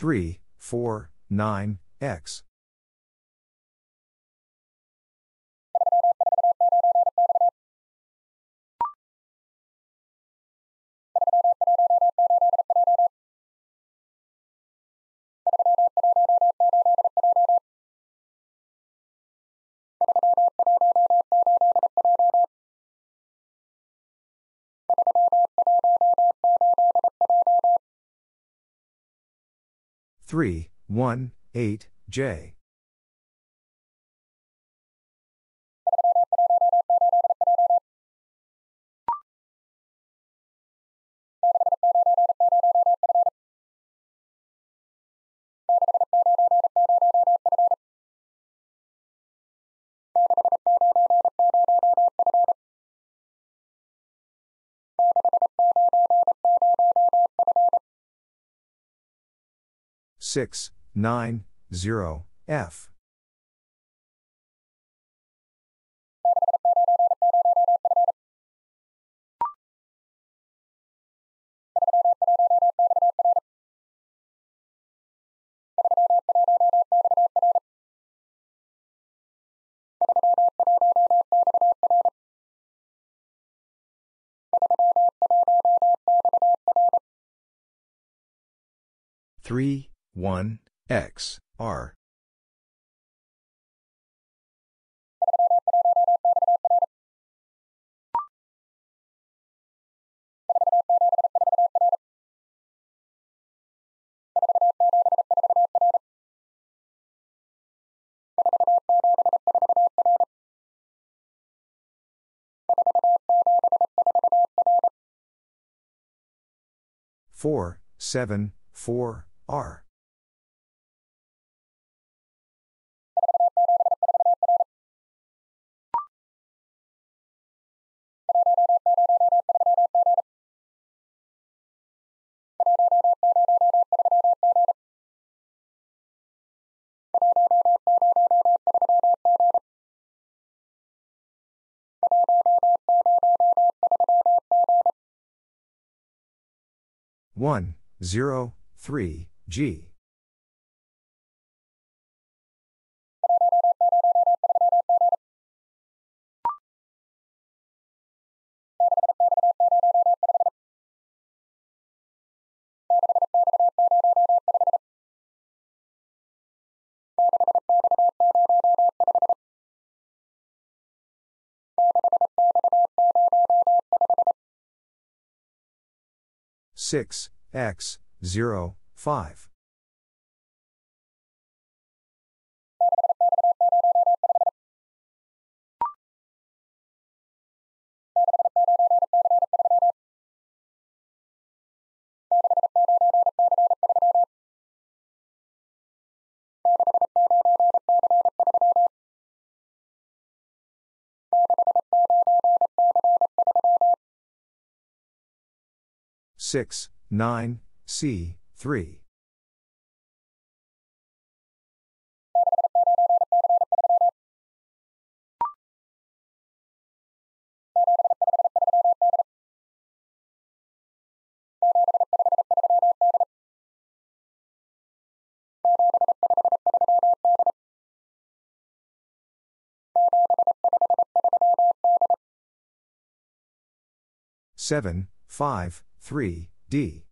3, 4, 9, X. Three, one, eight, J. Six, nine, zero, F. Three, one, X, R. Four, seven, four, R. One, zero, three, G. Six, X, zero, five. Six, nine, C, three. Seven, five, three, D.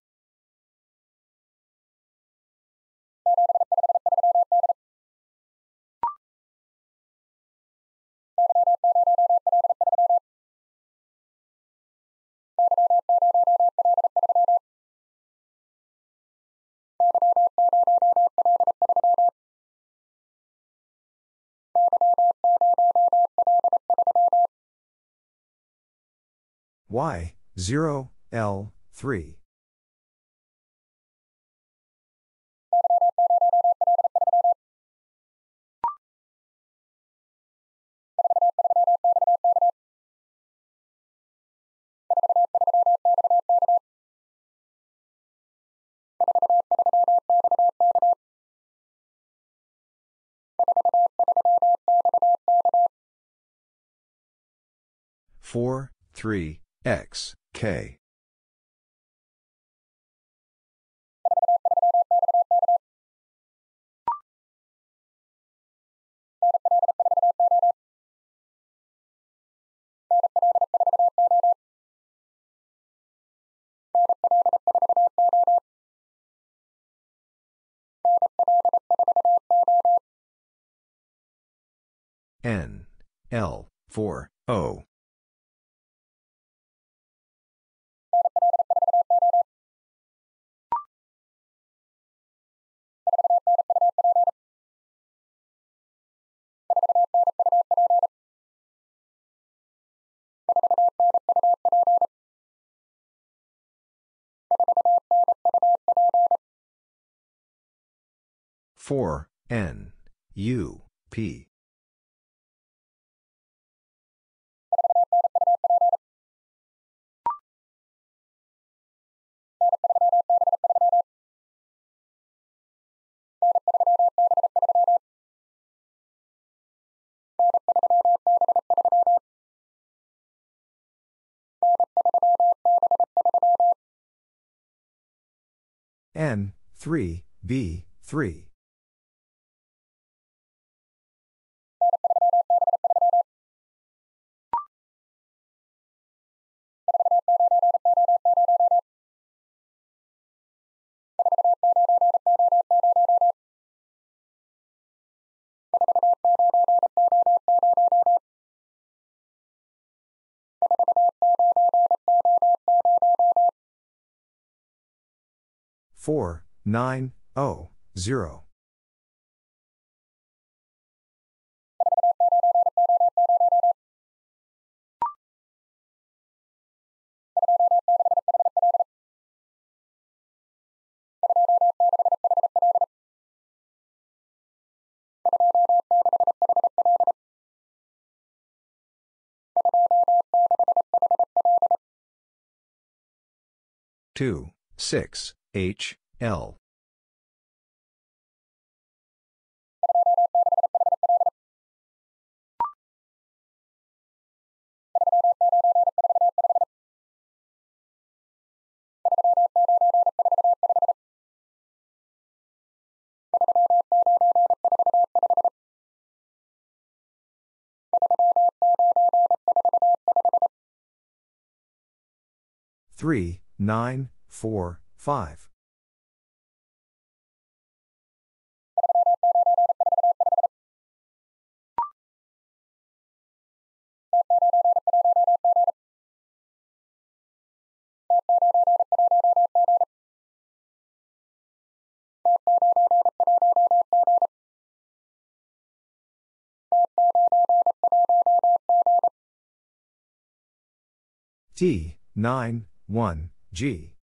Y, 0, L, 3. Four, three, X, K. N L four O. Four N U P N, 3, B, 3. Four, nine, O, zero. Two, six, H, L. Three, nine, four, five. T, 9, 1, G.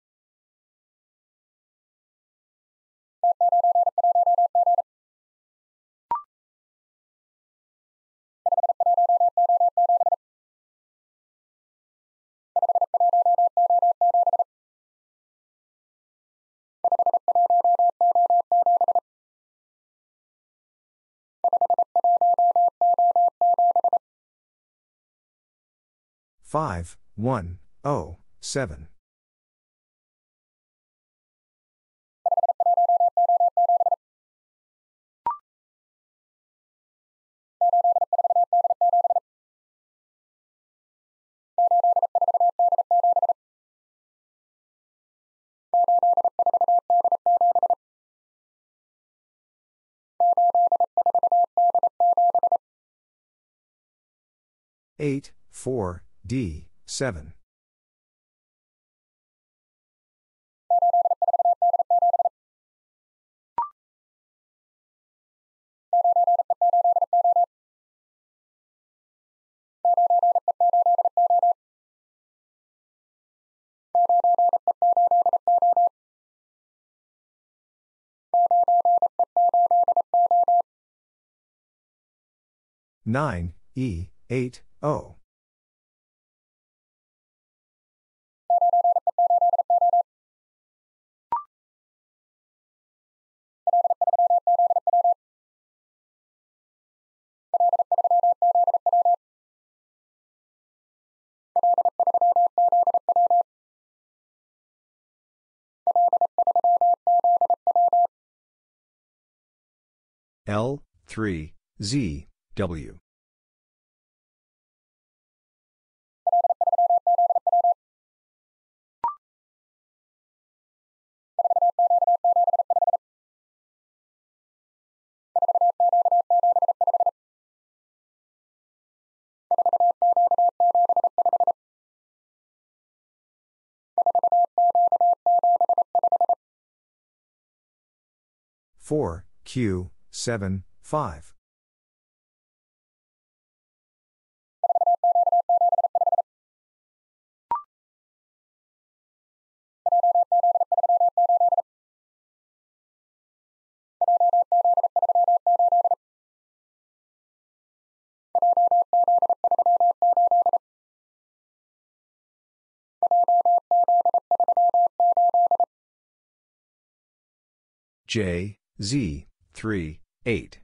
Five, one, O, seven. Eight, four, D, 7. Nine, E, eight, O. L, 3, Z, W. 4, Q, 7, 5. J, Z, 3, 8.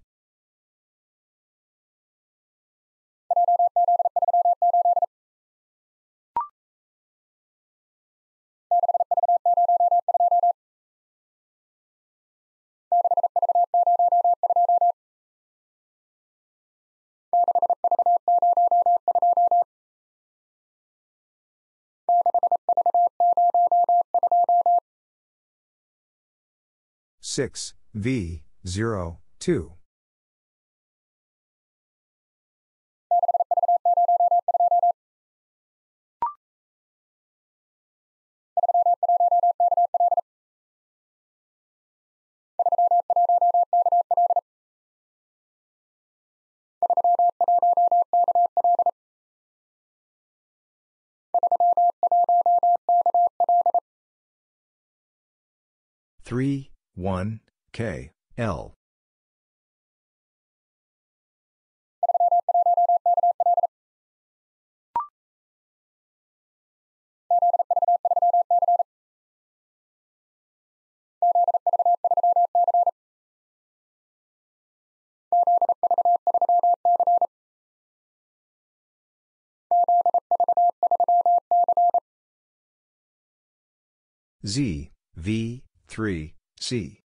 Six V zero two. Three, one, K, L. Z, V, 3, C.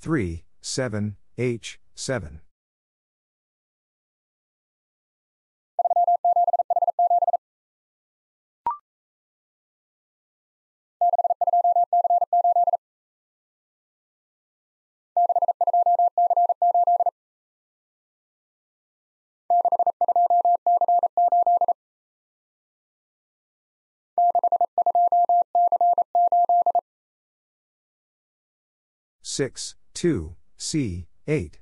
Three, seven, H, seven. Six, two, C, eight.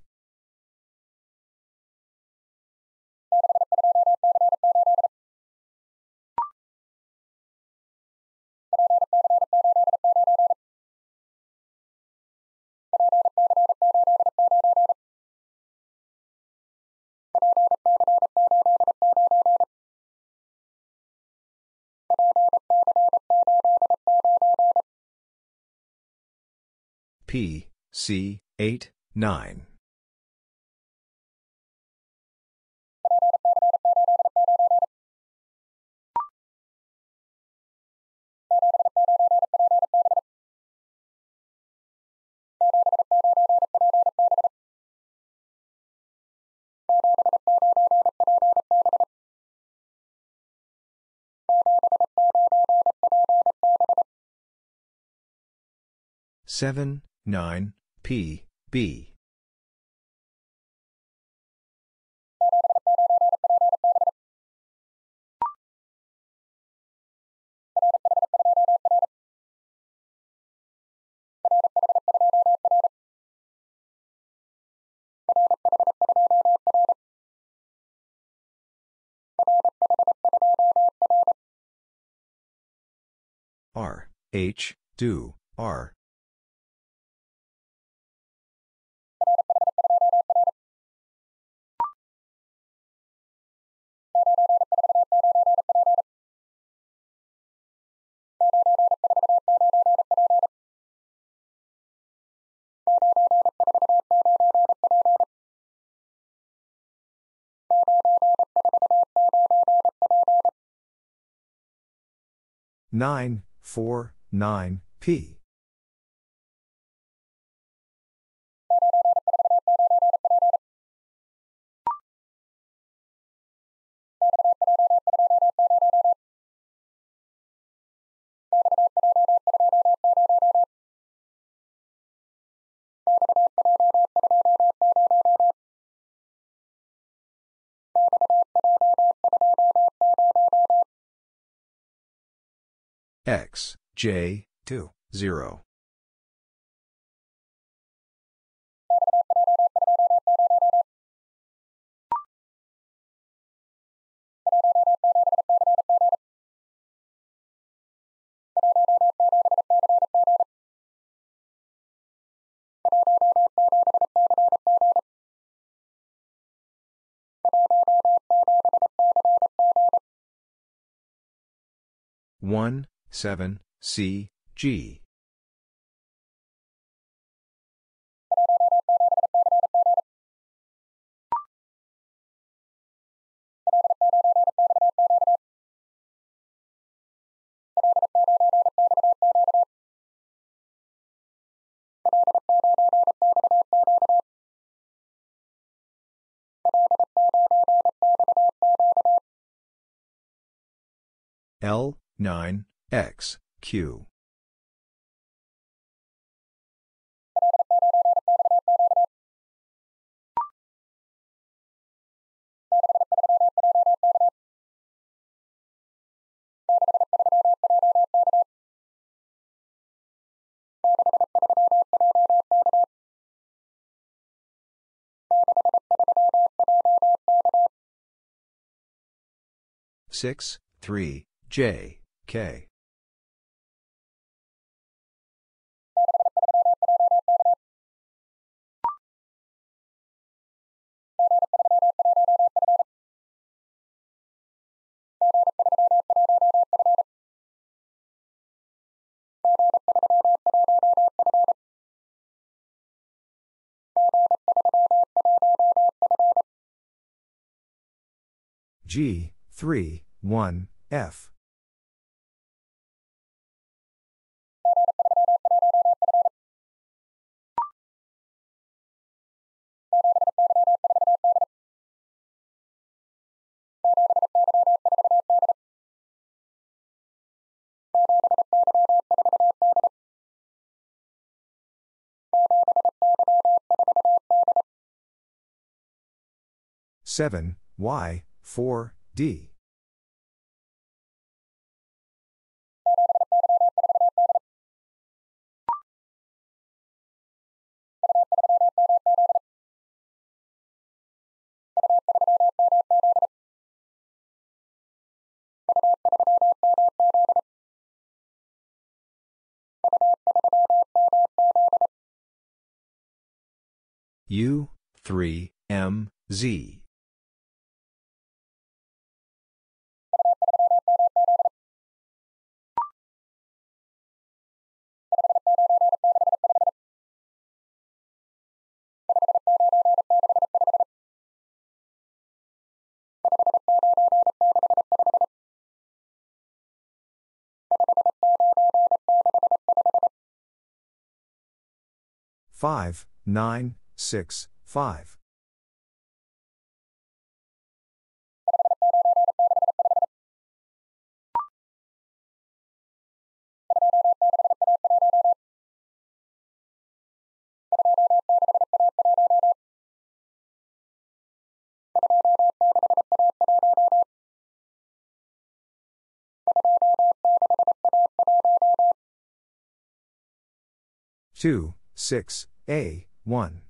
P, C, 8, 9. Seven, nine, P, B. R, H, do, R. Nine, four, nine, P. X, J, 2, 0. One, seven, C, G. L, 9, X, Q. Six, three, J, K. G, 3, 1, F. Seven Y four D U three M Z. Five, nine, six, five. Two, six, A, one.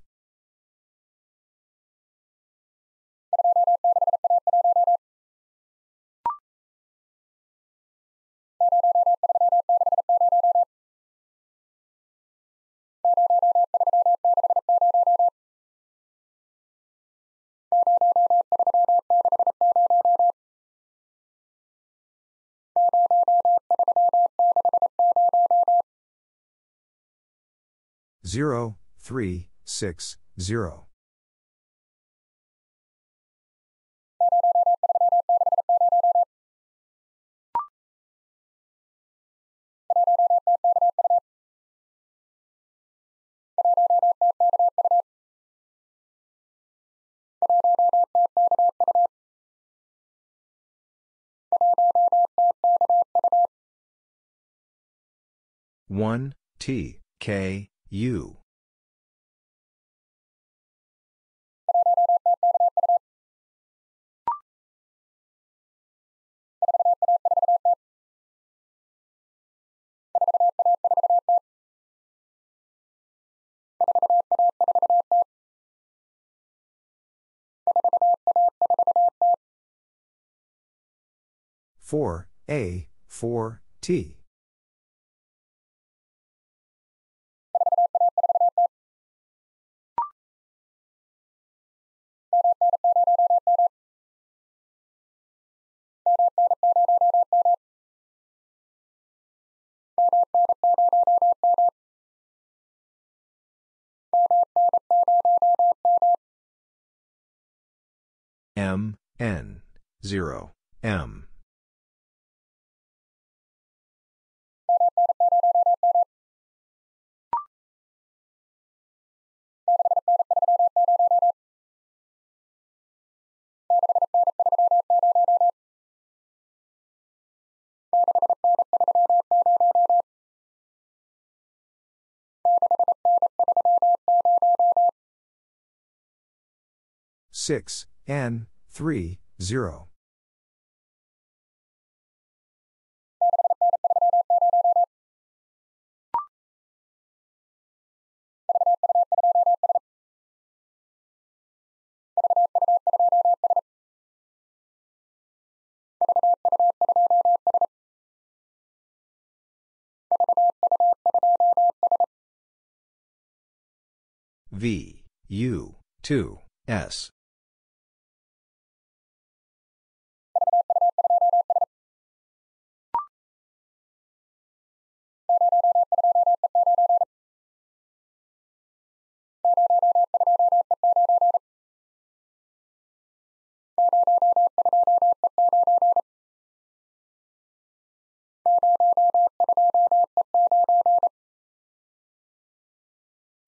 Zero, three, six, zero. One T K U four A four T. M, N, 0, M. Six N three zero V U two S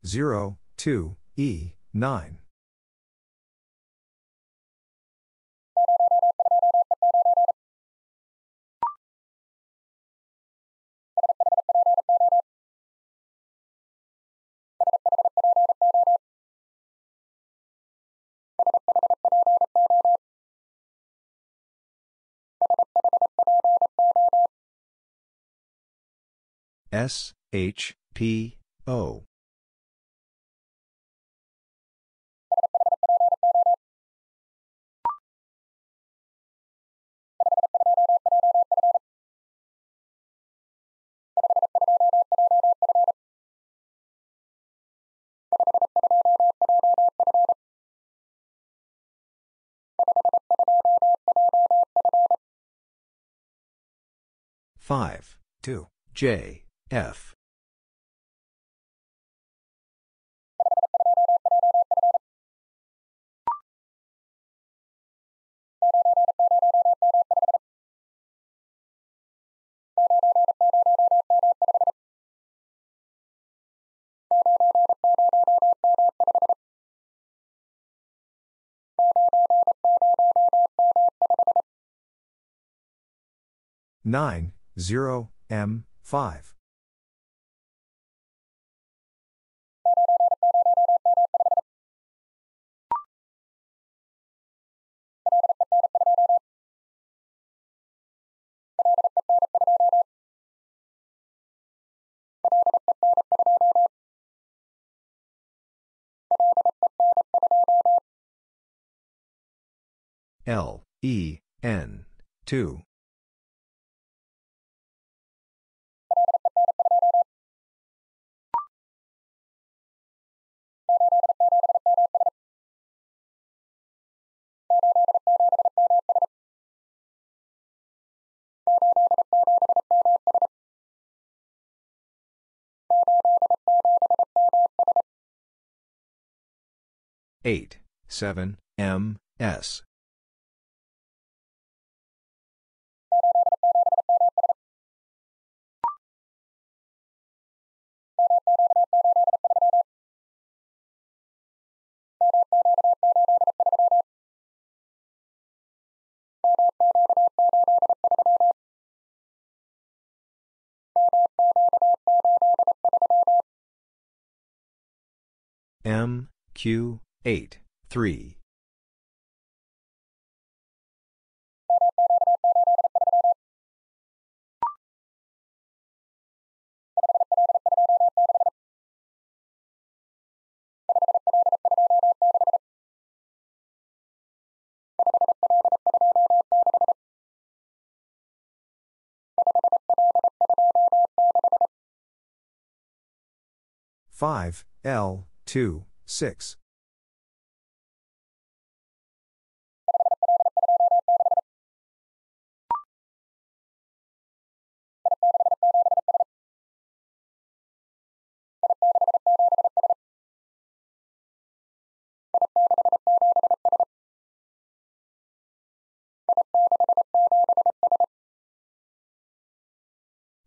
zero two E nine S H P O. Five two J F. Nine zero M five L E N two eight seven M S. M Q 8, 3. Five L two six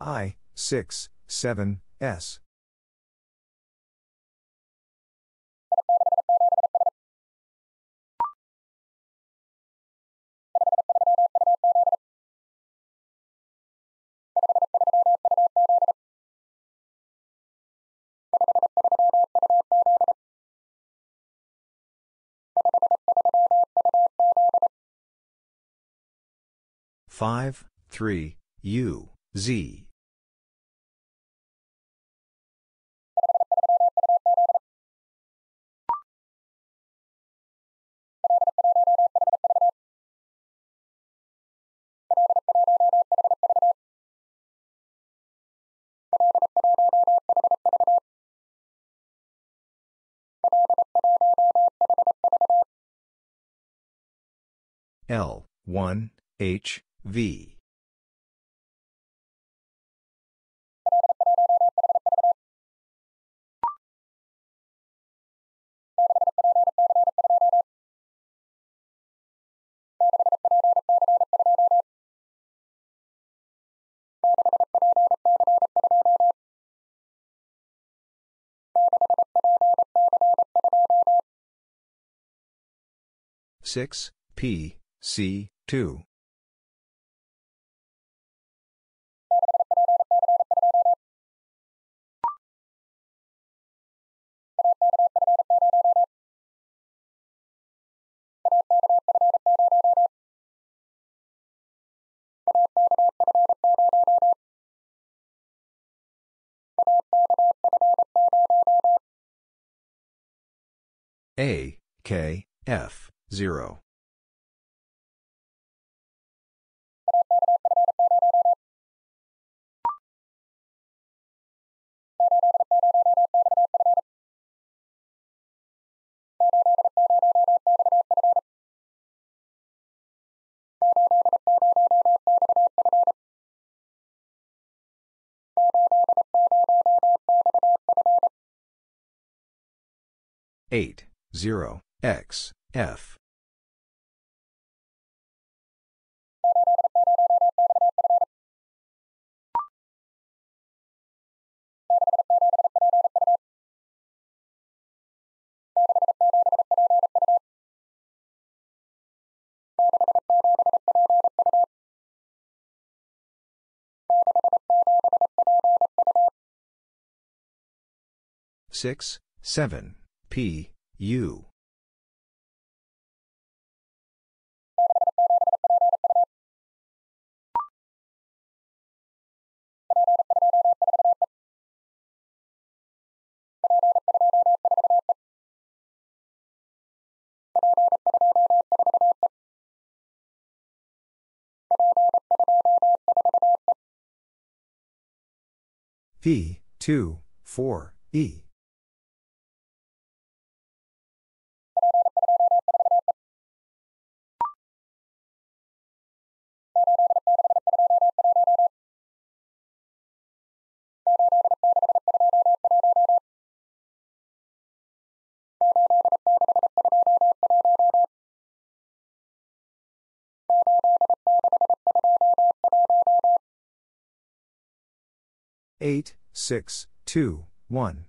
I, 6, 7, S. Five, three, U, Z. L, 1, H, V. Six P C two. A K F 0. Eight zero X F six seven P U P two 4, E. Eight, six, two, one.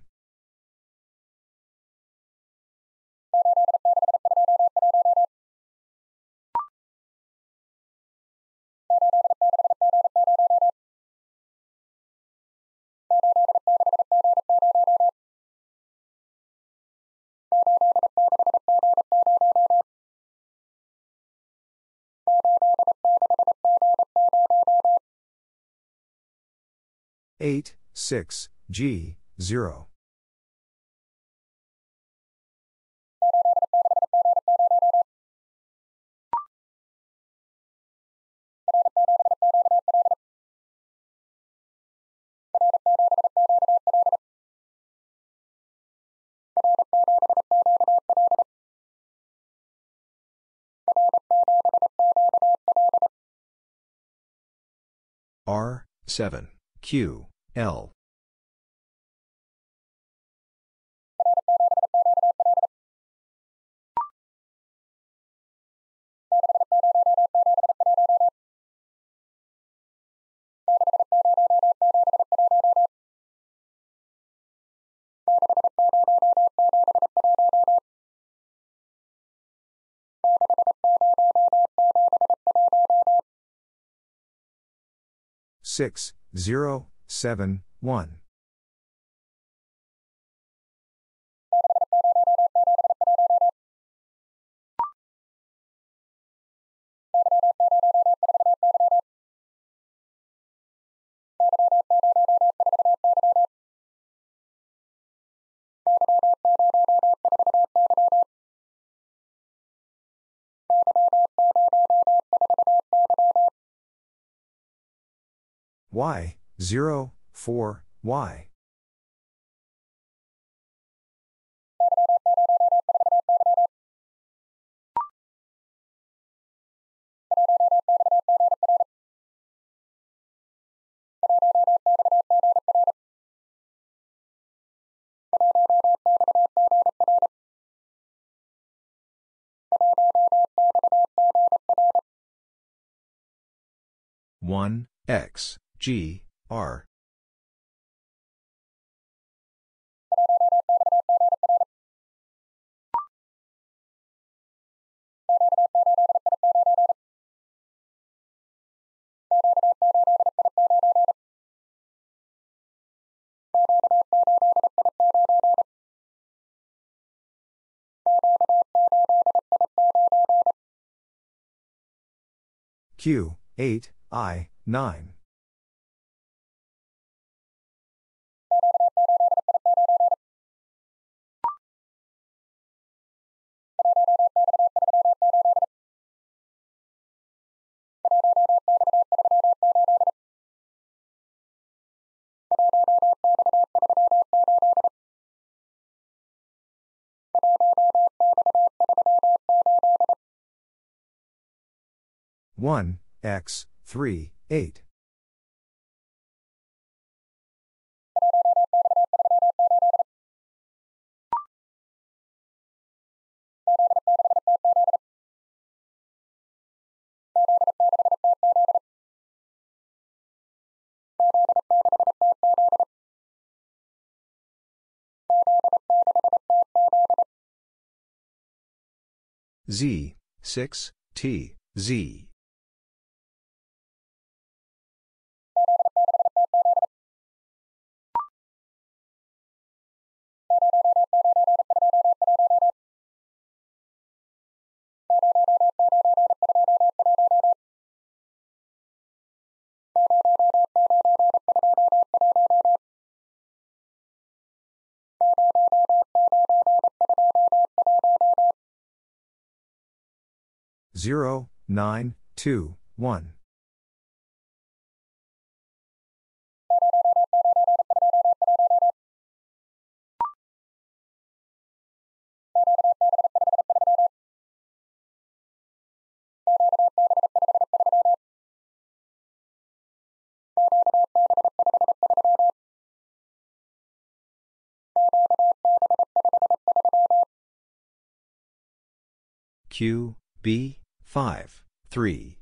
Eight, six, G, zero. R, 7, Q, L. Six, zero, seven, one. Y, 0, 4, Y. One X G R Q, 8, I, 9. One X three eight. Z, 6, T, Z. Zero, nine, two, one. Q, B, 5, 3.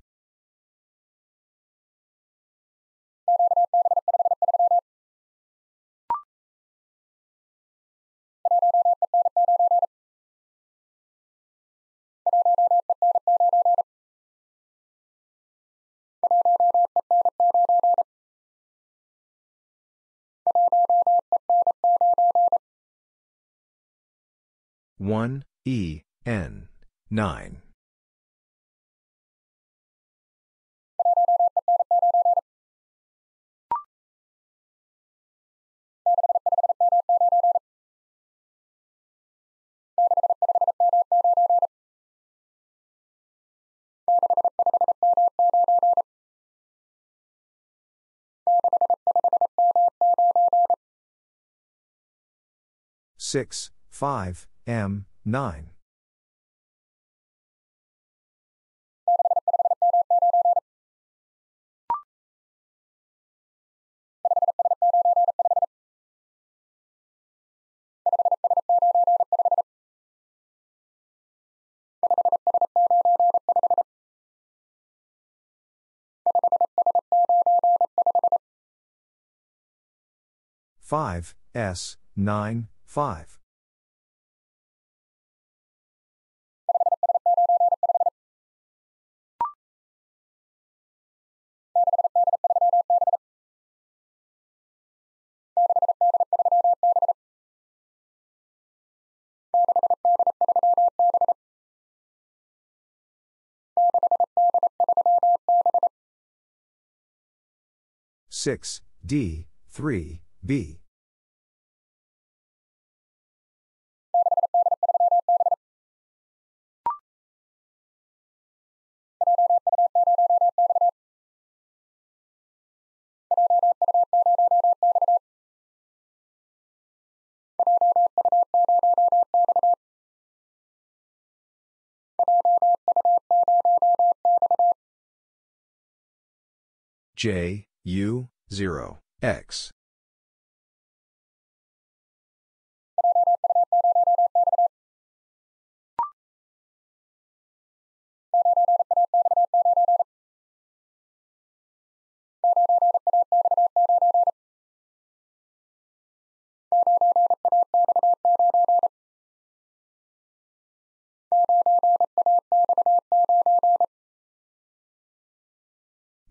One E N Nine. Six, five, M, nine. 5, S, 9, 5. Six D three B J, U, 0, X.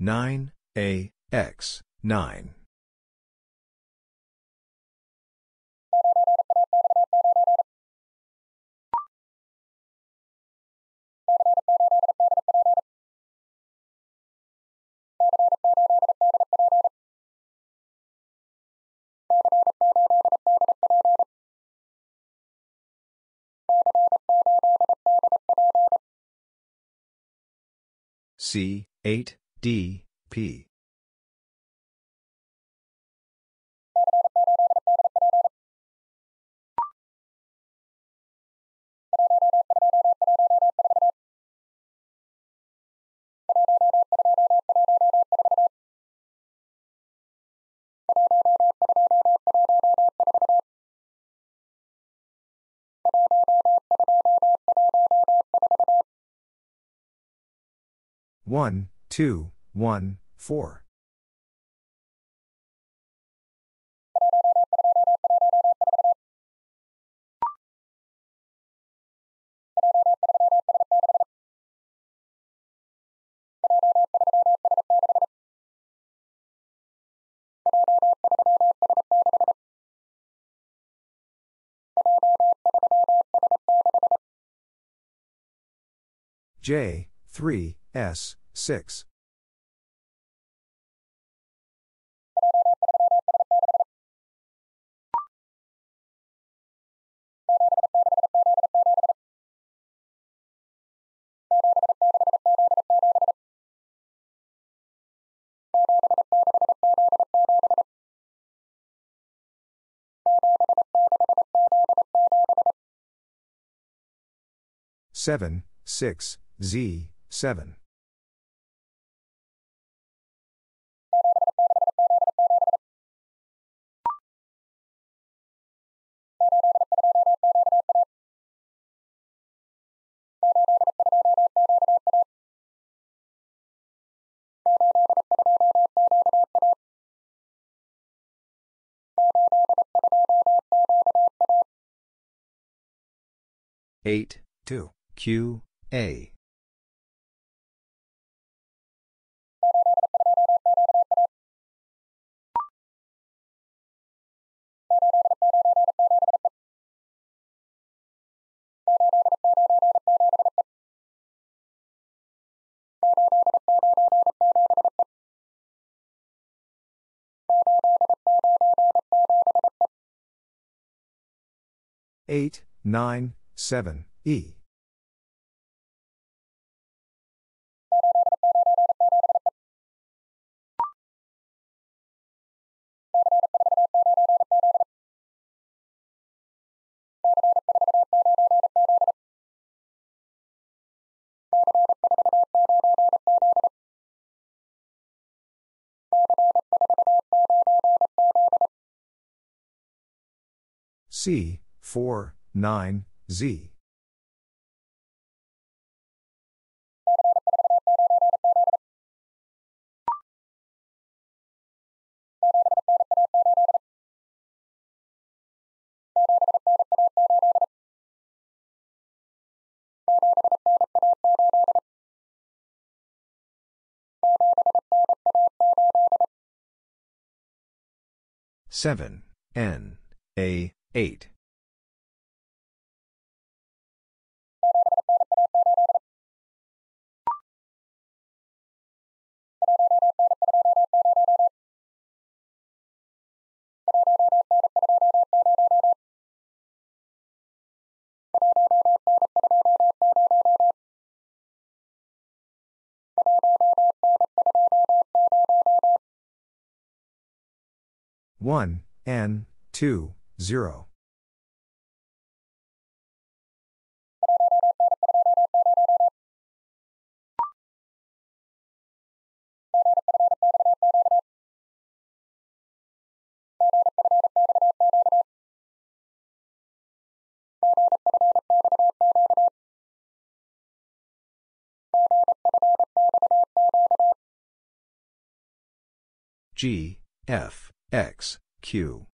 Nine A X nine C eight D P One, two, one, four. J, 3, S, 6. Seven, six, Z, seven. Eight, two, Q, A. Eight, nine, seven, E. C, 4, 9, Z. Seven N A eight. One N two zero. G F X Q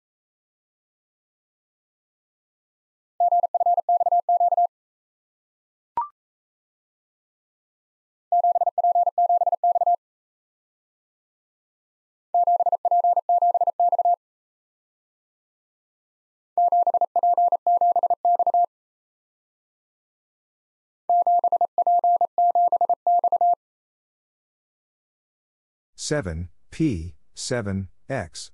seven P seven X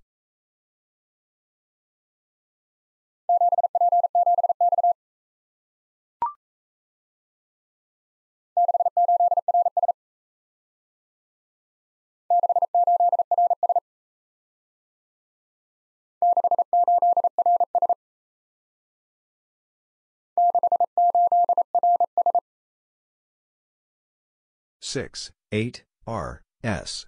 six eight R S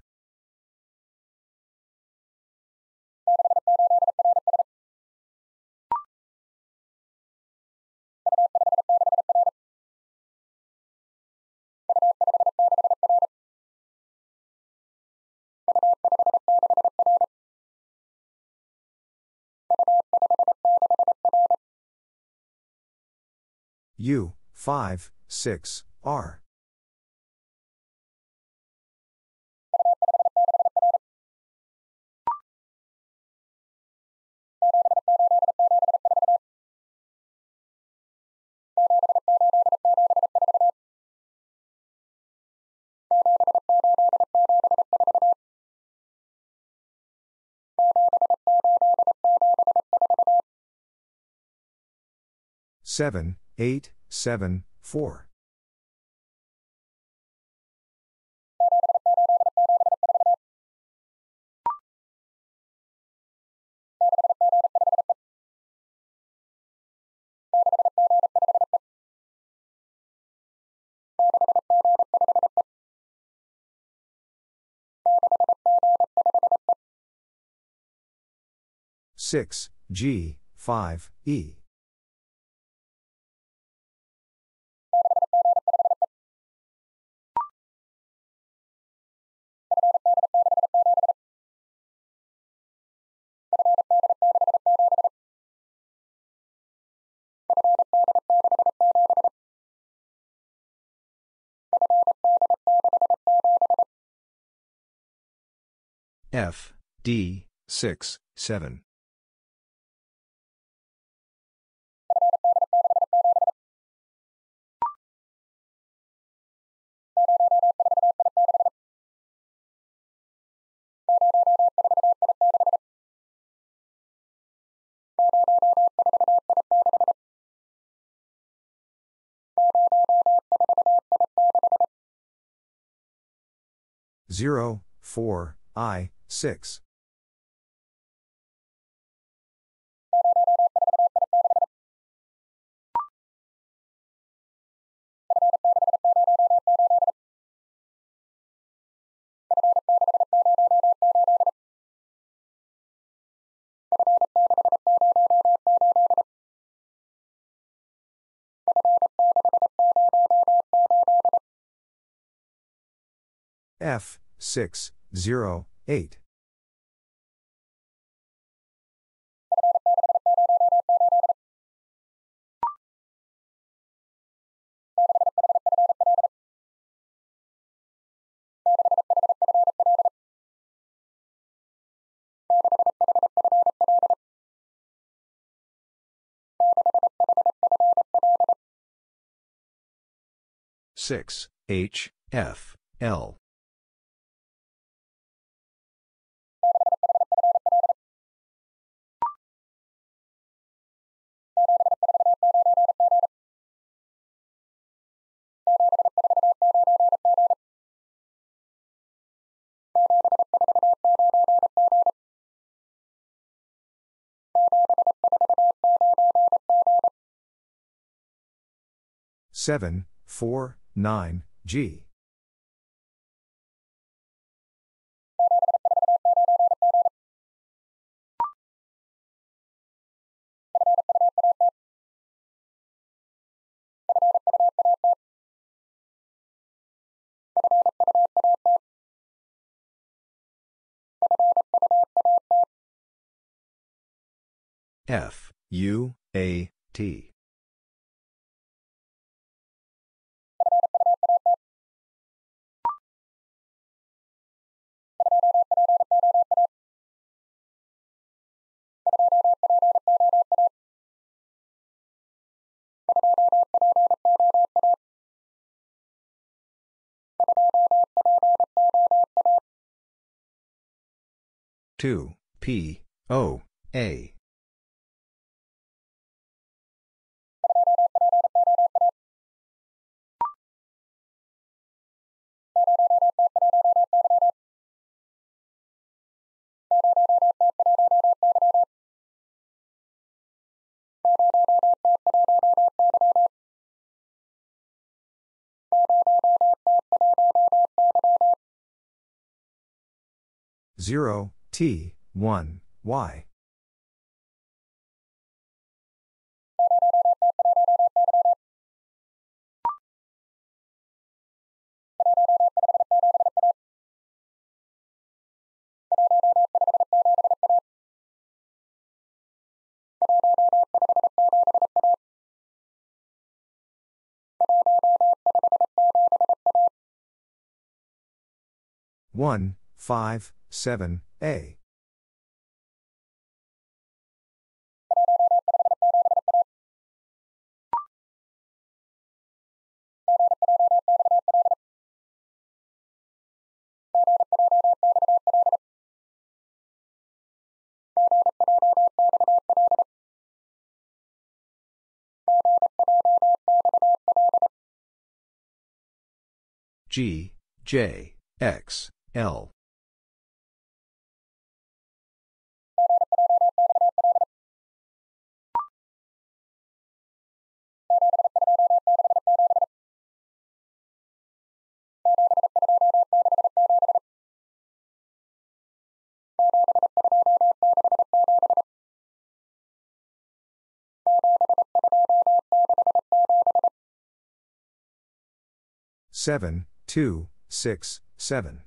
U, 5, 6, R. Seven, eight, seven, four. Six G five E F D 6 7 0, 4, I, 6. F, 6, 0, 8. Six H F L. Seven, four, nine, G. F, U, A, T. Two P O A Zero T one Y one five seven A G J X L seven two six seven.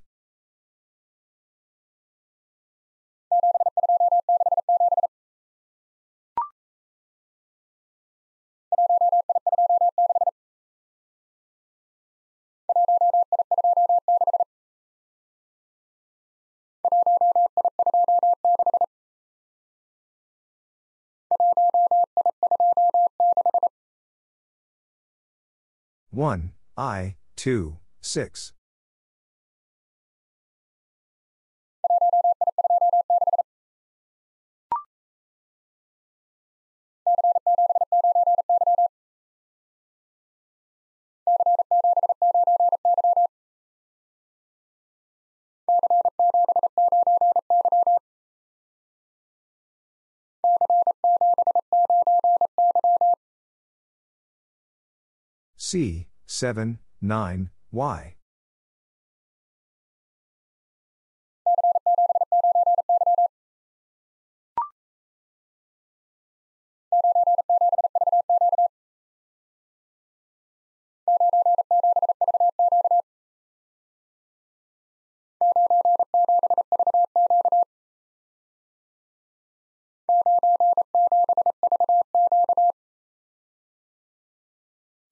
One I two six. C seven 9, y.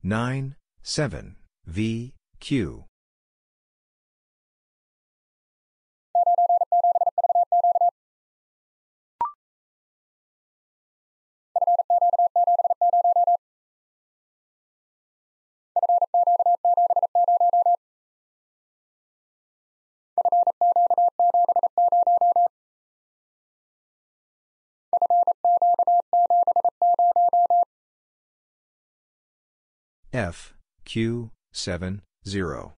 Nine, seven. V, Q. F, Q, 7, 0.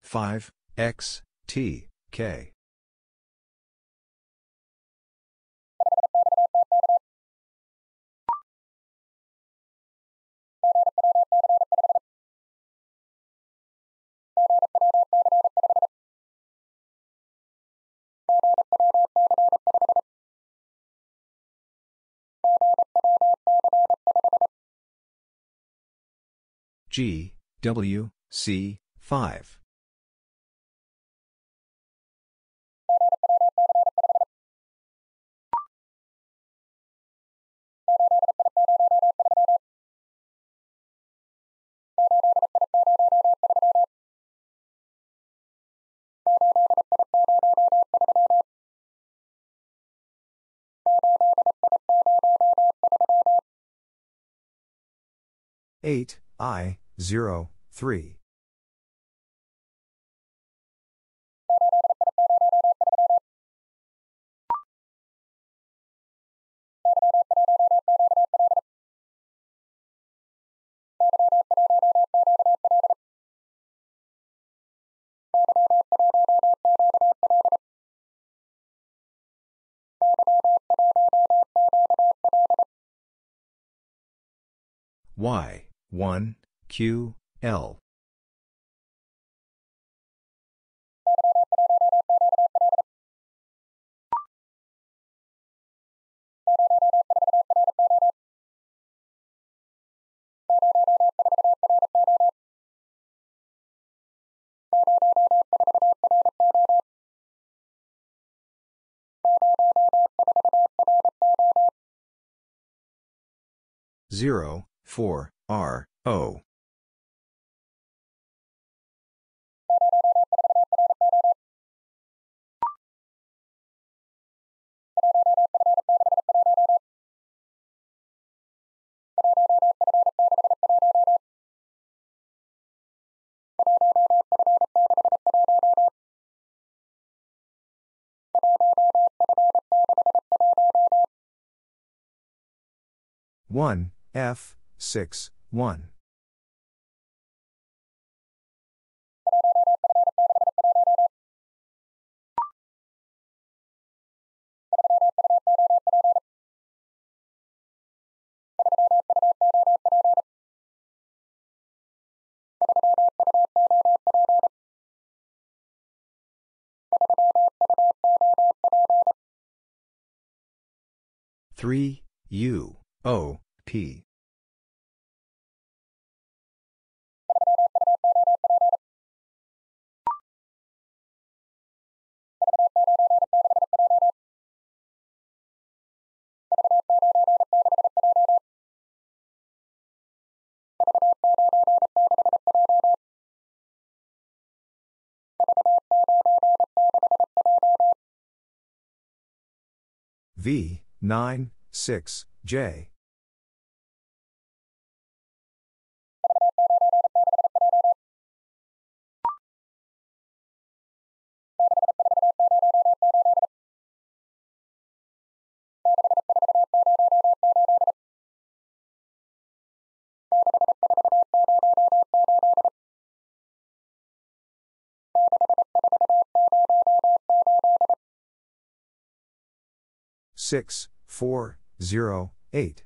Five X T K G W C 5. Eight I zero three Y, 1, Q, L. Zero, four, R, O. One F six one Three U O P V, 9, 6, J. 6, 4, 0, 8.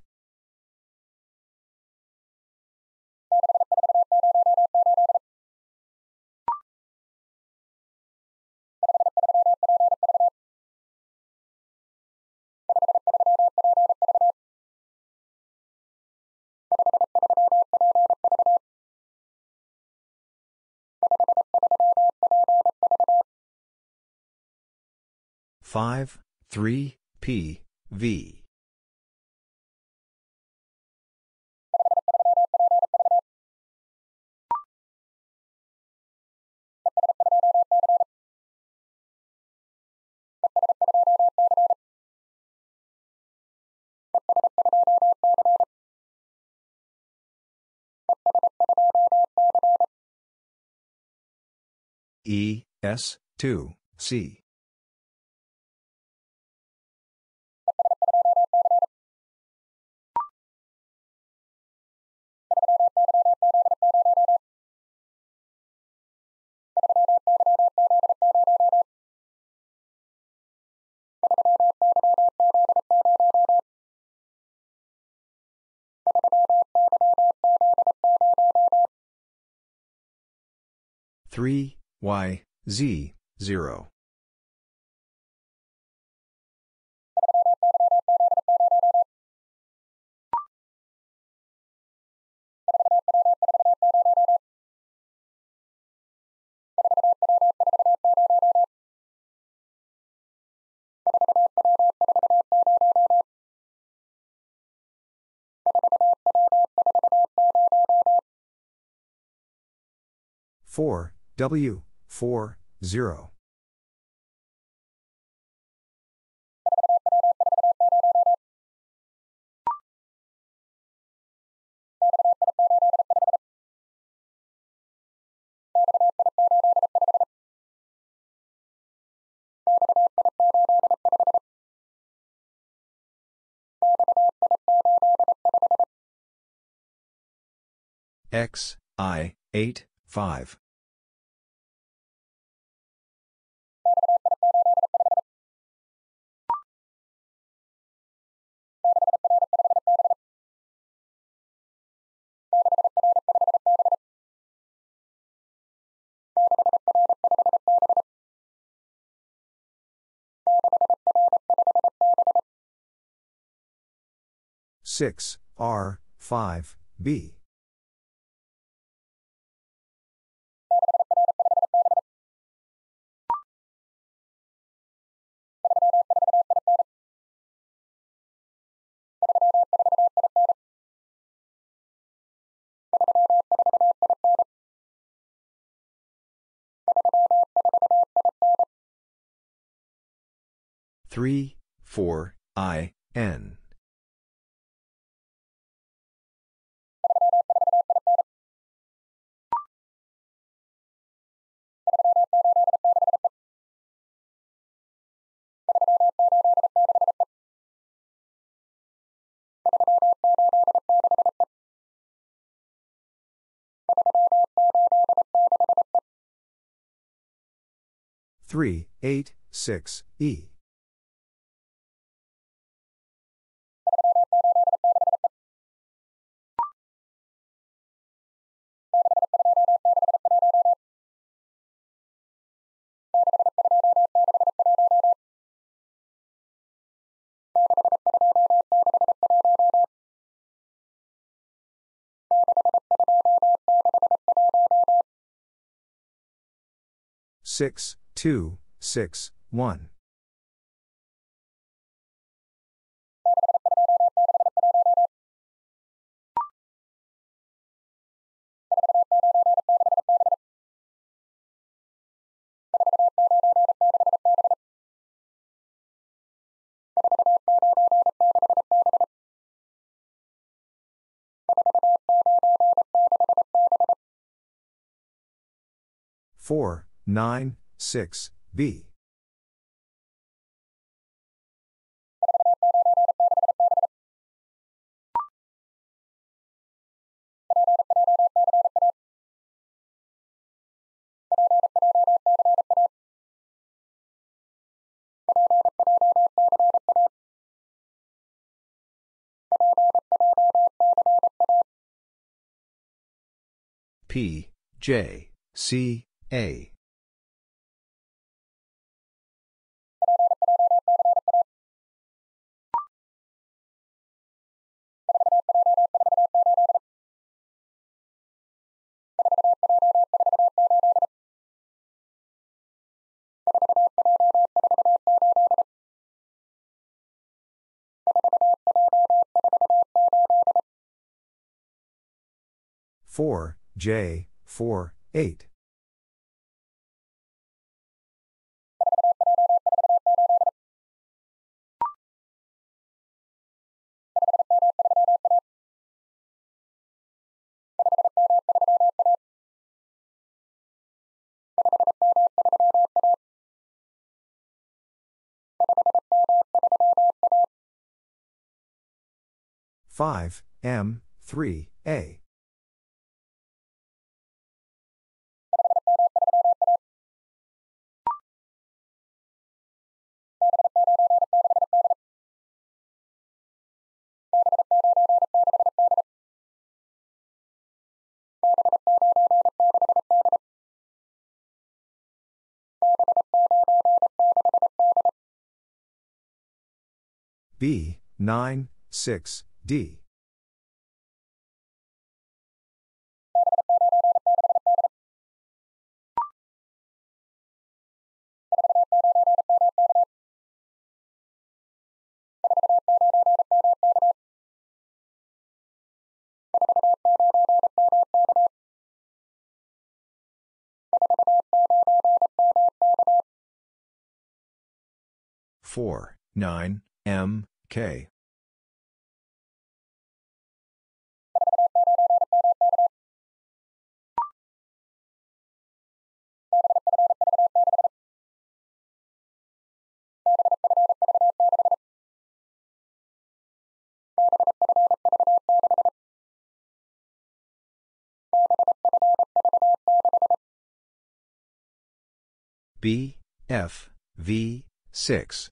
Five, three, P, V. E, S, 2, C. Three Y Z zero four W four zero. X I 8 5 6 R 5 B Three, four, I, N. Three, eight, six, E. Six, two, six, one. Four, nine, six, B. P, J, C, A. 4, J, 4, 8. Five M three A B nine six D. Four, nine, M, K. B, F, V, 6.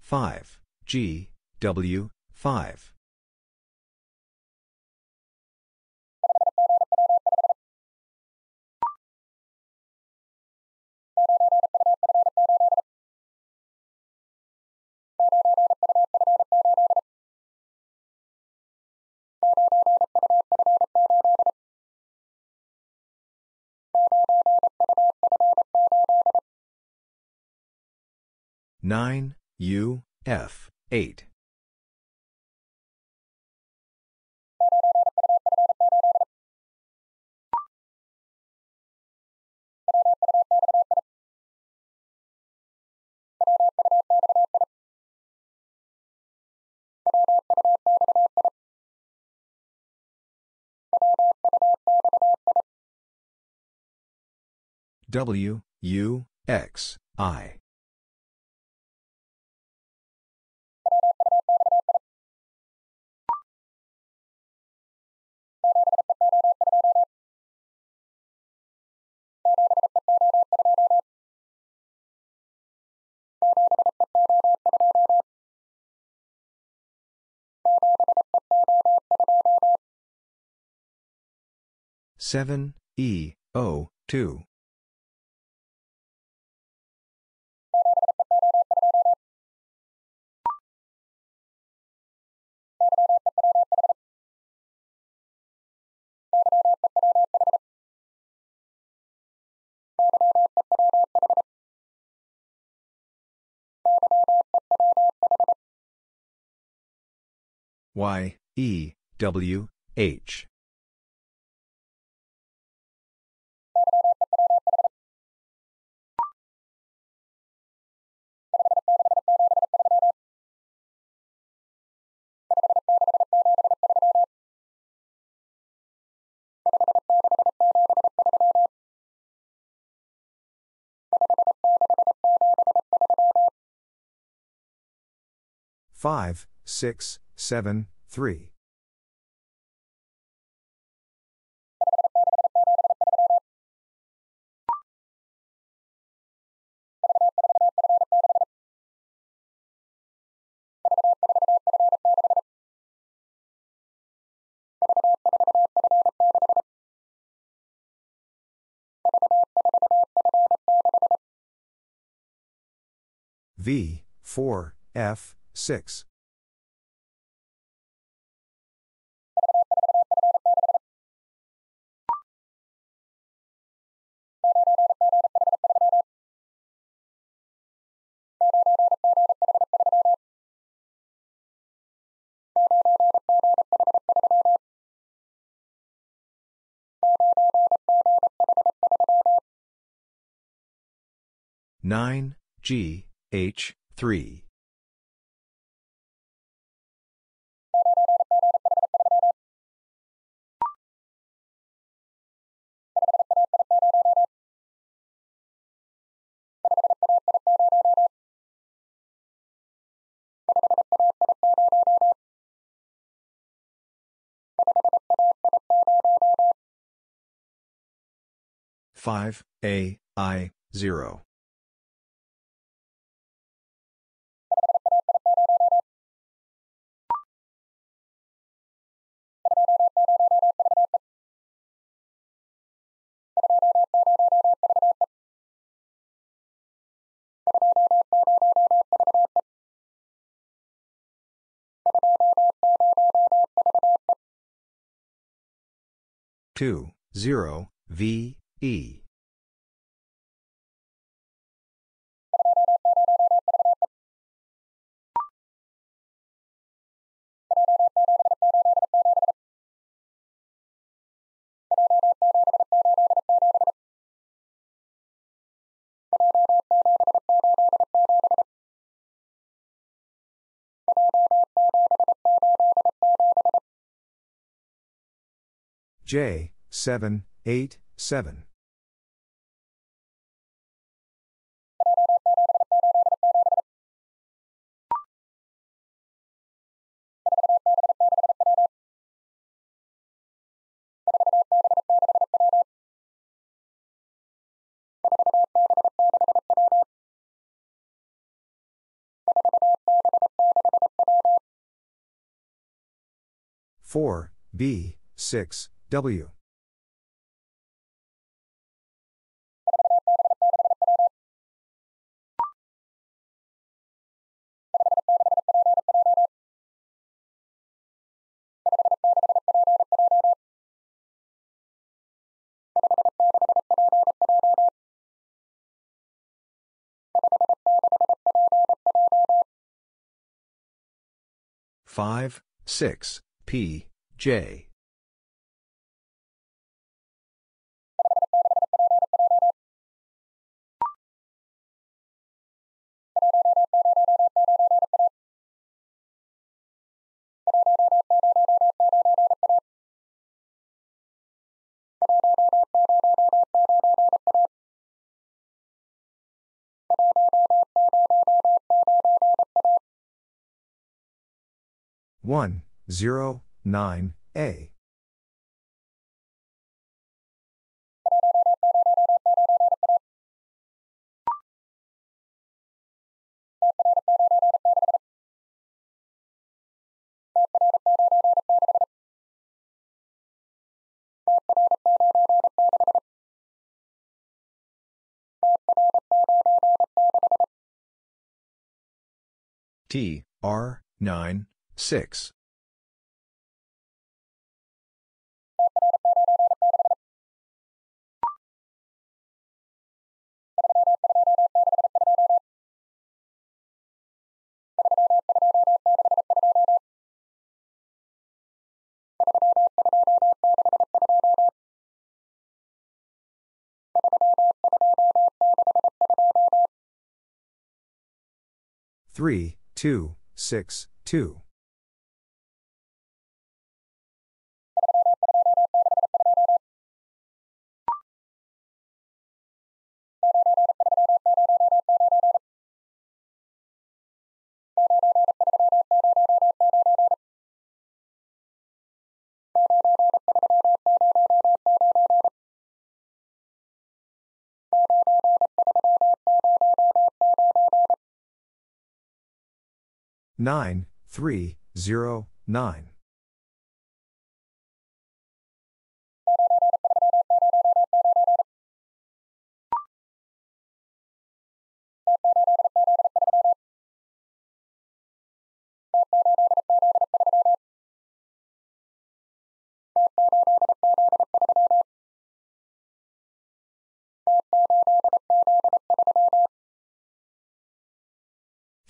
Five. G. W. Five nine U F eight. W U X I seven E O two Y E W H 5, 6, 7, 3. V, 4, F, 6. Nine G H three five A I zero. Two zero V E J, 7, 8, 7. Four B six W. Five six P J. One zero nine A T R 9 6. Three, two, six, two. Nine, three, zero, nine.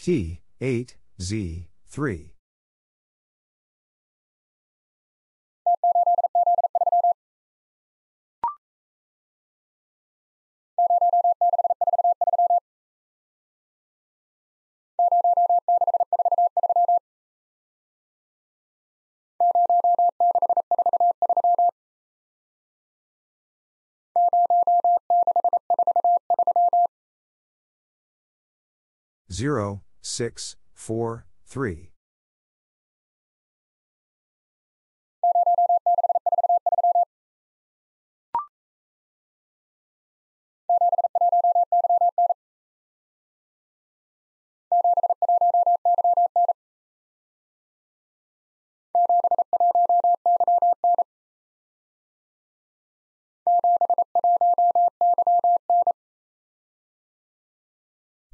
T, 8, Z, 3. Zero, six, four, three.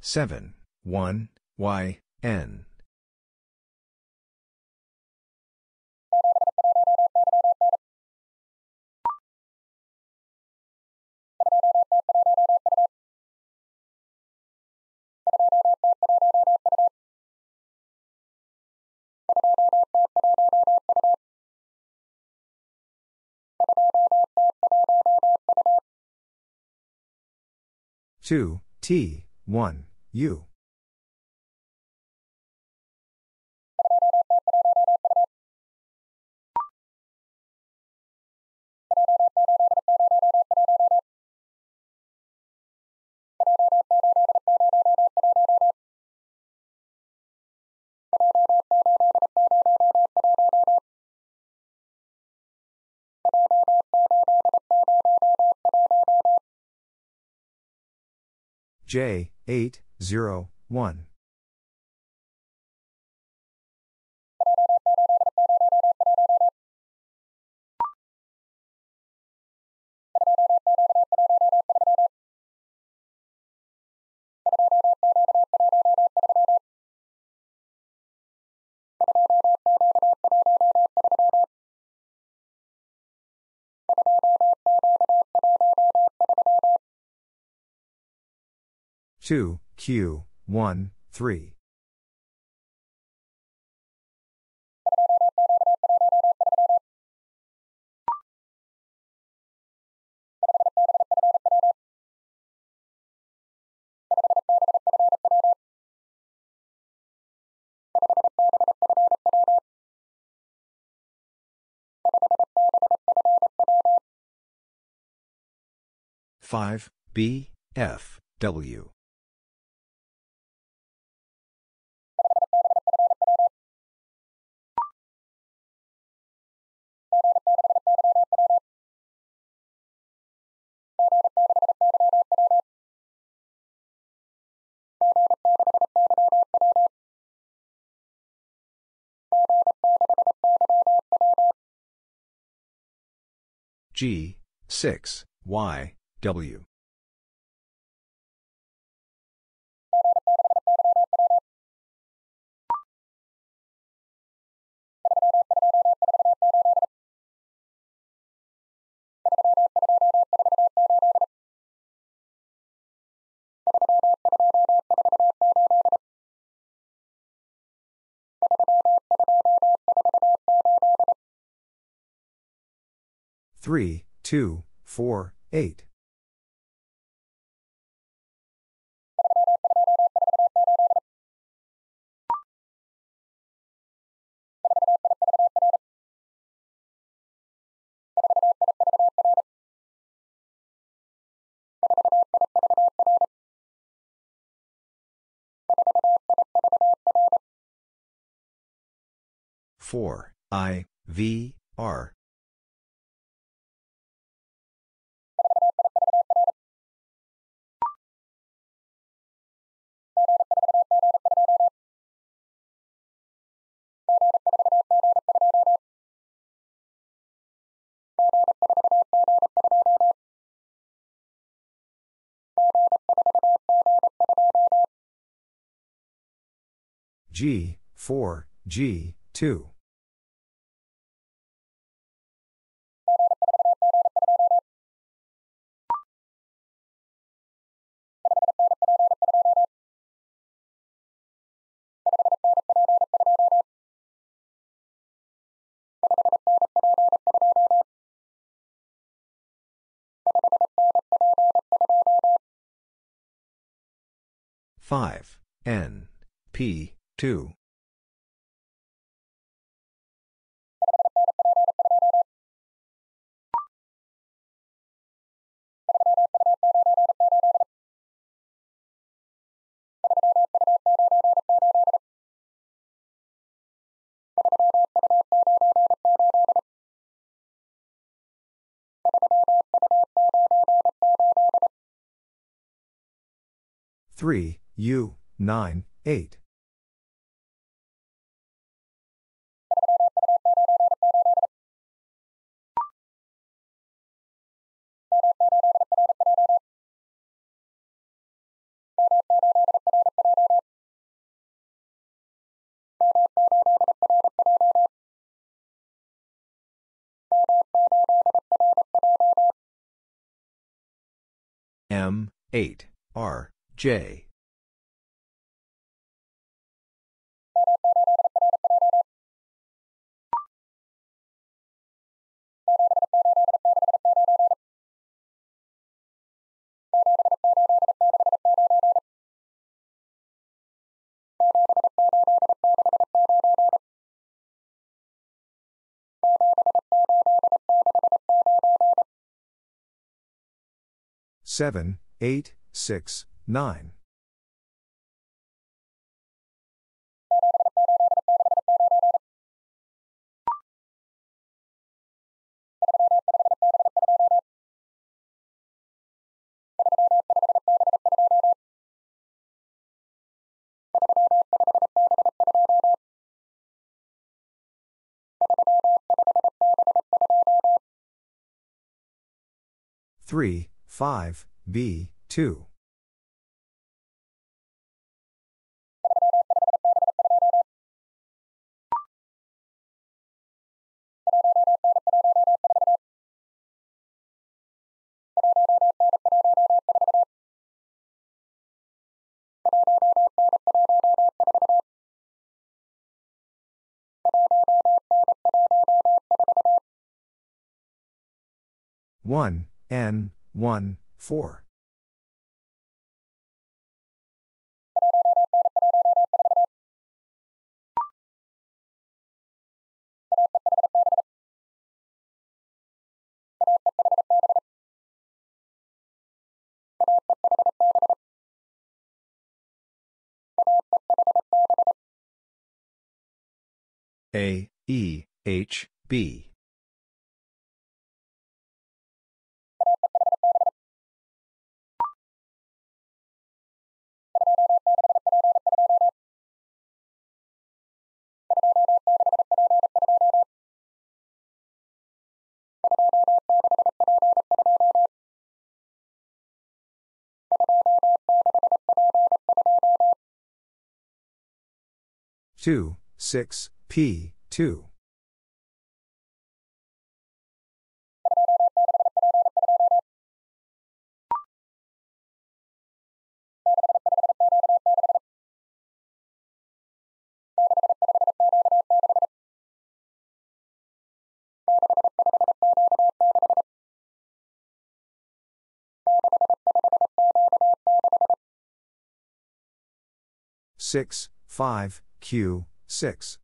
Seven, one, Y, N. Two, T, one, U. J, 8, 0, 1. Two, Q, one, three. Five, B, F, W. G, 6, Y, W. Three, two, four, eight. Four, I, V, R. G, 4, G, 2. Five. N. P. Two. 3, U, 9, 8. M eight R J Seven, eight, six, nine. Three, five, B, two. One, N, one, four. A, E, H, B. Two, six, P, two. Six, five, Q, six.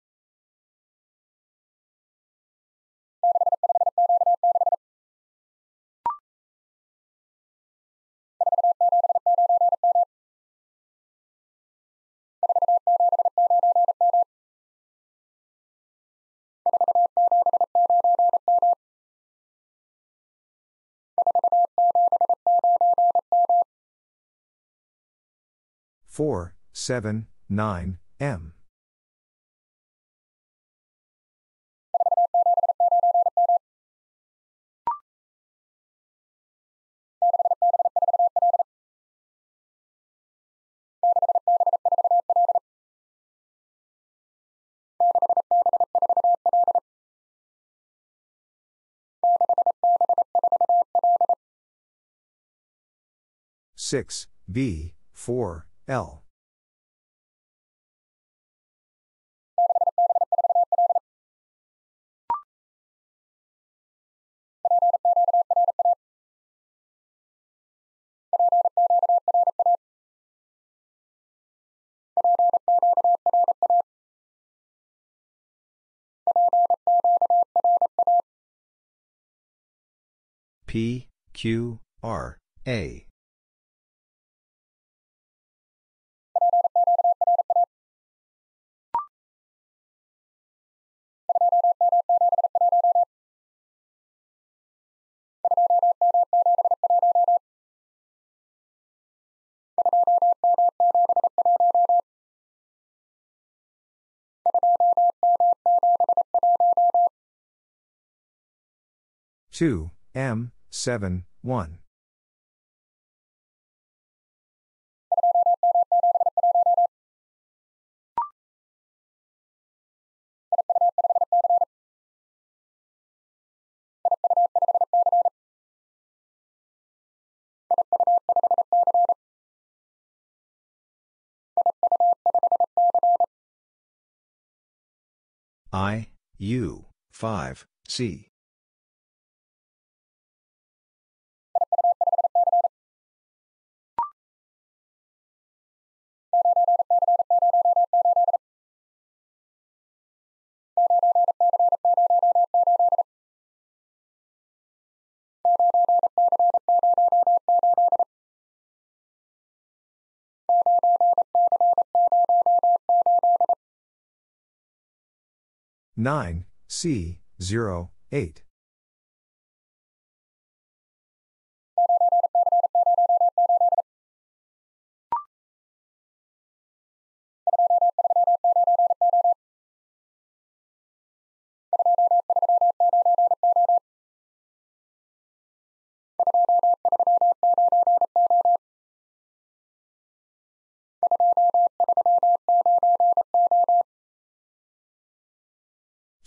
Four, seven, nine, M. Six, B, four, L. P, Q, R, A. Two M seven one I U five C nine C zero eight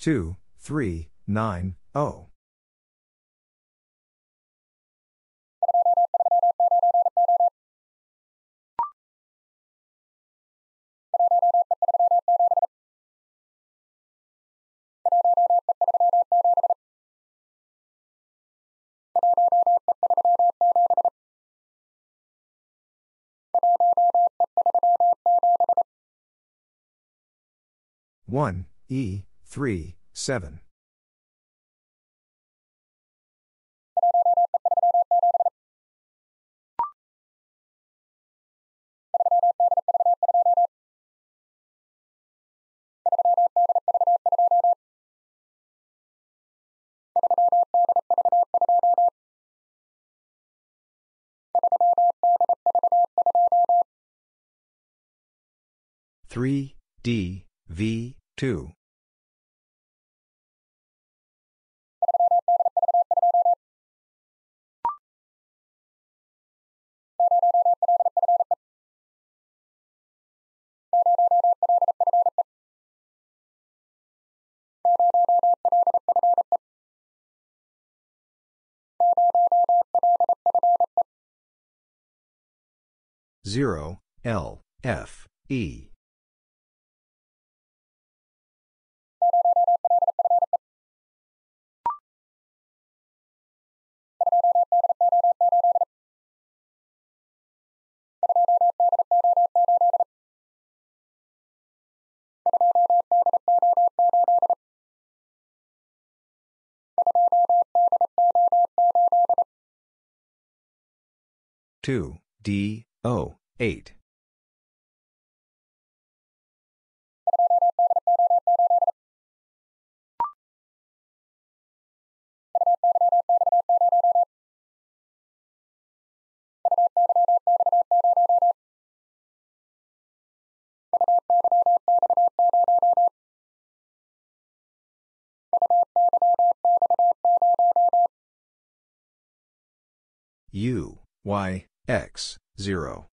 two three nine O one E three seven. three D V two zero L F E two D O eight U Y X 0.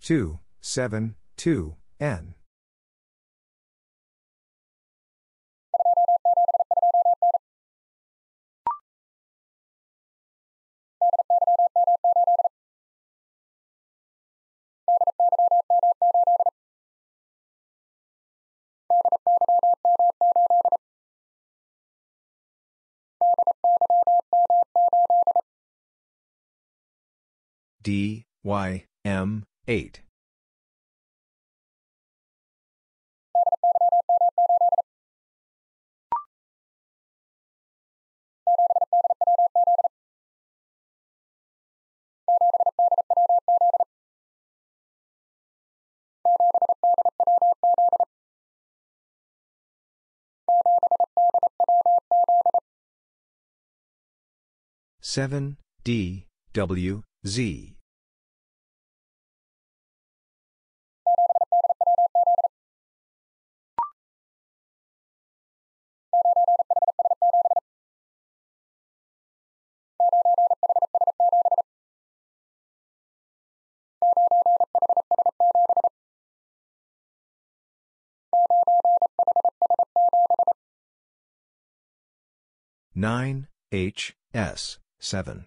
Two, seven, two, N. D, Y, M, 8. Seven D W Z. Nine H S seven.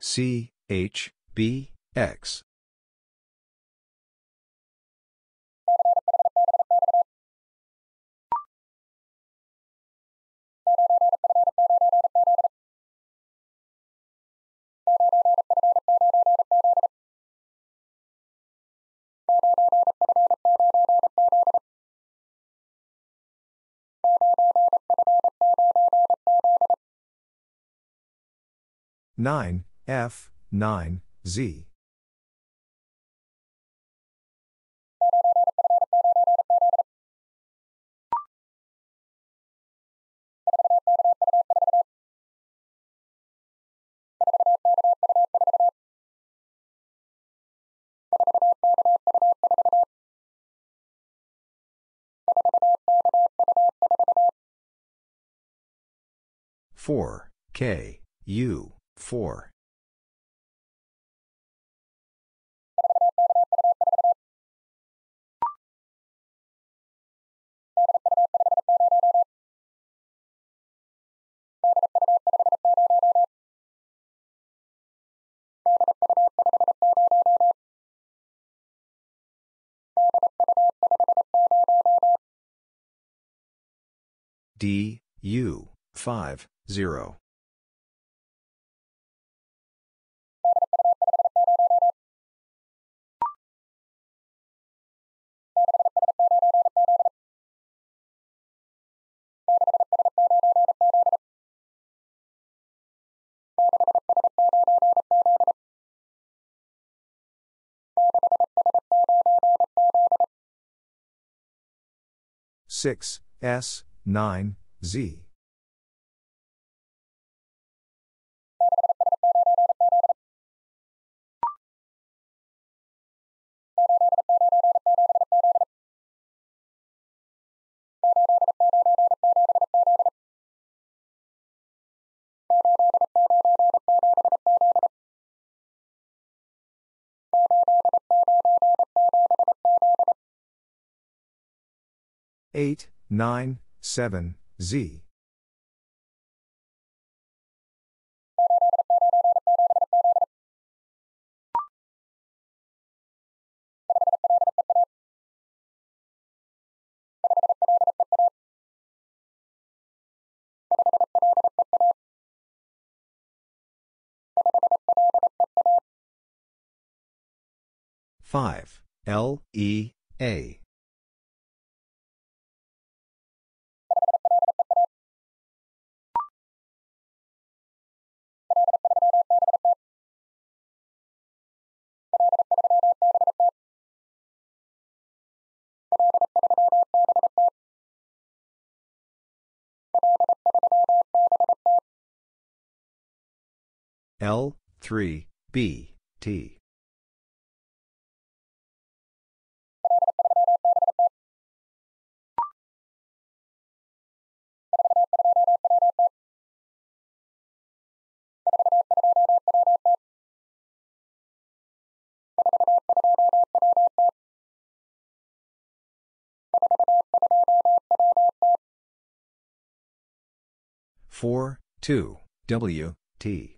C H B X nine F nine Z four. K. U. Four D U 5 0 6 S 9 Z Eight, nine, seven, Z. Five L E A L, 3, B, T. 4, 2, W, T.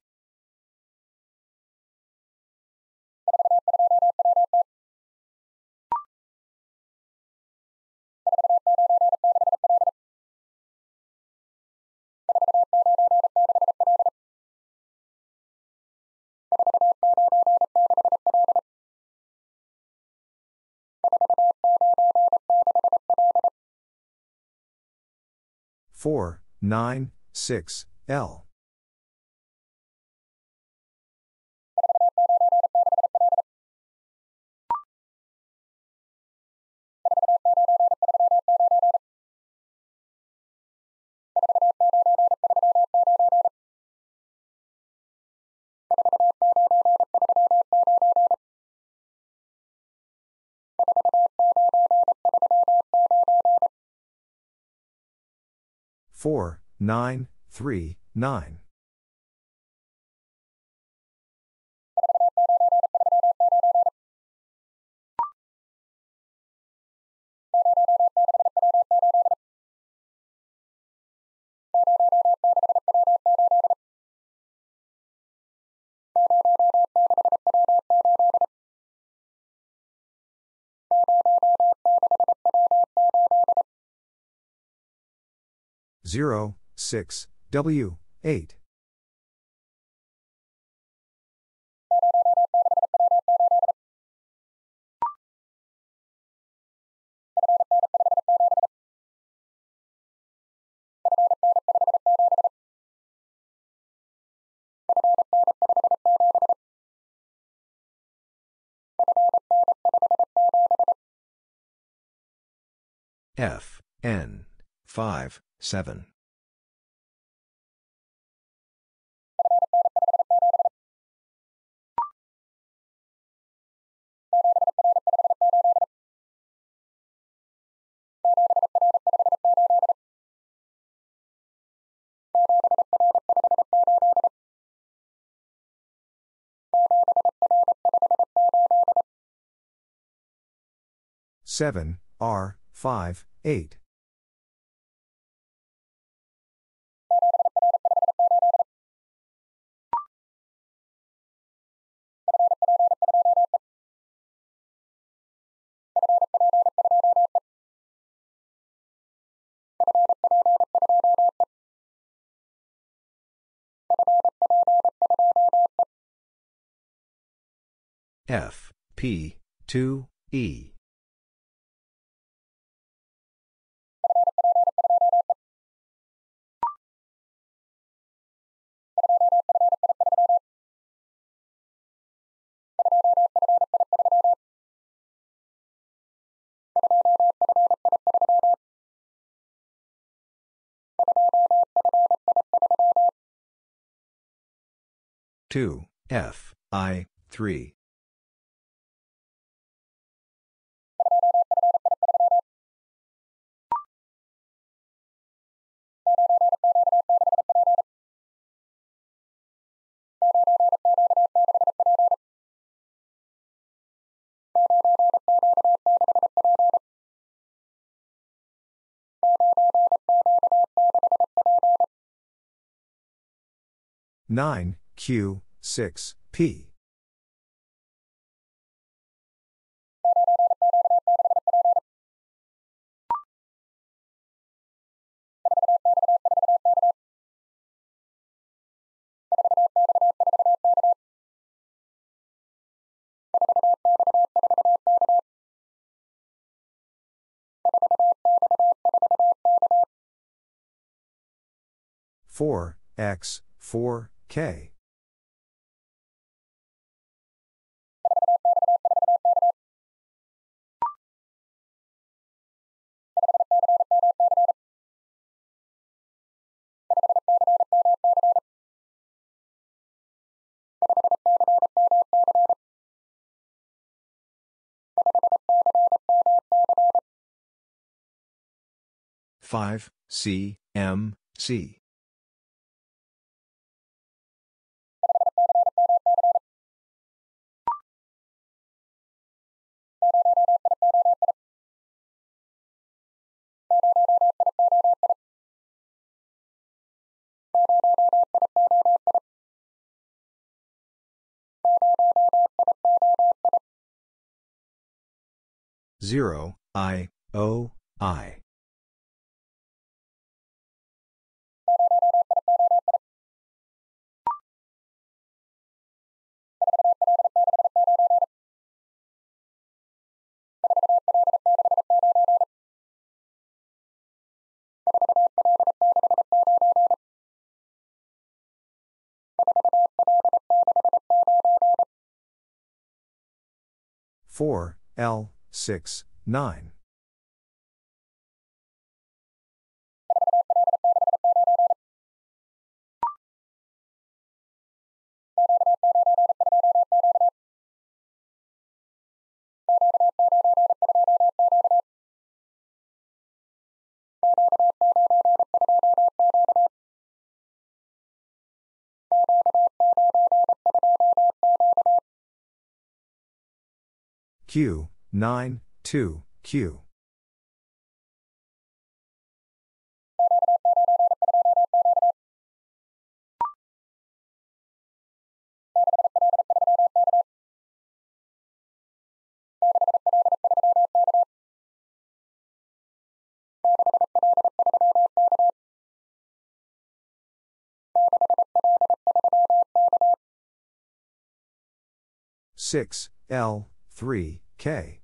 Four, nine, six, L. Four, nine, three, nine. Zero, six, W, eight. F, N, 5, 7. Seven, R, five, eight. F, P, 2, E. Two, F, I, three. Nine, Q, six, P. Four, X, four, K. Five, C, M, C. 0, I, O, I. Four L six nine Q, 9, 2, Q. Six L three K.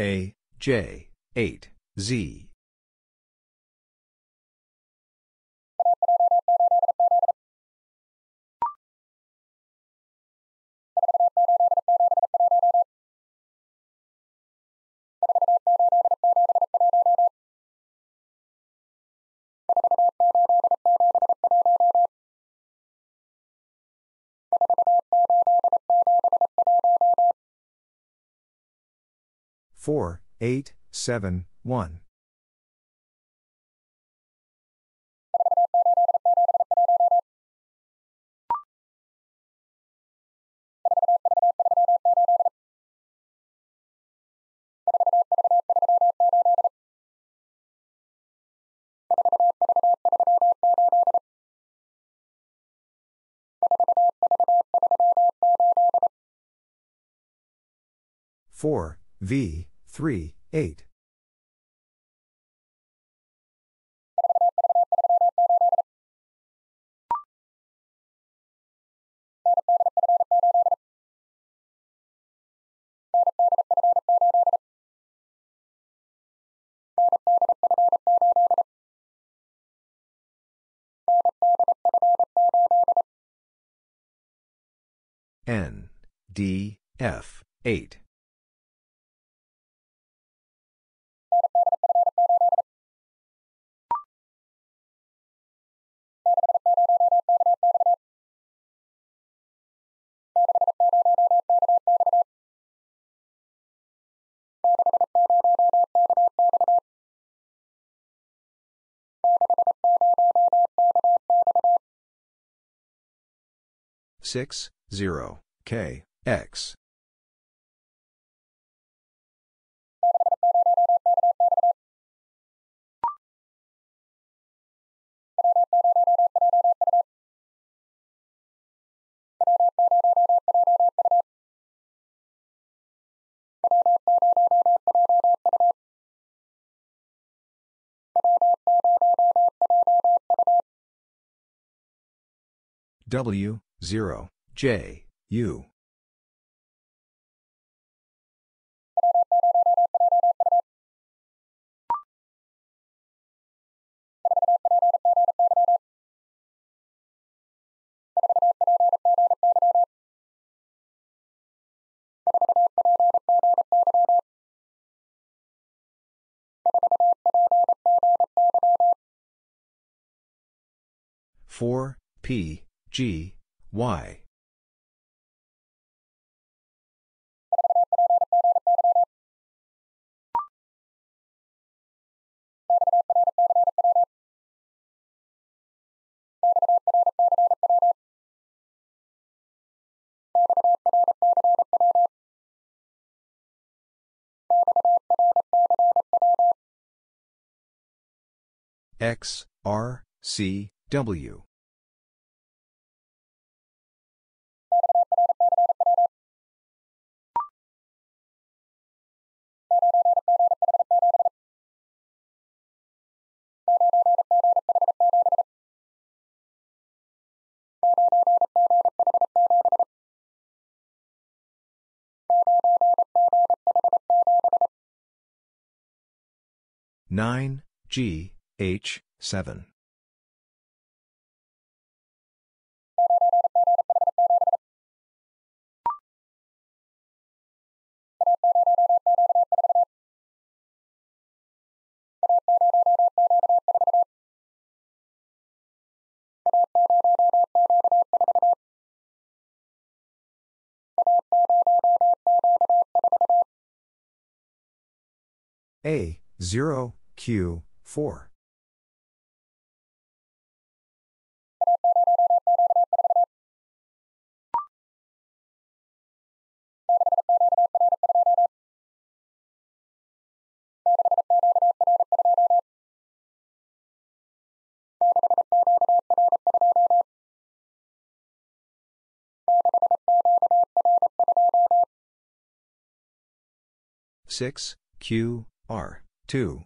A, J, 8, Z. Four, eight, seven, one. Four V, 3, 8. N, D, F, 8. Six, zero, K, X. W, 0, J, U. Four P G Y. X, R, C, W. Nine G H seven. A zero Q four six Q R two.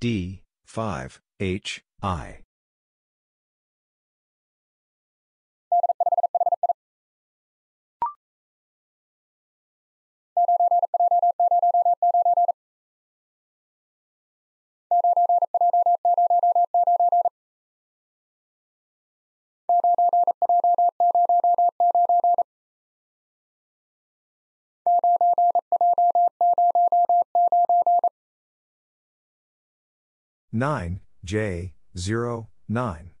D five H I nine J zero nine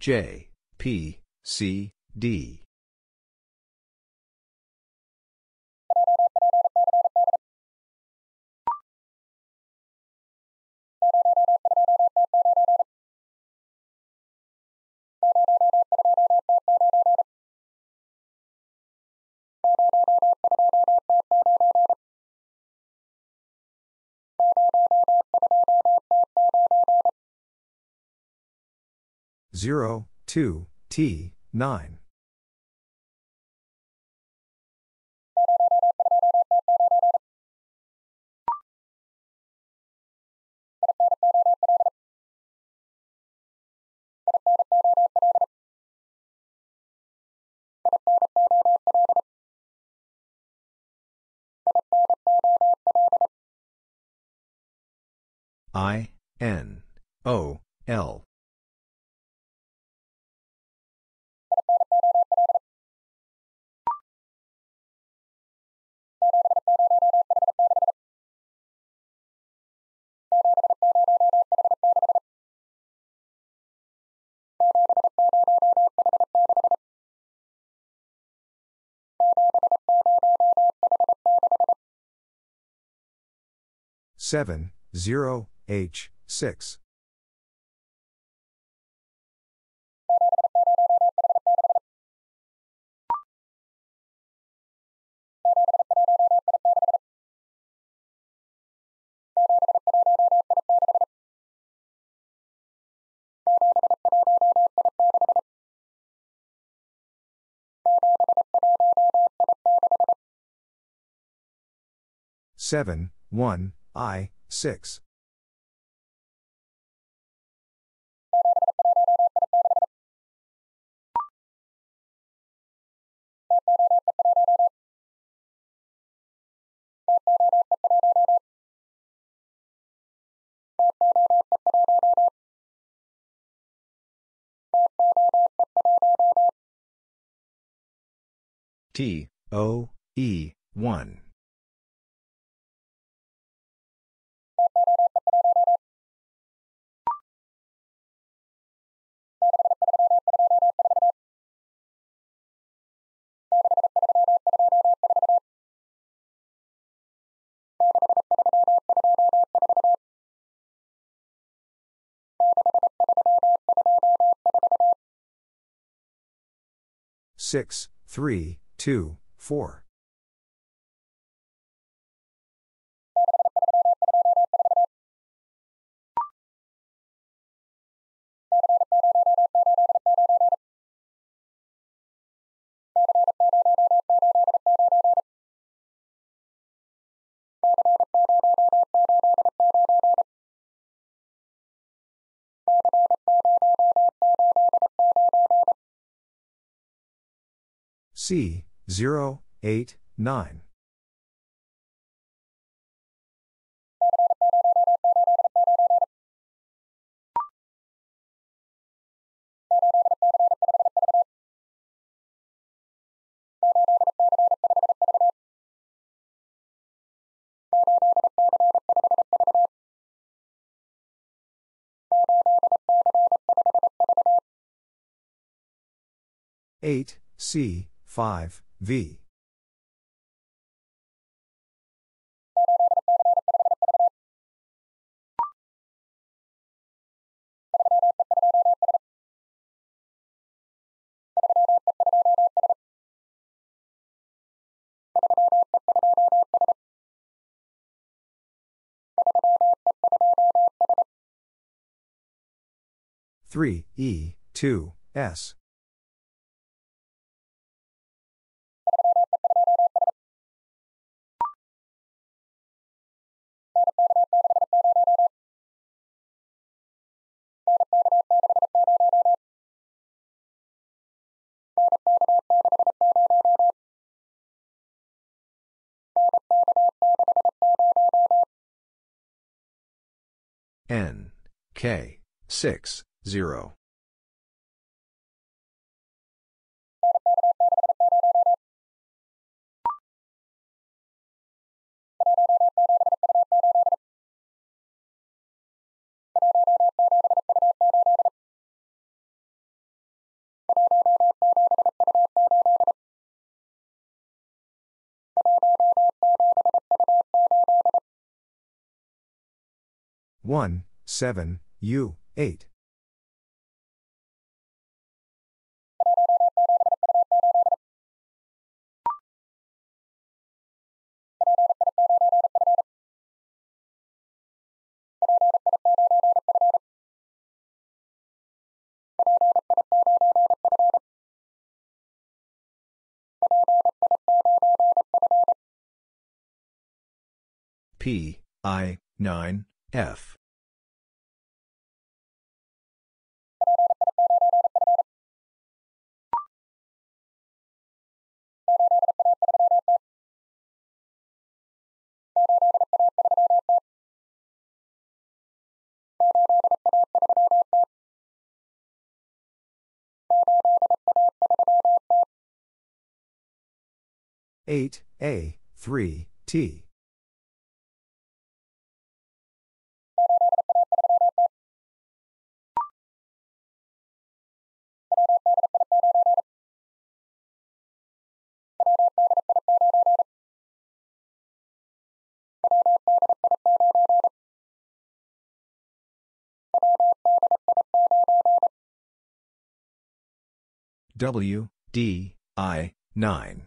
J P C D zero two T nine I N O L seven zero H six. Seven one I, 6. T O E 1 Six, three, two, four. C, 0, 8, 9. Eight C five V. Three E two S N K 6 0 1 7 U 8 P I 9 F Eight A three T. W D I 9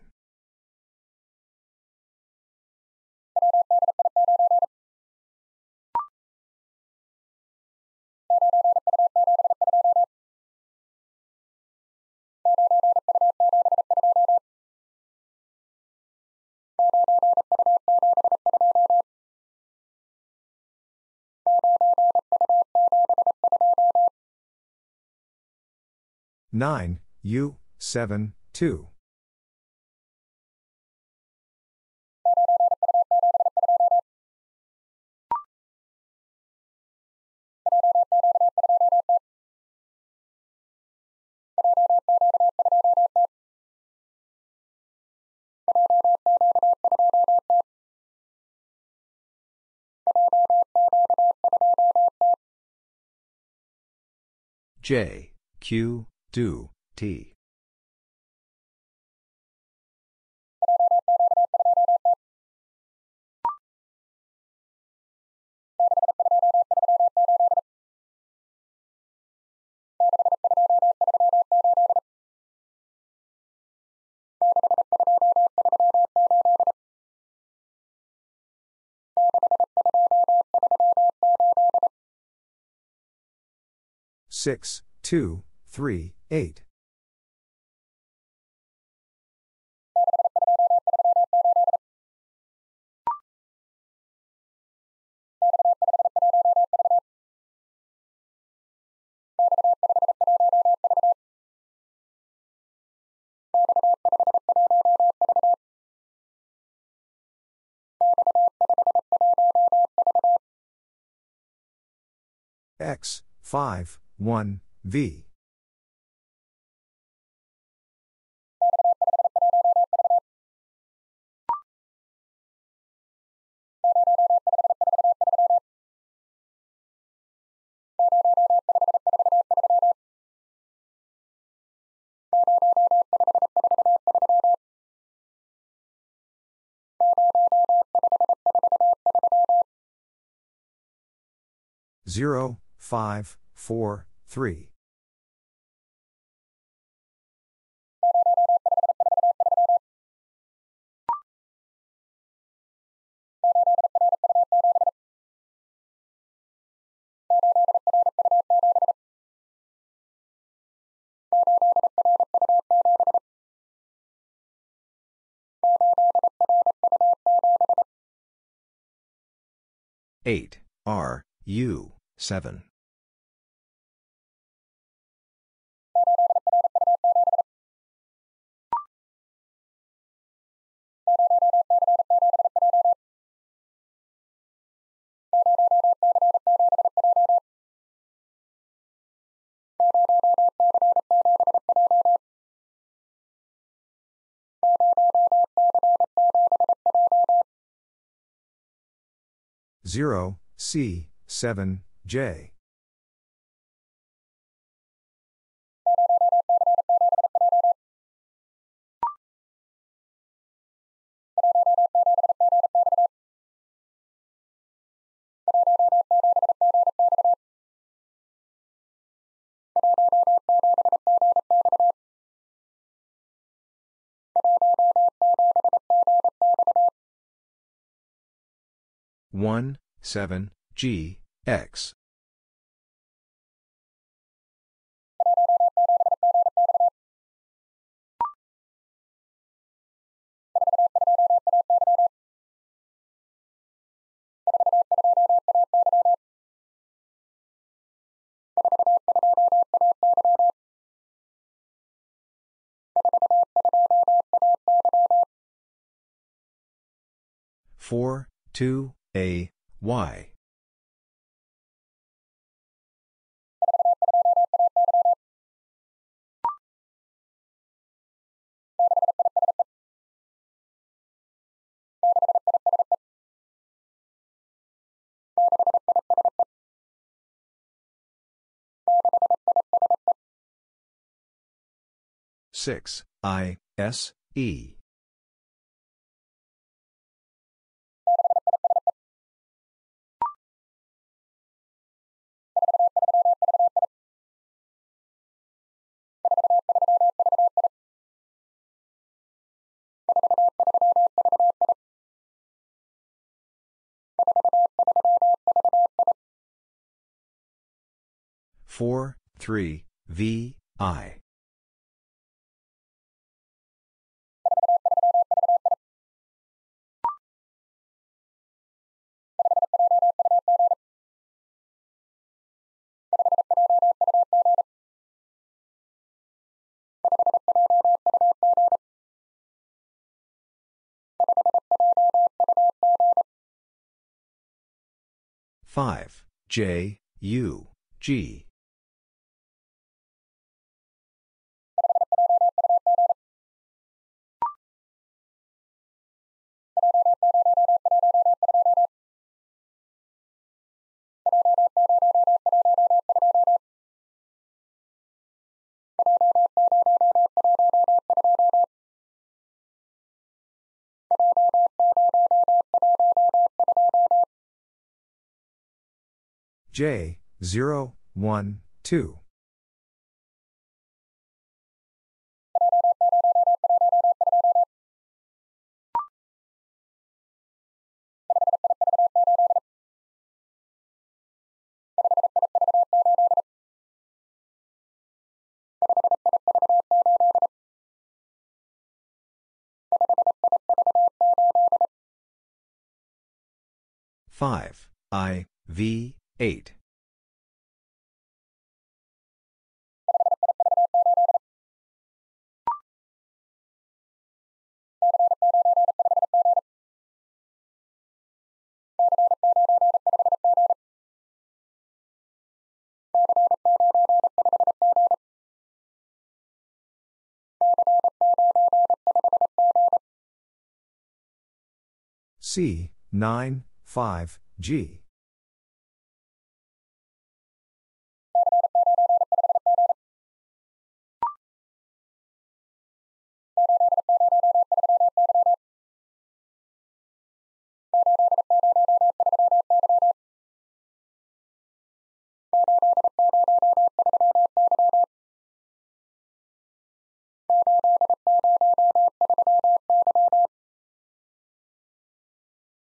9, U, 7, 2. J, Q, do, T. Six, two, three, eight. X, 5, 1, V. Zero, five, four, three. Eight, R, U, seven. Zero, C, seven, J. One, seven, G, X. Four, two, A, Y. Six, I, S, E. Four, three, V, I. Five. J. U. G. J, 0, 1, 2. Five I V eight. C, 9, 5, G.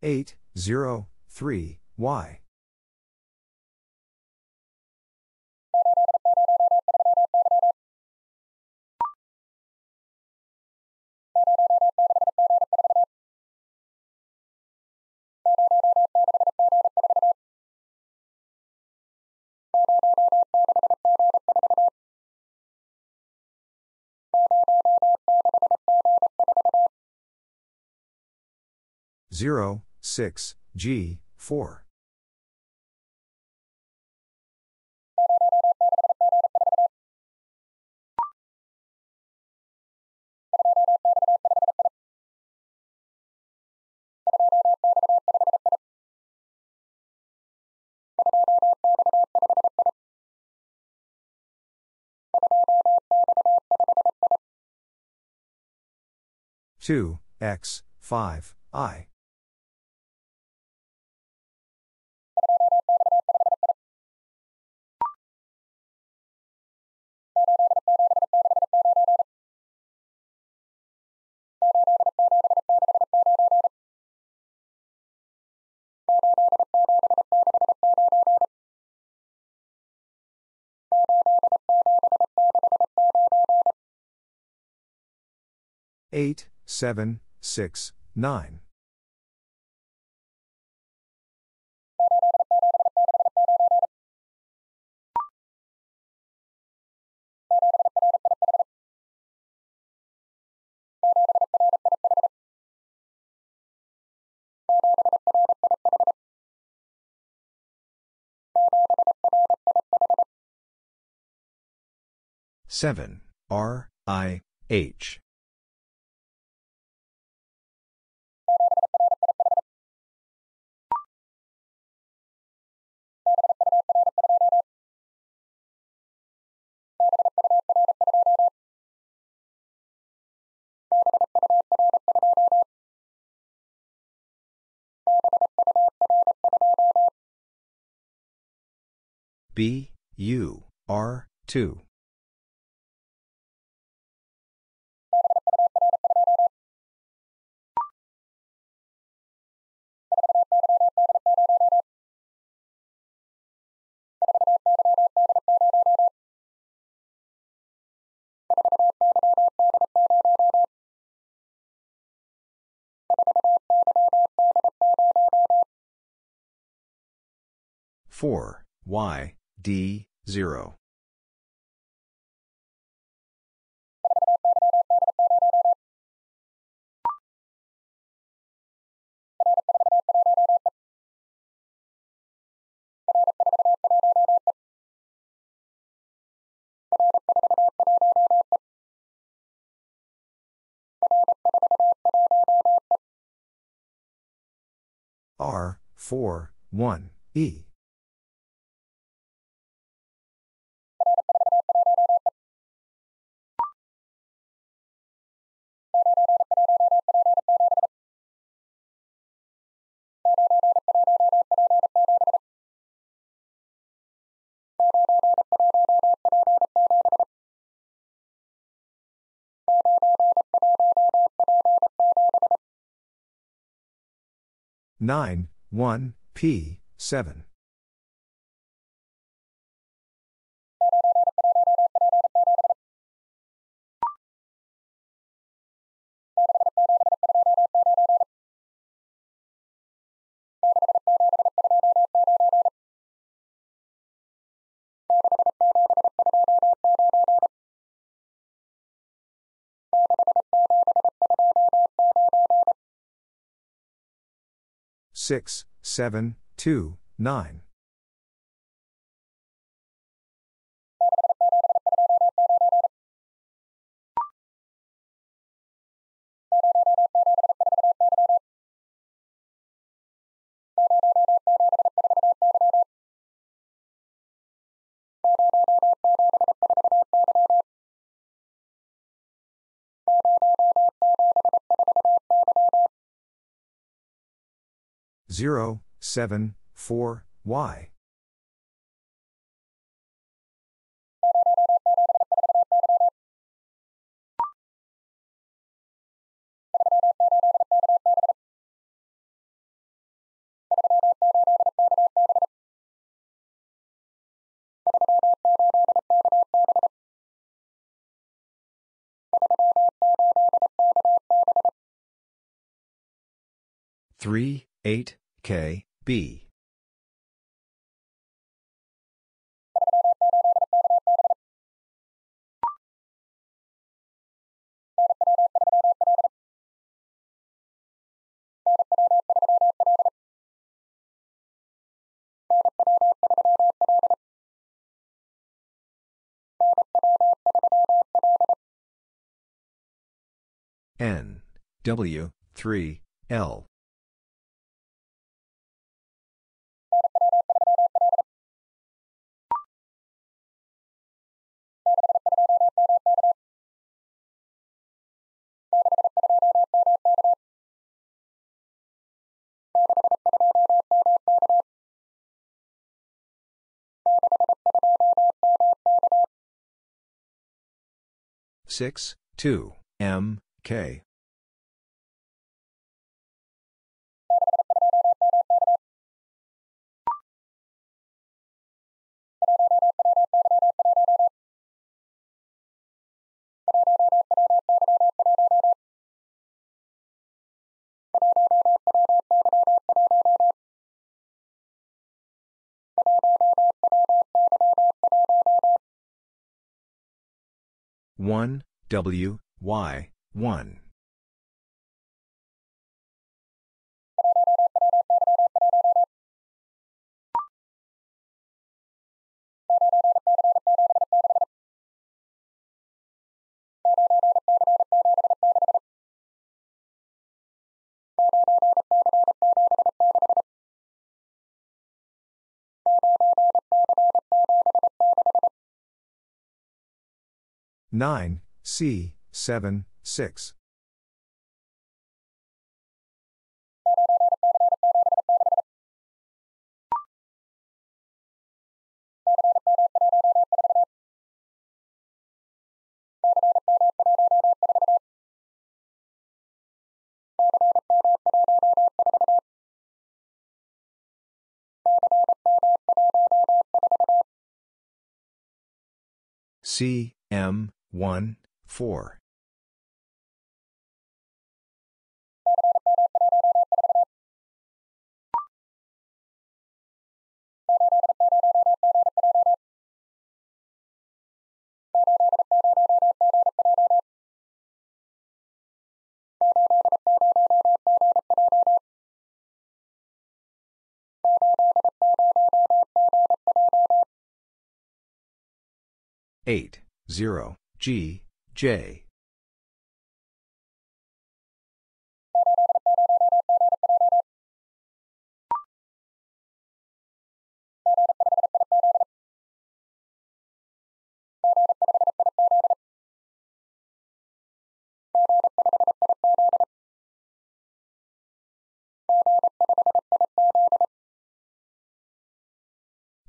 Eight, zero, three, Y. Zero, six, G, four. Two, X, five, I. Eight, seven, six, nine. Seven, R, I, H. B, U, R, 2. Four. Y. D. Zero. R, 4, 1, E. Nine, one, P, seven. Six, seven, two, nine. Zero, seven, four, Y. Three, eight, K, B. N, W, 3, L. Six, two, M, K. One, W, Y, one. Nine, C, seven, six. C, M, 1, 4. Eight, zero, G, J.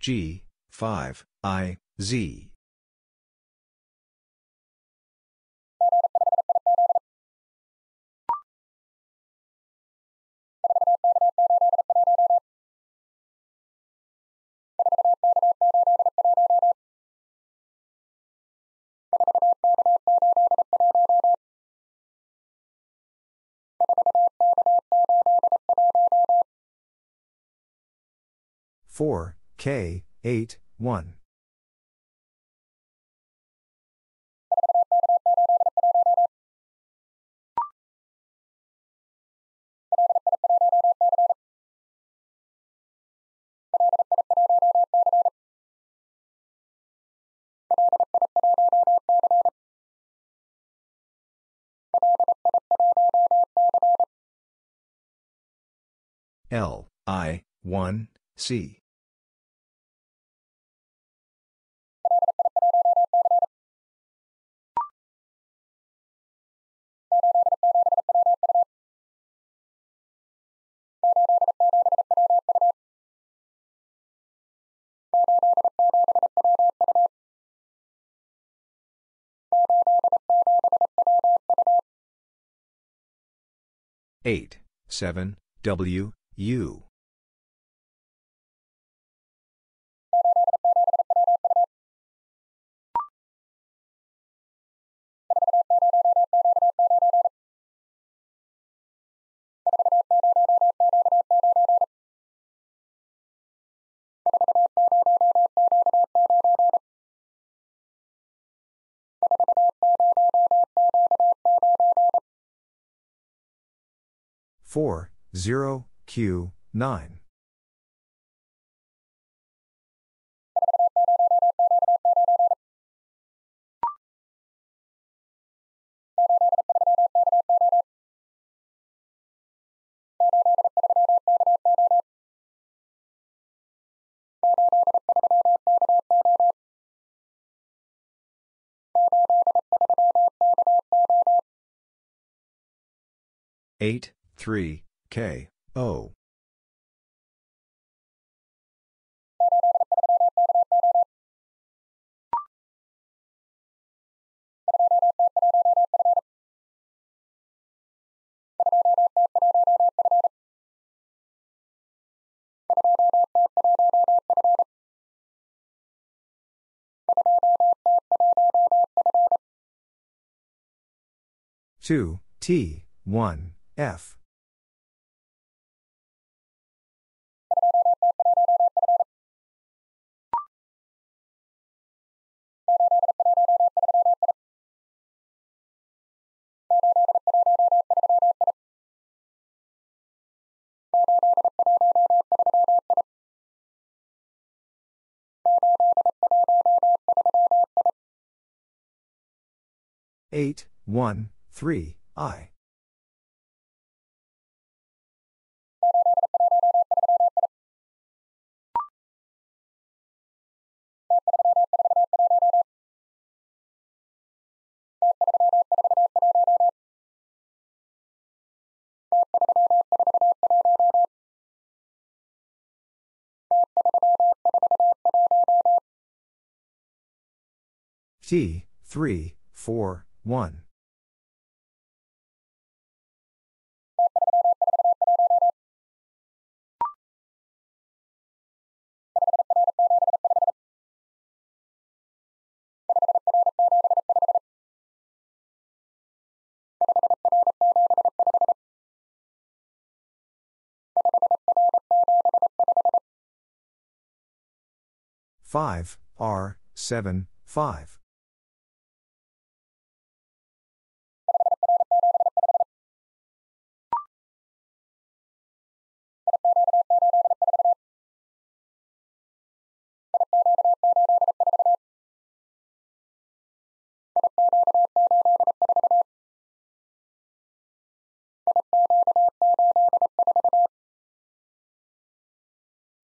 G, 5, I, Z. Four K eight one L I 1 C. Eight, seven, W, U. Four, zero, Q, nine. Eight, three, K, O. Two, T, one, F. Eight, one, three, I. T, 3, 4, 1. Five R seven five.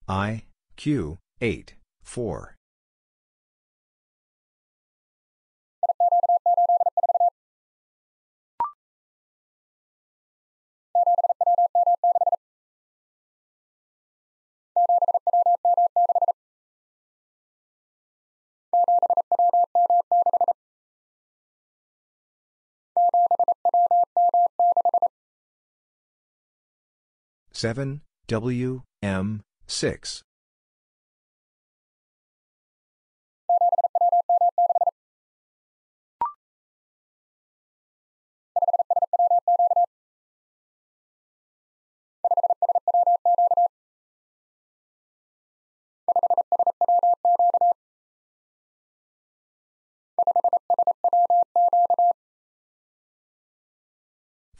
I, Q, 8, Four. Seven W M six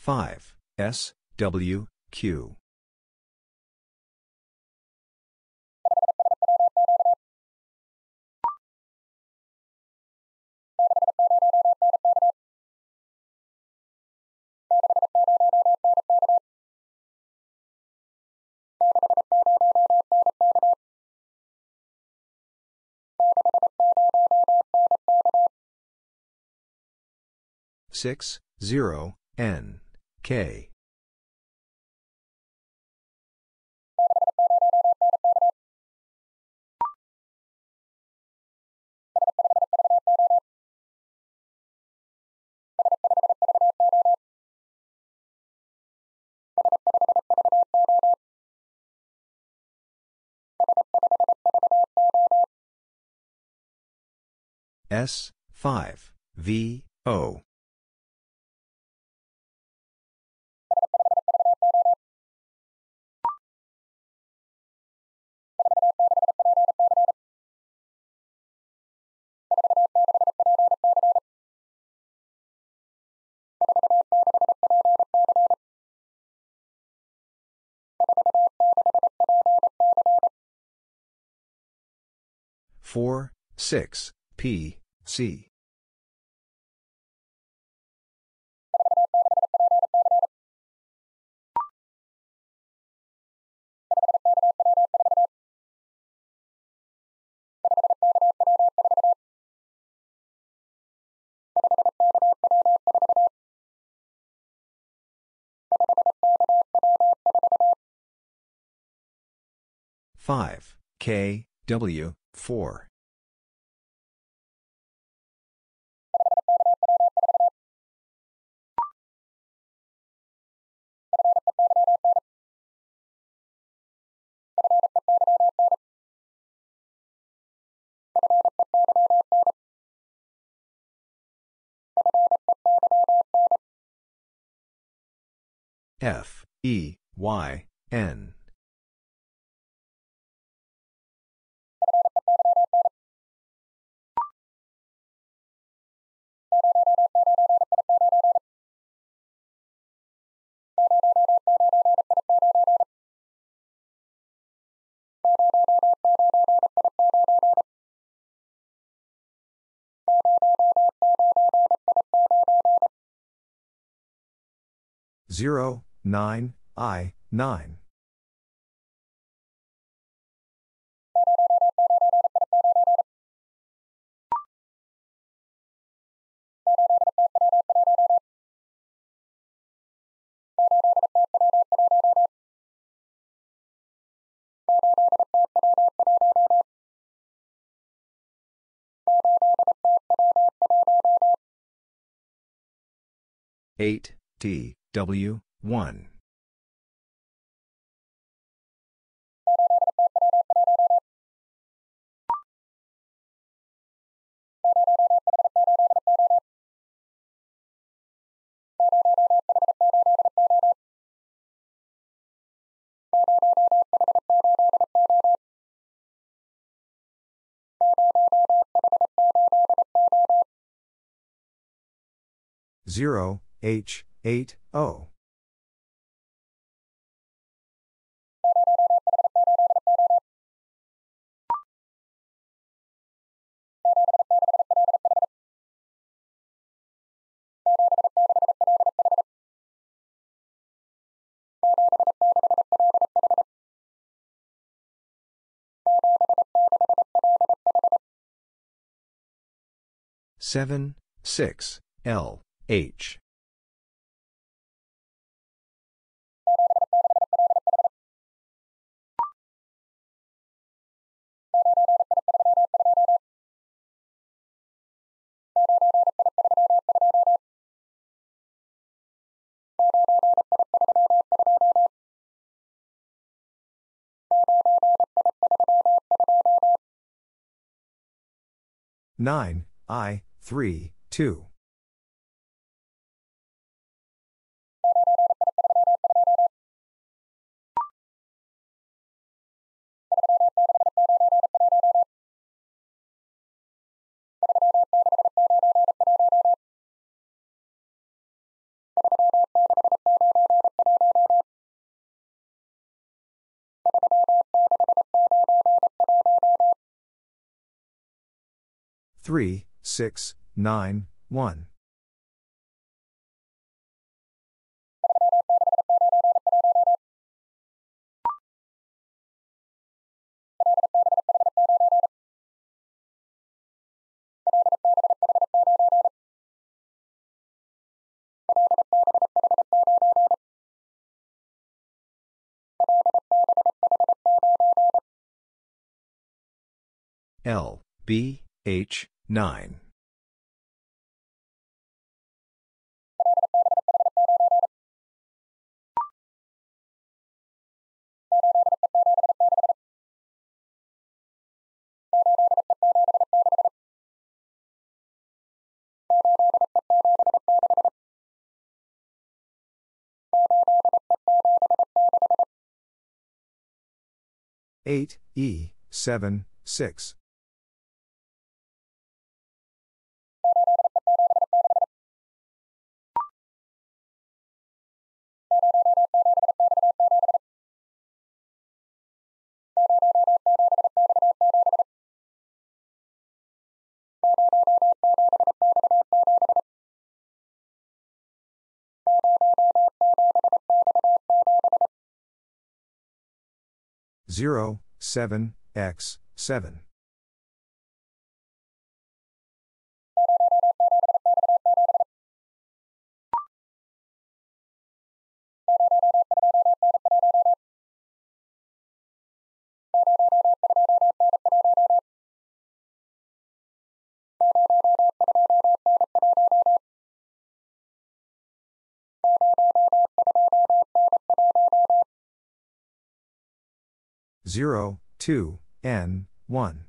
5, S, W, Q. Six, zero, N. K. S five V O four six P C five K W 4. F E Y N Zero, nine, I, nine. Eight T W one. Zero H eight O seven six L H 9, I, 3, 2. Three, six, nine, one. L, B, H, 9. Eight E seven six. Zero seven X seven. Zero, two, N, one.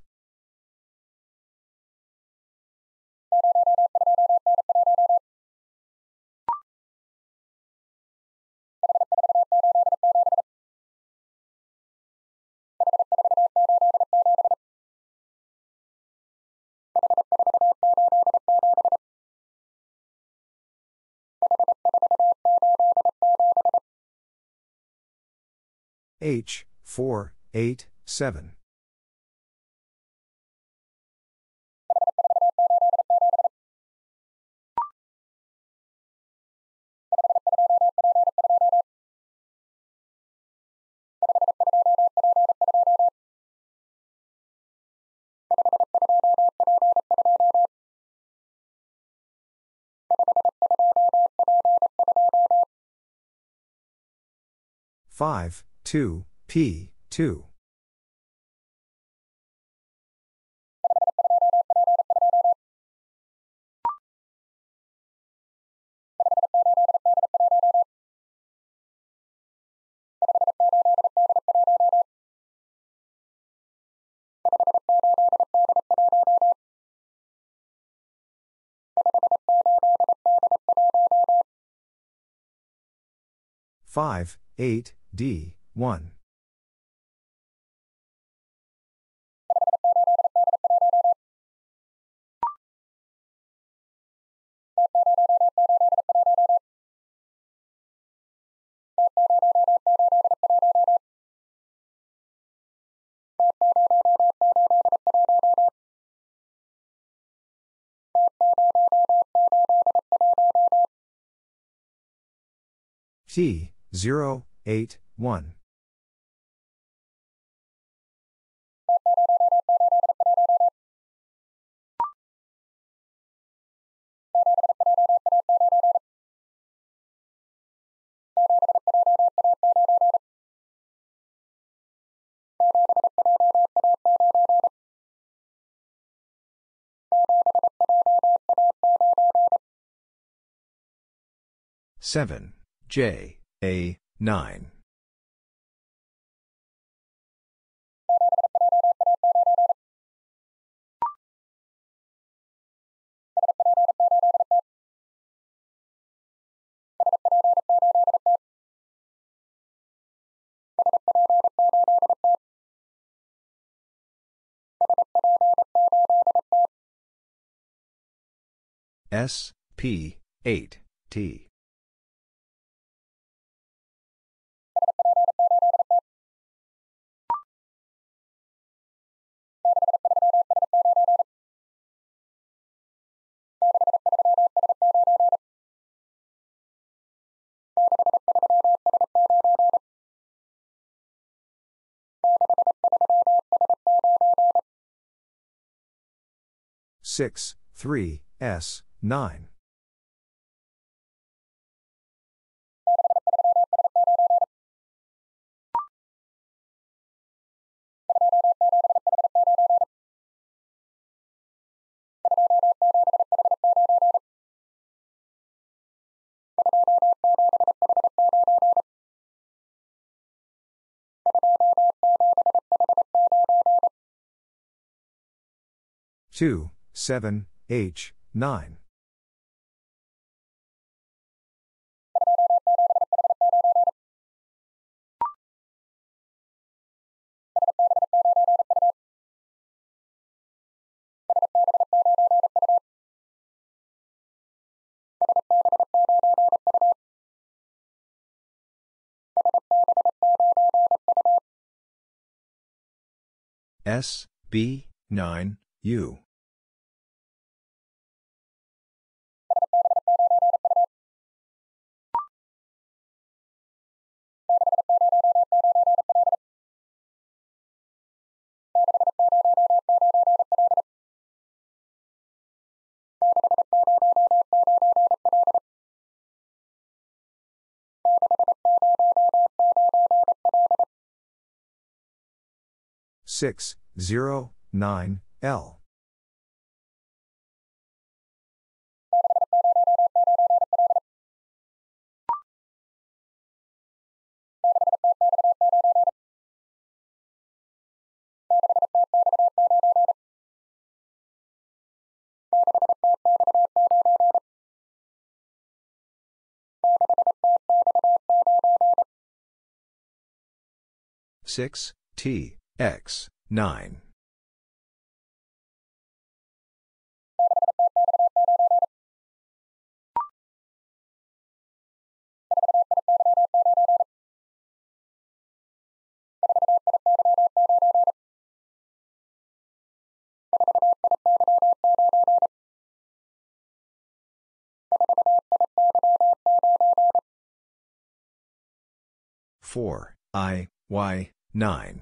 H, 4, 8, 7. Five, two, P, two. Five, eight, D, one. T, 0, 8, 1. 7, J, A, 9. S, P, 8, T. Six, three, S, nine. Two, seven, H, nine. S, B, 9, U. Six, zero, nine, L. Six, T, X, nine. Four, I, Y, nine.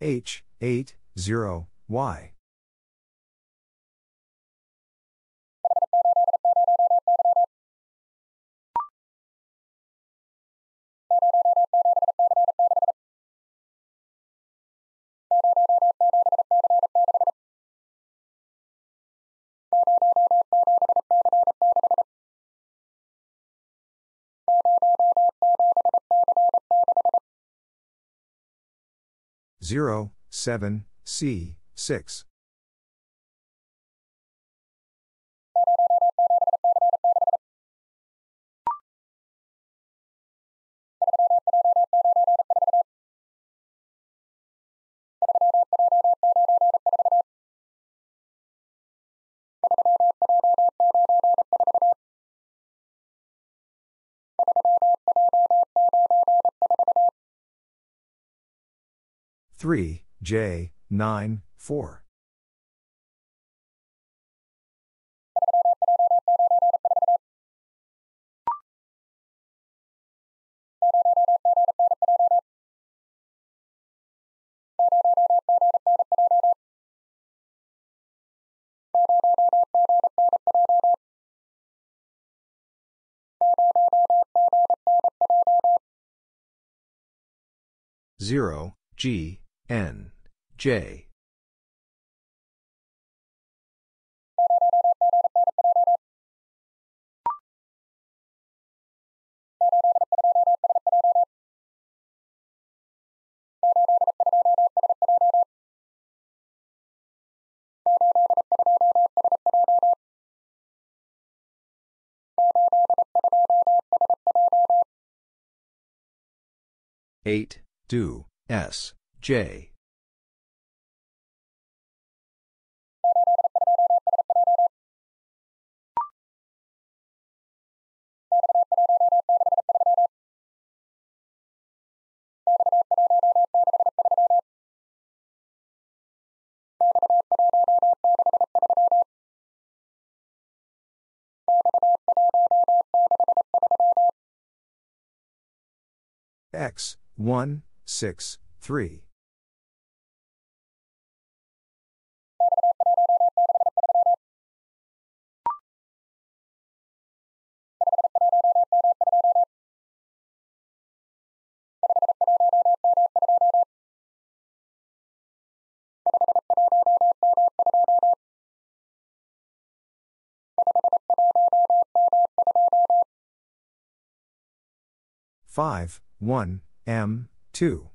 H, 8, 0, Y. Zero, seven, C, six. Three, J, nine, four. Zero, G, N. J. Eight, do, S. J. X, 1, 6, 3. Five, one, M, two.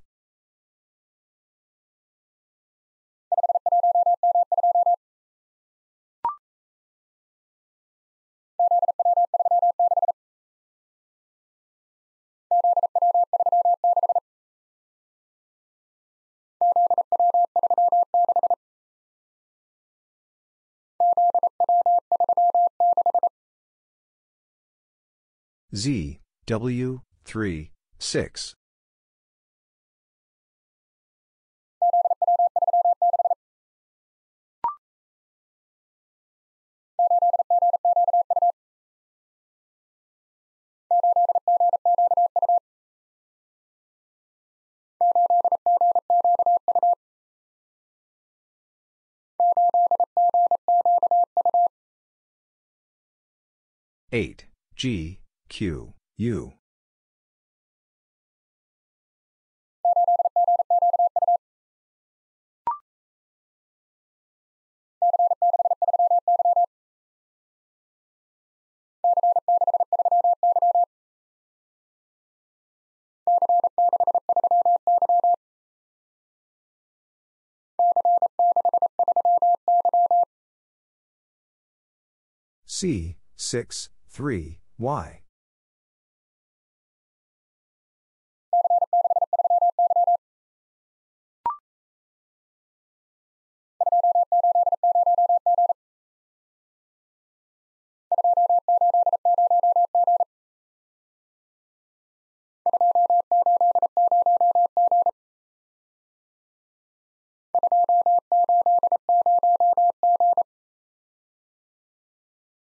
Z, W, 3, 6. Eight. G. Q. U C, 6, 3, Y.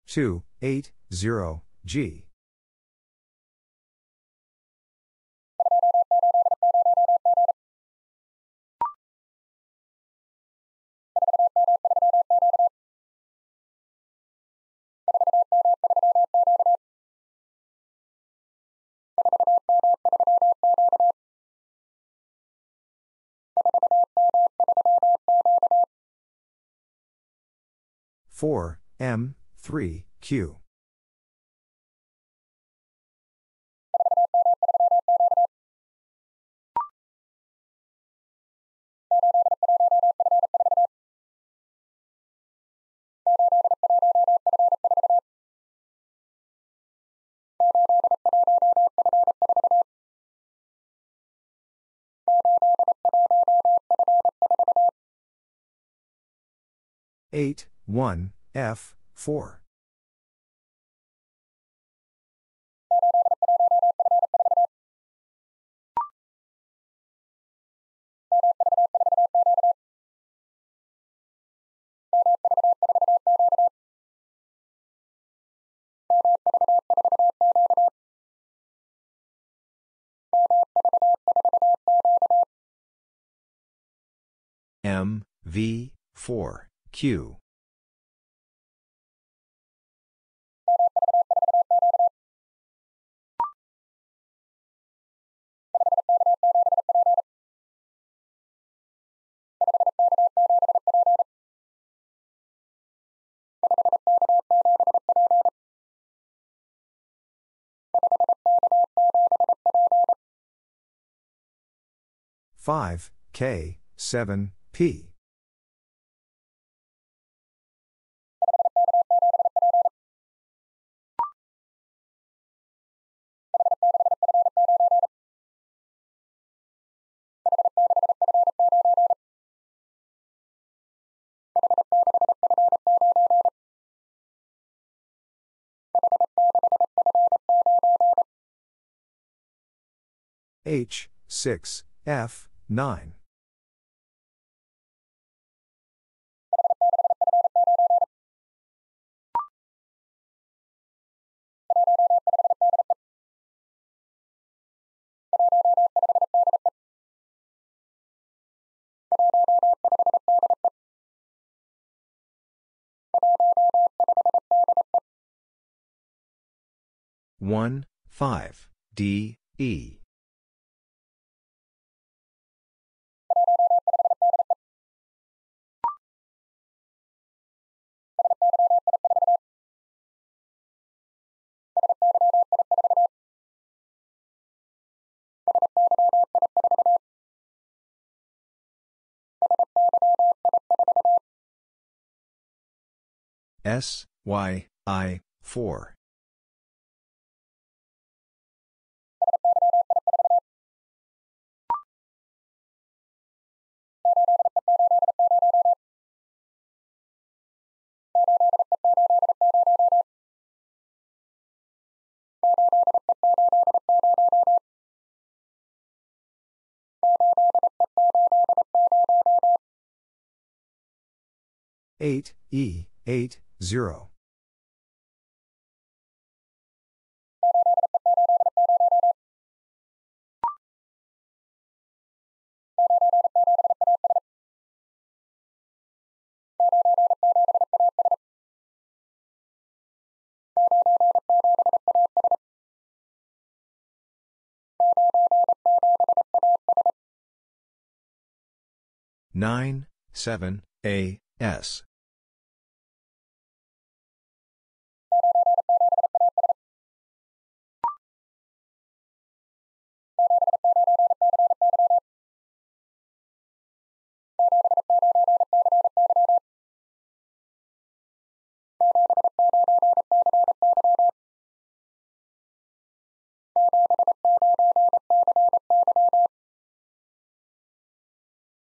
Two, eight, zero, G. Four, M, three, Q. Eight, one, F, four. M, V, 4, Q. Five, K, seven, P. H, 6, F, 9. One, five, D, E. S, Y, I, 4. Eight E eight zero. Nine, seven, A, S.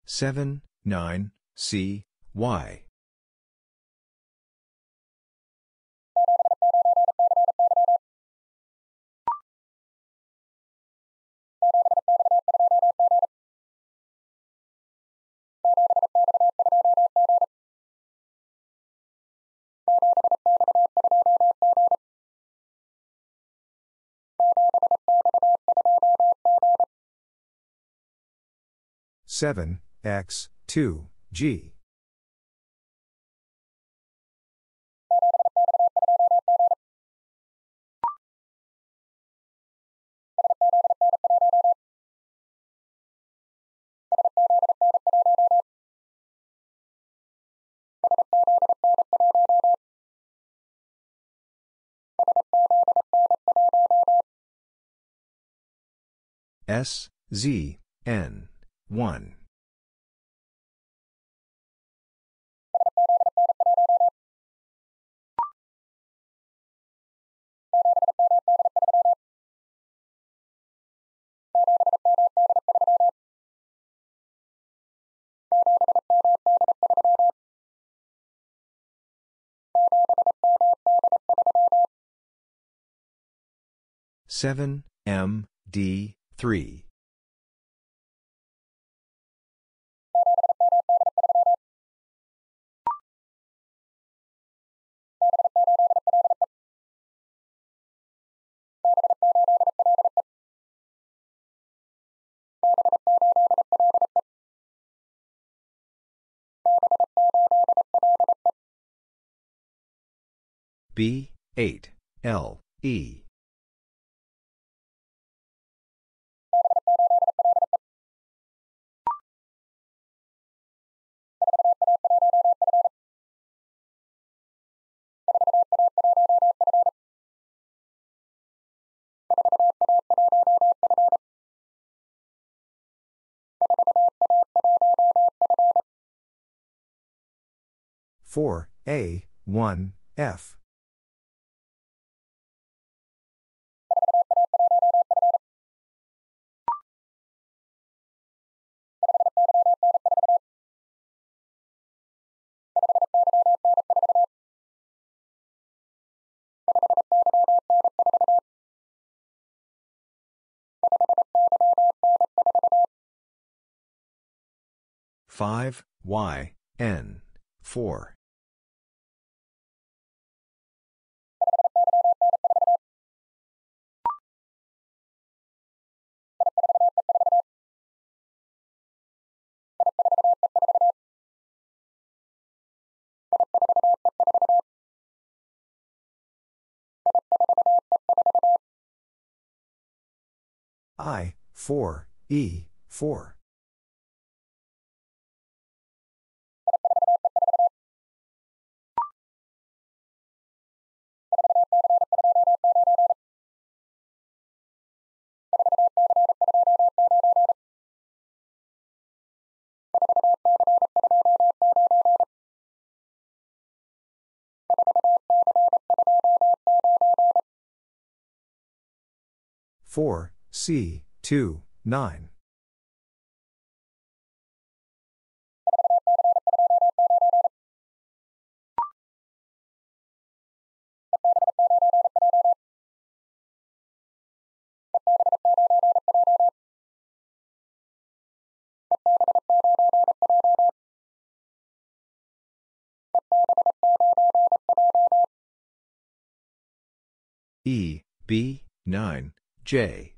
Seven, nine, C, Y. Seven, X, two, G. S, Z, N, 1. Seven M D three. B eight L E Four A one F 5, Y, N, 4. I, 4, E, 4. Four C two nine. E B 9 J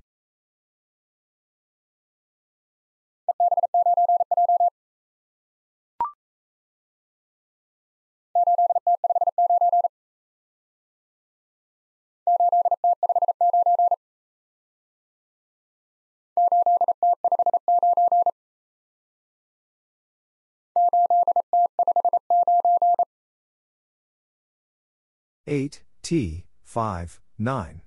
Eight T five nine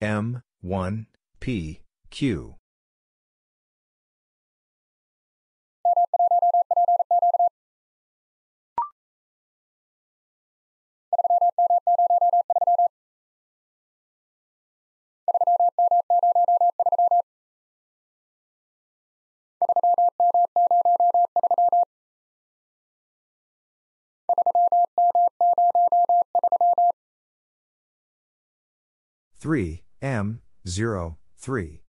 M 1 P Q. Three M zero three.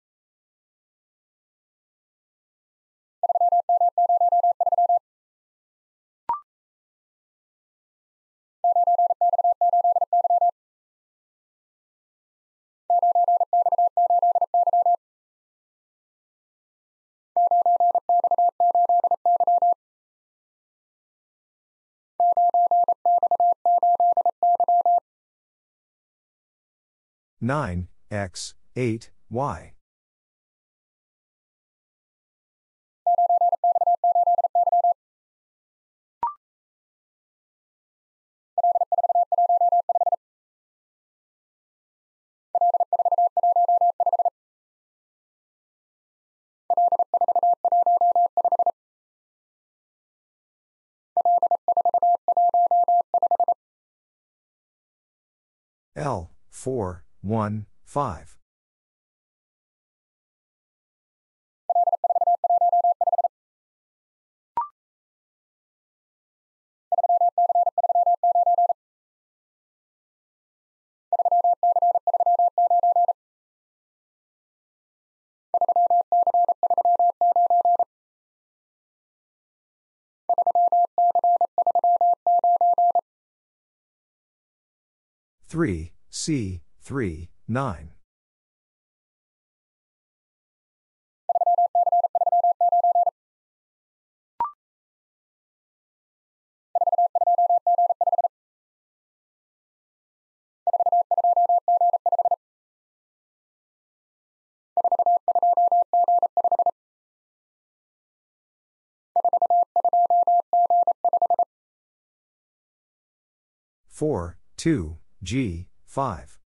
Nine X eight Y. L four one five. Three C three nine Four two G 5.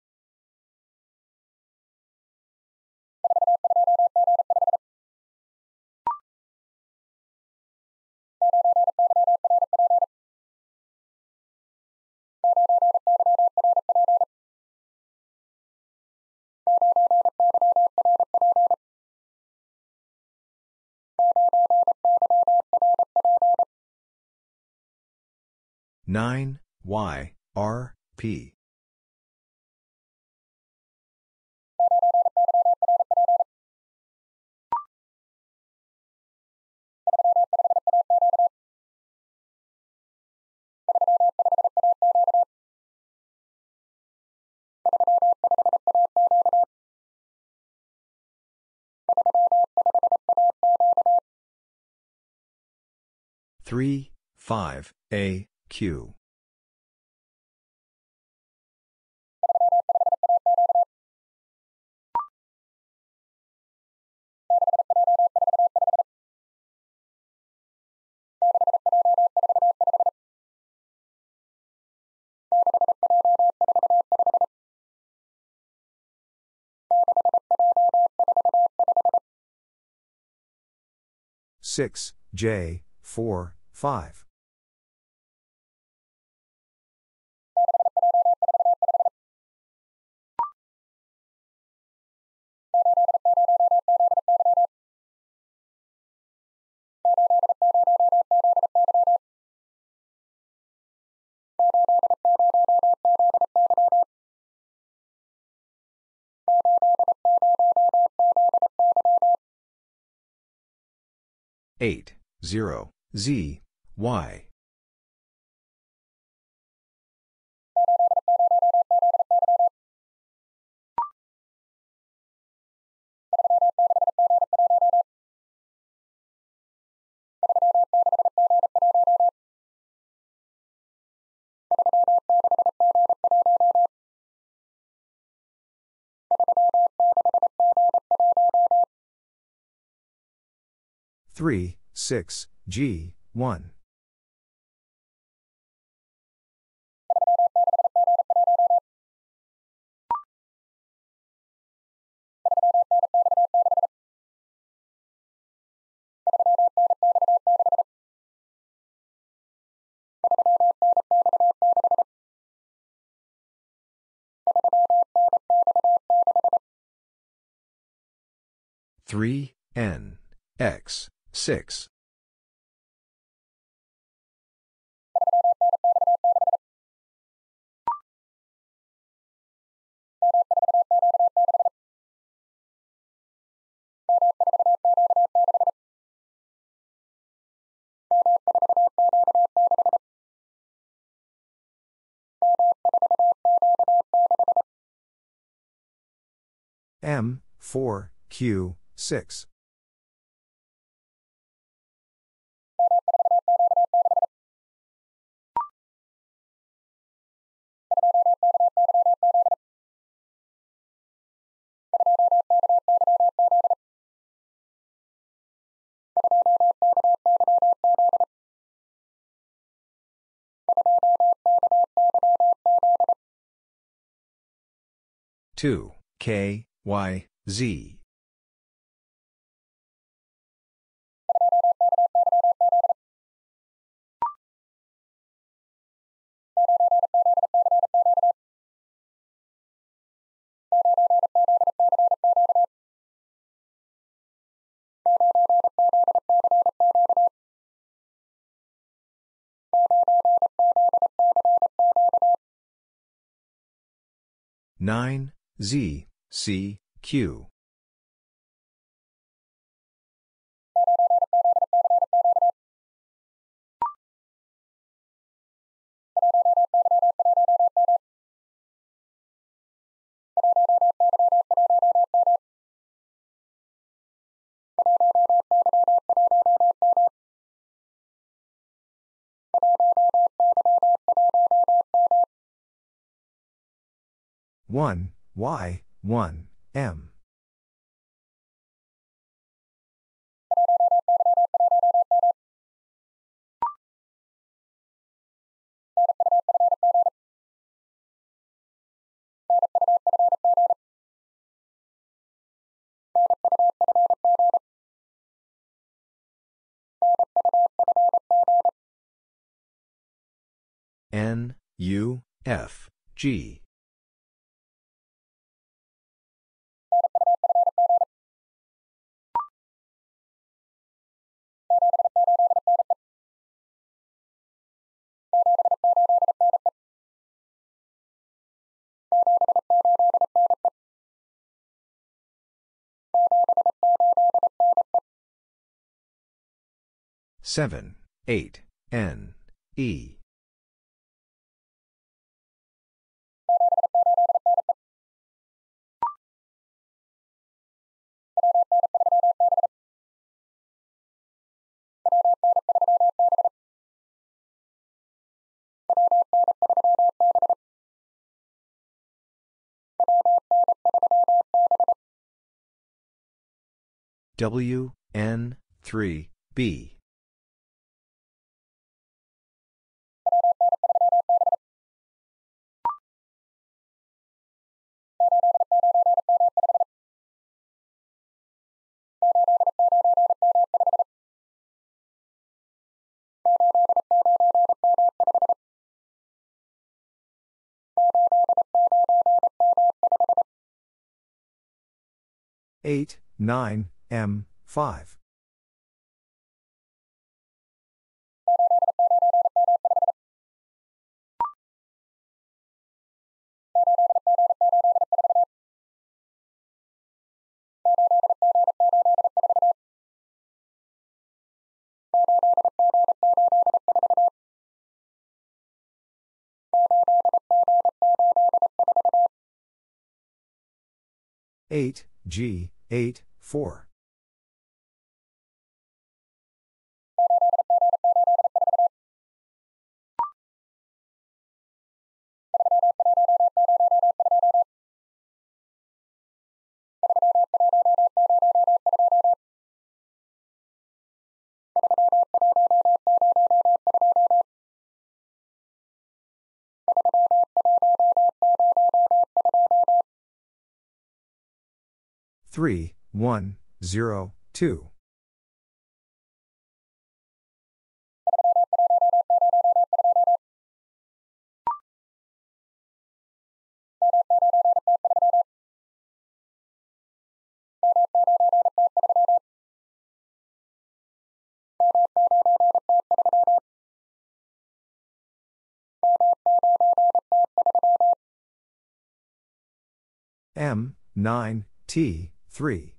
Nine Y R P. Three, five, A, Q. Six, J, four, five. Eight, zero, Z, Y. Three, six, G, one. Three, N, X, six. M, 4, Q, 6. Two, K, Y, Z. Nine, Z, C, Q. One, Y, one, M. N U F G. 7, 8, N, E. W, N, 3, B. Eight, nine, M, five. Eight, G, eight, four. Three, one, zero, two. M, 9, T, 3.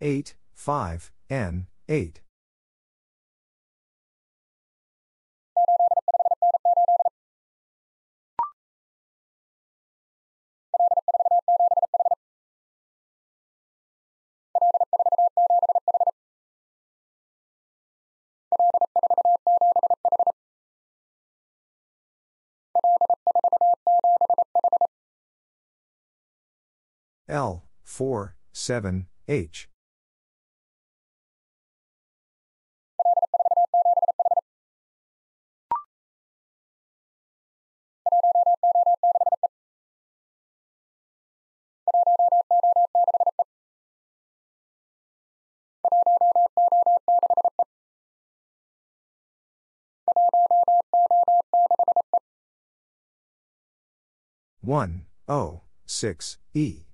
Eight, five, N, eight. L, 4, 7, H. One, O, six, E.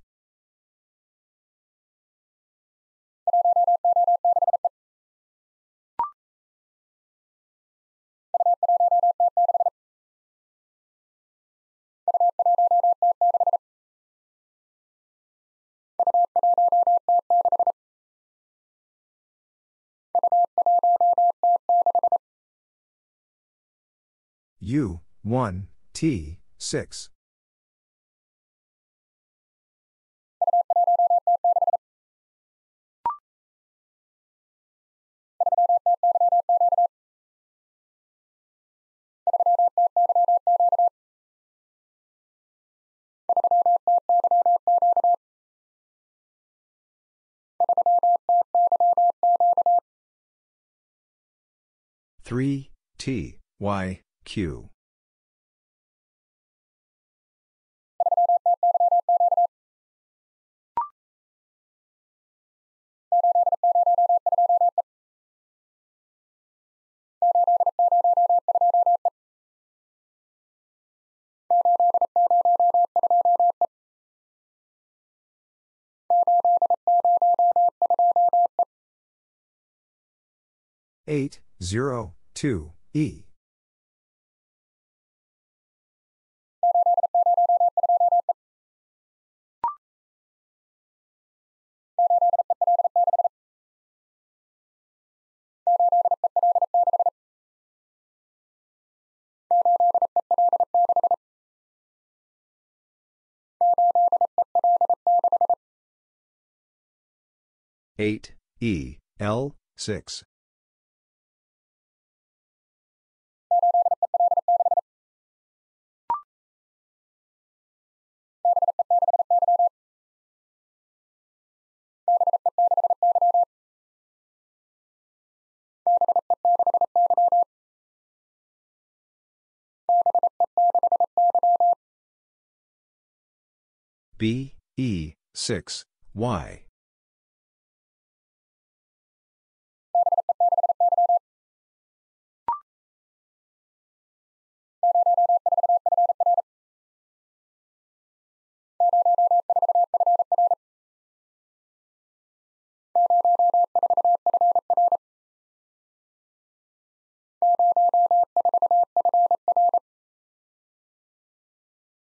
U, 1, T, 6. Three T Y Q 8, 0, 2, E. Eight E L six. B E 6 Y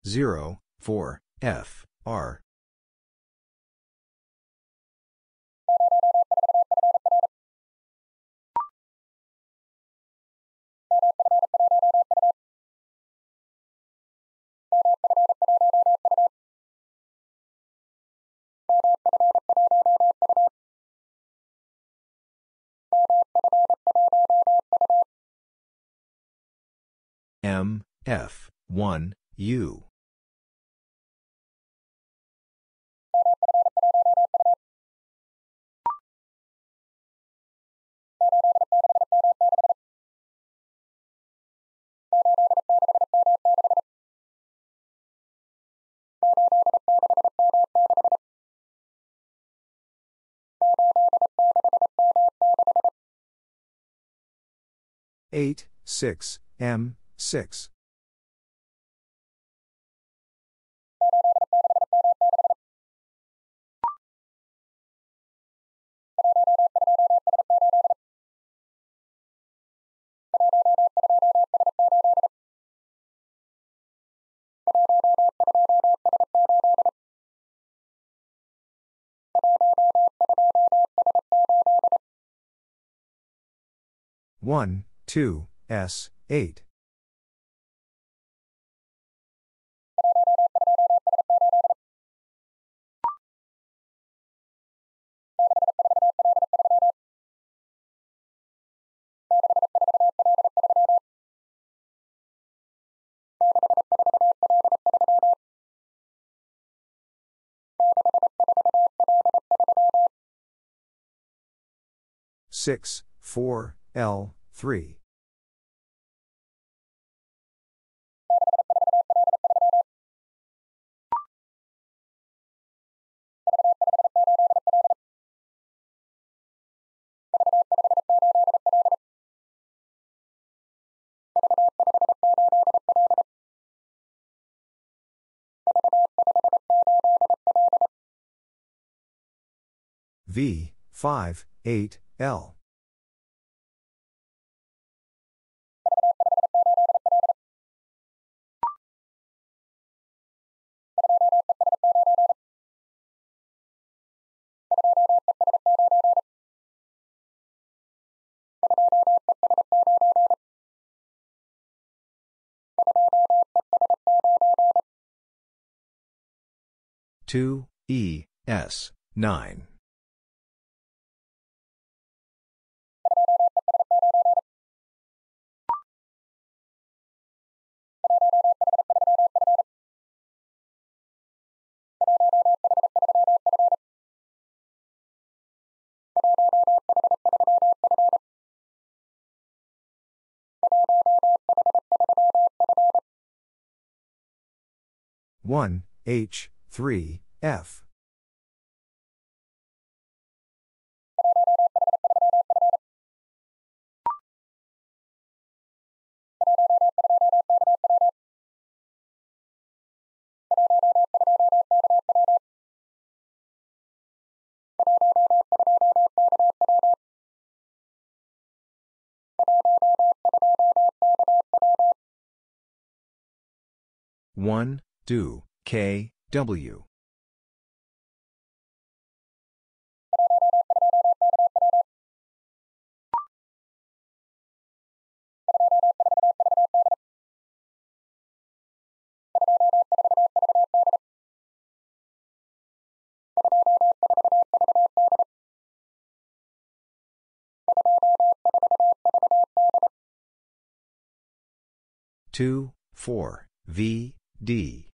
Zero, four, F, R. M, F, 1, U. Eight, six, M, six. One, two, S, eight. Six, four, L, three. V, 5, 8, L. Two, E, S, nine. One H three F. One, do, K, W. Two, four, V, D.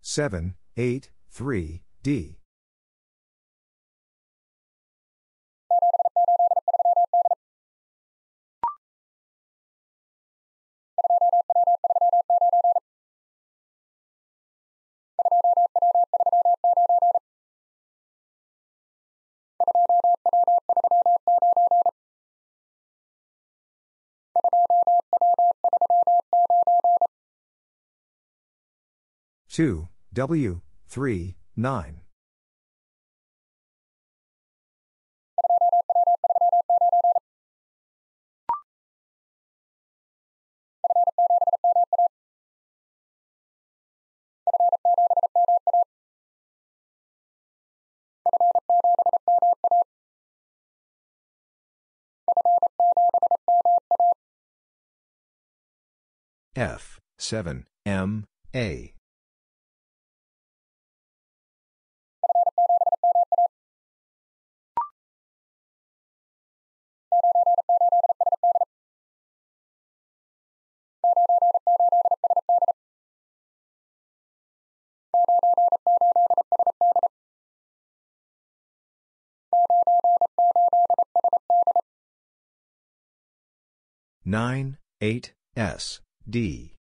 Seven, eight, three, D. Two, W, three, nine. F, 7, M, A. Nine, eight, S, D.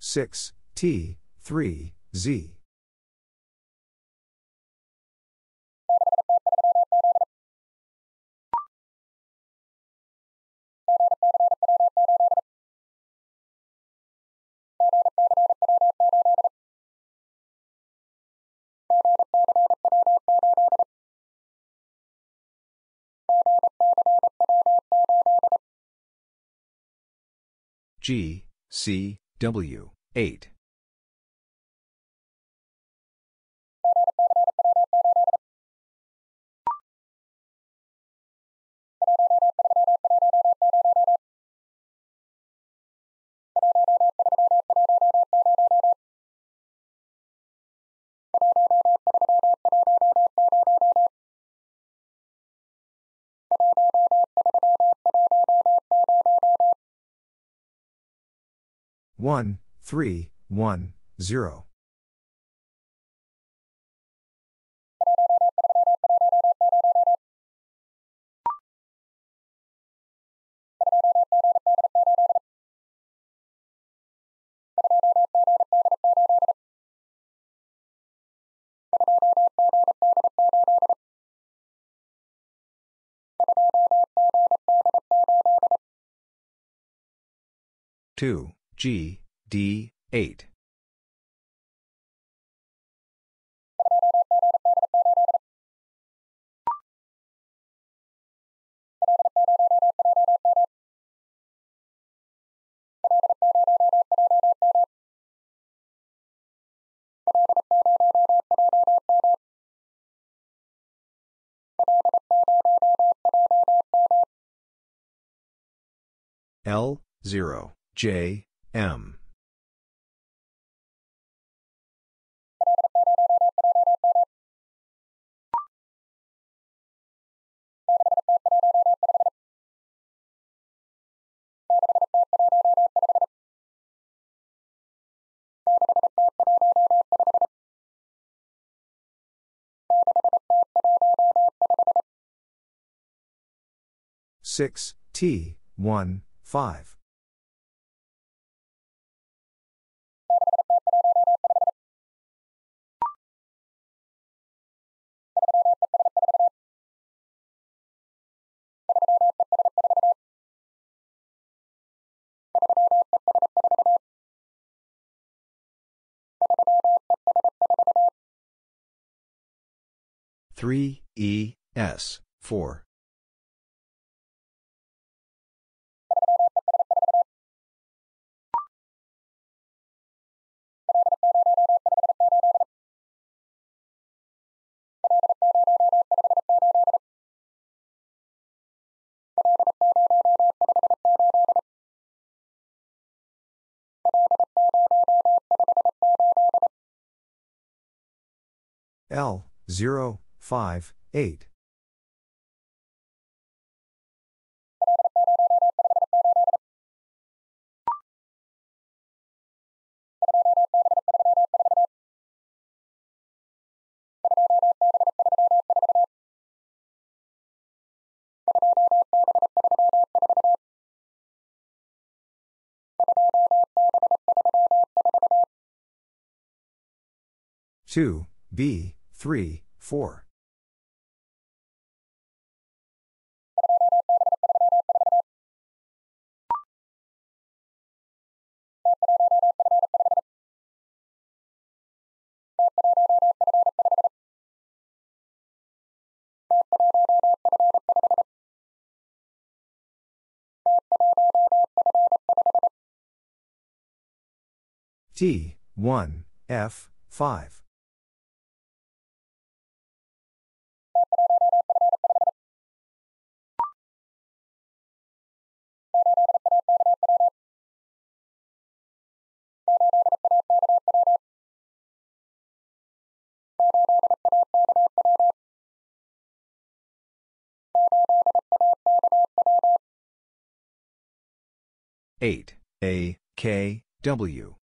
Six, T, three, Z. G, C, W, 8. One, three, one, zero. Two, G, D, 8. L, 0, J, M. Six T one five Three E S four L 0, 5, 8. Two B three four. T 1 F 5 8 A K W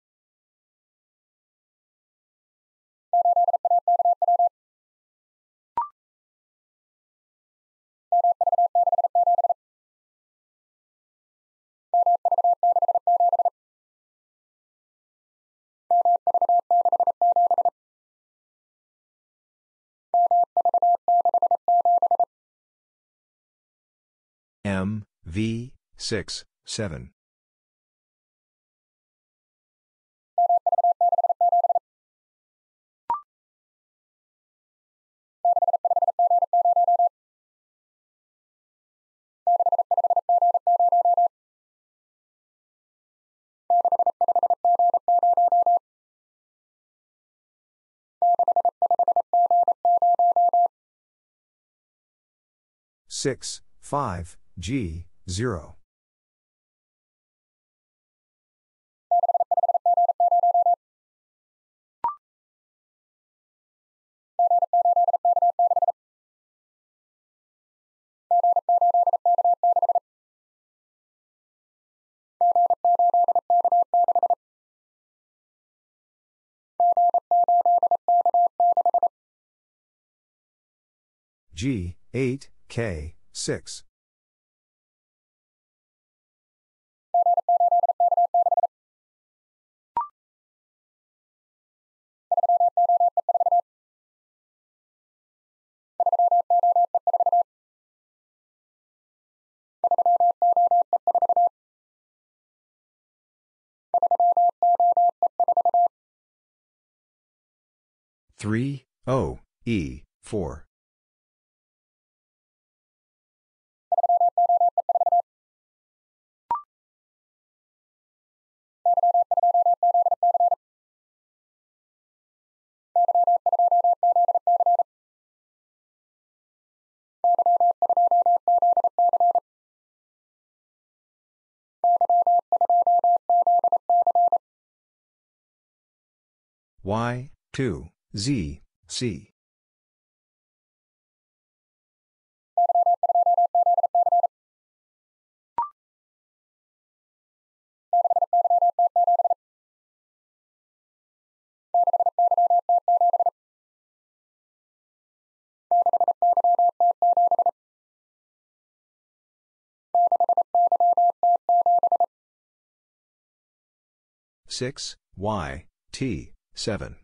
M V 6 7 6, 5, G, 0. G, 8, K, 6. Three O E four Y, 2, Z, C. Six Y T seven.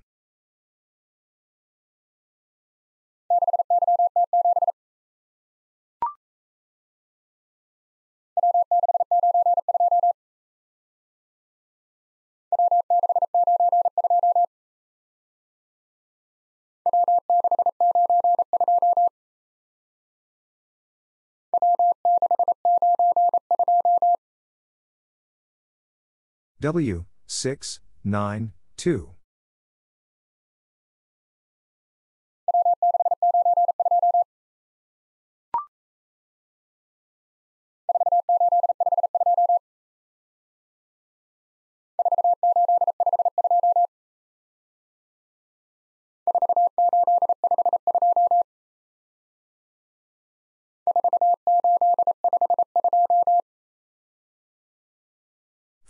W, 6, 9, 2.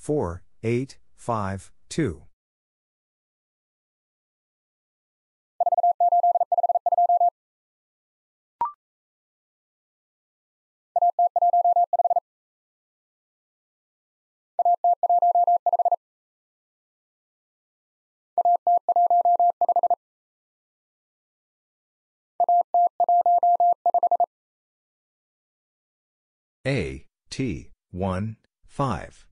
Four, eight, five, two. A, T, 1, 5.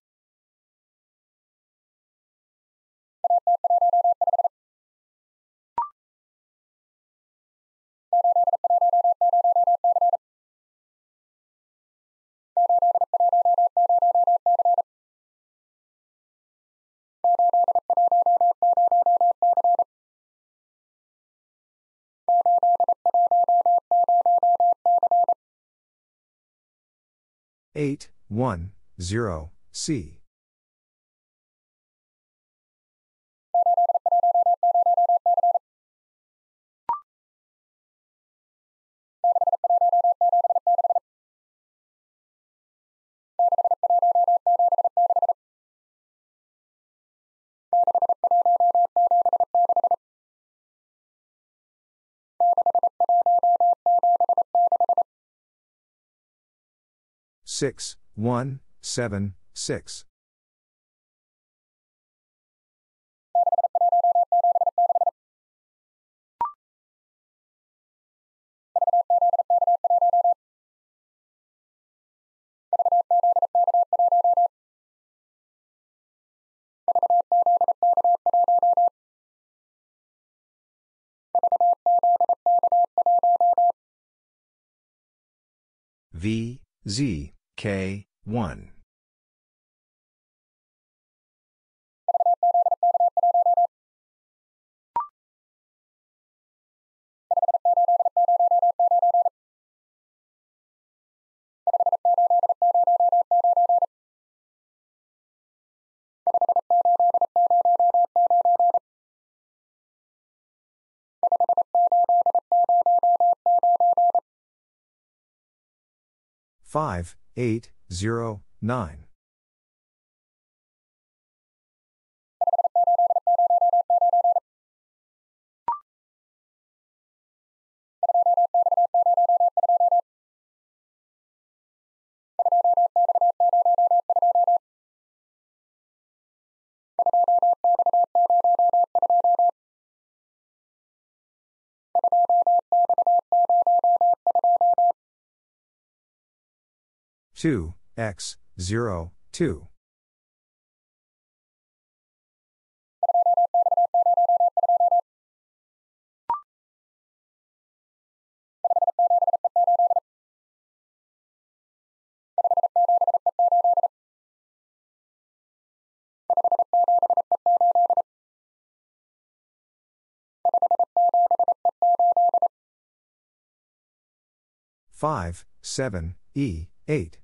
Eight, one, zero, C. Six, one, seven, six. V, Z, K, 1. Five, eight, zero, nine. Two, X, zero, two. Five, seven, E, eight.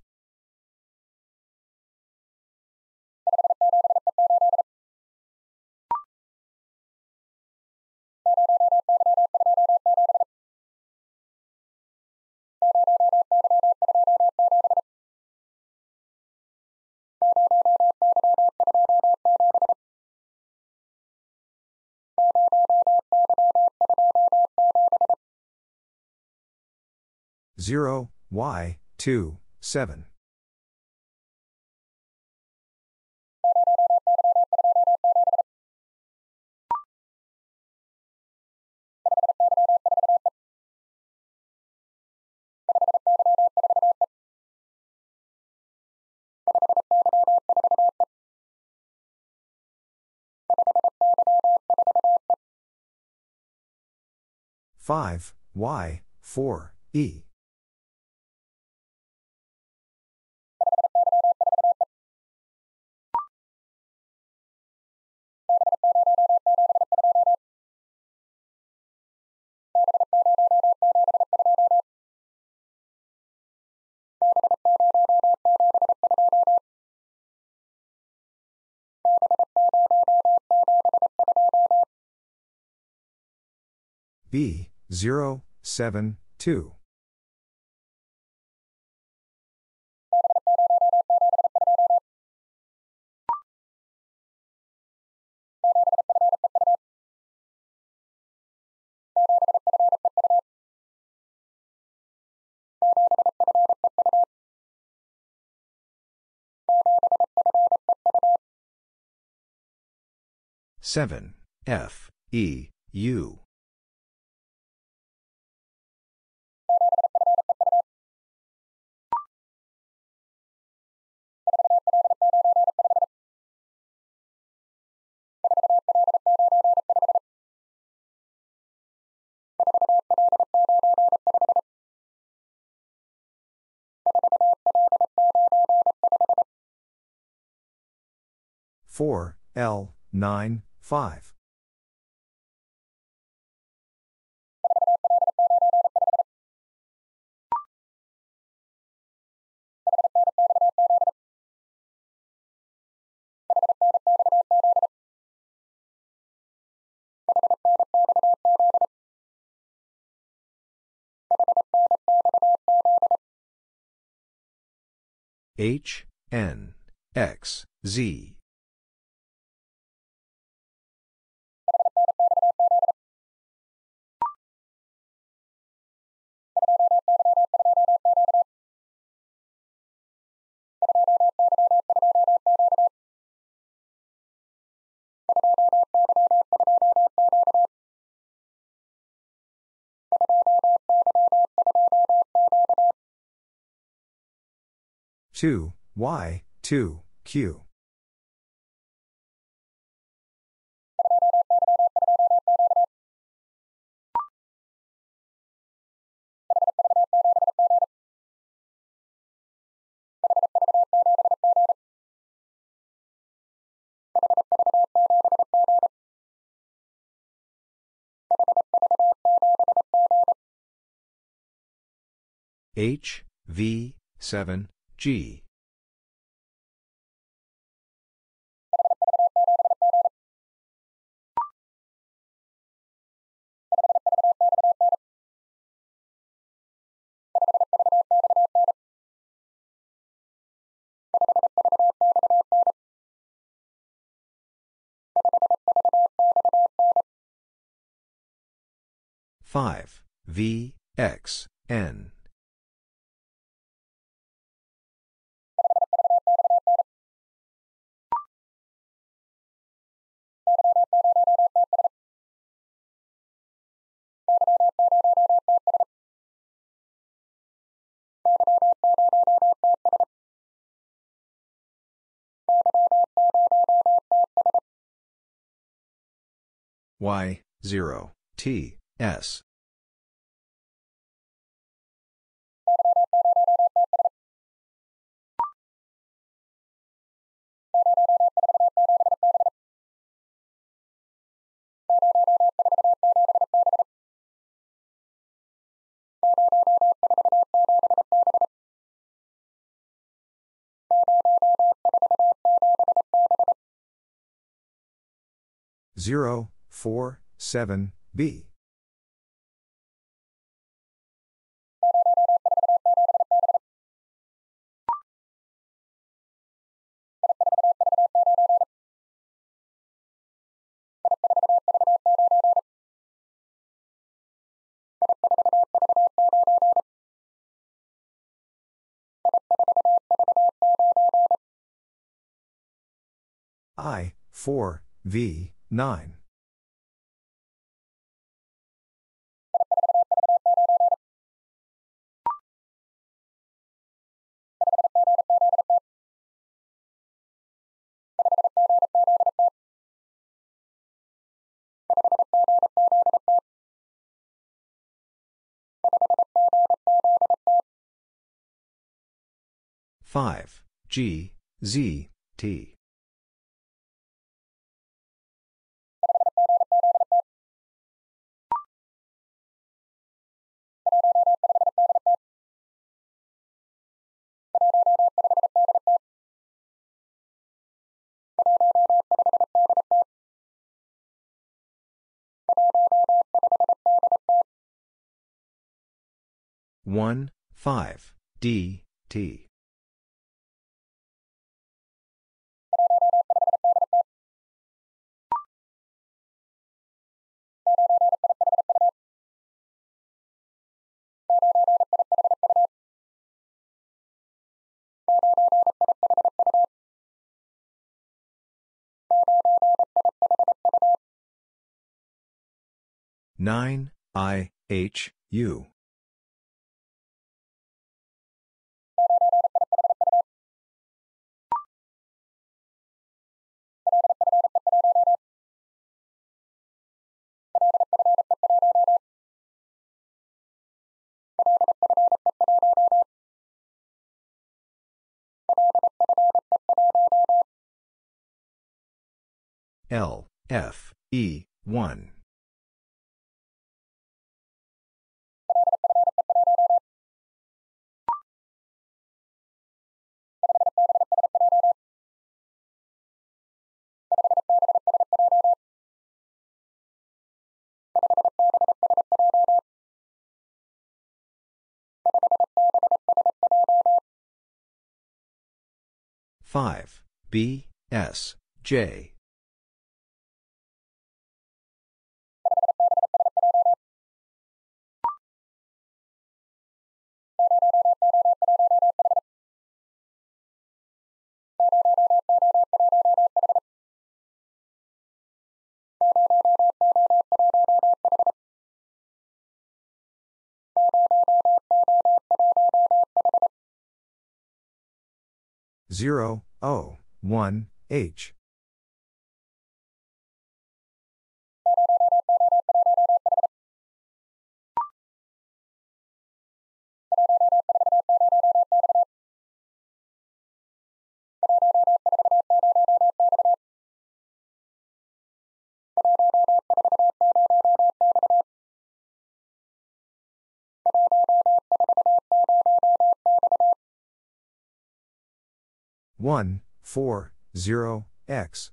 0, y, 2, 7. Five Y four E B, 0, 7, 2. Seven F E U Four L nine five. H N X Z Two Y two Q. H V 7 G. Five V X N Y, 0, T, S. Zero, four, seven, B. I, 4, V, 9. Five G Z T One, five, D, T. Nine I H U. L, F, E, 1. Five B S J Zero O one H one four zero X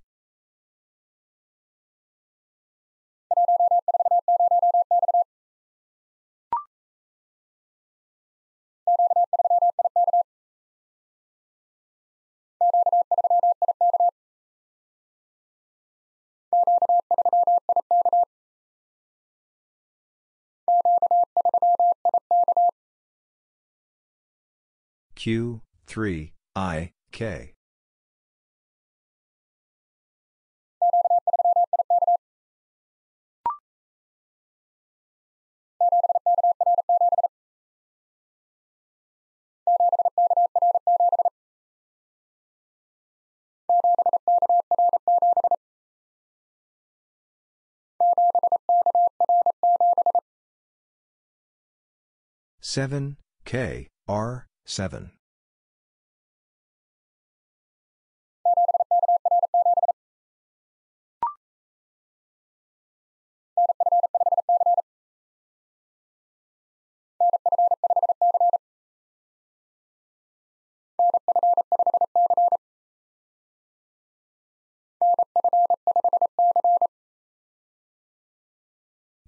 Q three I K seven K R seven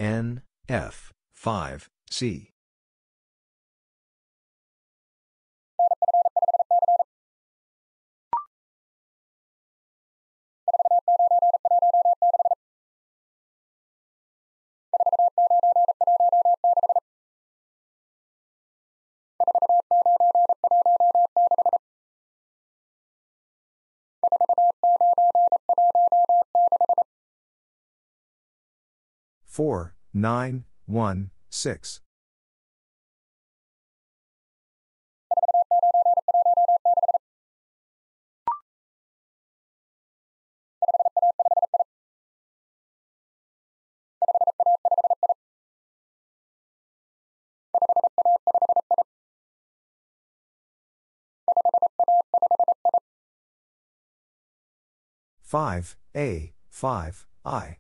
N F five C 4, 9, 1, 6. Five A five I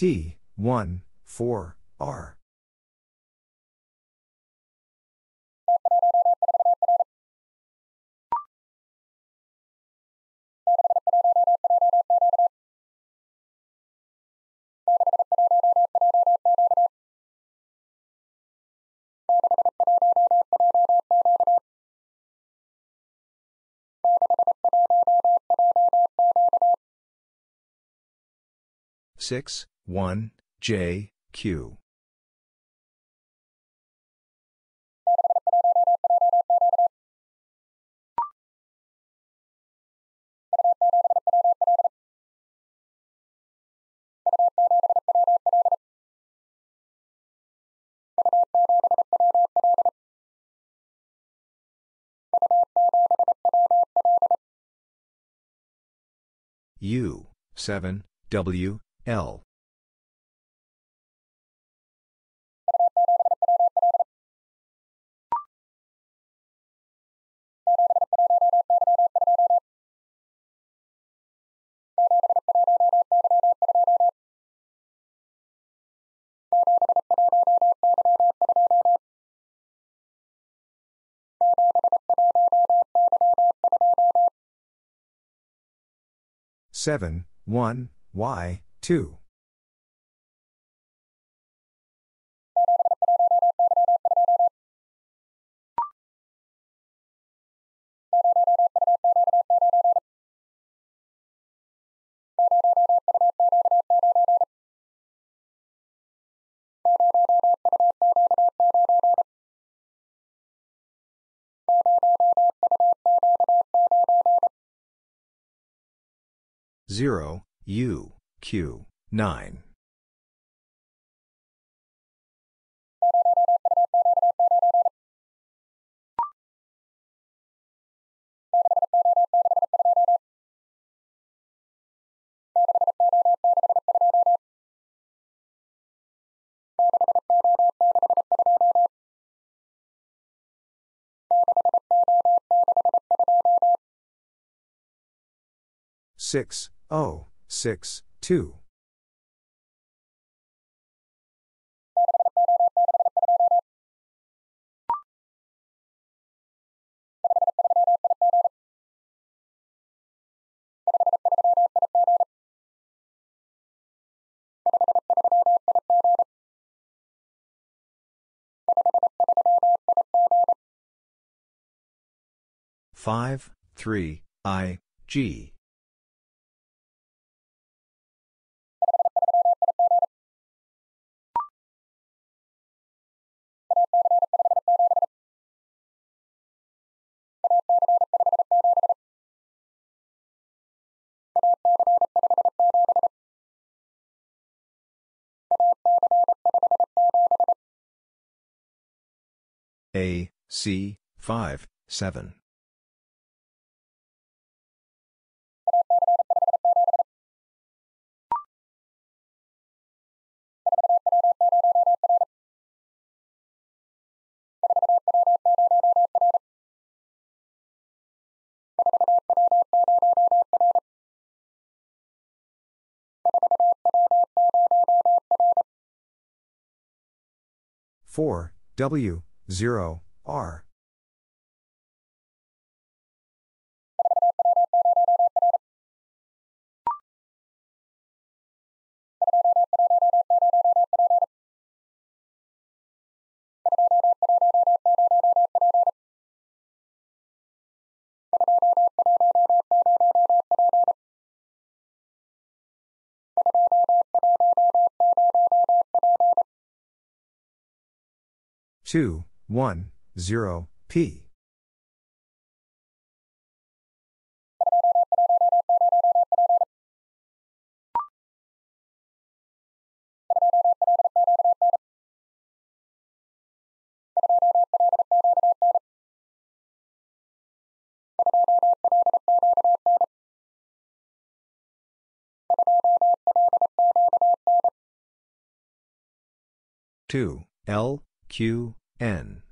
T, 1, 4, R. Six, one, J, Q. U, 7, W, L. Seven, one, Y, two. Zero, U, Q, nine. Six, O, six, two. Five, three, I, G. A, C, 5, 7. Four, W, 0, R. 1, 0, P. 2, L, Q, N.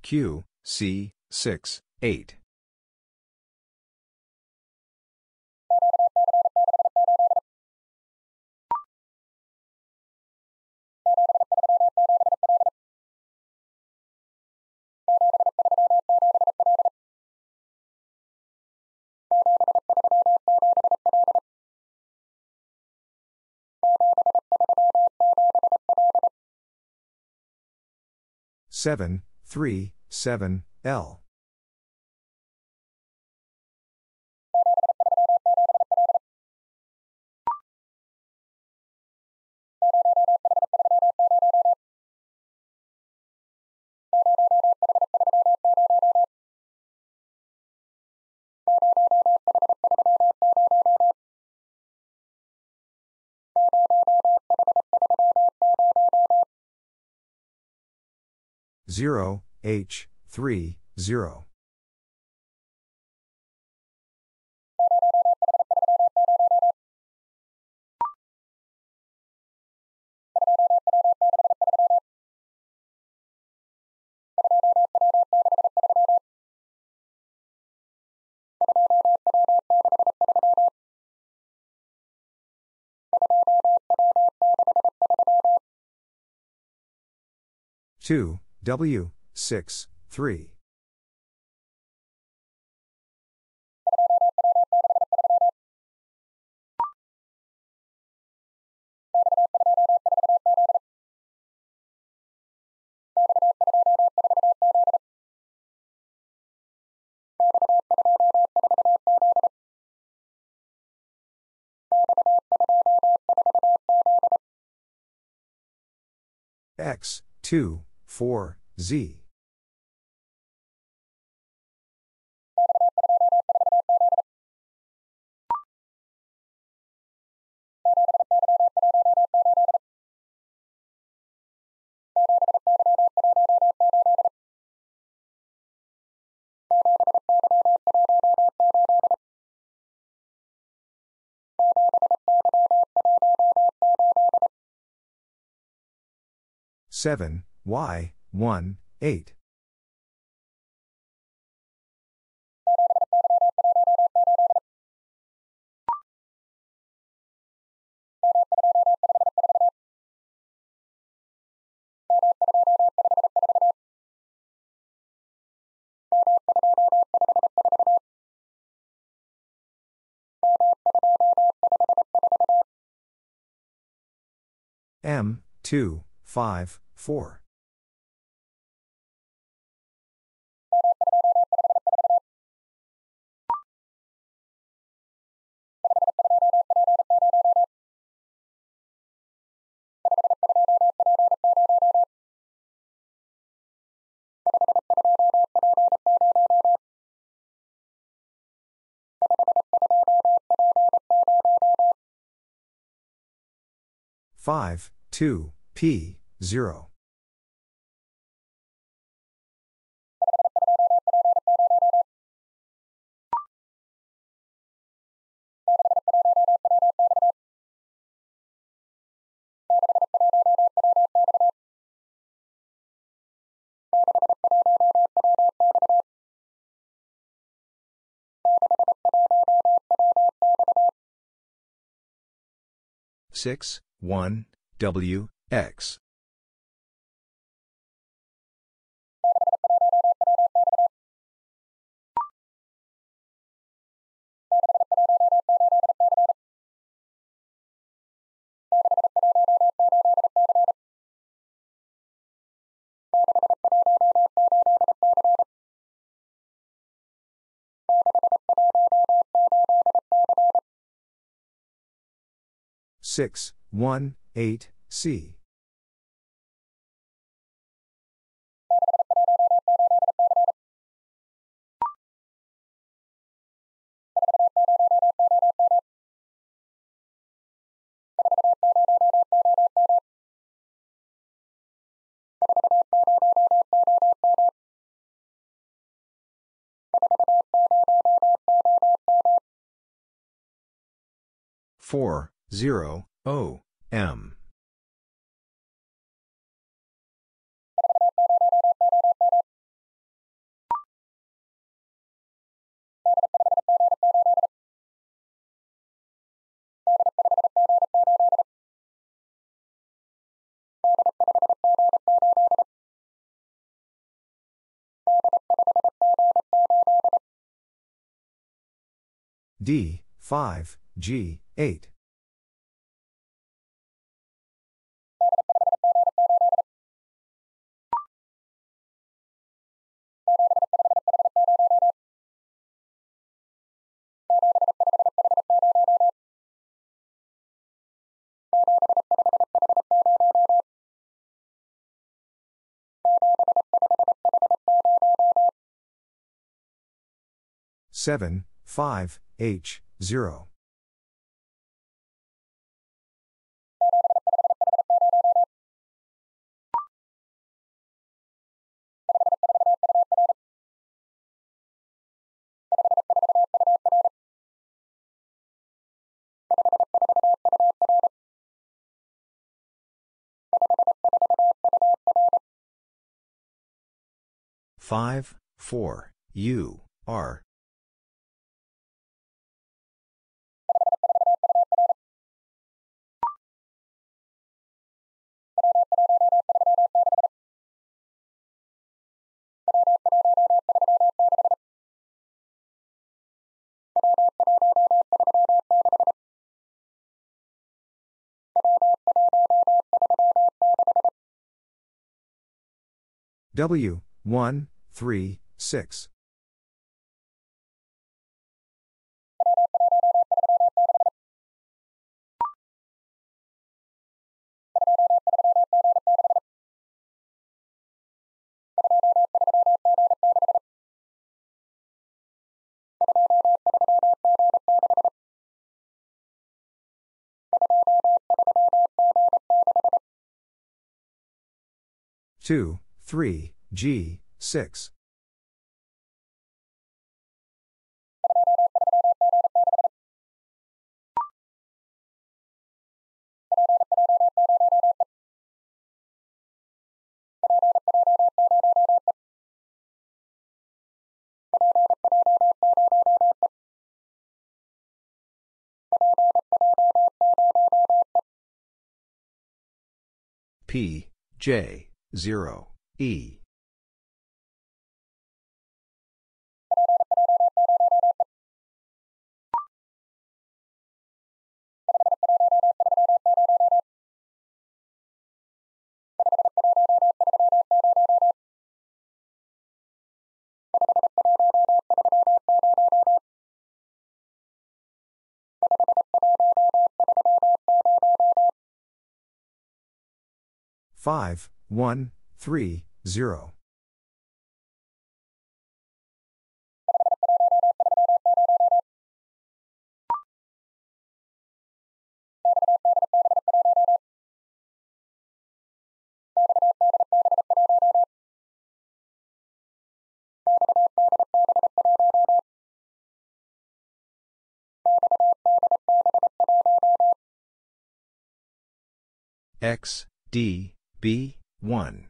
Q, C, 6, 8. Seven, three, seven, L. Zero, H, three, zero. Two, W, six, three. X, 2, 4, Z. Seven, Y, one, eight. M, 2, 5, 4. Five, two, P, zero. Six, one, W, X. 6, 1, 8, c. Four 0, O, M. D, 5, G, 8. Seven, five, H, zero. Five, four, U, R. W, 1, 3, 6. Two, three, G, six. P, J, 0, E. Five, one, three, zero. X, D, B, 1.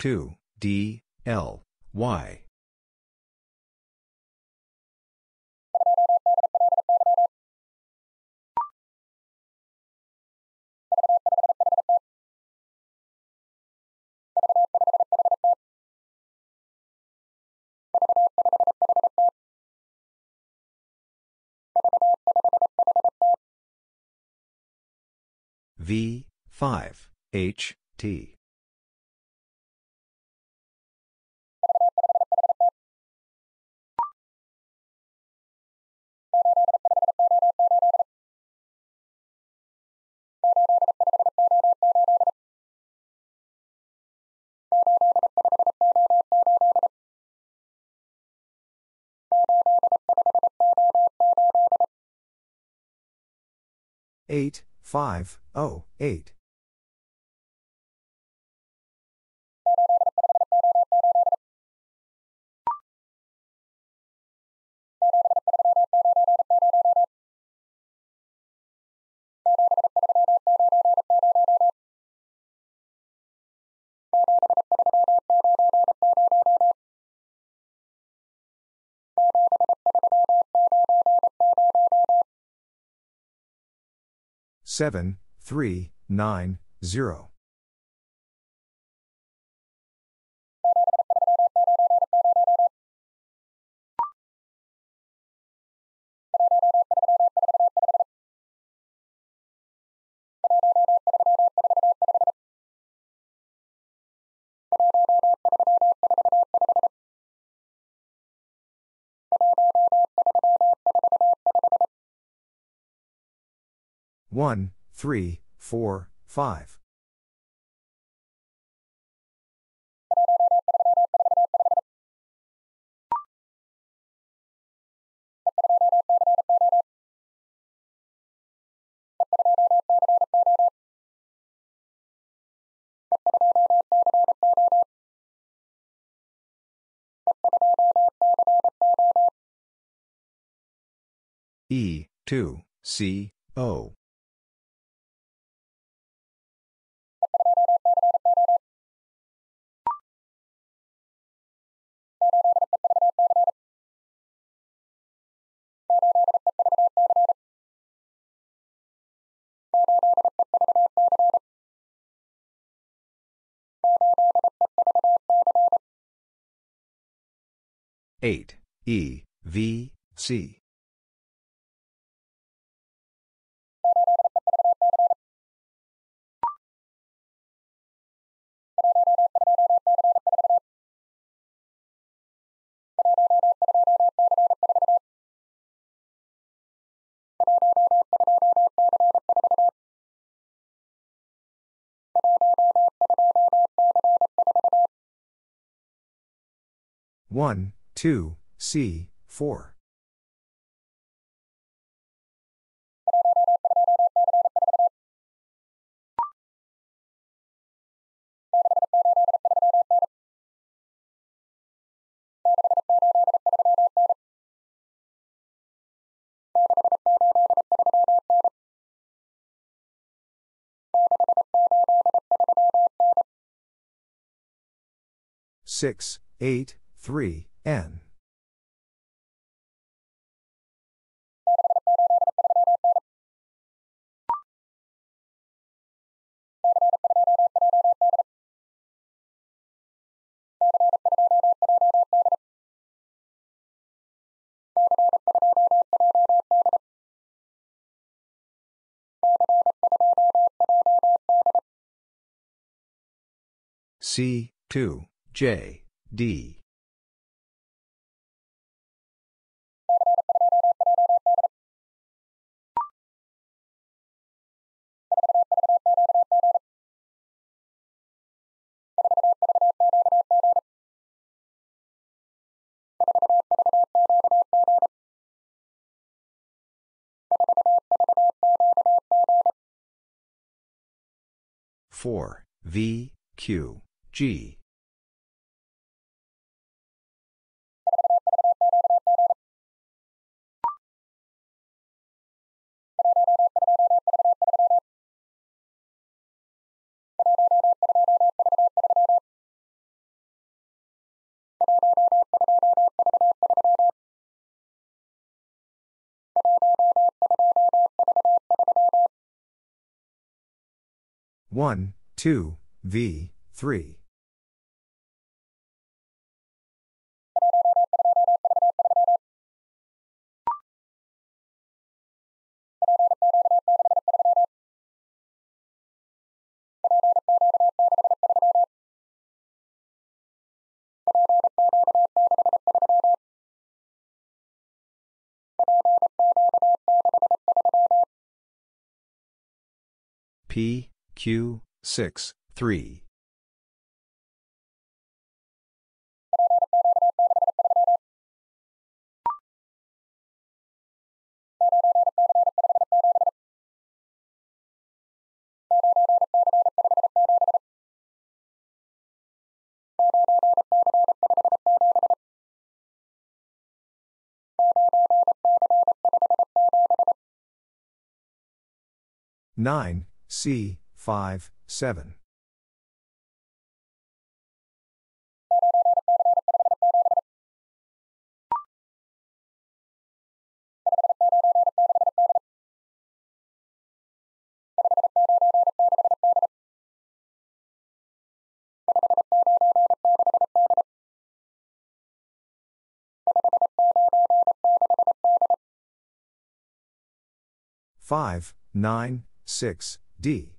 Two, D, L, Y. V, 5, H, T. Eight 5, 0, 8. Seven, three, nine, zero. One, three, four, five. E, 2, C, O. Eight, E, V, C. One, two, C, four. Six, eight, three, N. C, 2, J, D. Four, V, Q, G. One, two, V, three. P, Q, 6, 3. 9, C, 5, 7. Five, nine, six, D.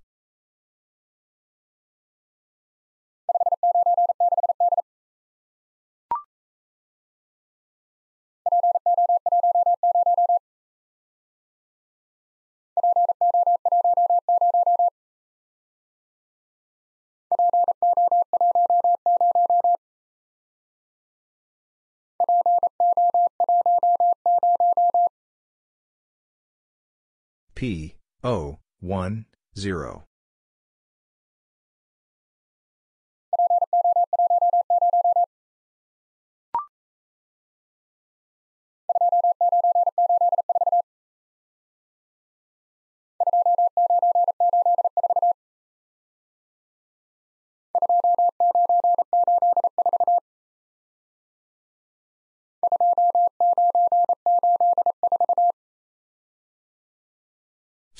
P, O, 1, 0.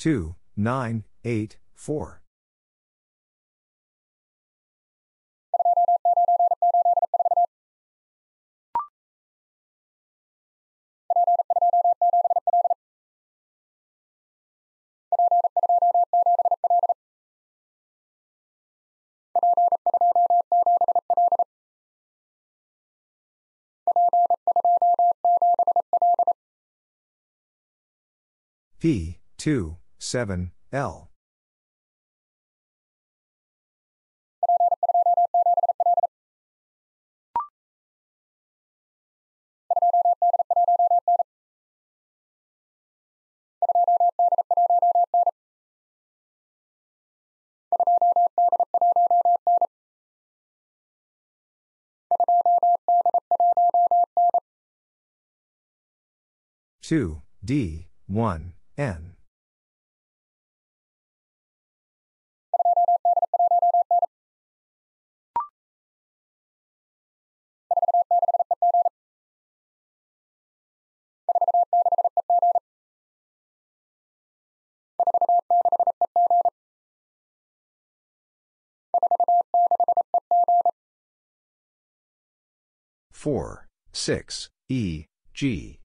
Two, nine, eight, four. P, 2, 7, L. Two D one N. Four six E G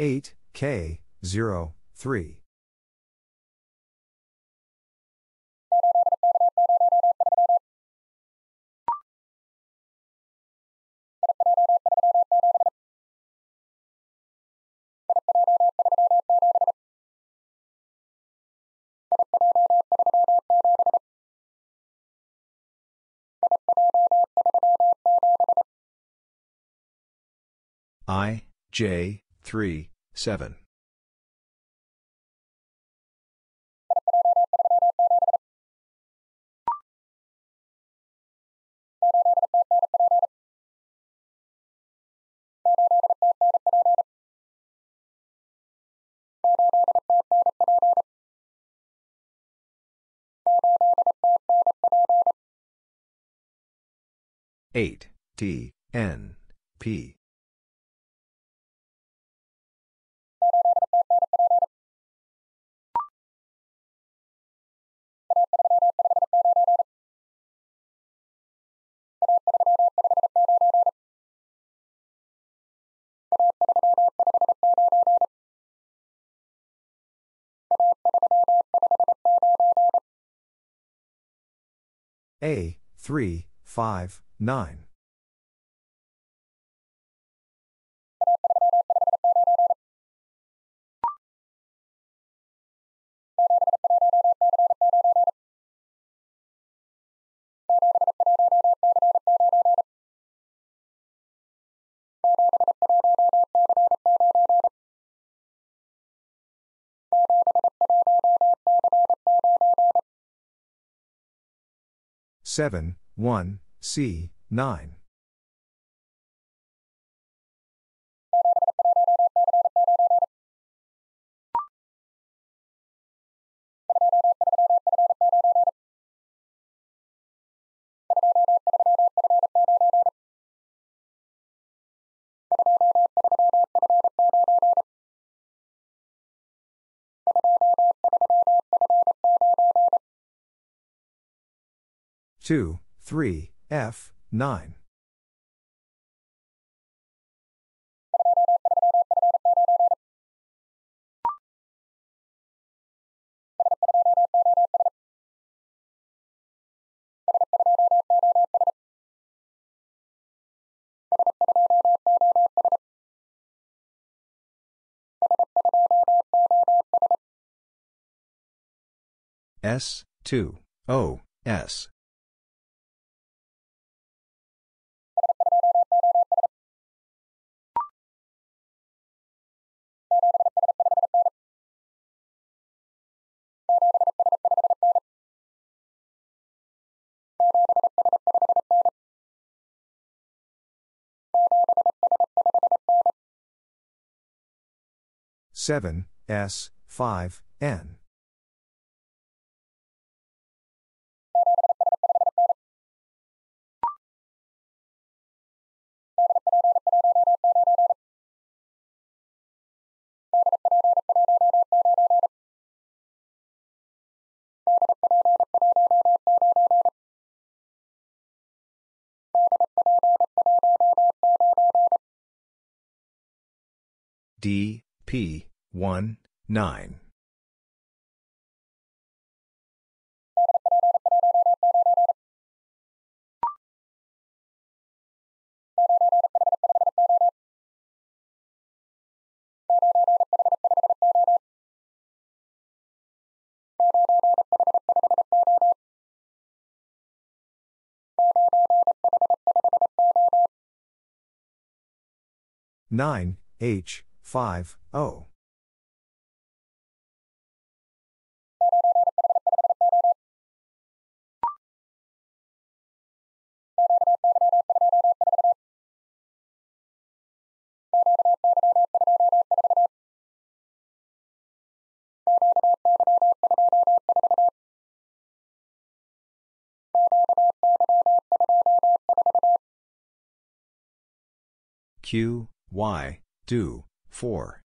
eight K zero three. I, J, 3, 7. Eight T N P A, 3, 5, 9. 7, 1, C, 9. Two, three, F, nine. S, 2, O, S. Seven S five N D, P, 1, 9. Nine H five O. Q Y do 4.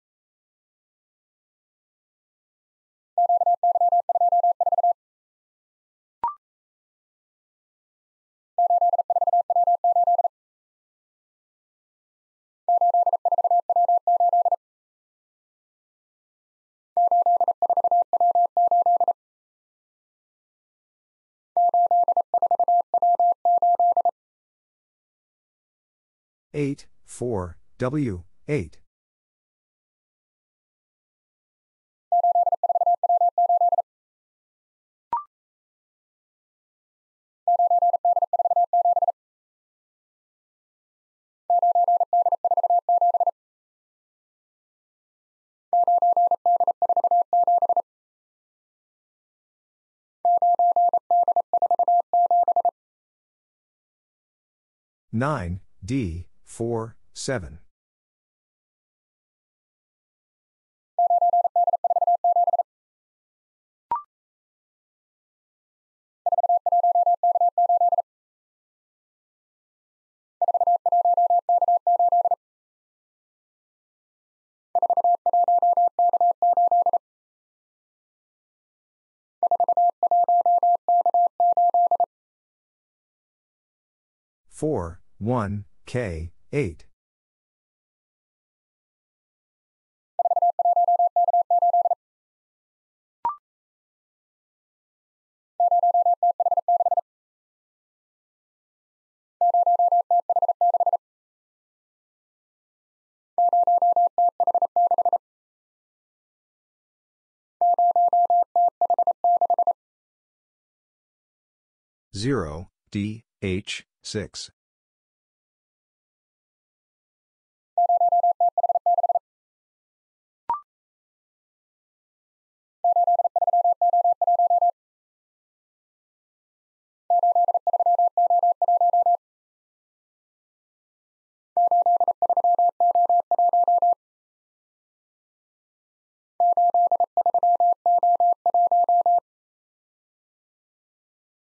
Eight, four, W, eight. Nine D four seven. Four, one, K, eight. Zero, D, H, 6.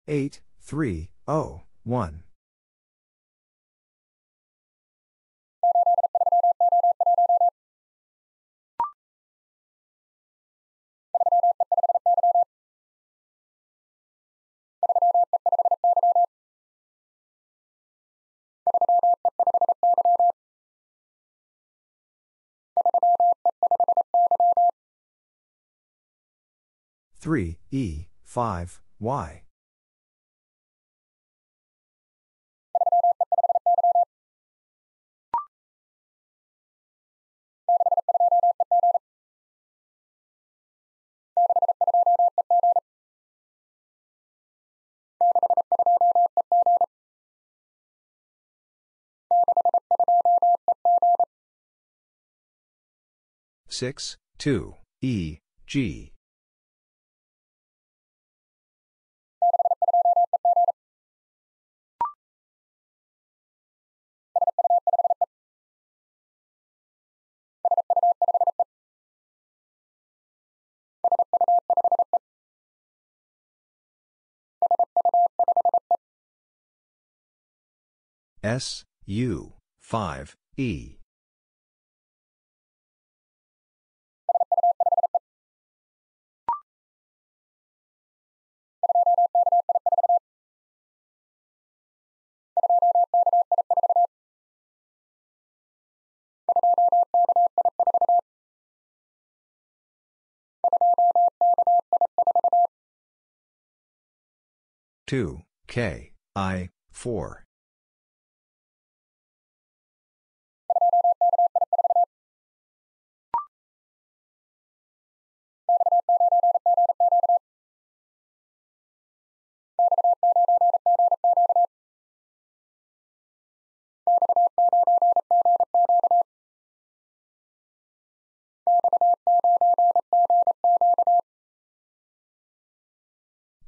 8, 3, 0, 1. Three E five Y six two E G S, U, 5, E. Two K I four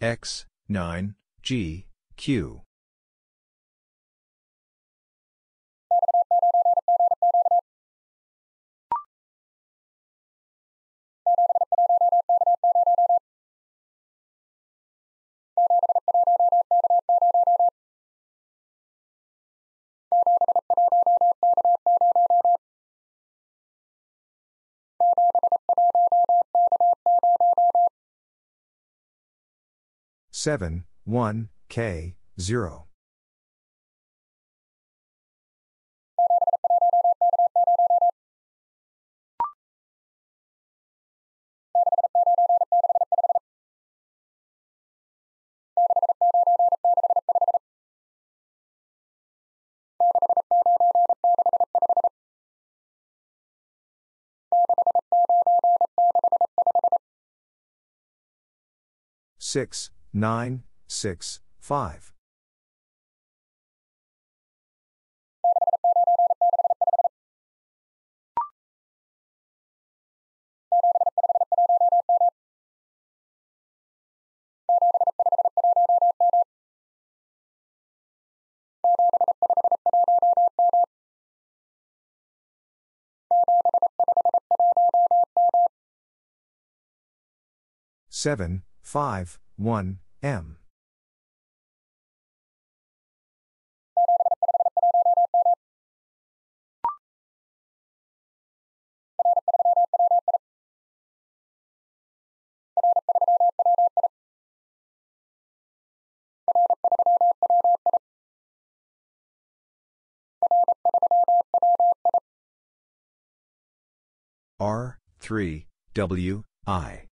X, 9, G, Q. Seven, one, K, zero. Six, nine, six, five. Seven, five, one, M. R, 3, W, I.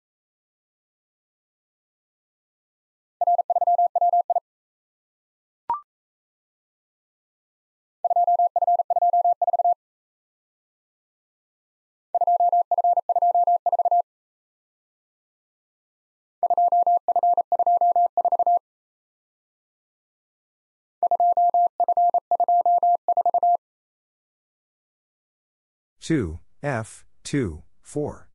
Two F two four.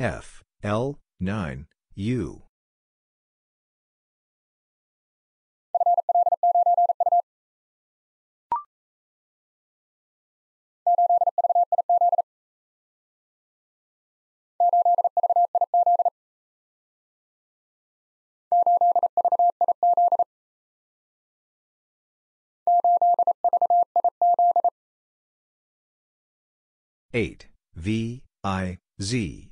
F, L, 9, U. Eight V I Z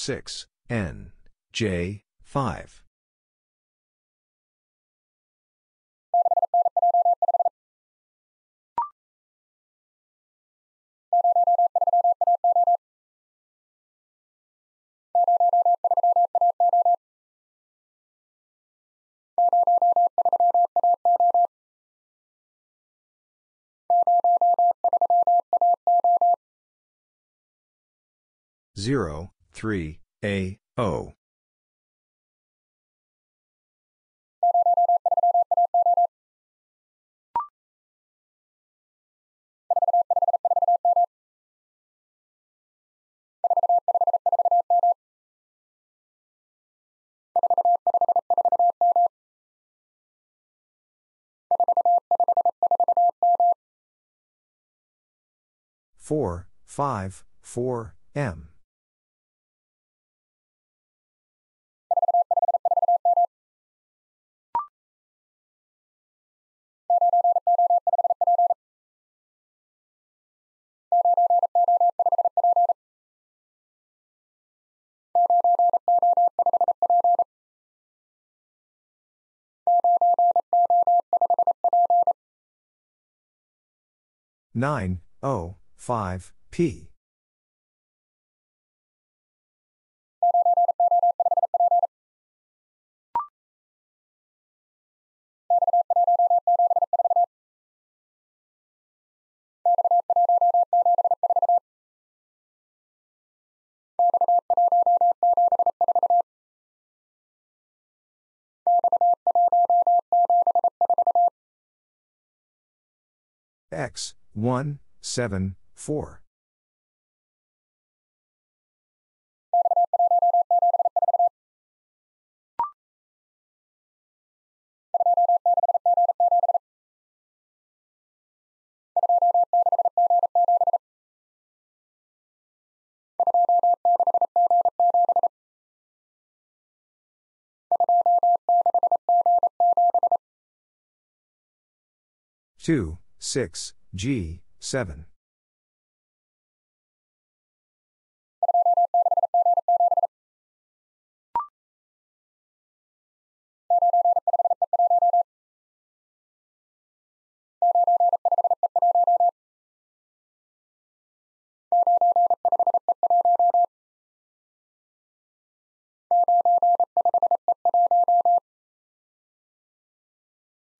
six N J five. Zero three A O. Four five four M nine O five P X one seven four two six G seven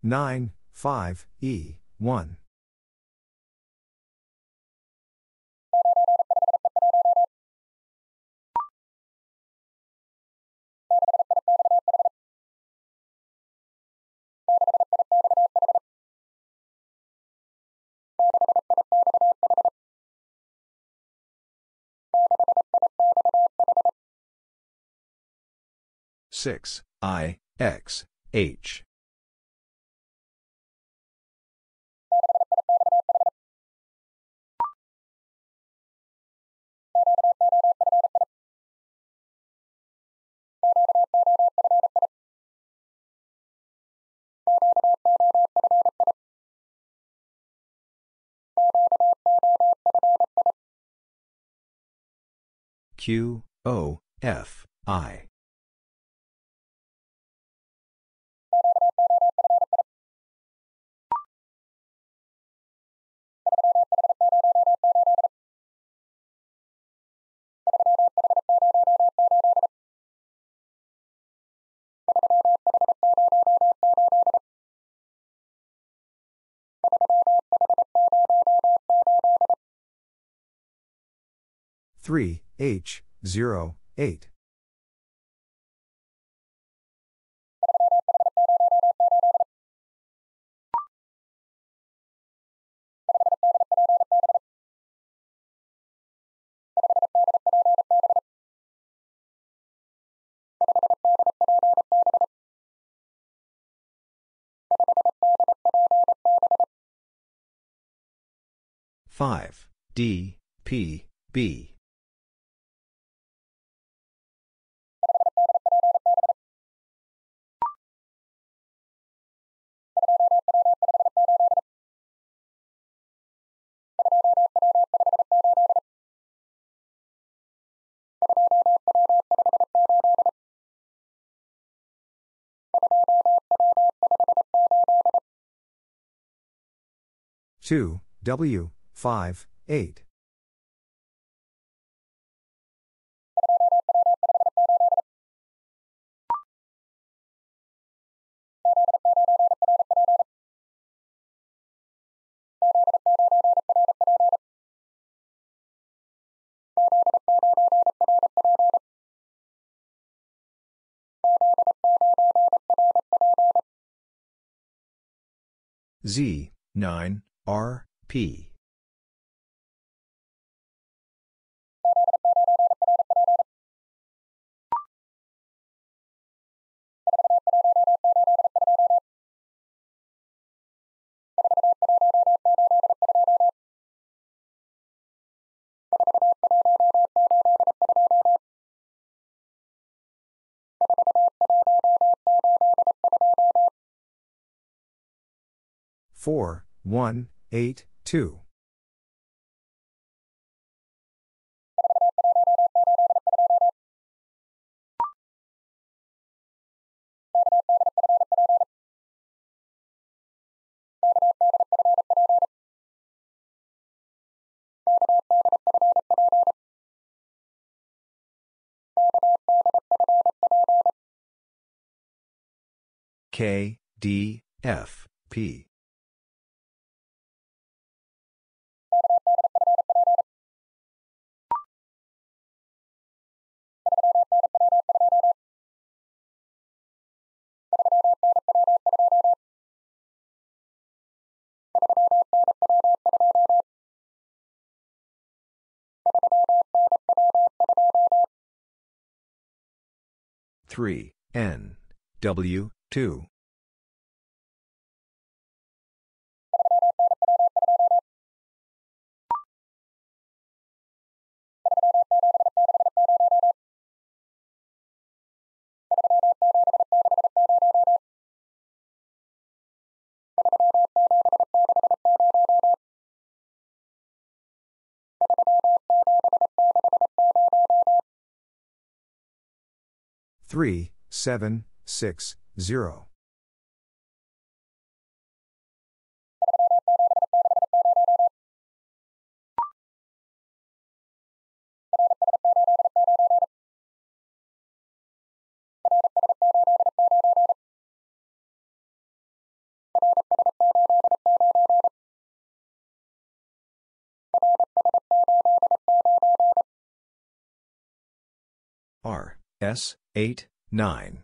nine five E one. Six I X H Q O F I Three H 0, 8. 5, D, P, B. Two W five eight Z, 9, R, P. Four, one, eight, two. K, D, F, P. Three N W two Three, seven, six, zero. R, S, 8, 9.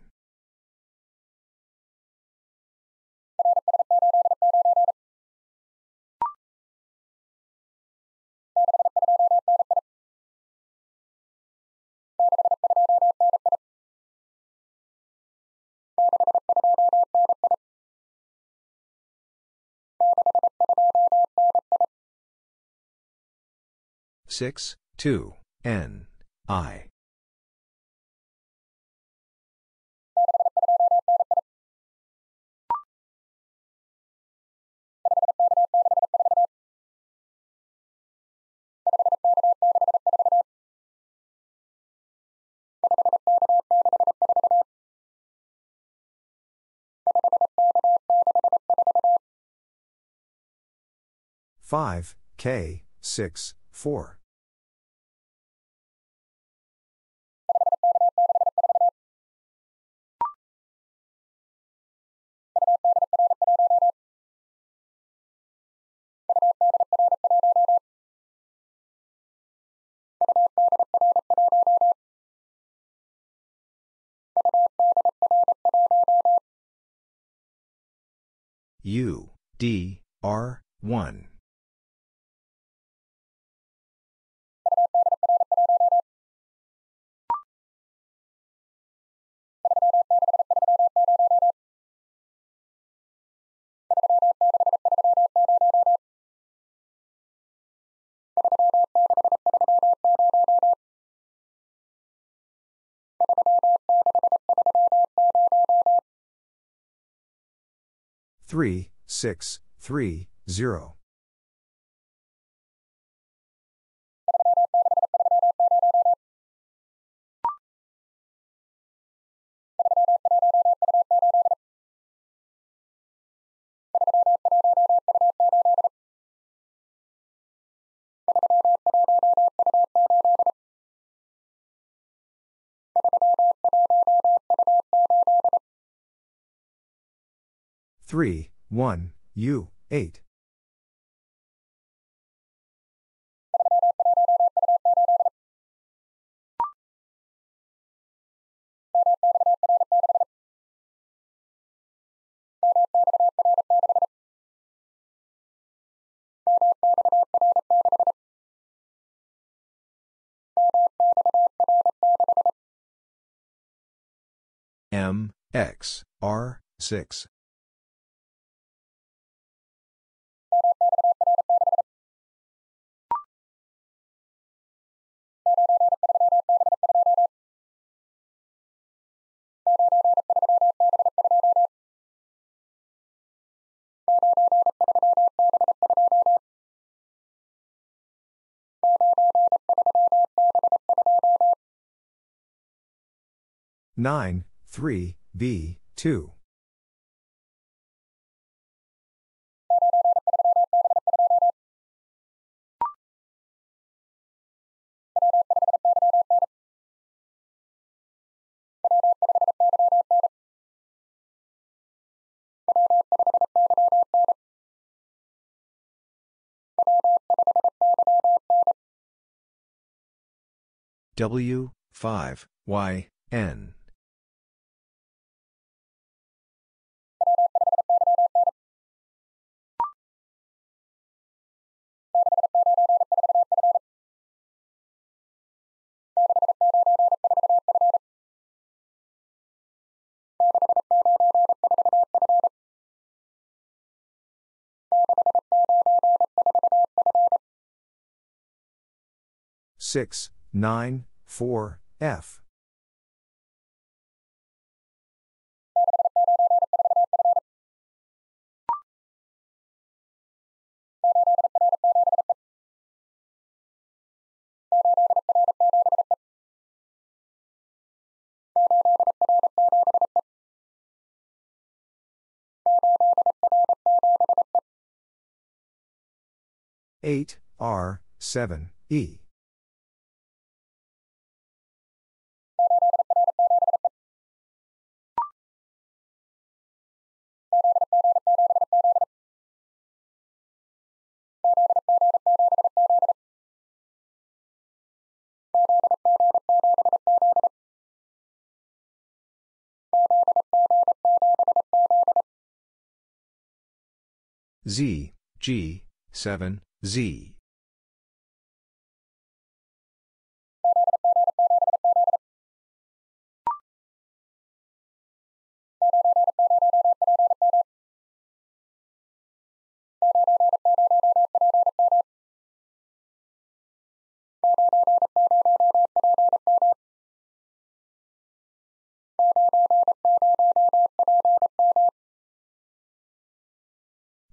Six, two, N, I. 5, K, 6, 4. U, D, R, 1. Three, six, three, zero. Three, one, U, eight. M, X, R, 6. Nine, three, B, two. W, 5, Y, N. Six, nine, four, F. Eight, R, seven, E. Z, G, 7, Z.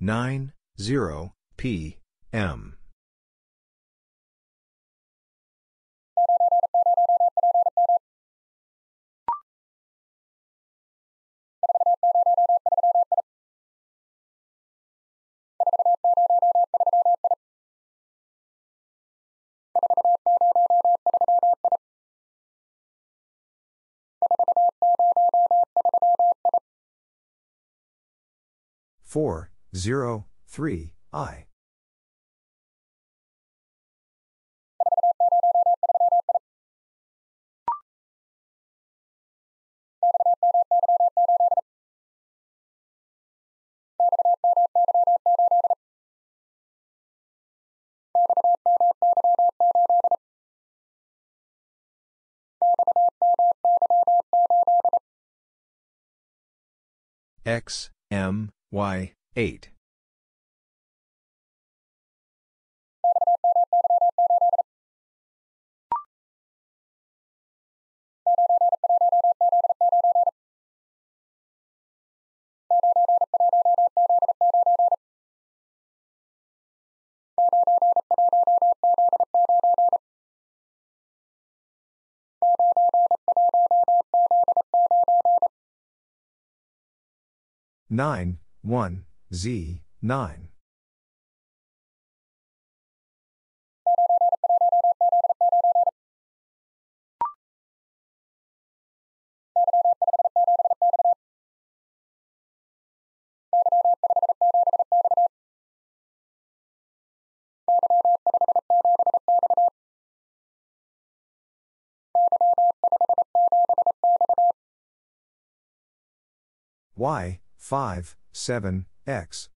Nine, zero, P, M. Four, 0, 3, I. X, M, Y, 8. Nine, one, Z, nine. Y, 5, 7, X.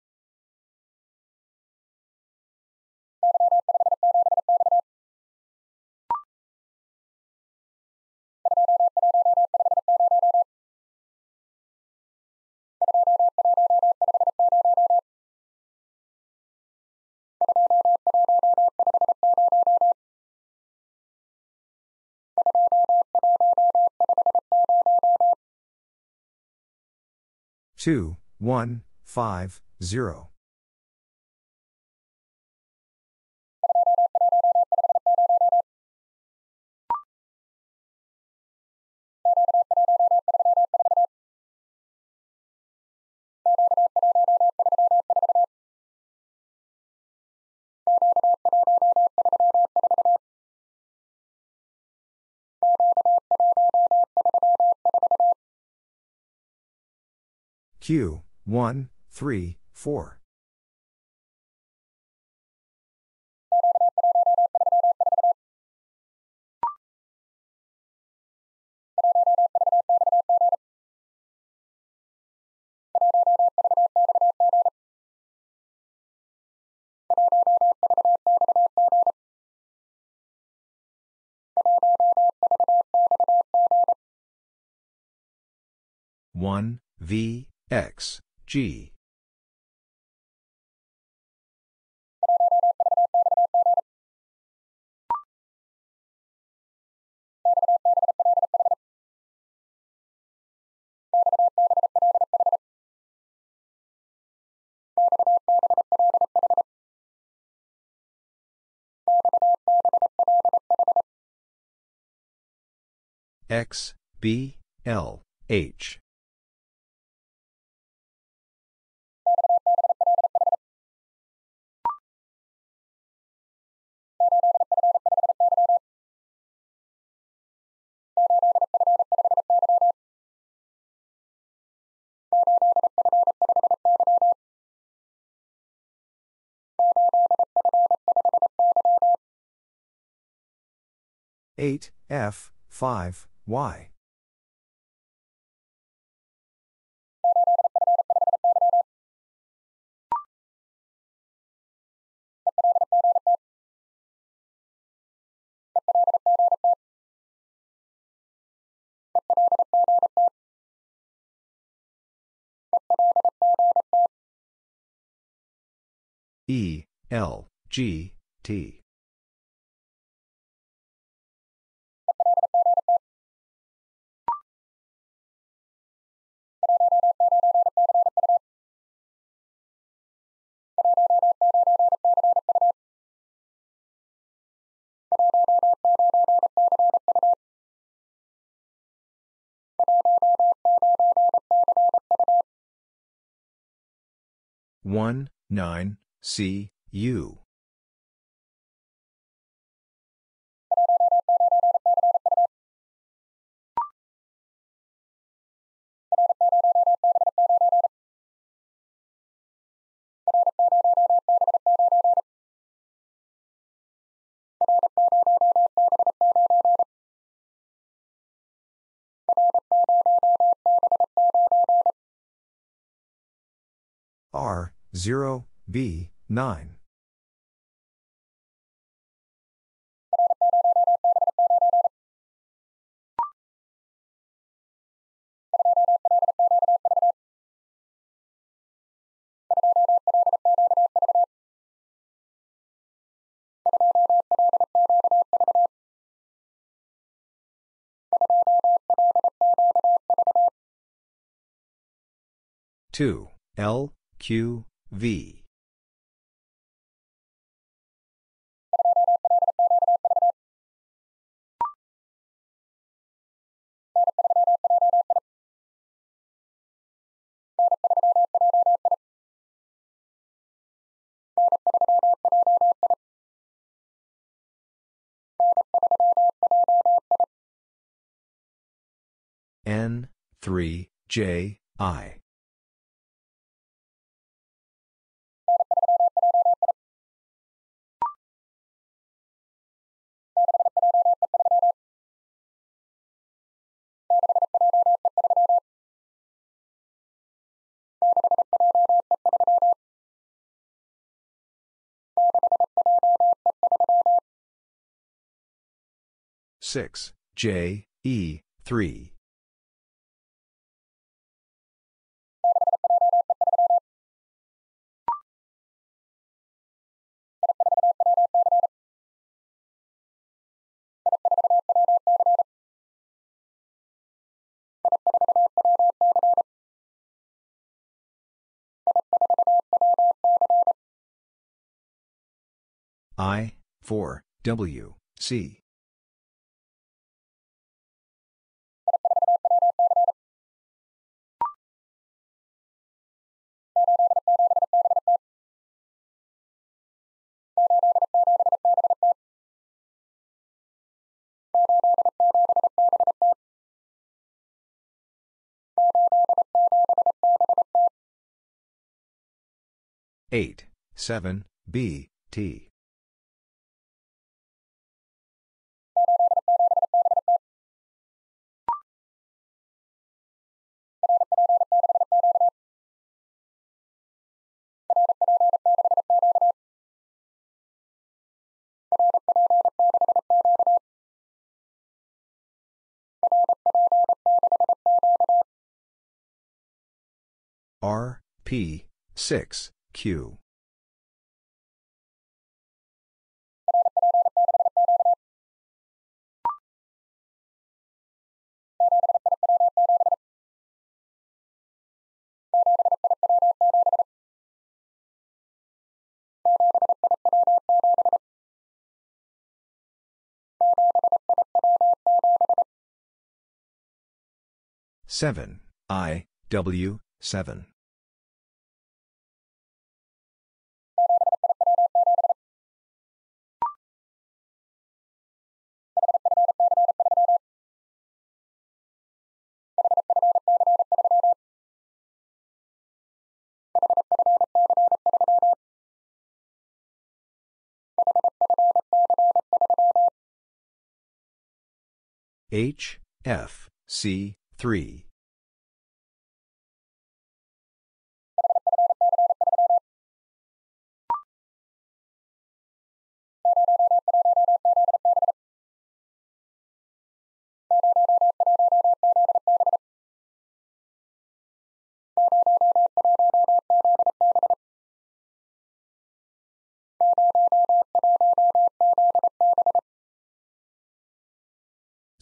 Two, one, five, zero. Q, 1, 3, 4. One V X G X B L H Eight F five Y. E L G T one nine C U R 0 B 9 Two L Q V. N, 3, J, I. Six J E three I, 4, W, C. Eight, seven, B, T. R, P, 6, Q. Seven I W seven H F C 3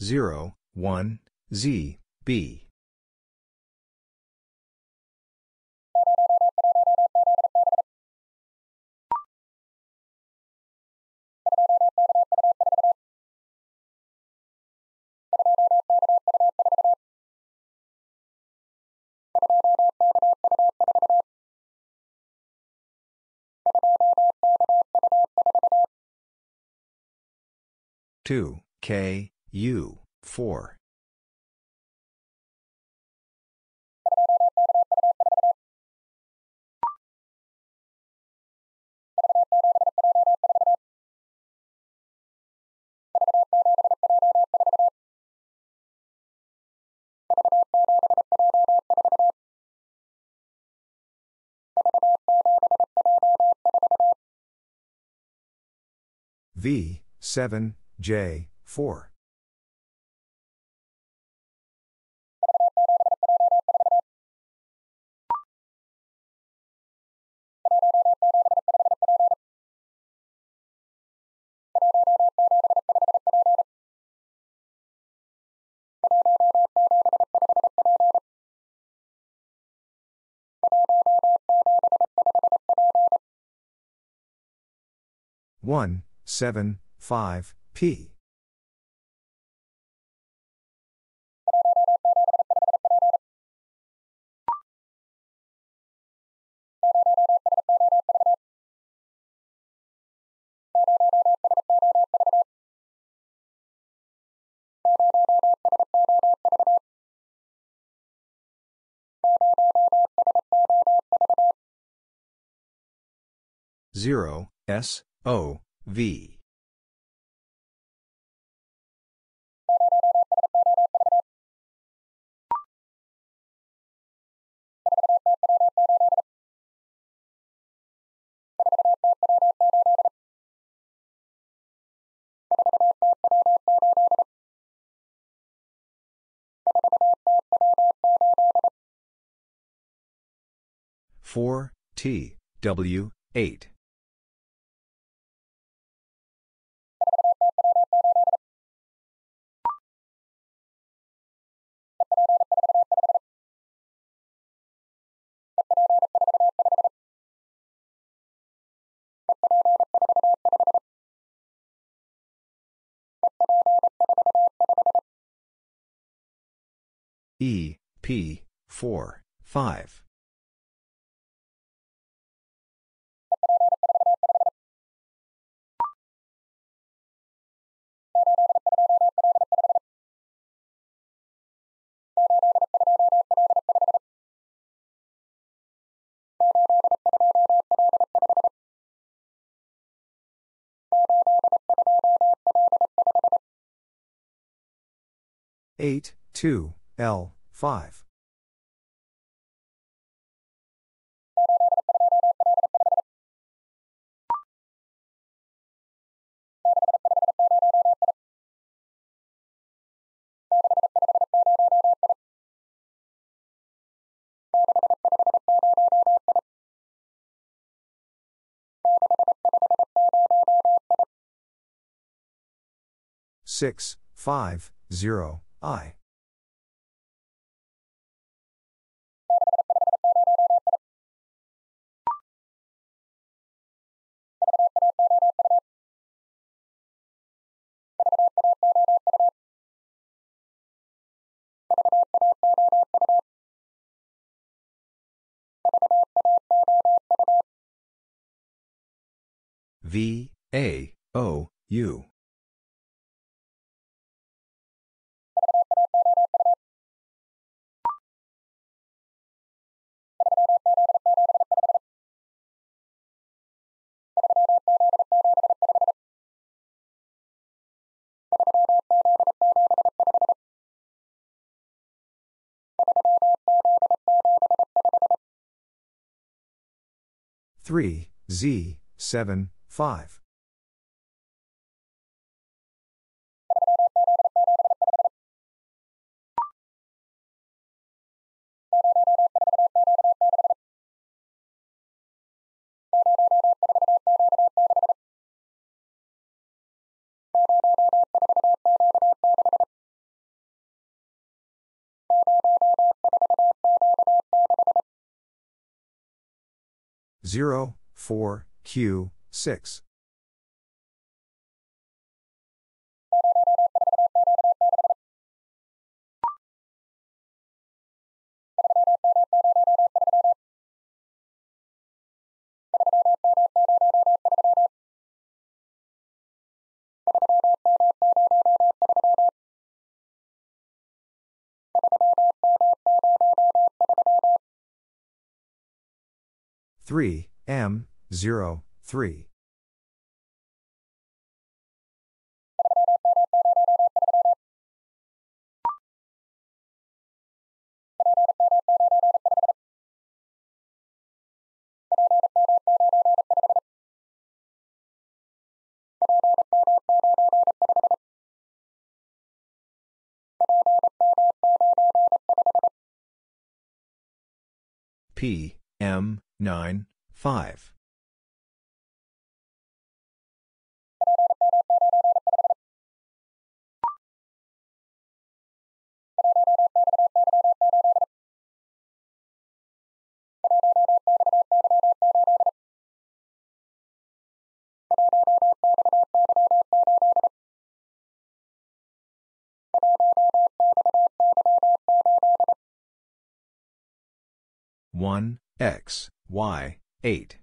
0, 1, Z, B. Two K U 4. V, 7, J, 4. 1, 7, 5, P. Zero S O V. Four T W eight E P four 5. Eight, two, L, five. Six, five, zero, I. V A O U. Three Z seven five. Zero, four, Q, six. Three M zero three. P M 9 5. 1, X, Y, 8.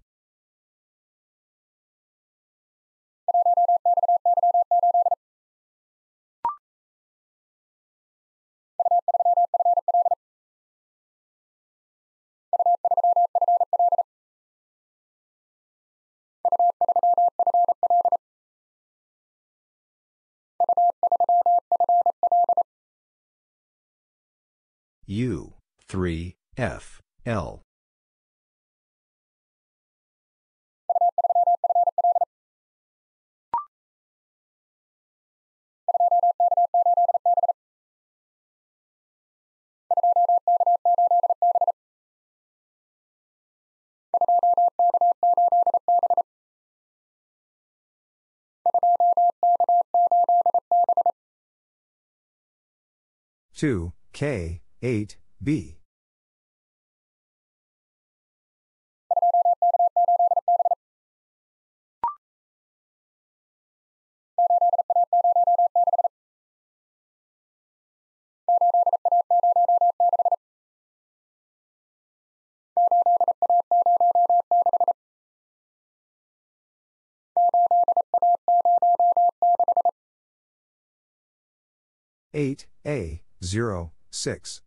U, 3, F, L. Two K eight B eight A zero six.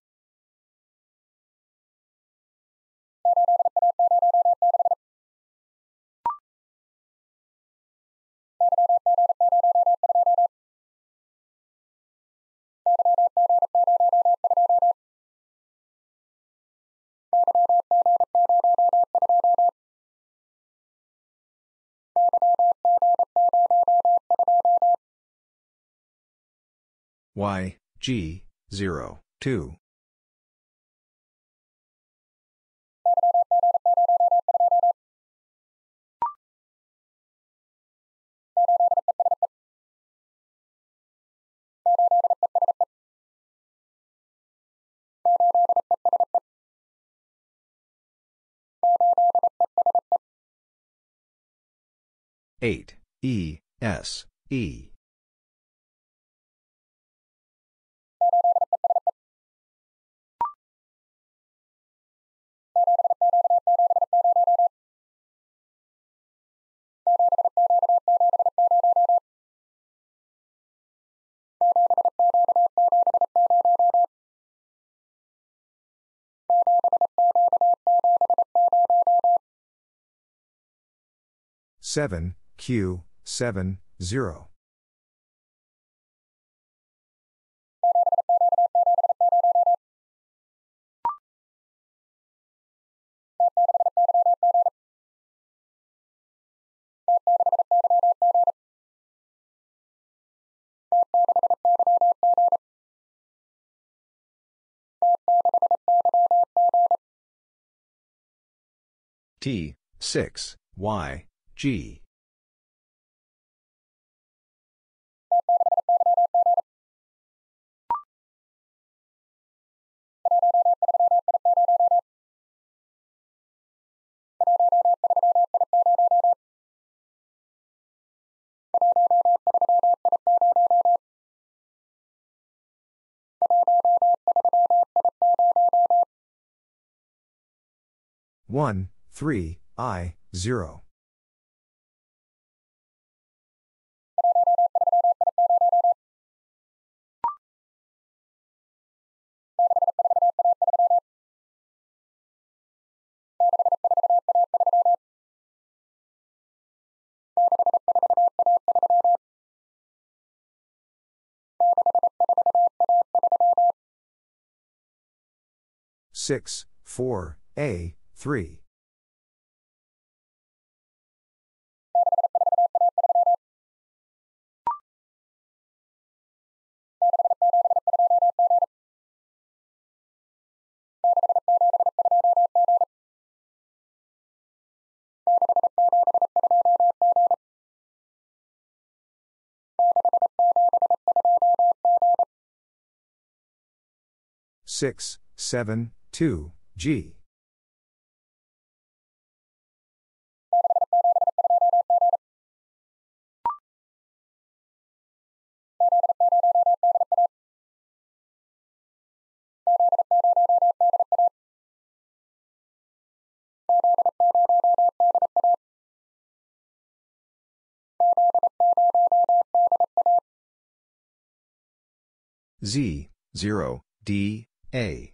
Y, G, 0, 2. Eight E S E. Seven Q seven zero. T, 6, Y, G. One, three, I, zero. Six, four, A, three. 6, 7, 2, G. Z, 0, D, a.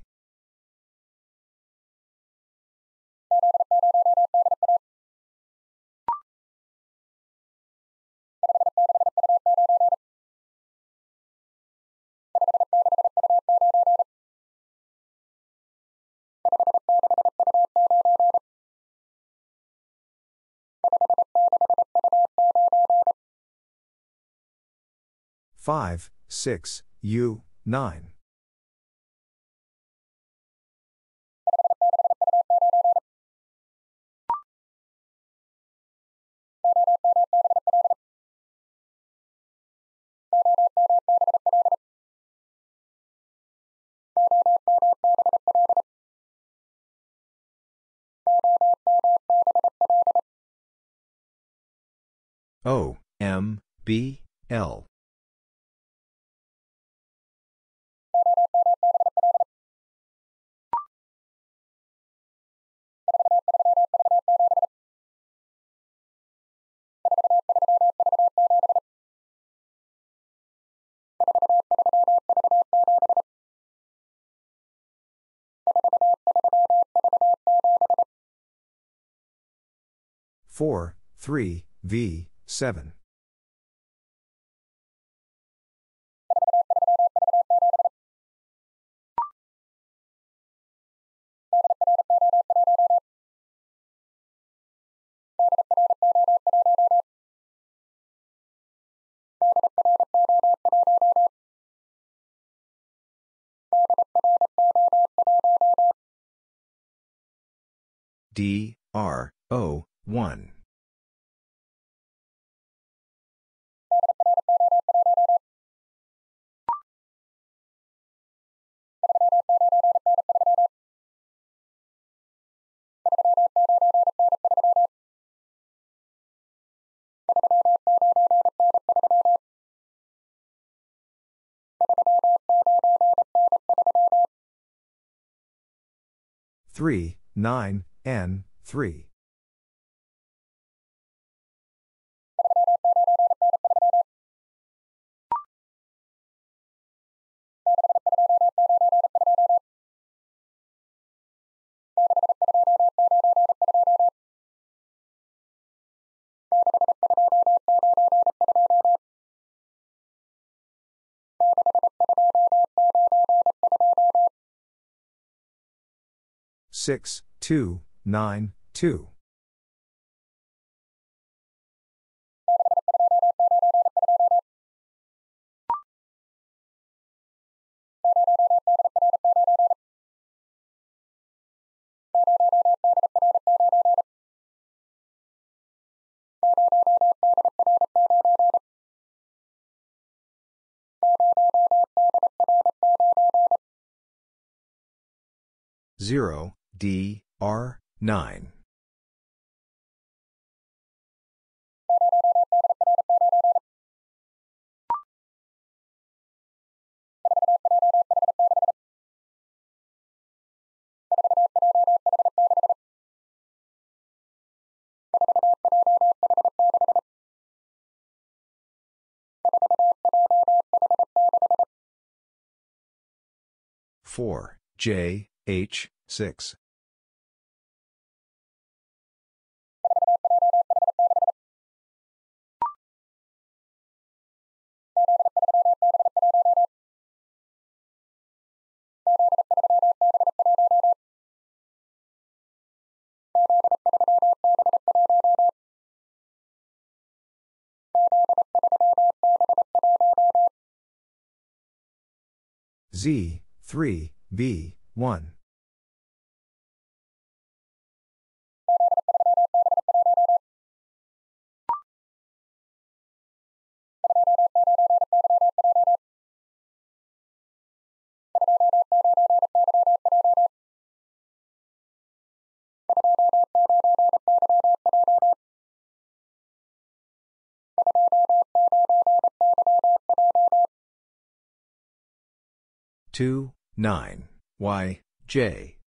Five, six, U, nine. O, M, B, L. Four, three, V, seven. D, R, O, 1. Three, nine, N, three. Six, two, nine, two. Zero, D, R, 9. Four, J, H, 6. Z, 3, B, 1. Two, nine, Y, J.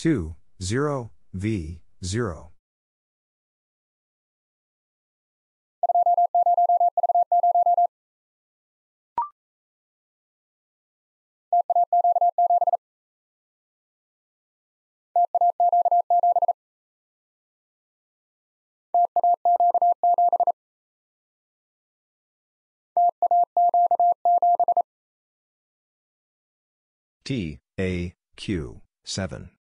2, 0, V, 0. T A Q seven.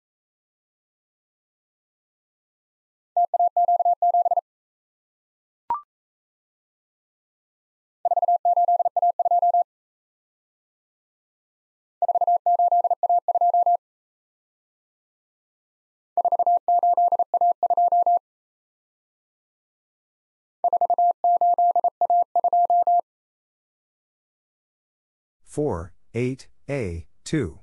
4, 8, A, 2.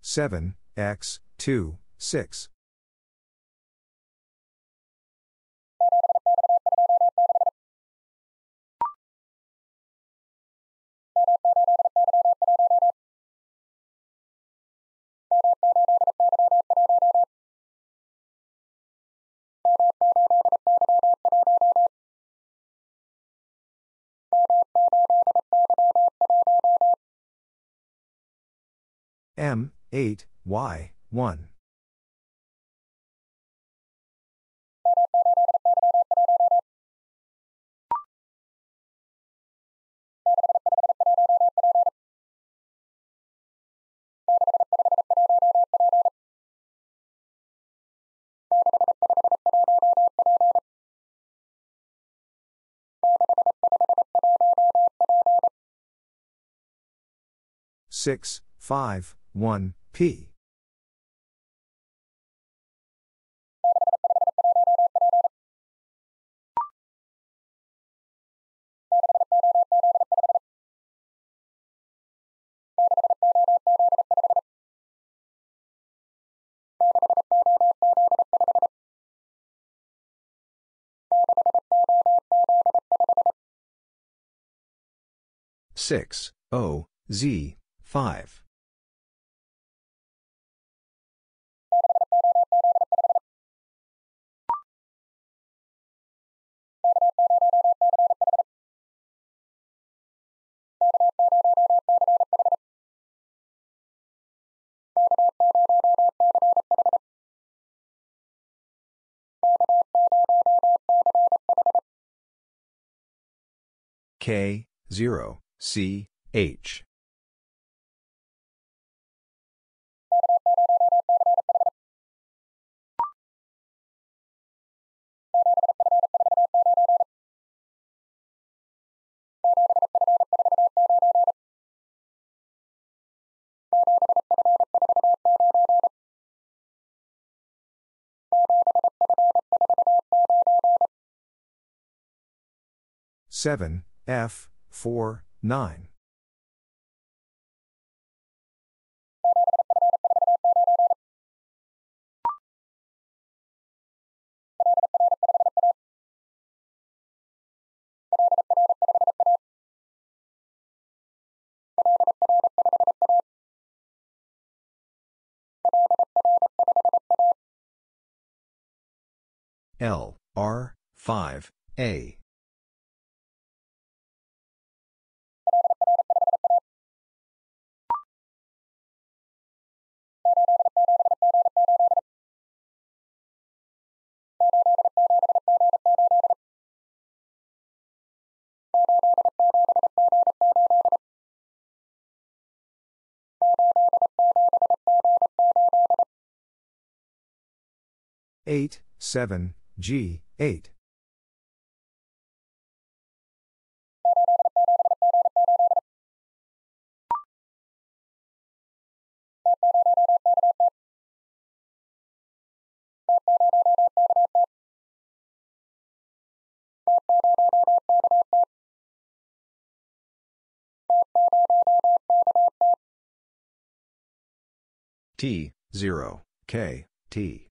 Seven X, two, six. M, 8, Y, 1. Six, five, one, P. Six, O, Z, 5. K, 0, C, H. Seven, F, 4, 9. L, R, 5, A. Eight, seven, G, 8. T, 0, K, T.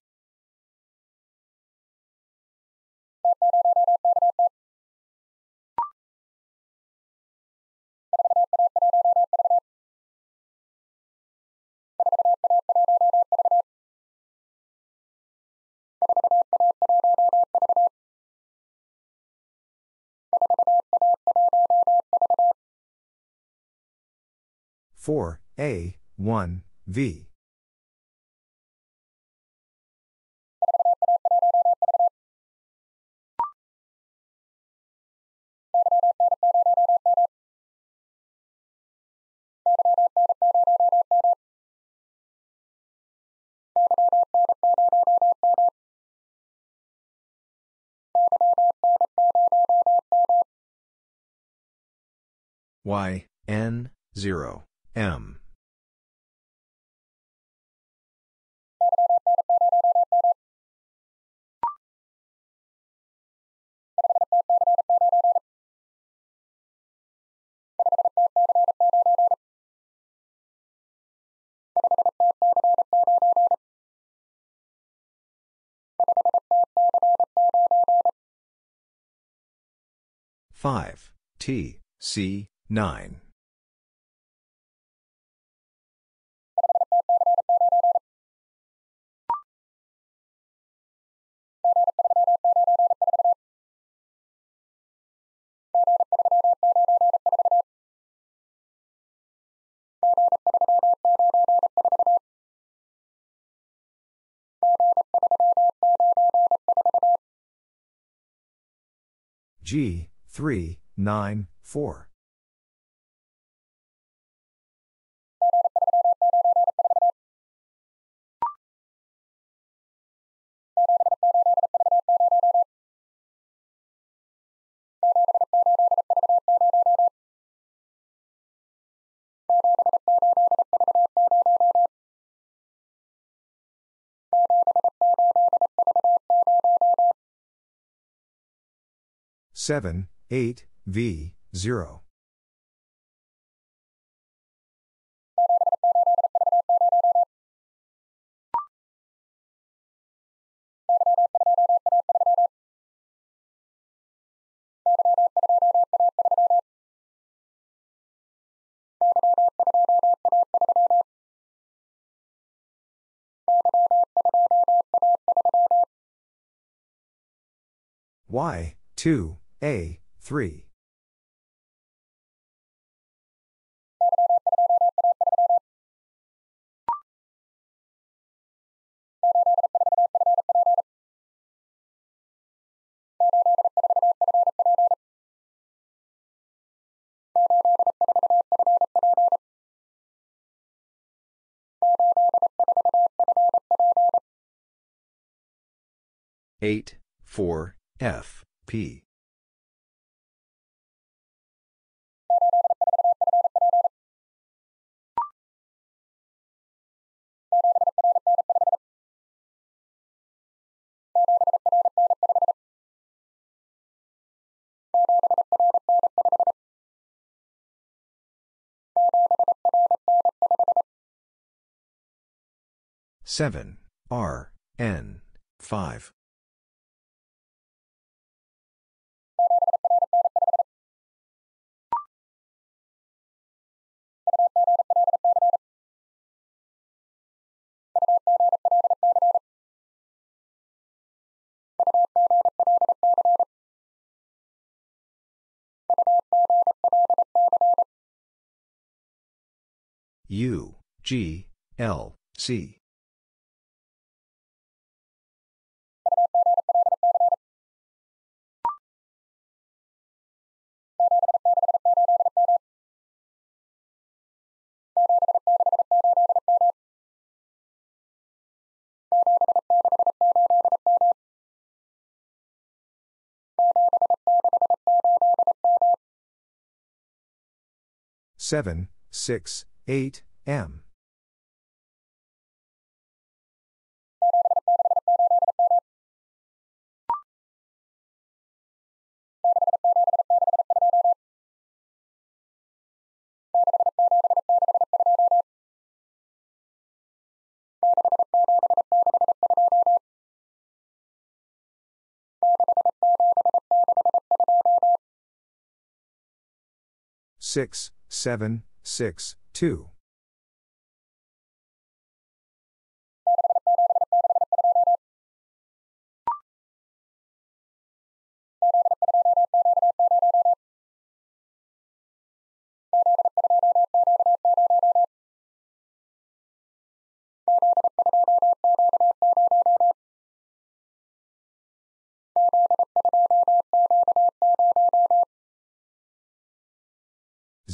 Four A one V. Y N 0 M. Five. T. C. 9 G 3 9 4 7 8 V 0 Y 2 A 3 8 4 F P Seven. R. N. Five U G L C 7, 6, 8, m. Six 7, 6, 2.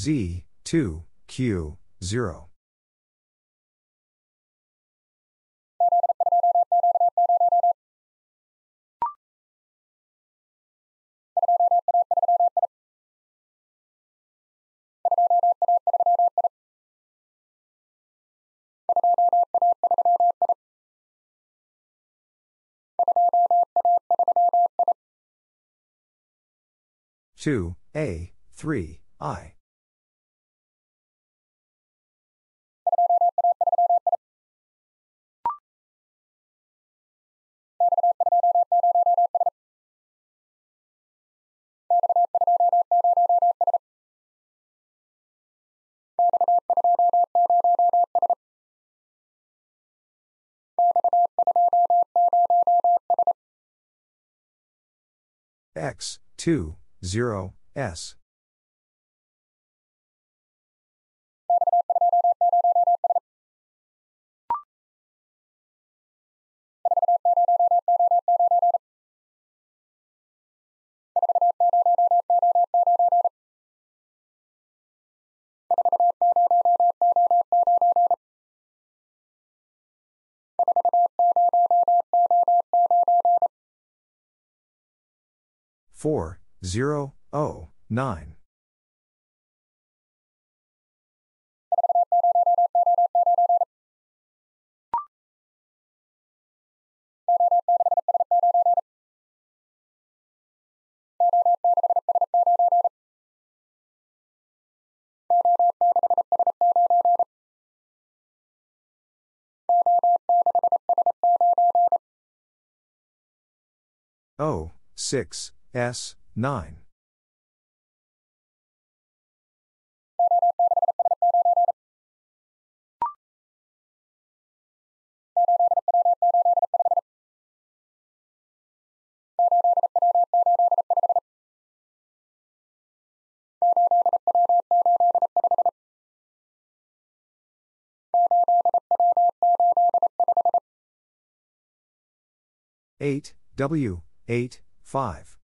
Z, 2, Q, 0. Two A three I X, 2, 0, S. Four, zero, oh, nine. O, 6, S, 9. Eight W eight five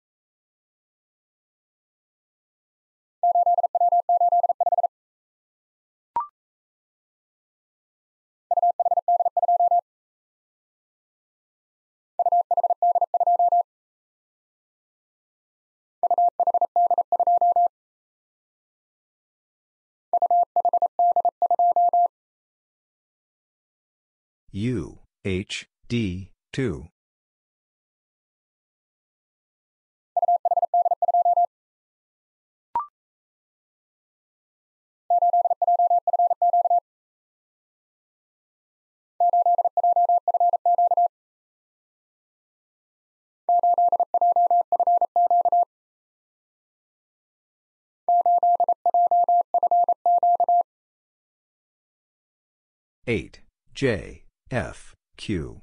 U H D 2 8, J, F, Q.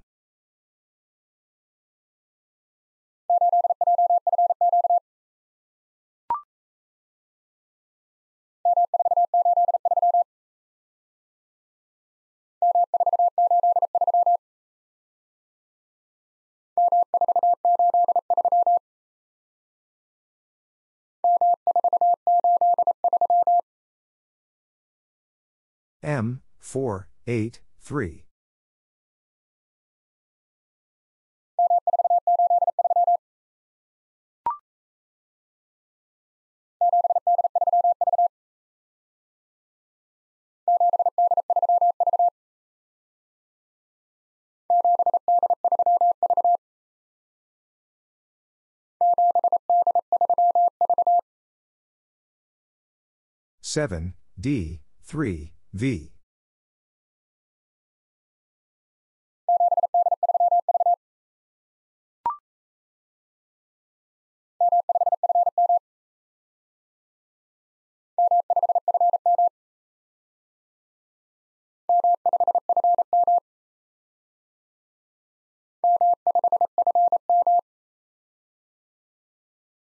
M, 4, 8, 3. Seven D three V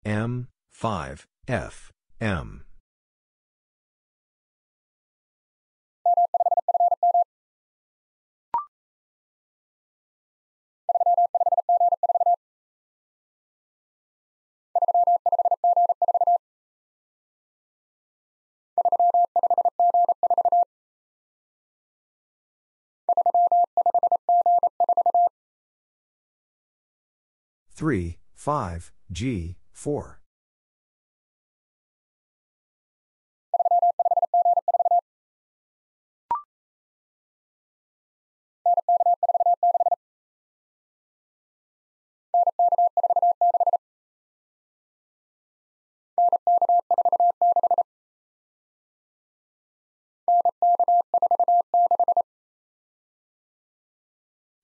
M, 5, F, M. Three, five, G, four.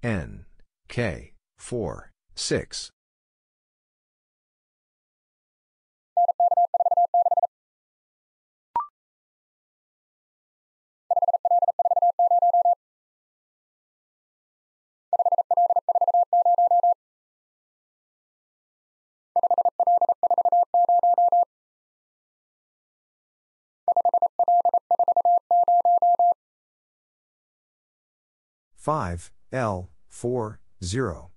N, K, 4, 6. Five L four zero.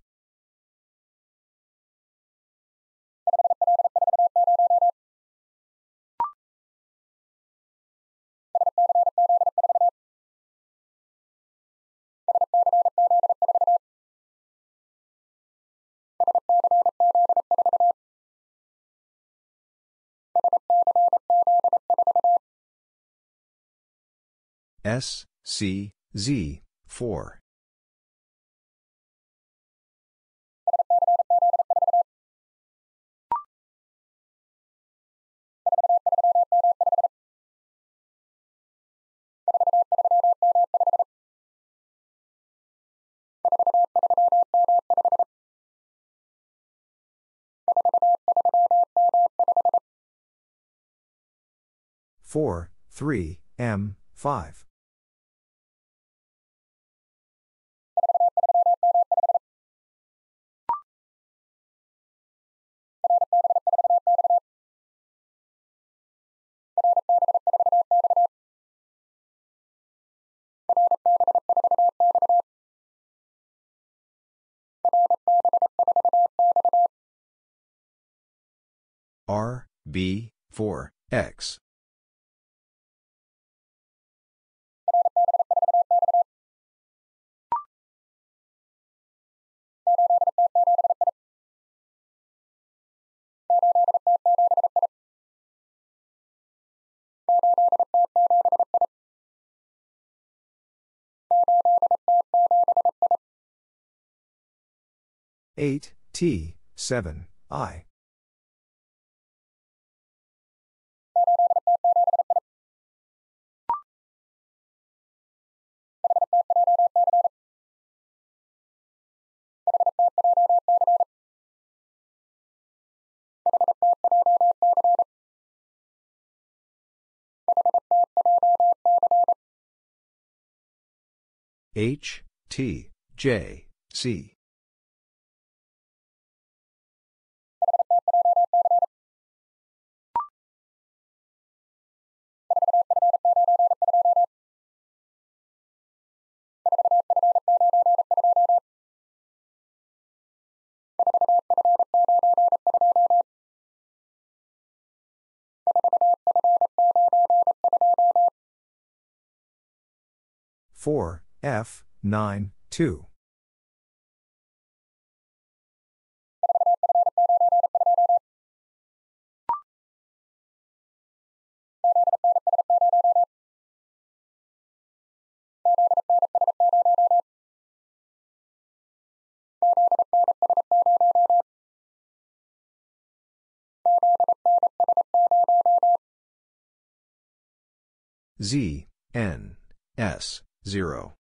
S, C, Z, 4. Four, three, M, five. R, B, 4, X. Eight T seven I H T J C. Four F nine two. Z, N, S, 0.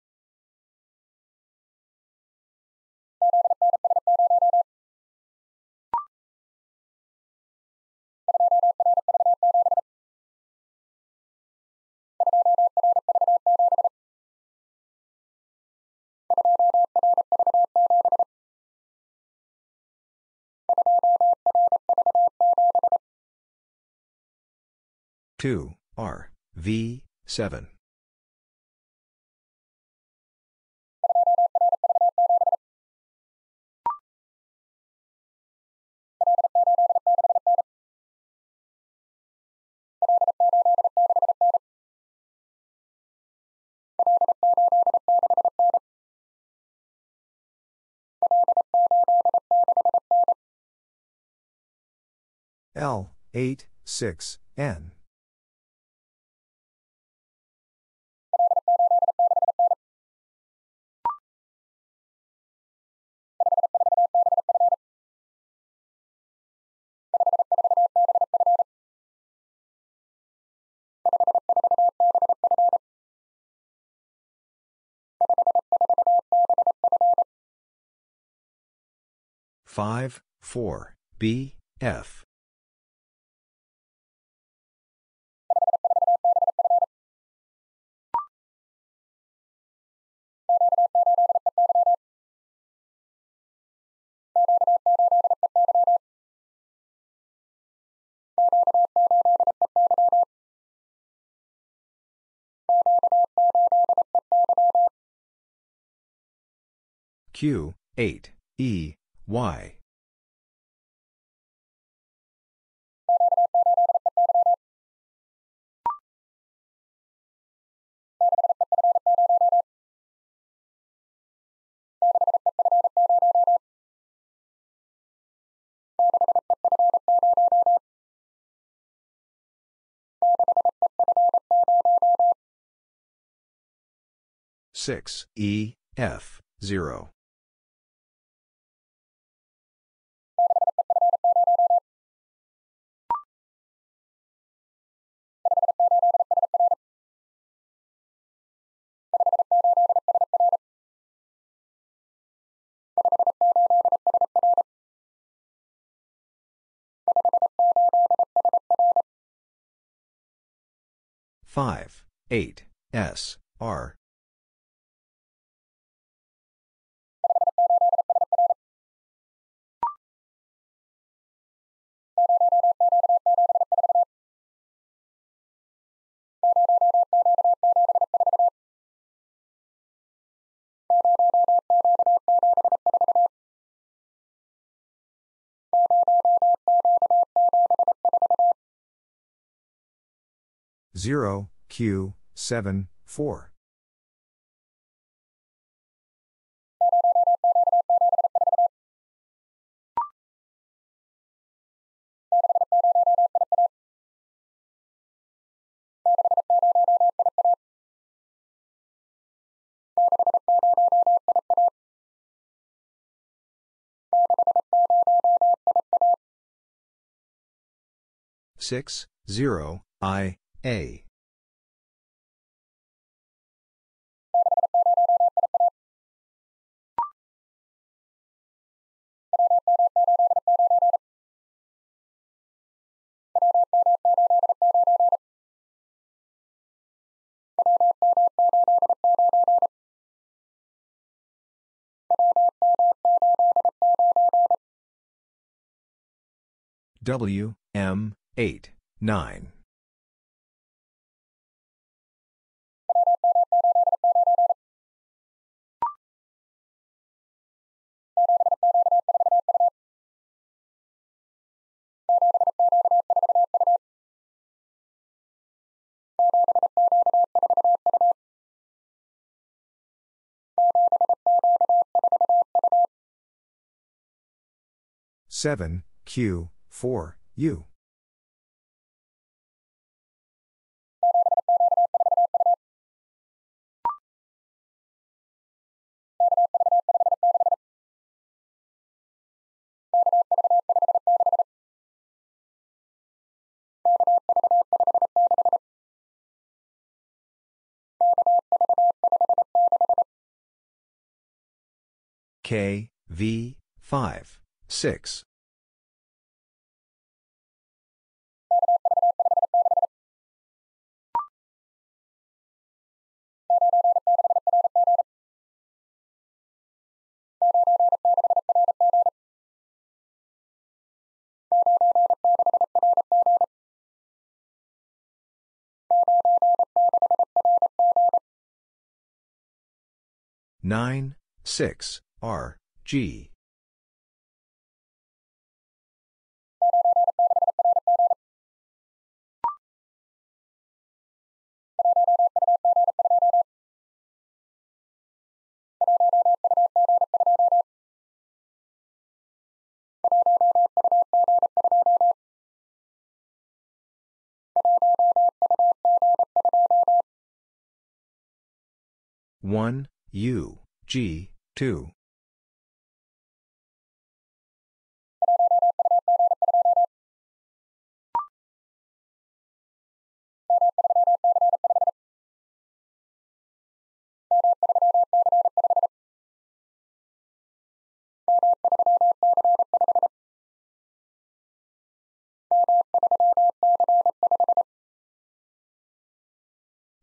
Two R V seven. L, 8, 6, N. Five, four, B, F. Q, 8, E, Y. Six E F zero five eight S R zero Q seven four. Six zero I A. W M 8 9. Seven Q four U K V 5 6. 9, 6, R, G. One U G two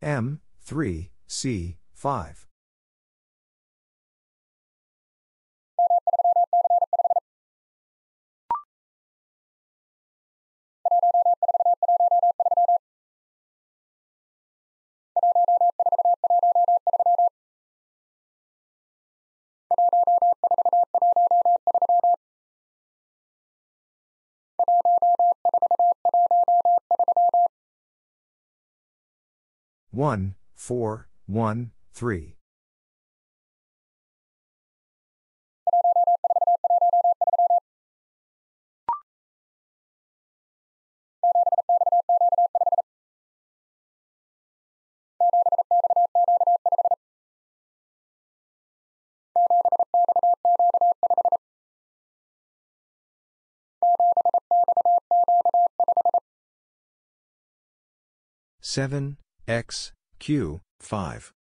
M three C 5. One, four, one, three. Seven X Q 5.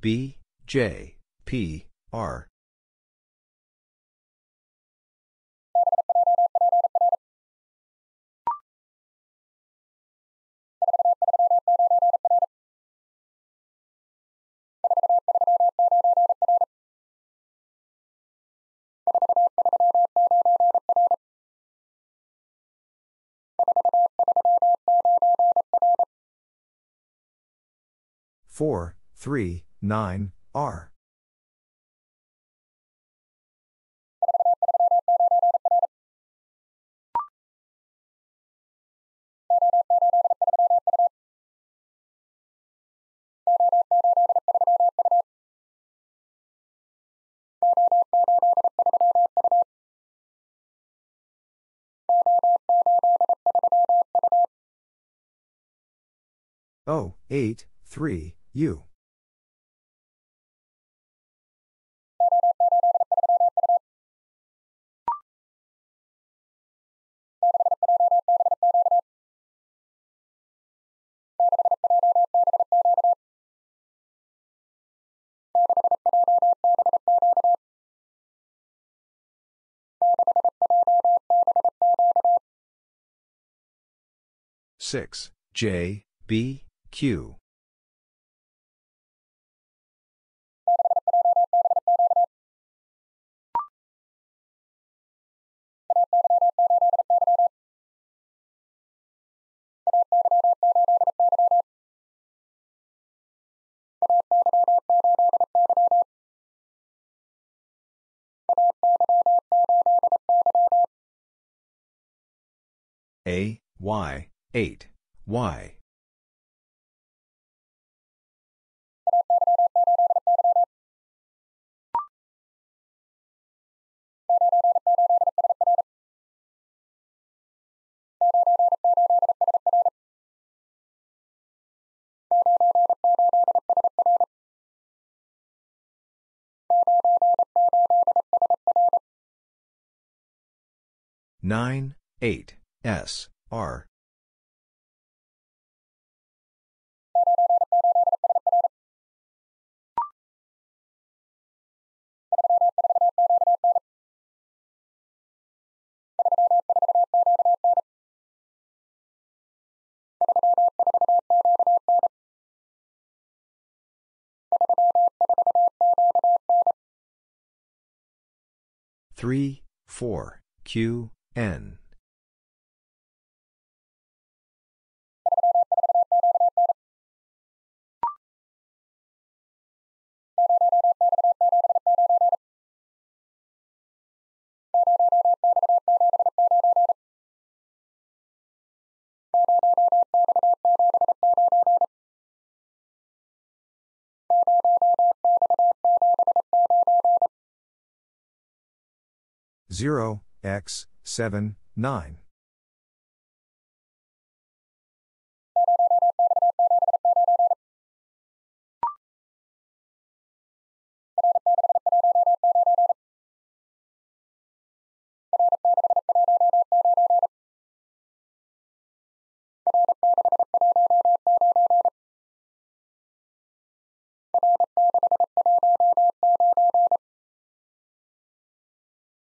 B, J, P, R. Four, three, nine, R. O, 8, 3, U. Six. J. B. Q A, Y, 8, Y. Nine, eight, S, R. Three, four, Q, N. Zero X seven nine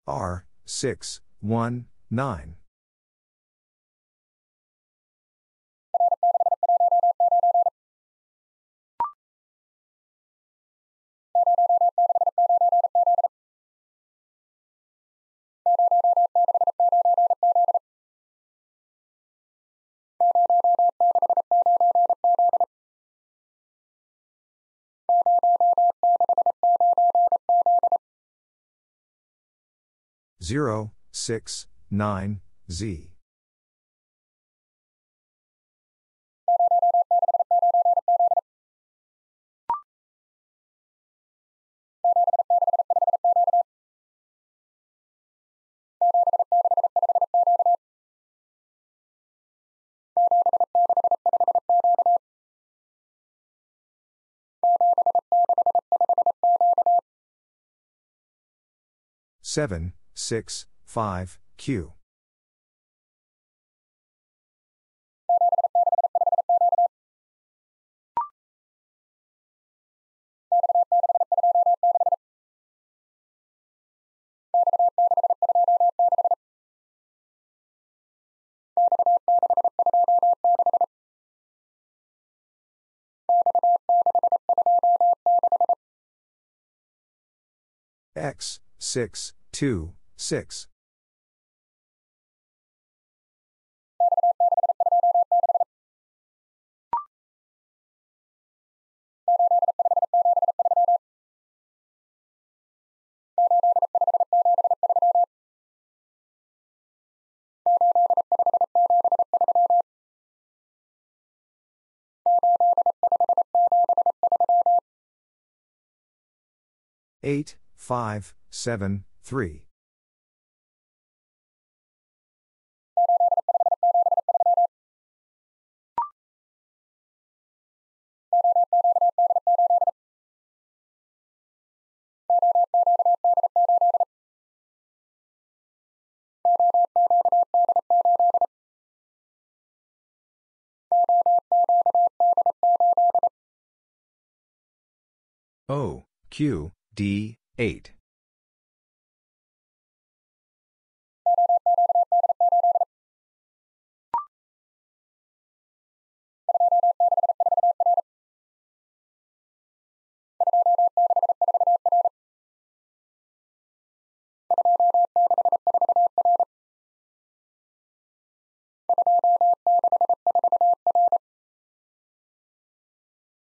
R six one nine zero six nine Z. Seven six five Q. X six two six. Eight five seven three O Q D 8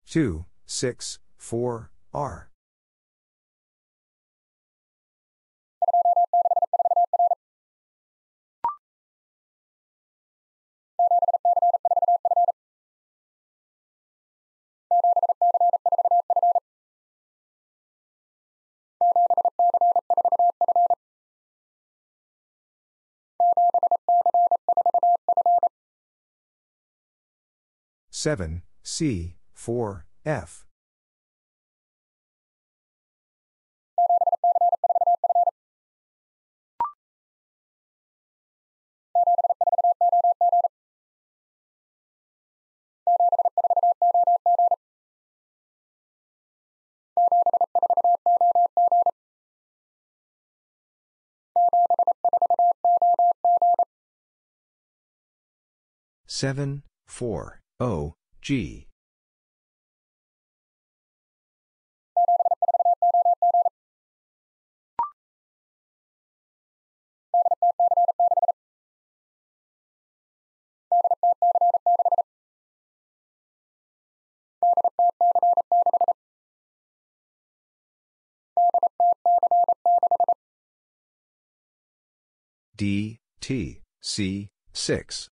two six four R seven C four F. Seven four O, G. D, T, C, 6.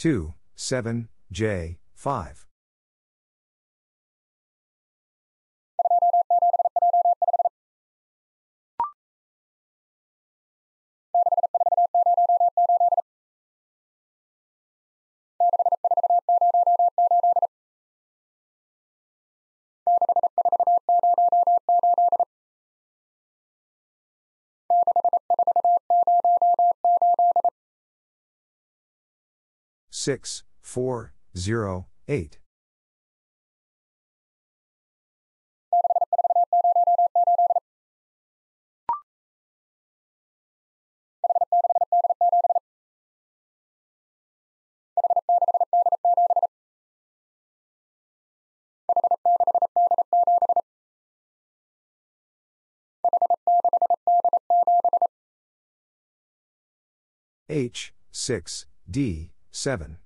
Two, seven, J, five. Six, four, zero, eight. H, 6, D, 7.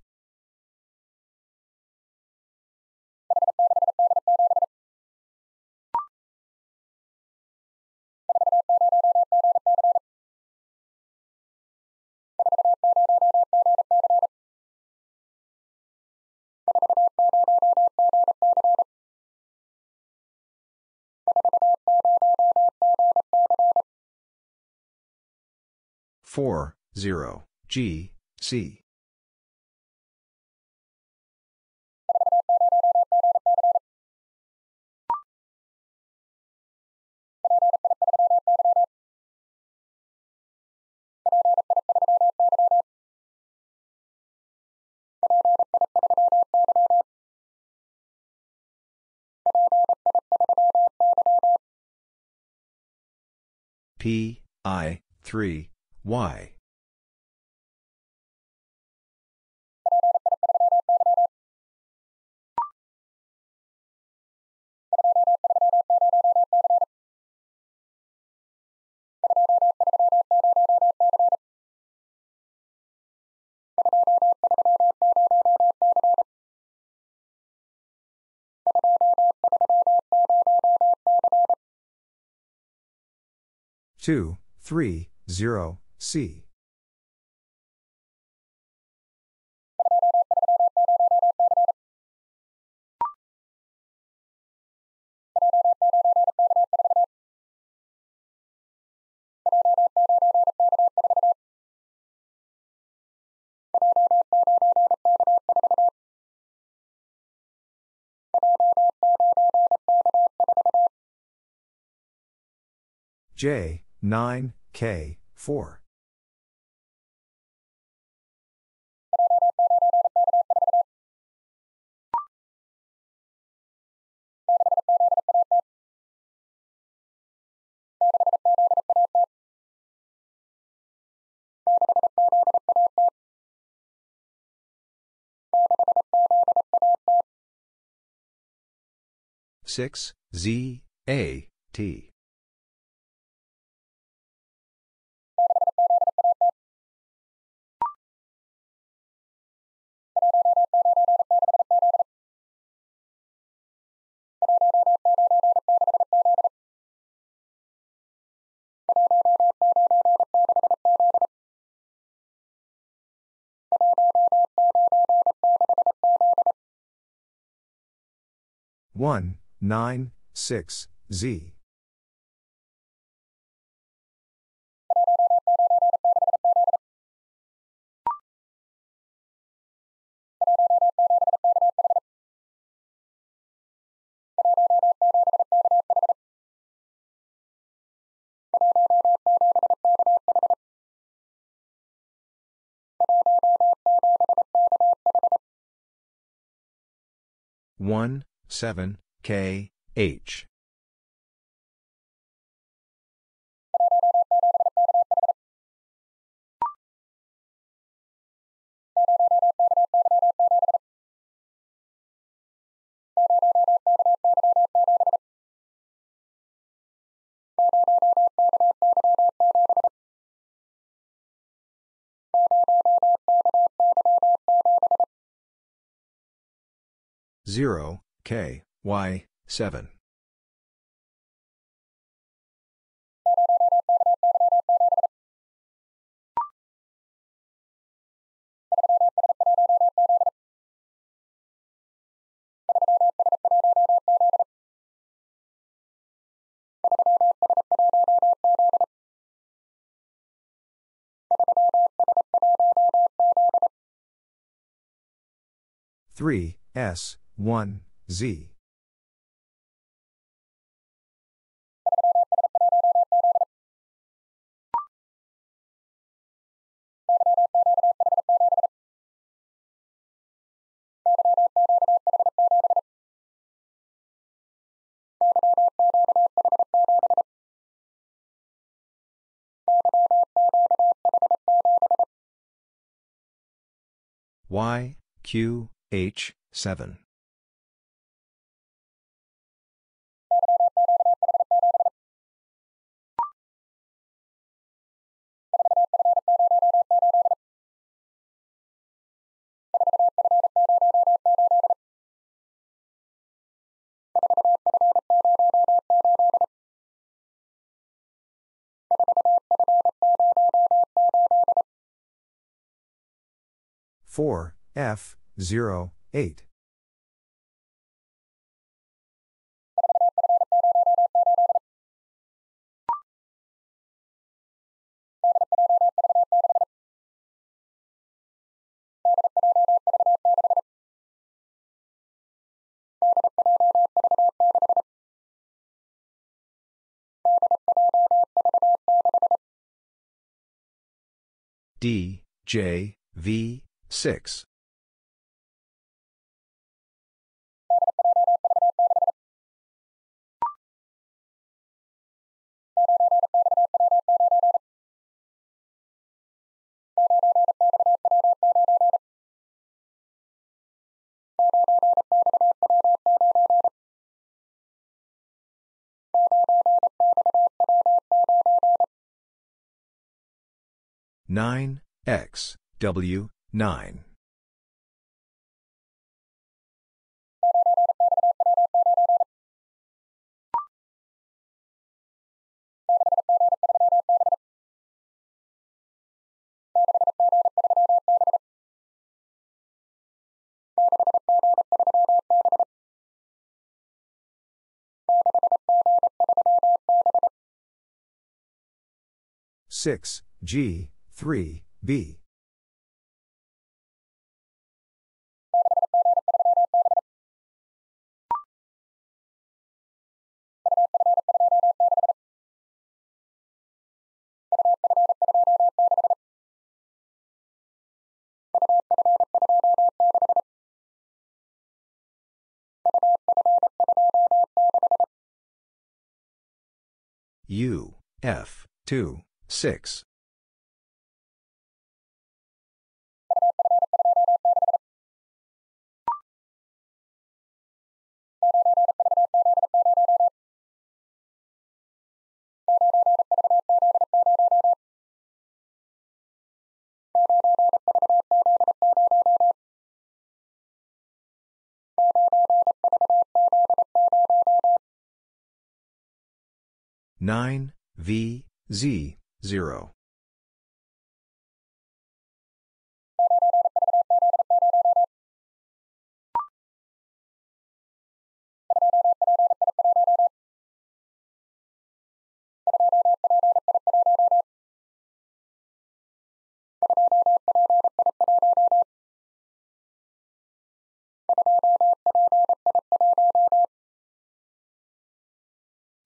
Four, zero, G, C. P, I, 3, Y. Two, three, zero, C. J, 9, K, 4. Six Z A T. One, nine, six, Z. One, 7, K, H. Zero K, Y, 7. Three S one Z Y, Q, H, 7. Four F zero eight D J V 6. Nine X W 9. Six G three B U, F, 2, 6. Nine V Z 0.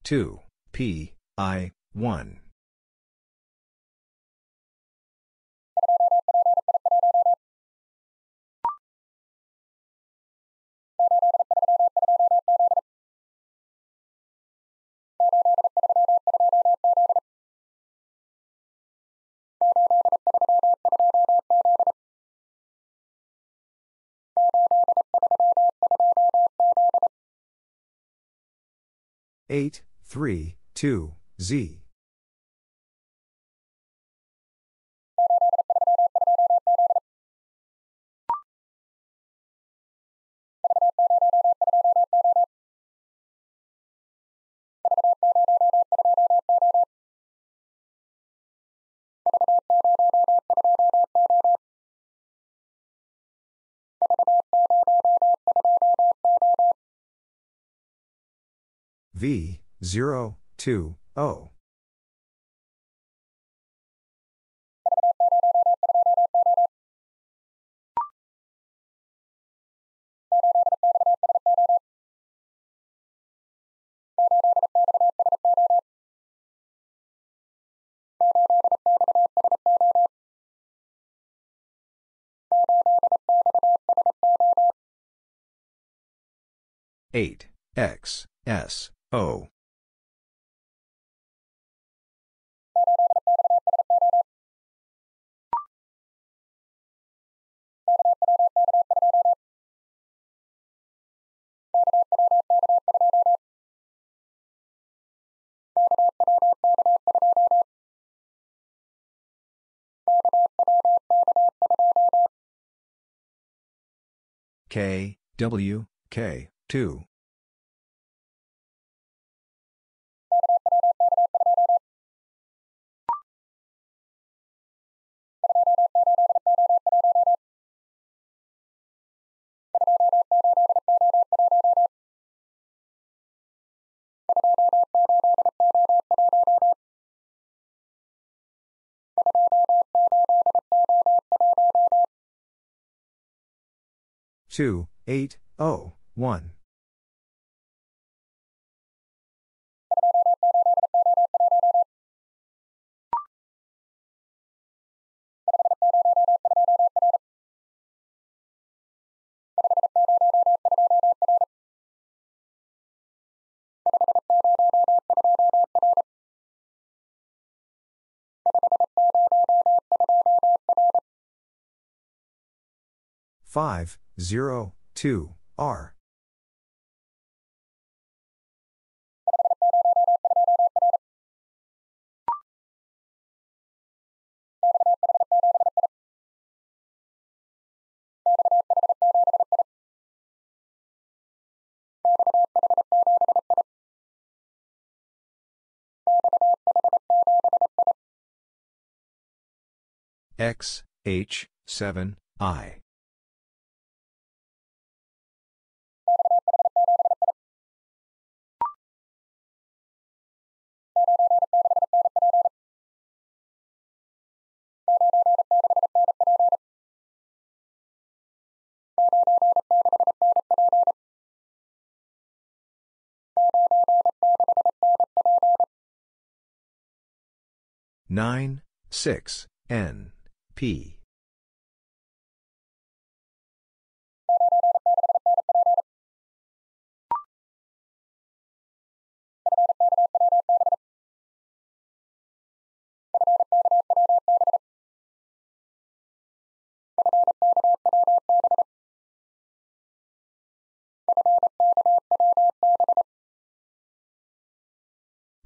Two P I 1. Eight, three, two, Z. V, 0, 2, 0. Eight. X. S. O K W K 2. Two, eight, oh, one. Five, zero, two, R. X, H, 7, I. Nine, six, N, P.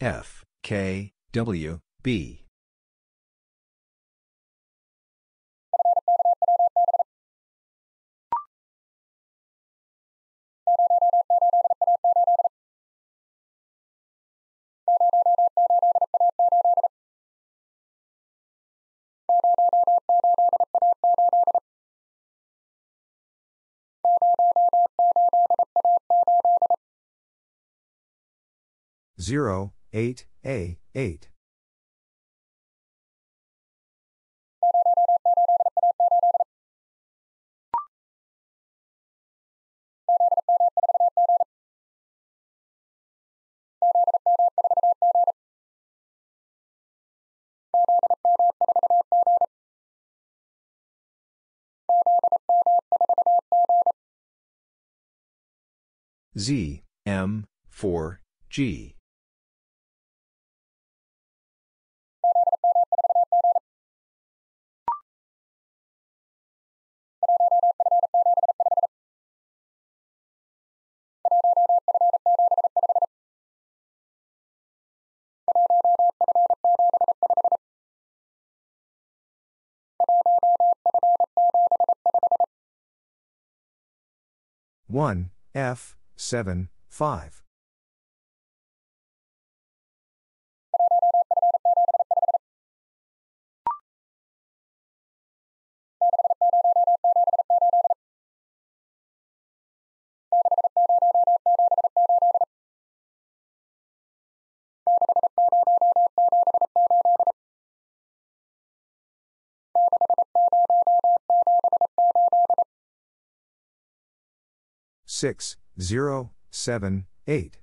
F, K, W, B. Zero, eight, A, eight. Z, M, 4, G. 1, F, 7, 5. 6, 0, 7, 8.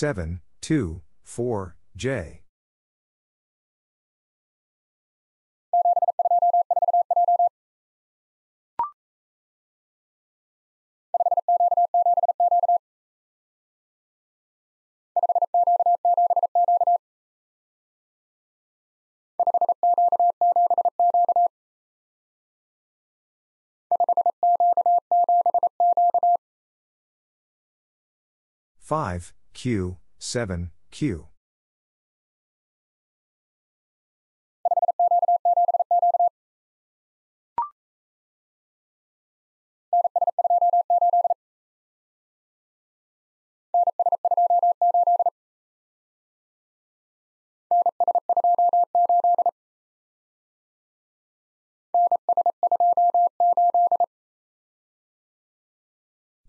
Seven, two, four, J. Five, Q, 7, Q.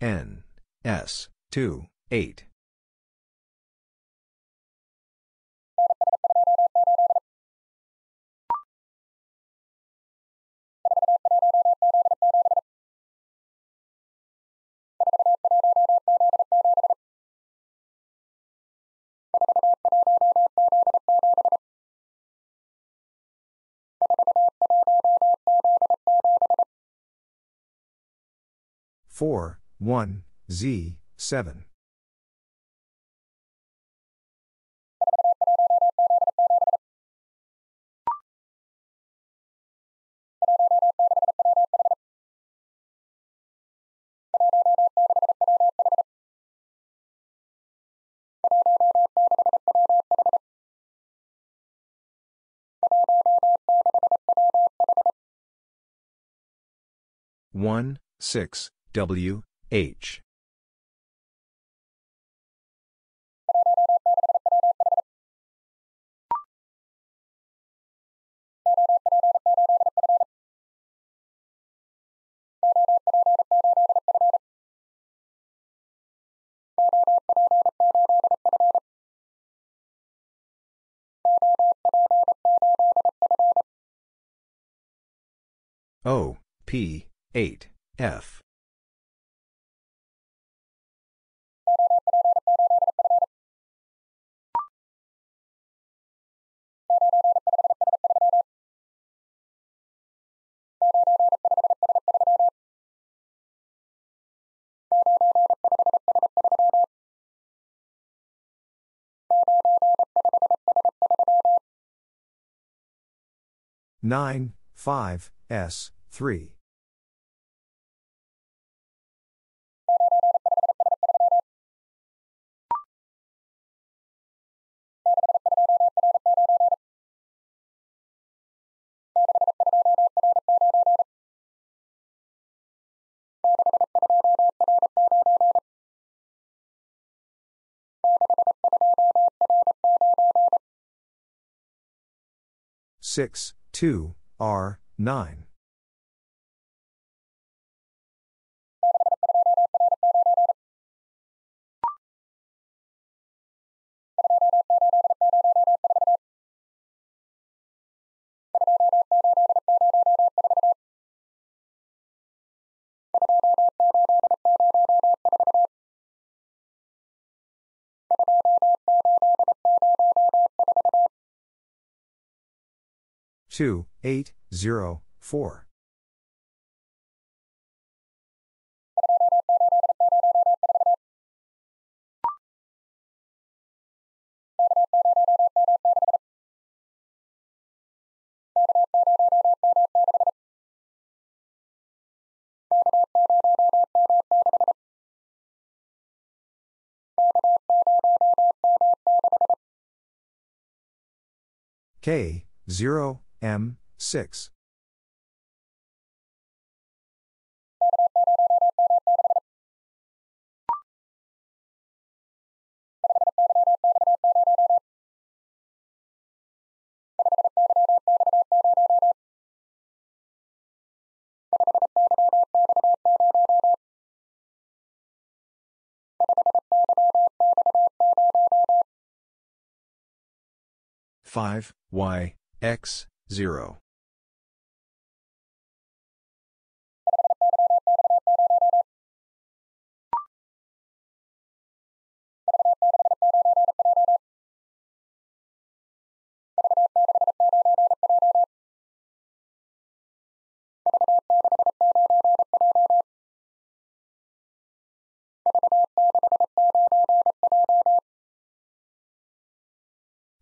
N S two eight 4, 1, Z, 7. One, six, W, H. O, P, 8, F. Nine, five, S, three. Six, two, R, nine. Two, eight, zero, four. K, 0, M, 6. Five Y X 0.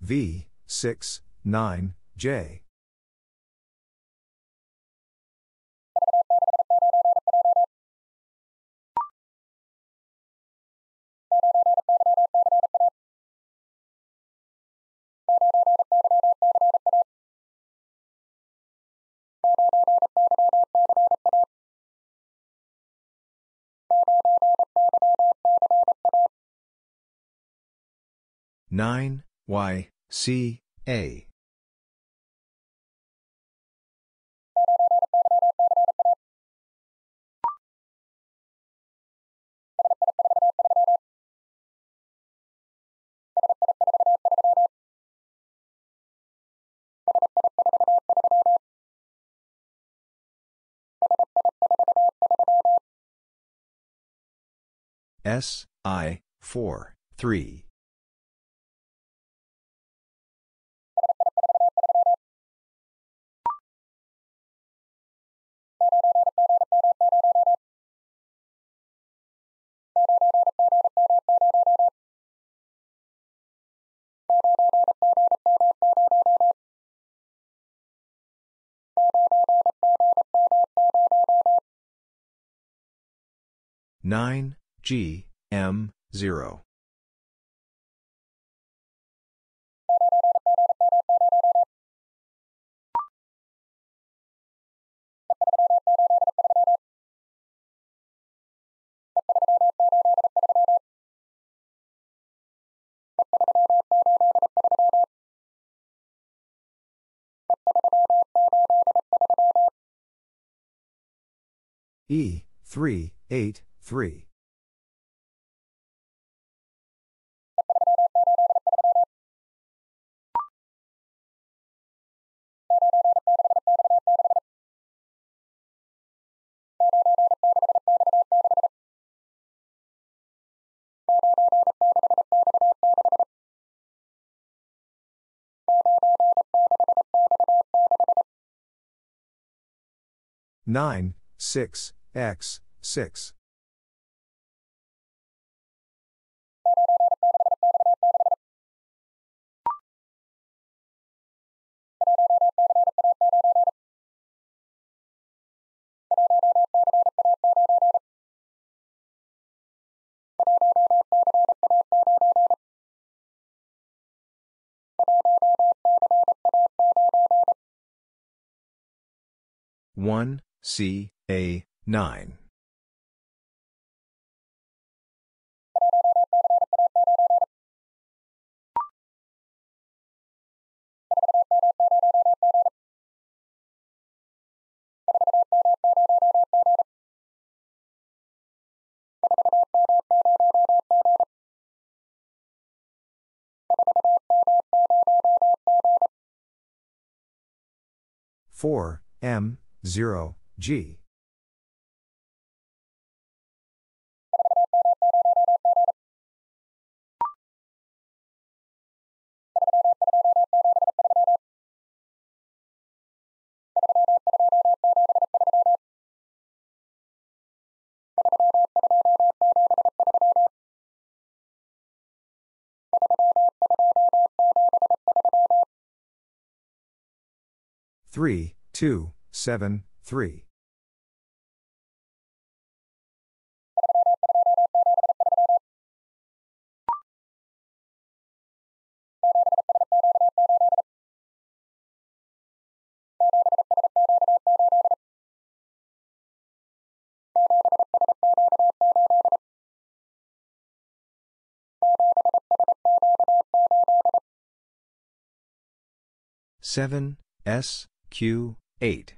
V, 6, 9, J. Nine Y C A S I 4 3 9, G, M, 0. E, 3, 8, 3. Nine, six, X, six. One C A nine. Four M 0 G. Three, two, seven, three. 7, S, Q, 8.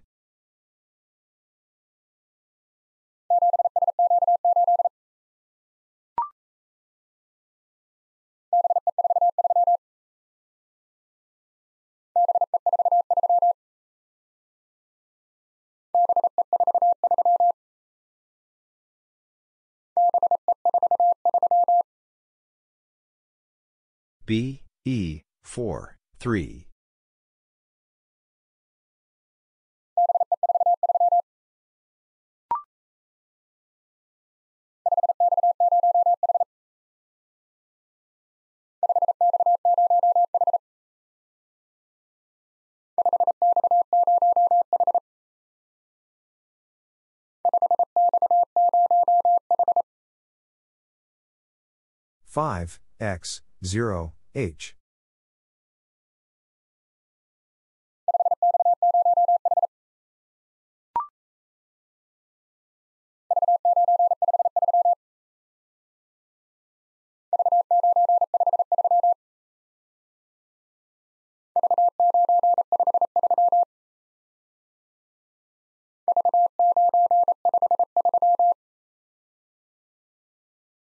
B, E, 4, 3. Five X zero H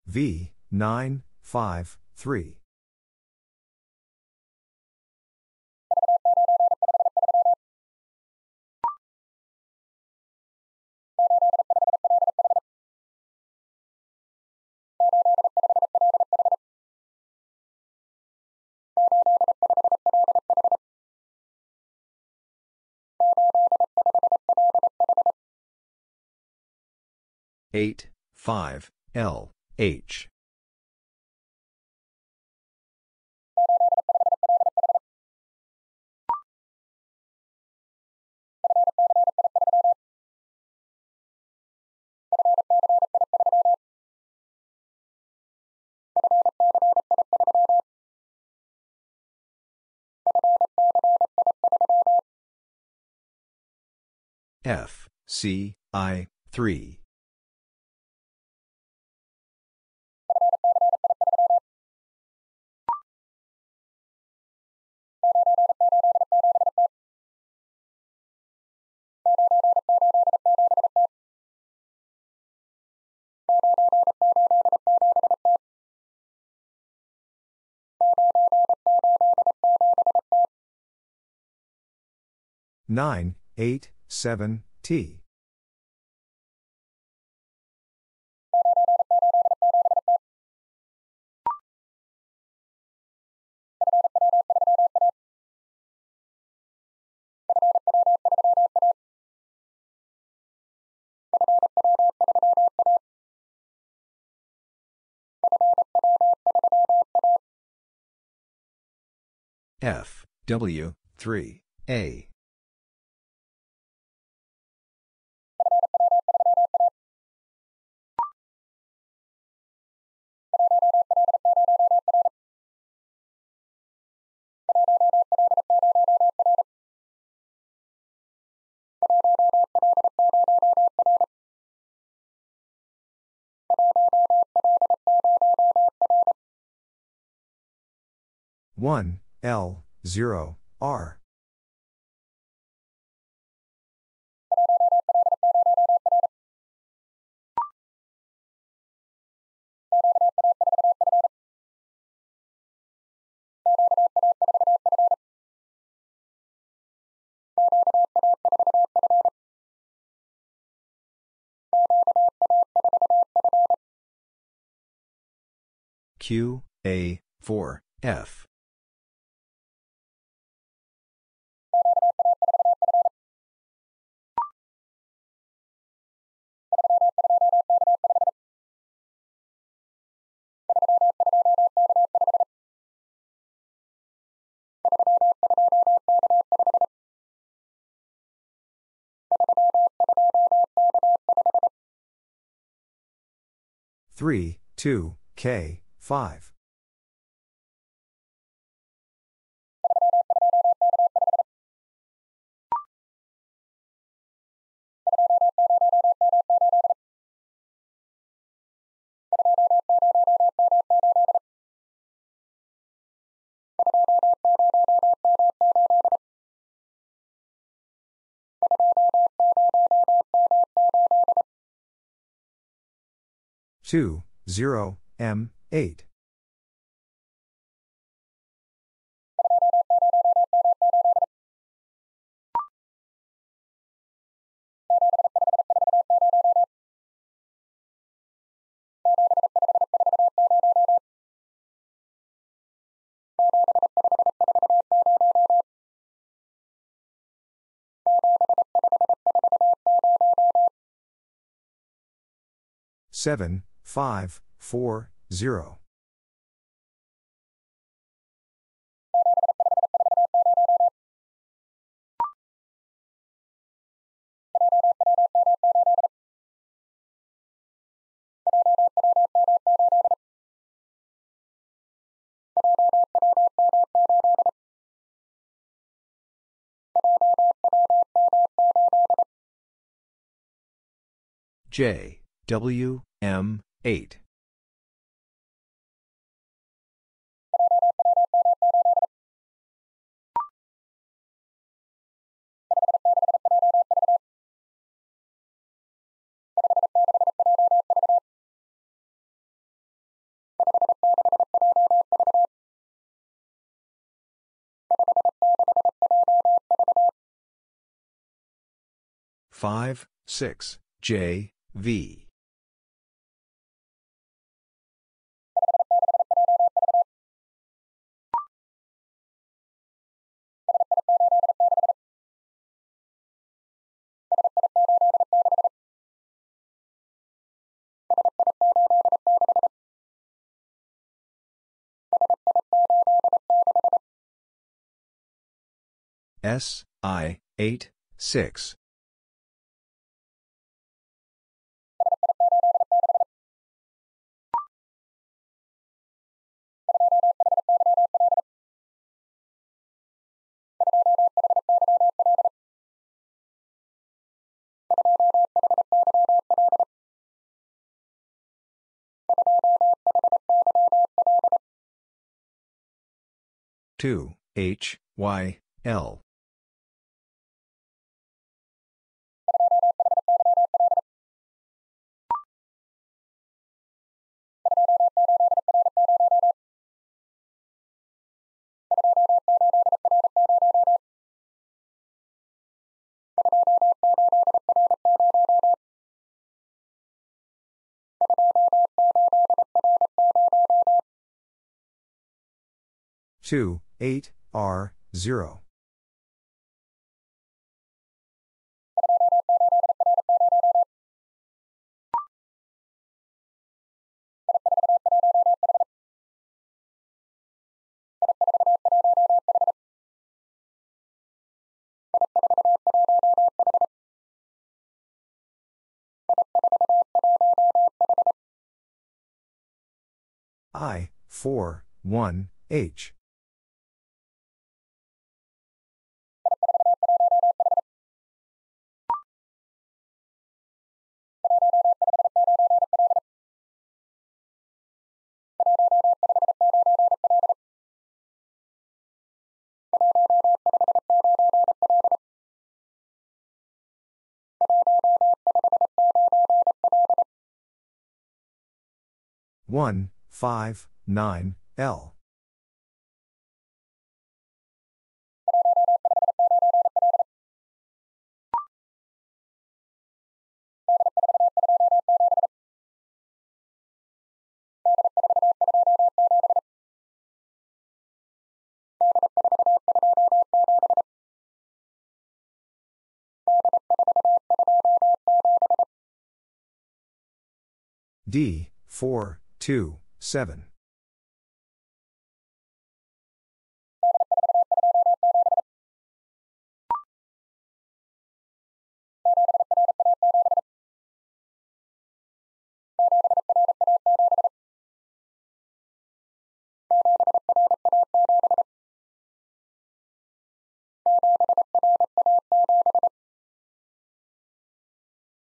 V, 9, 5, 3. Eight, five, L, H. F, C, I, 3. Nine, eight, seven, T. F, W, 3, A. One L zero R Q A 4 F. Three, two, K, five. Two, zero, M, 8. 7, 5, 4, 0. J, W, M, 8. Five, six, J, V. S, I, 8, 6. Two H Y L Two eight R zero I four one H. One five nine L. D four two seven.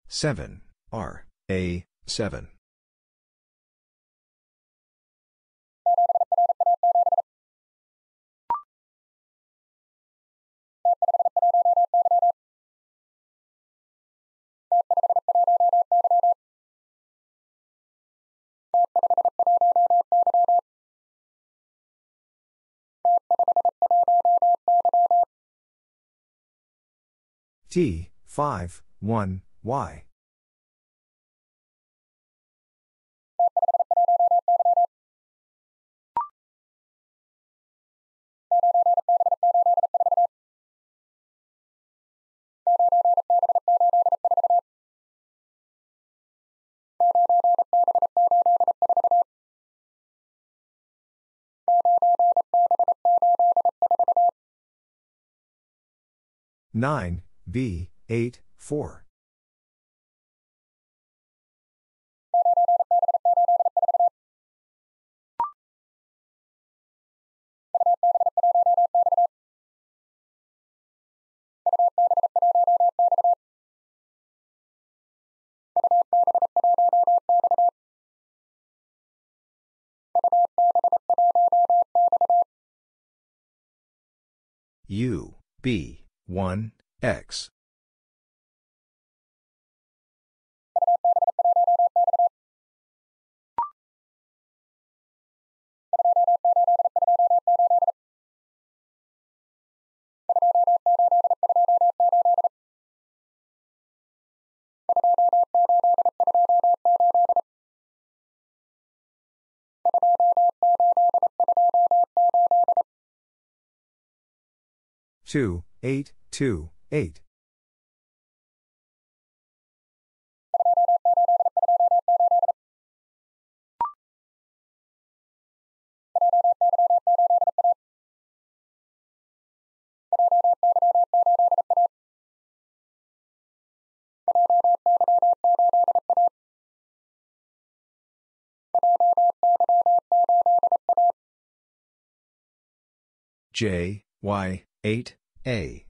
Seven. R. A. Seven T five one Y 9, B, 8, 4. U, B, 1, X. Two, eight, two, eight. J, Y, 8, A.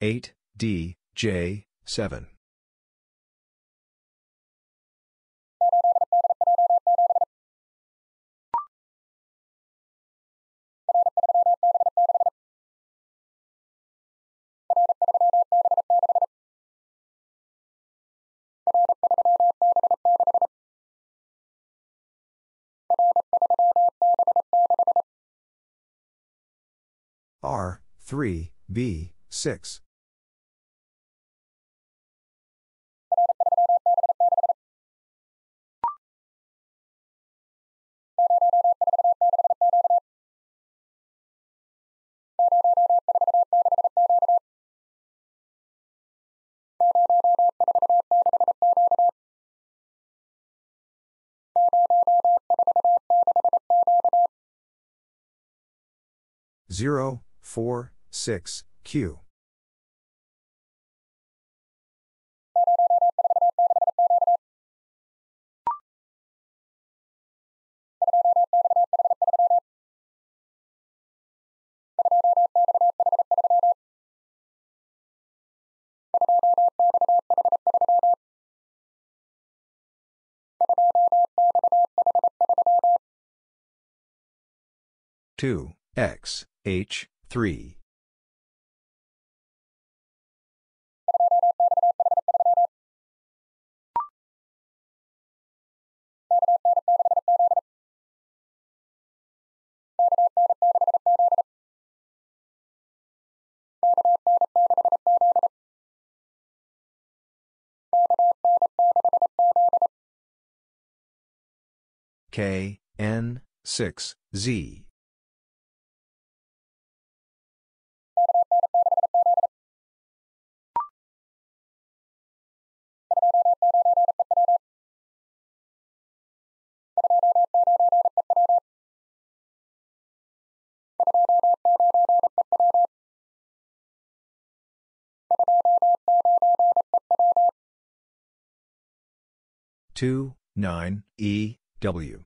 Eight D J seven. R three B six Zero, four, six, Q. Two, X, H, three. K, N, 6, Z. Two, nine, E, W.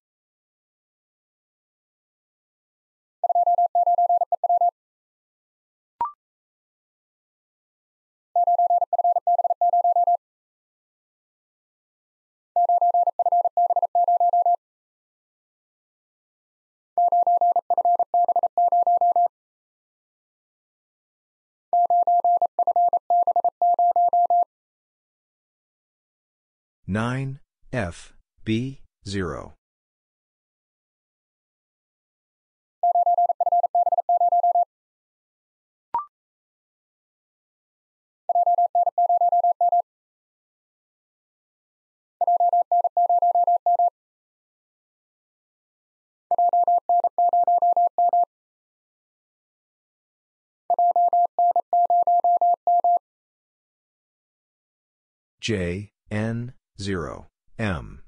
Nine F B zero. J, N, 0, M.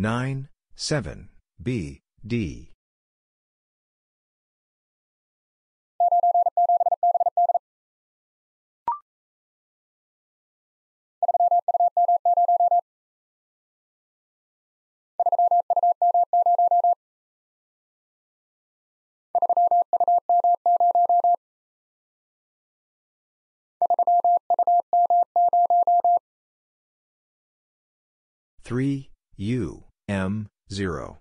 Nine, seven, B, D. Three, U, M, 0.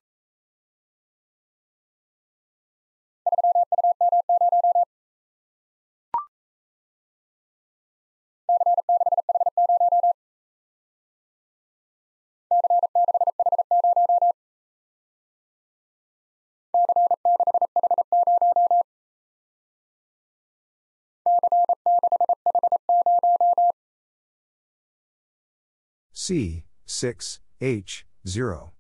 C, 6, H, 0.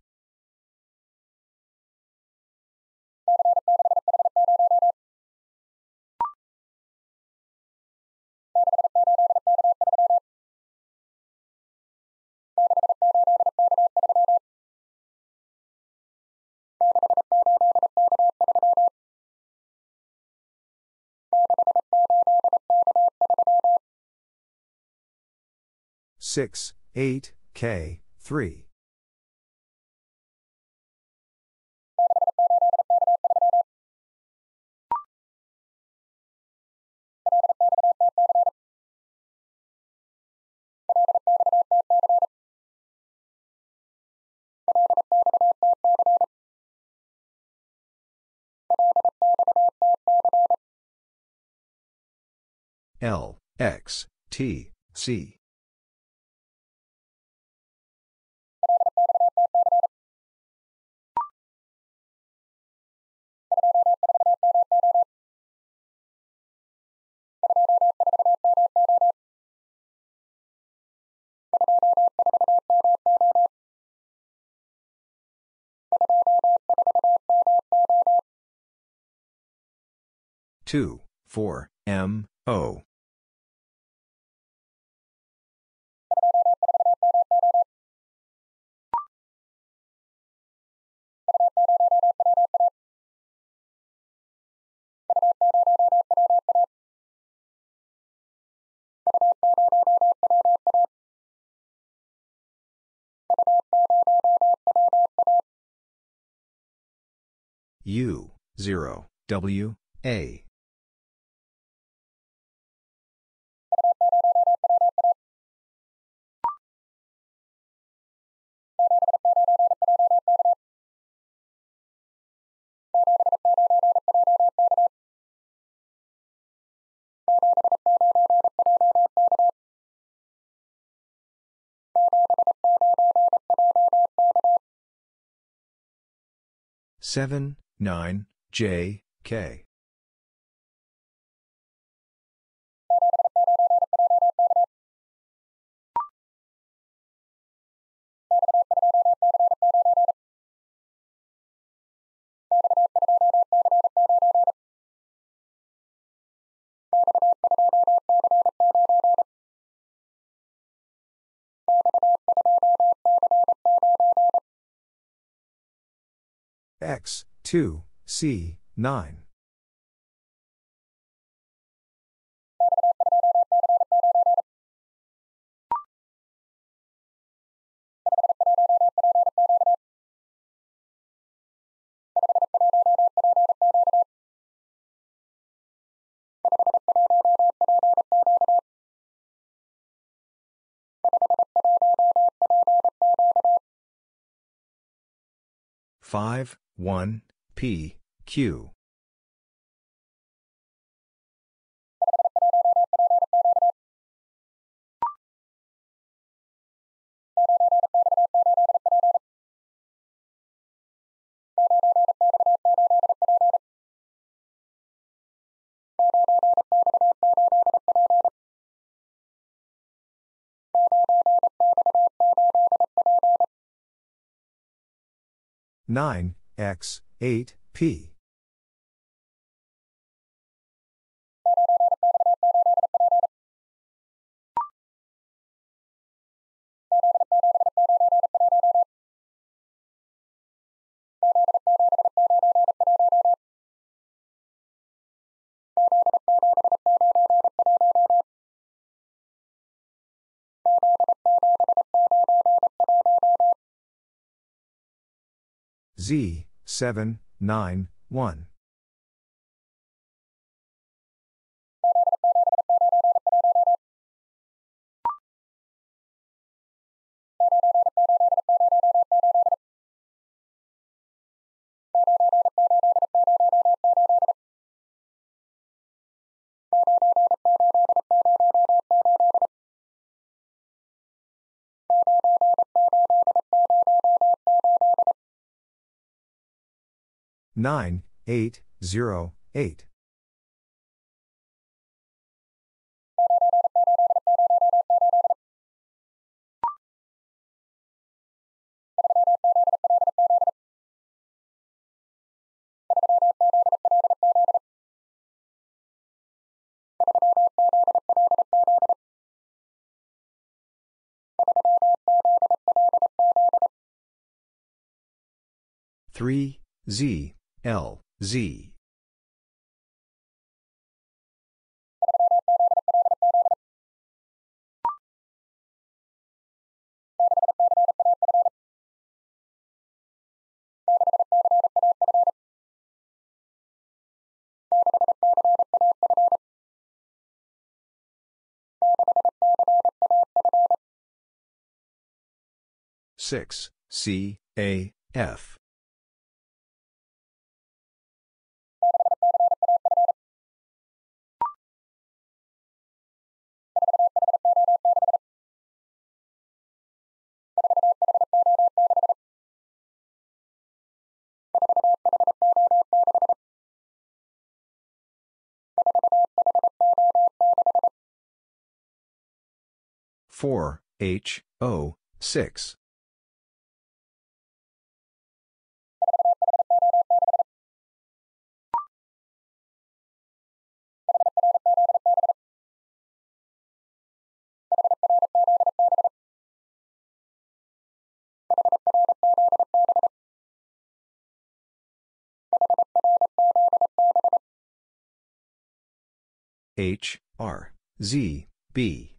Six, eight, K, 3. L, X, T, C. Two, four, M, O. U, 0, W, A. Seven, nine, J, K. X, 2, C, 9. Five, 1, P, Q. Nine X, 8, P. Z, 7, 9, 1. Nine, eight, zero, eight. Three, Z, L, Z. Six, C, A, F. Four, H, O, six. H, R, Z, B.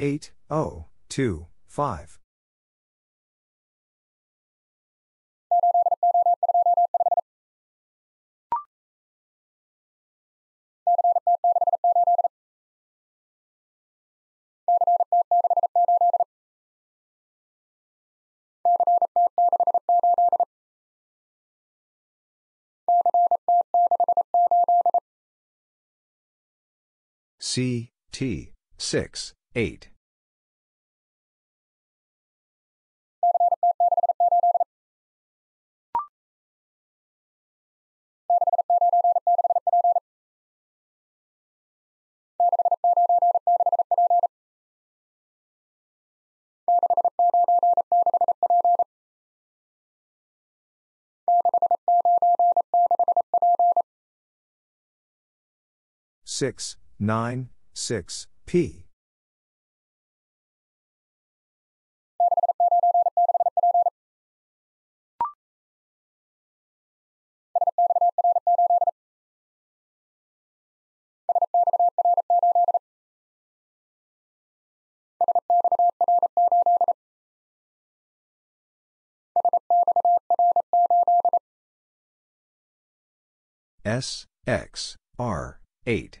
Eight, O, two, five. C, T, 6, 8. Six, nine, six, P. S, X, R, 8.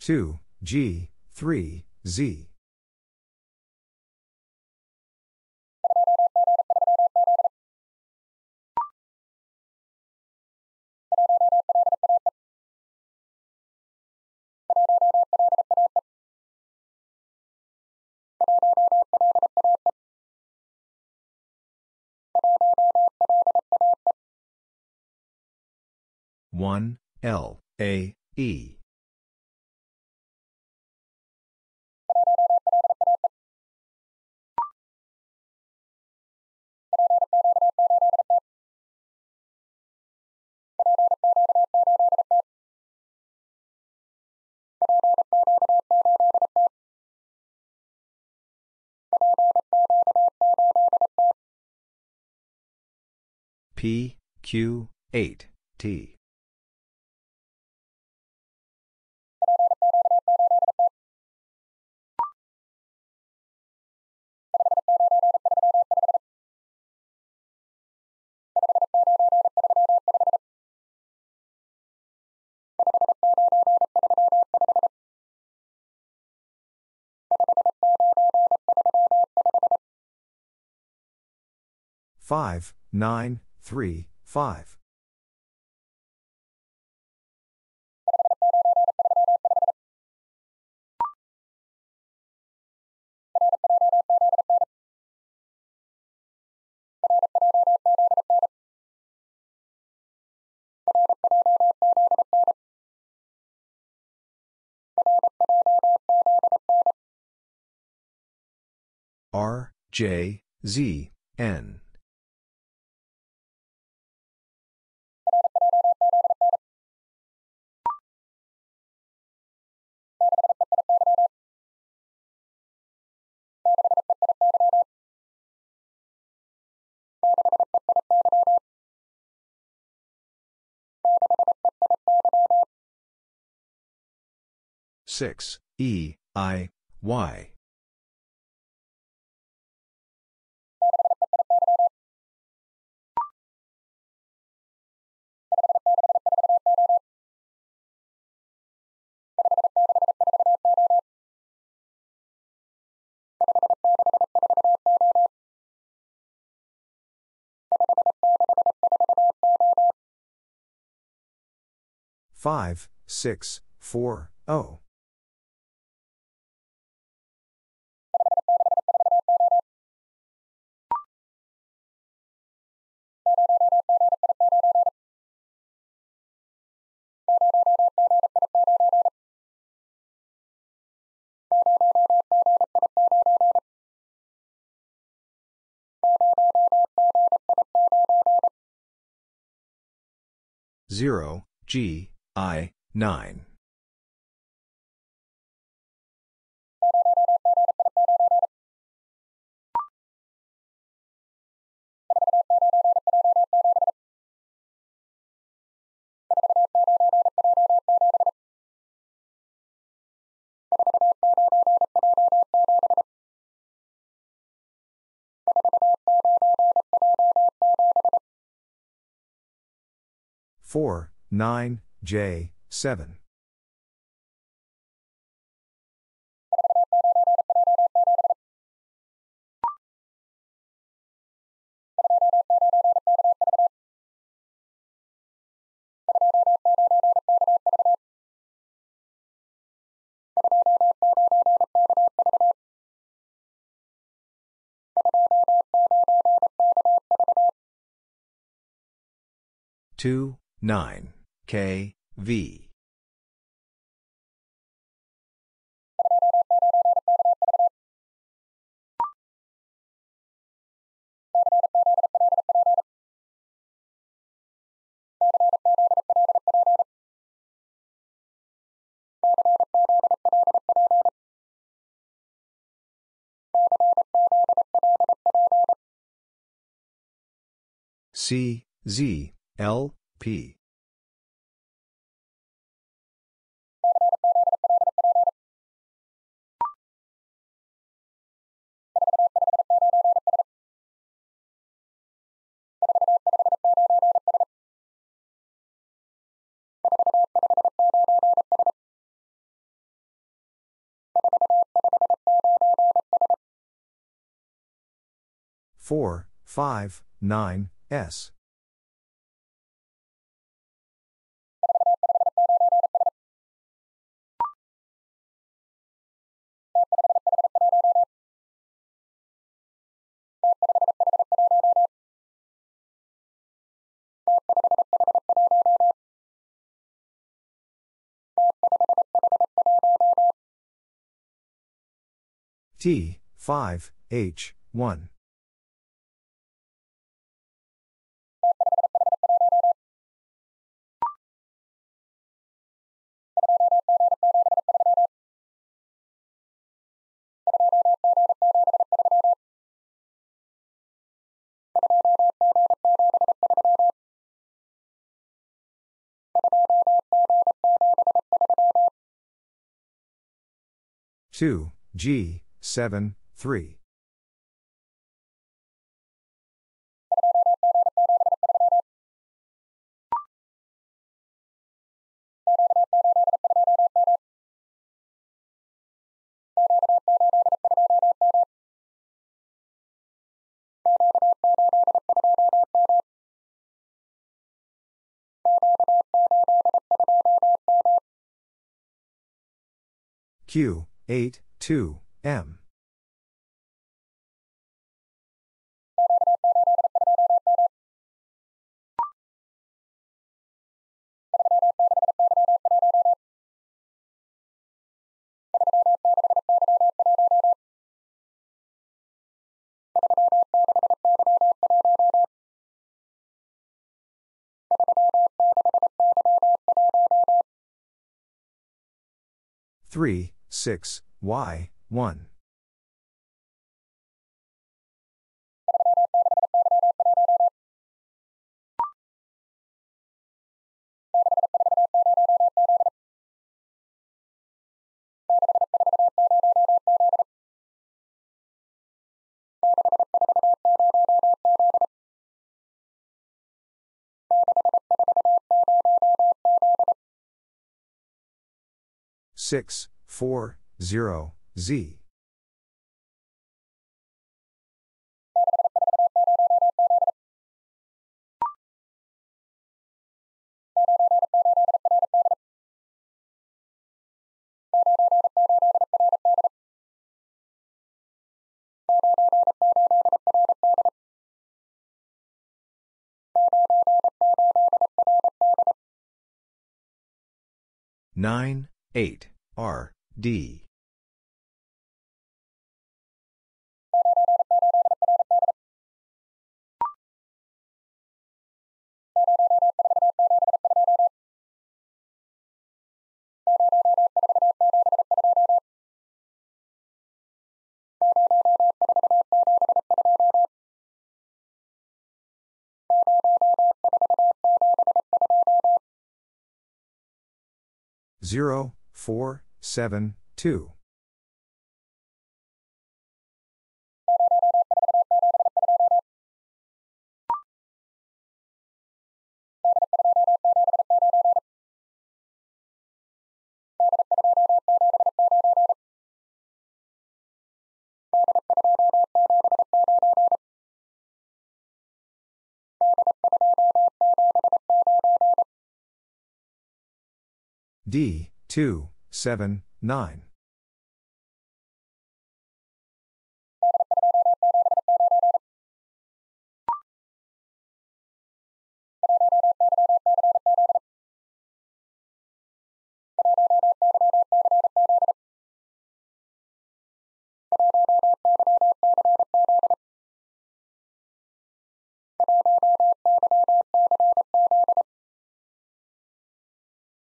Two G 3, Z. One L A E P Q 8 T. Five, nine, three, five. R, J, Z, N. Six E I Y. Five, six, four, oh. Zero, G, I, nine. Four, nine, J, seven. Two, nine, K, V. C, Z, L, P. 4, 5, 9, S. T, 5, H, 1. Two G seven three Q 8 2 M. Three, six, Y, one. Six, four, zero, Z. Nine, eight, R, D. Zero, four, seven, two. D, 2, 7, 9.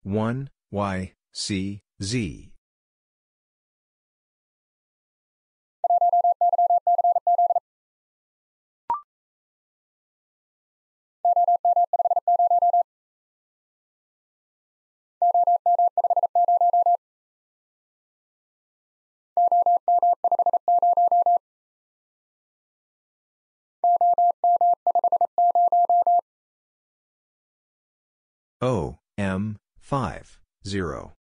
One Y C Z O M 5 0.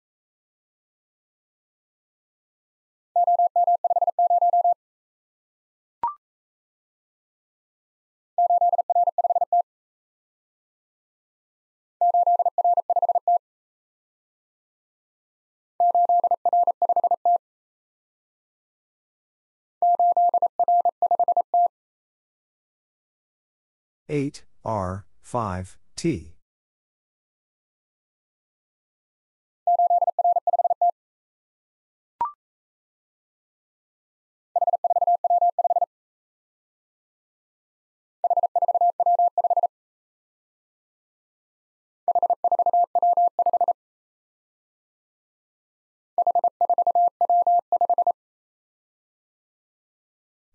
Eight R five T.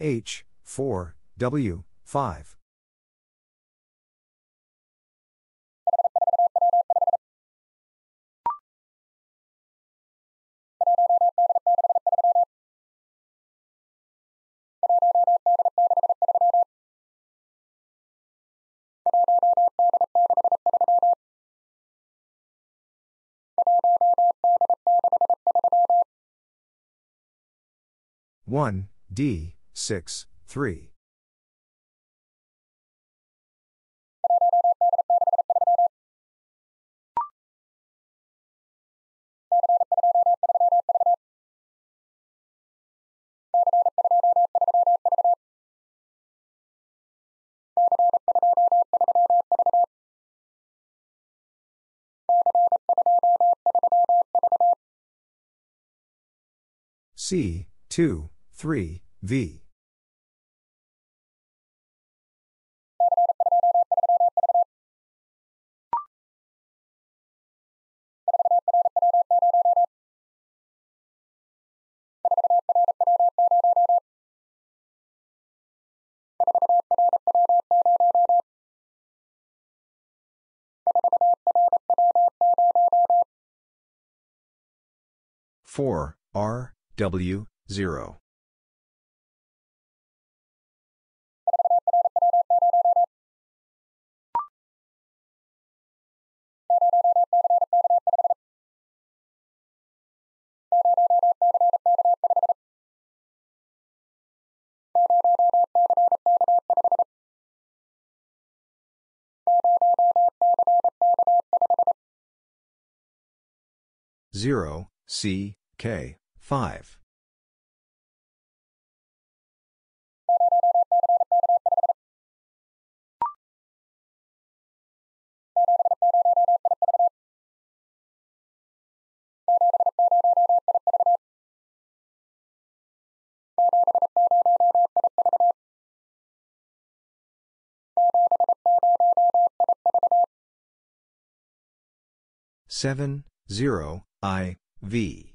H, 4, W, 5. One D six three. C two three V. Four R W zero zero C K five. Seven zero I V.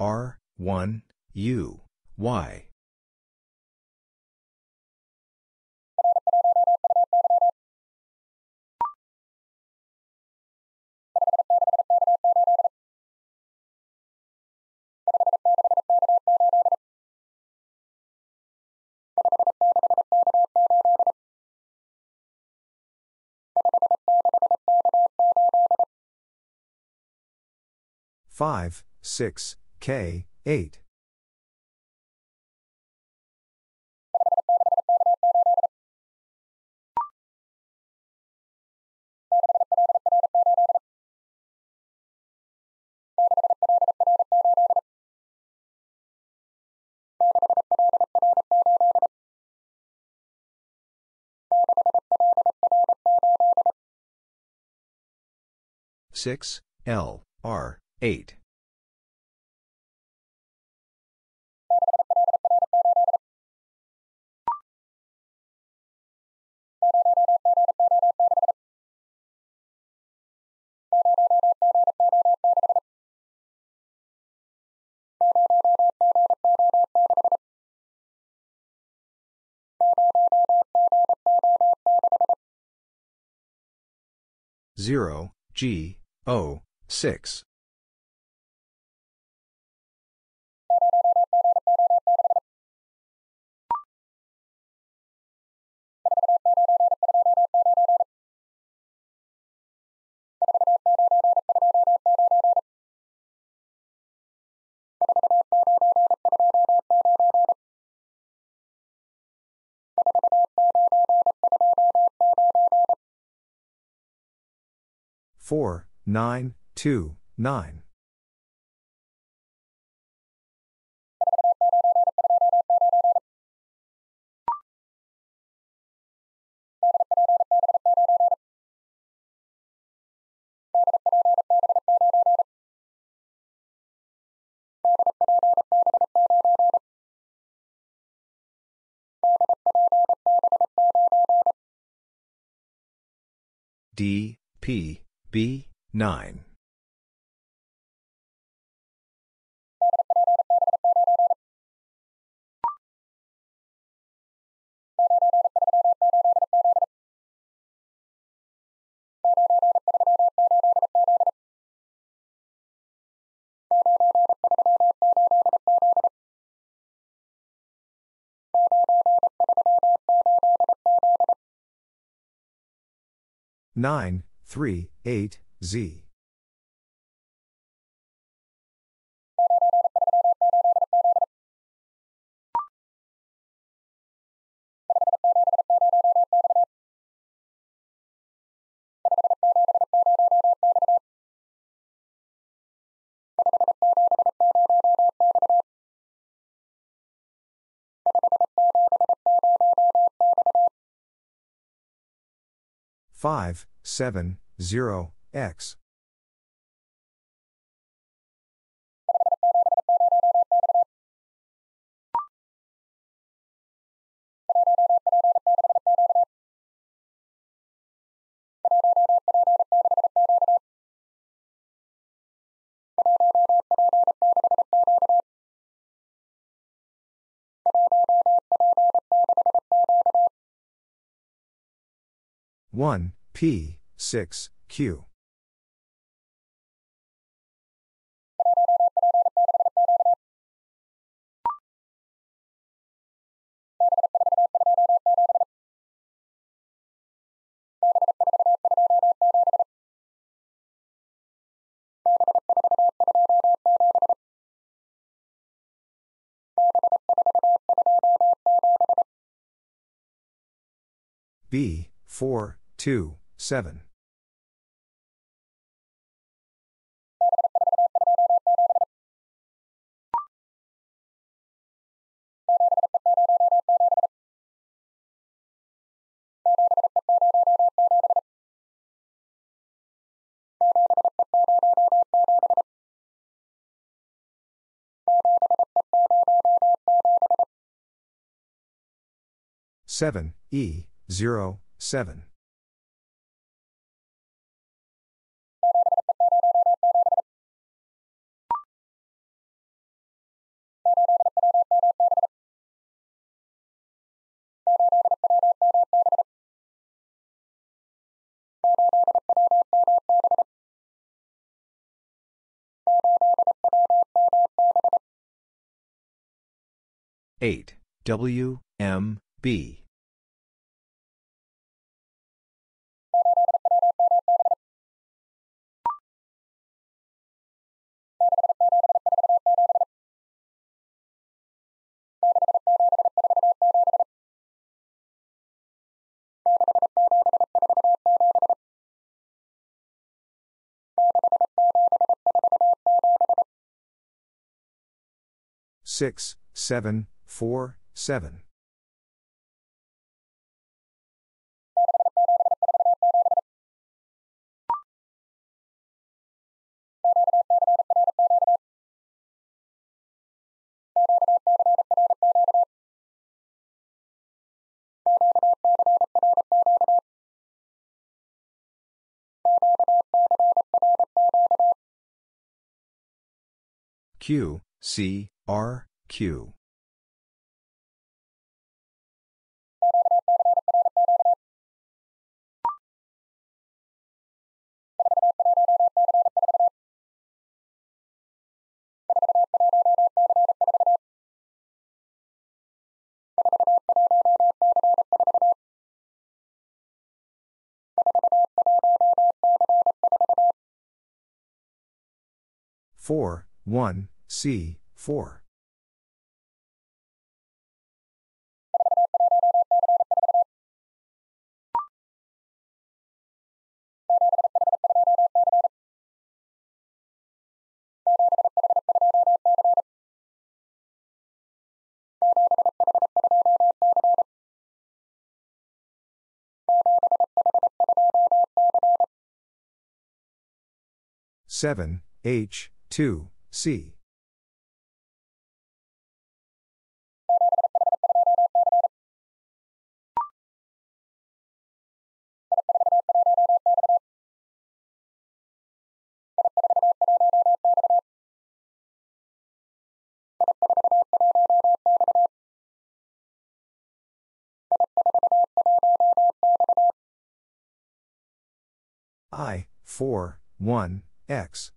R one U Y five six K eight six L R eight. Zero G O, 6. Four 9, 2, 9. D, P, B, 9. Nine, three, eight, Z. Five, seven, zero, X. One, P, six, Q. B, 4, 2, 7. Seven E zero seven. Eight W M B six seven four seven. Q C R Q. Four one C four 7, H, 2, C. I, 4, 1, X.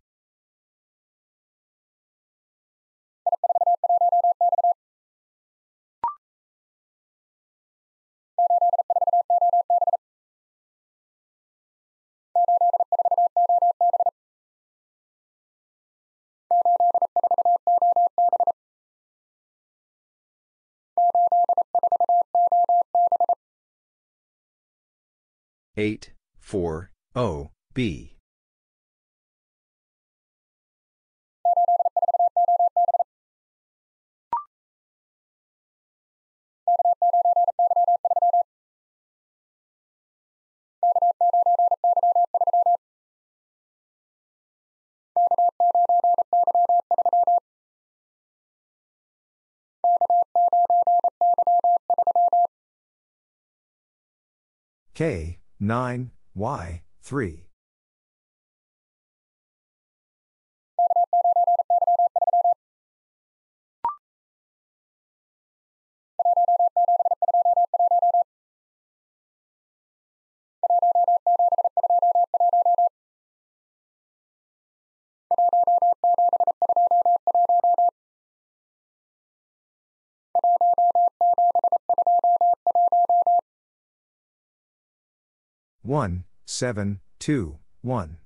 Eight, four, O, B. K, 9, Y, 3. One, seven, two, one.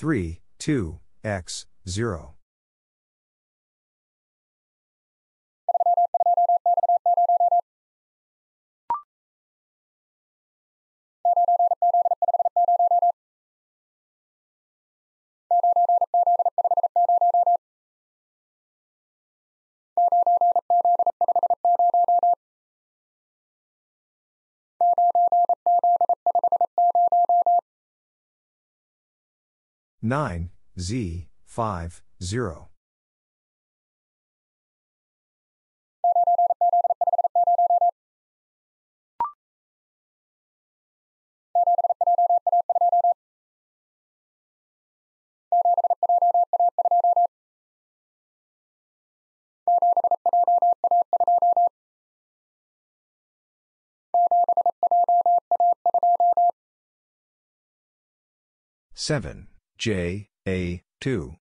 Three, two, X, zero. Nine, Z, five, zero. Seven, J, A, two.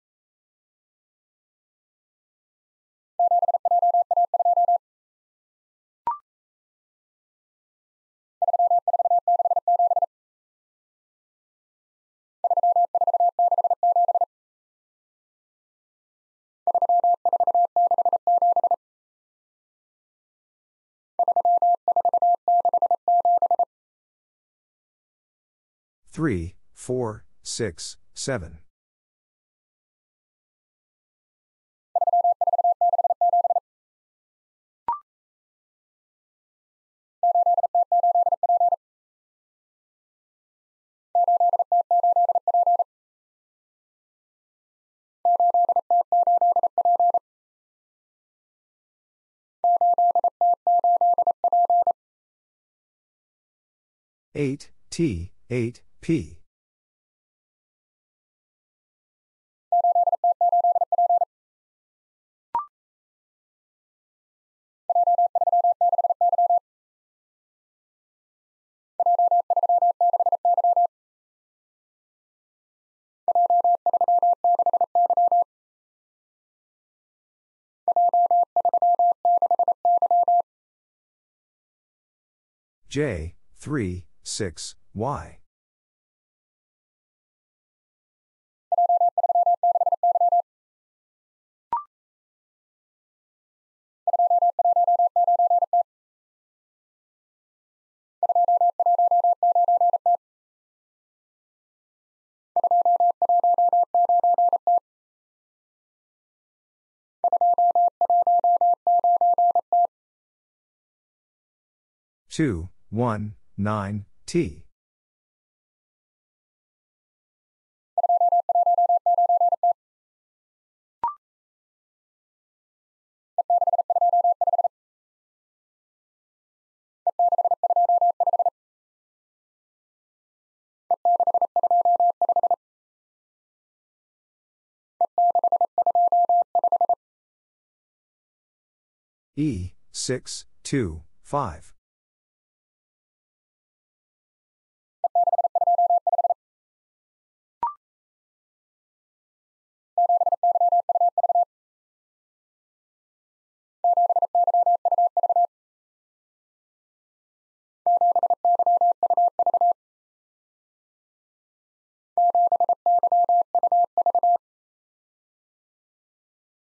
Three, four, six, seven. Eight, T, eight, P. J, 3, 6, Y. 2, 1, 9, T. E, 6, 2, 5.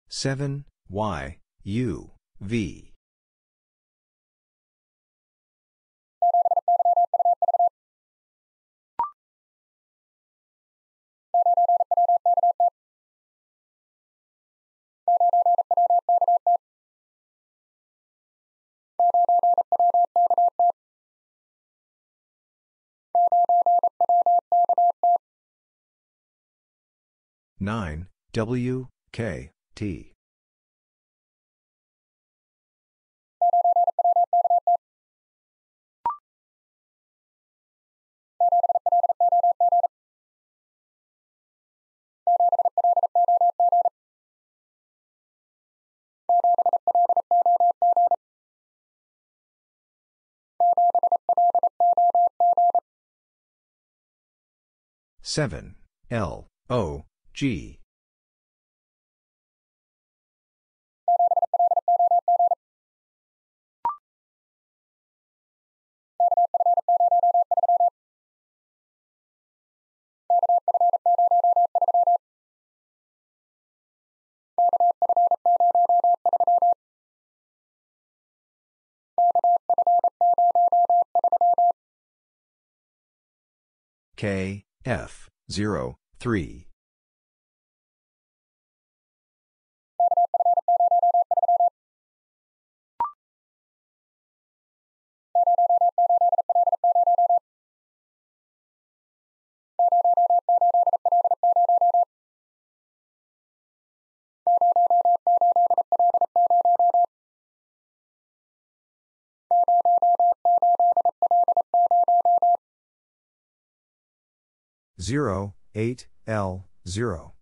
Seven Y U V nine W K T seven L O G. K F 0 3 0, 8, L, 0.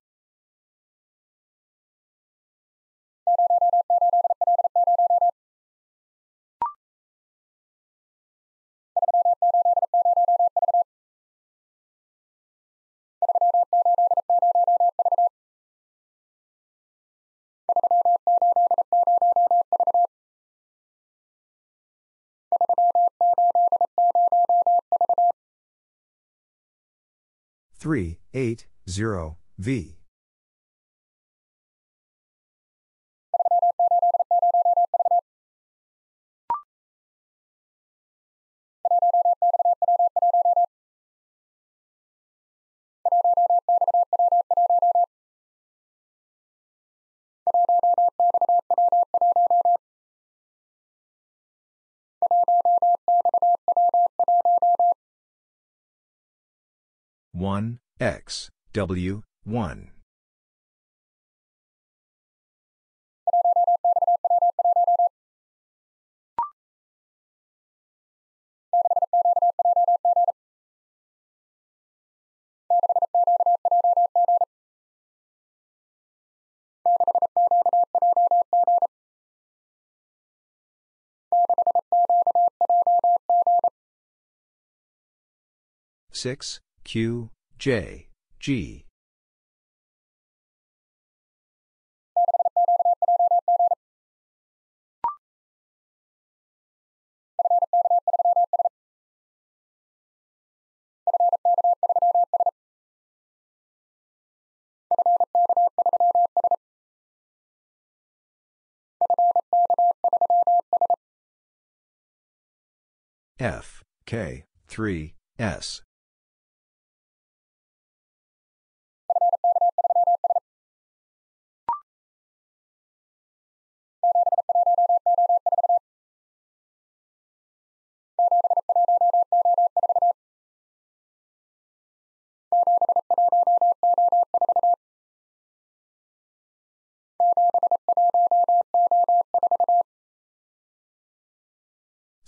Three, eight, zero, V. One X W one. Six Q J G. F K 3 S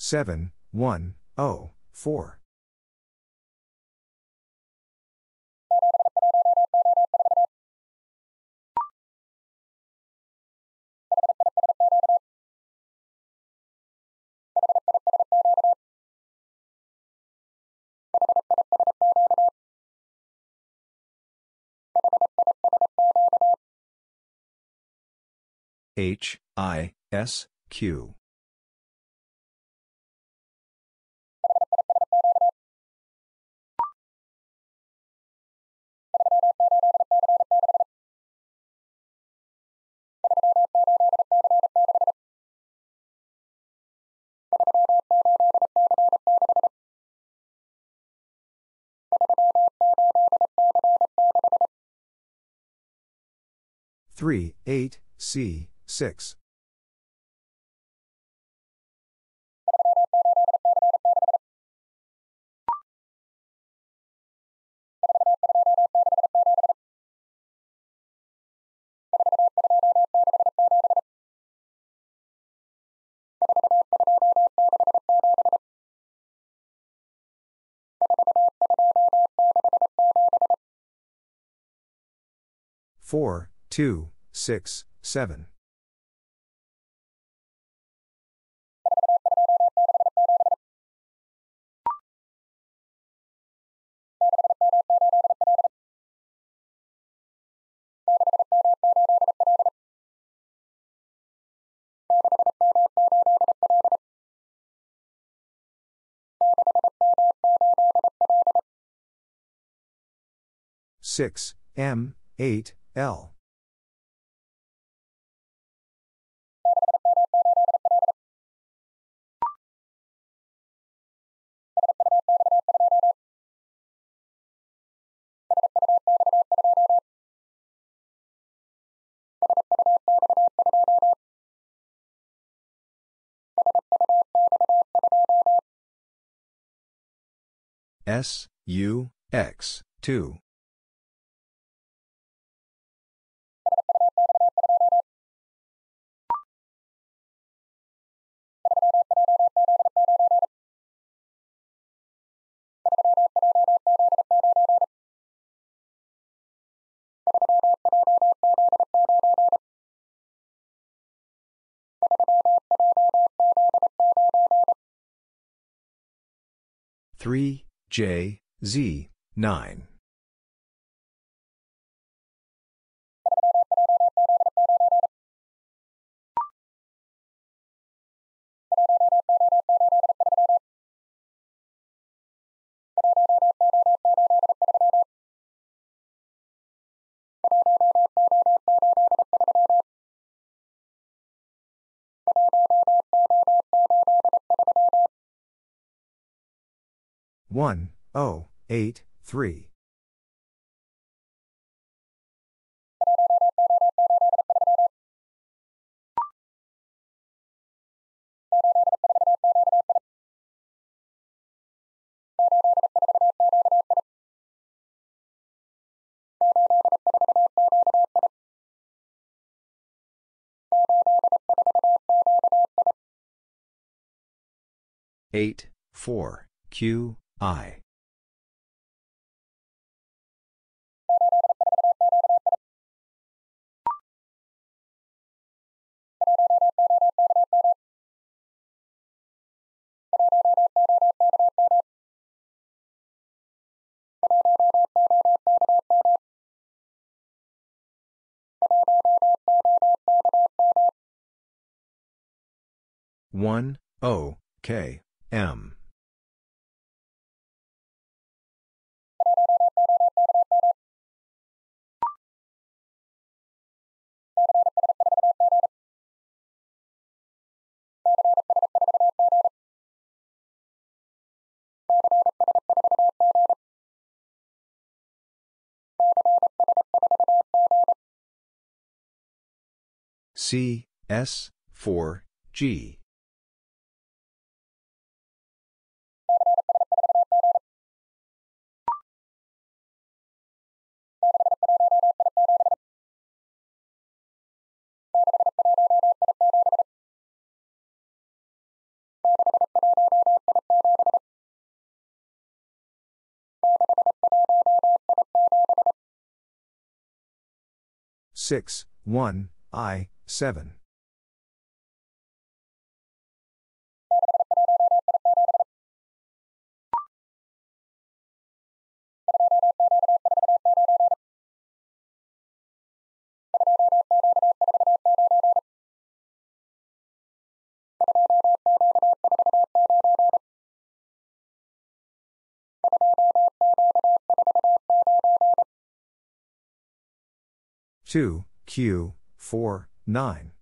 Seven, one, oh, four. H, I, S, Q. Three, eight, C, six. Four, two, six, seven. Six, M, eight, L. S, U, X, 2. Three J Z 9. One, oh, eight, three. Eight, four, Q, I. One O K M. C S 4 G Six, one, I, seven. Two Q four nine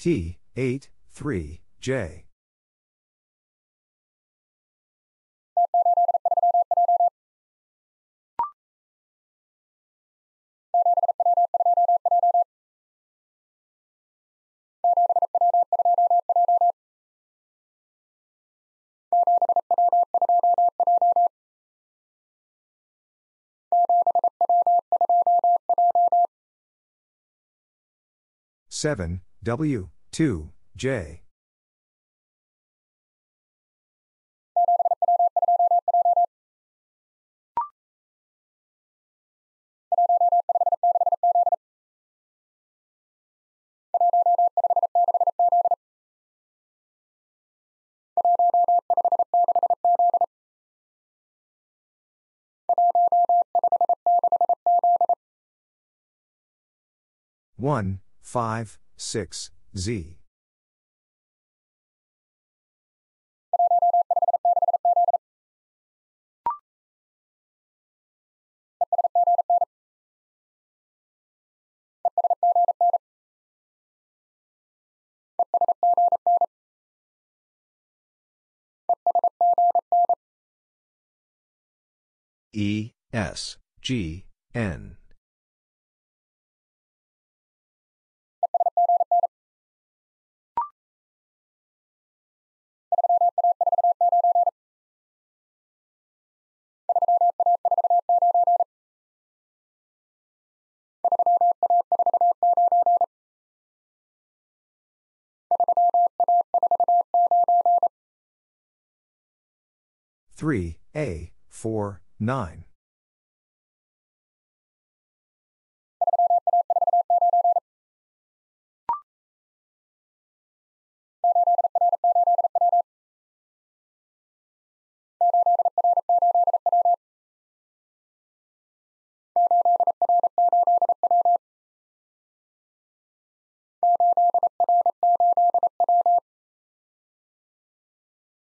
T eight 3, J. Seven W two J. One, five, six, Z. E, S, G, N. Three A four nine.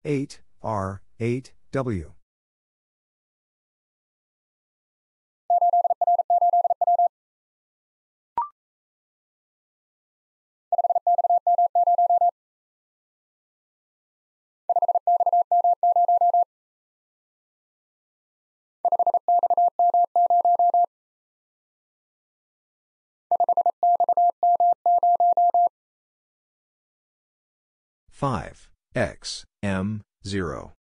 Eight R eight W. Five X M zero.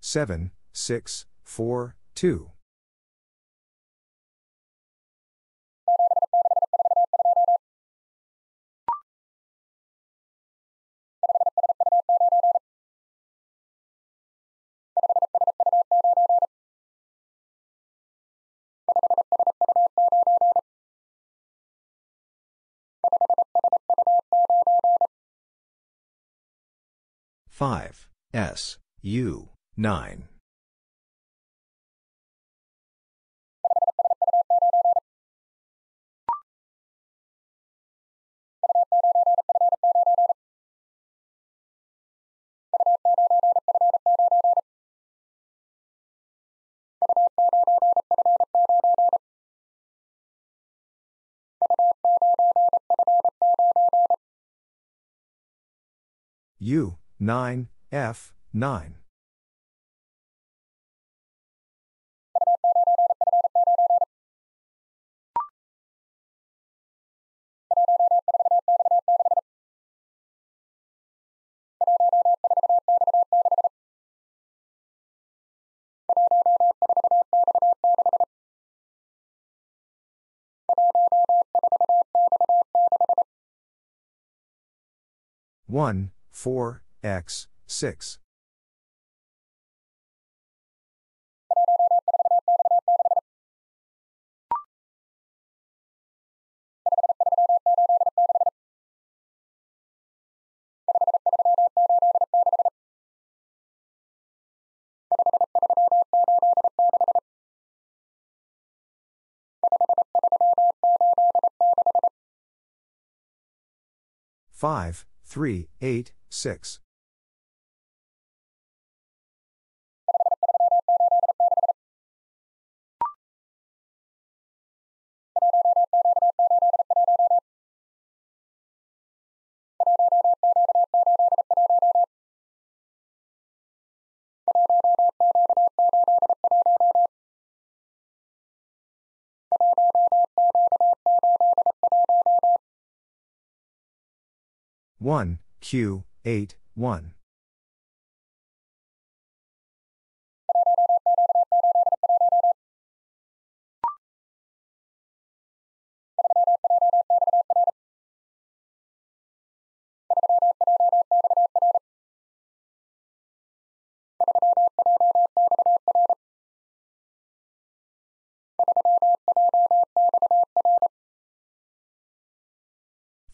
Seven, six, four, two. Five S U nine. U, 9, F, 9. One, four, X, six. Five, three, eight, six. One, Q, eight, one.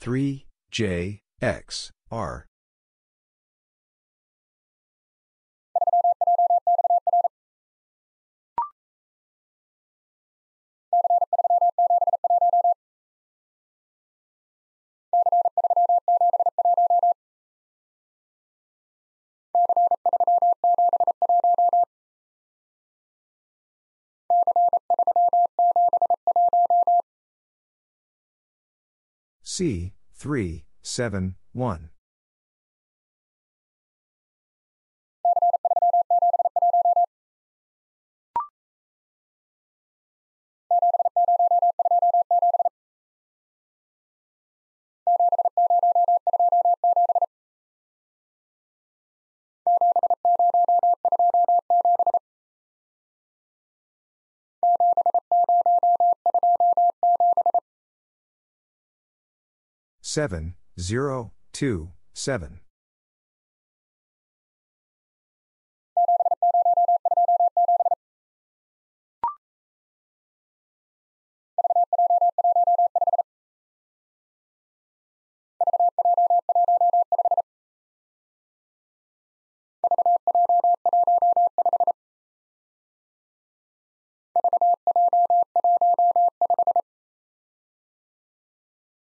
Three, J, X, R. C, 3, 7, 1. Seven, zero, two, seven.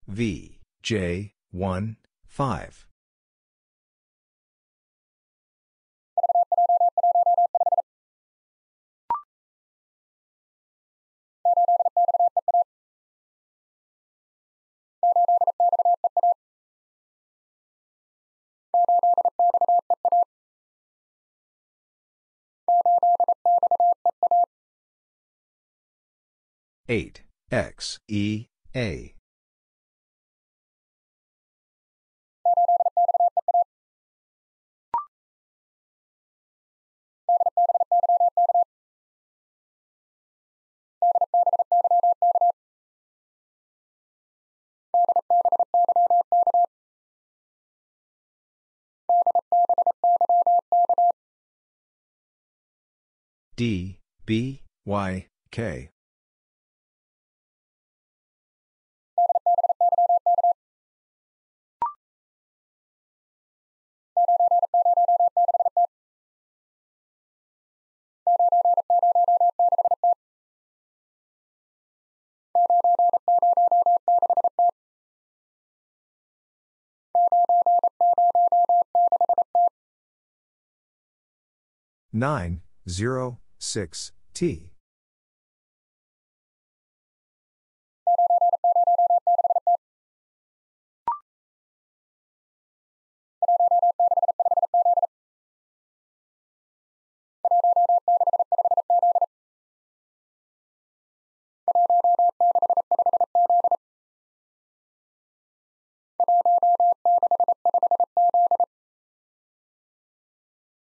V, J, 1, 5. Eight X E A D B Y K Nine zero six T.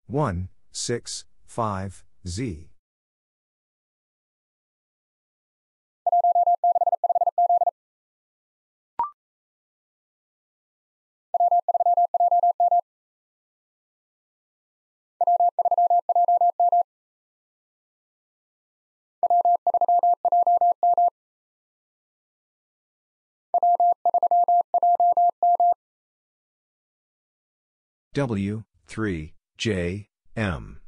1, 6, 5, Z. W, 3, J, M.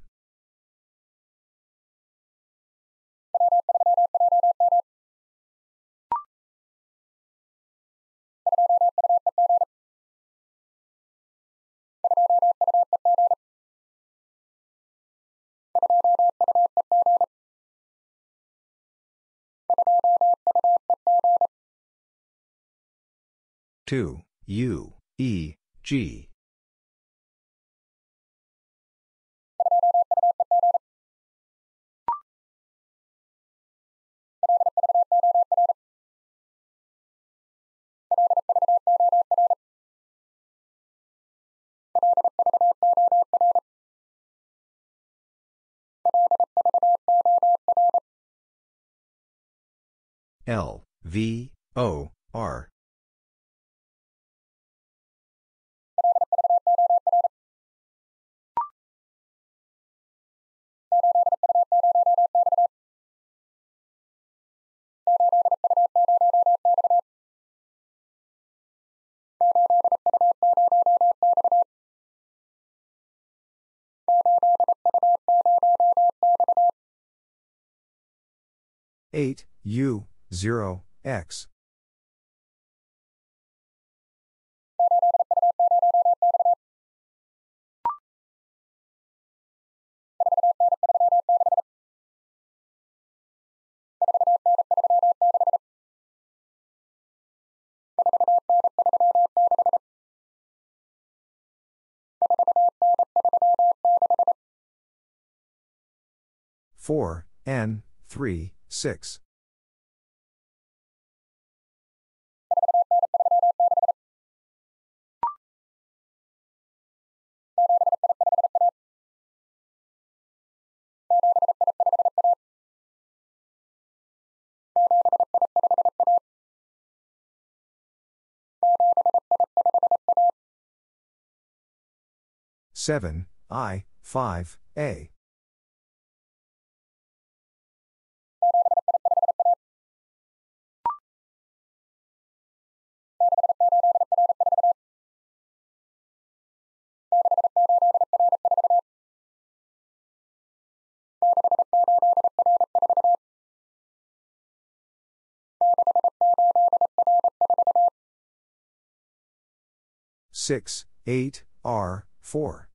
Two U E G L V O R eight U zero X four N three six. Seven I five A six eight R four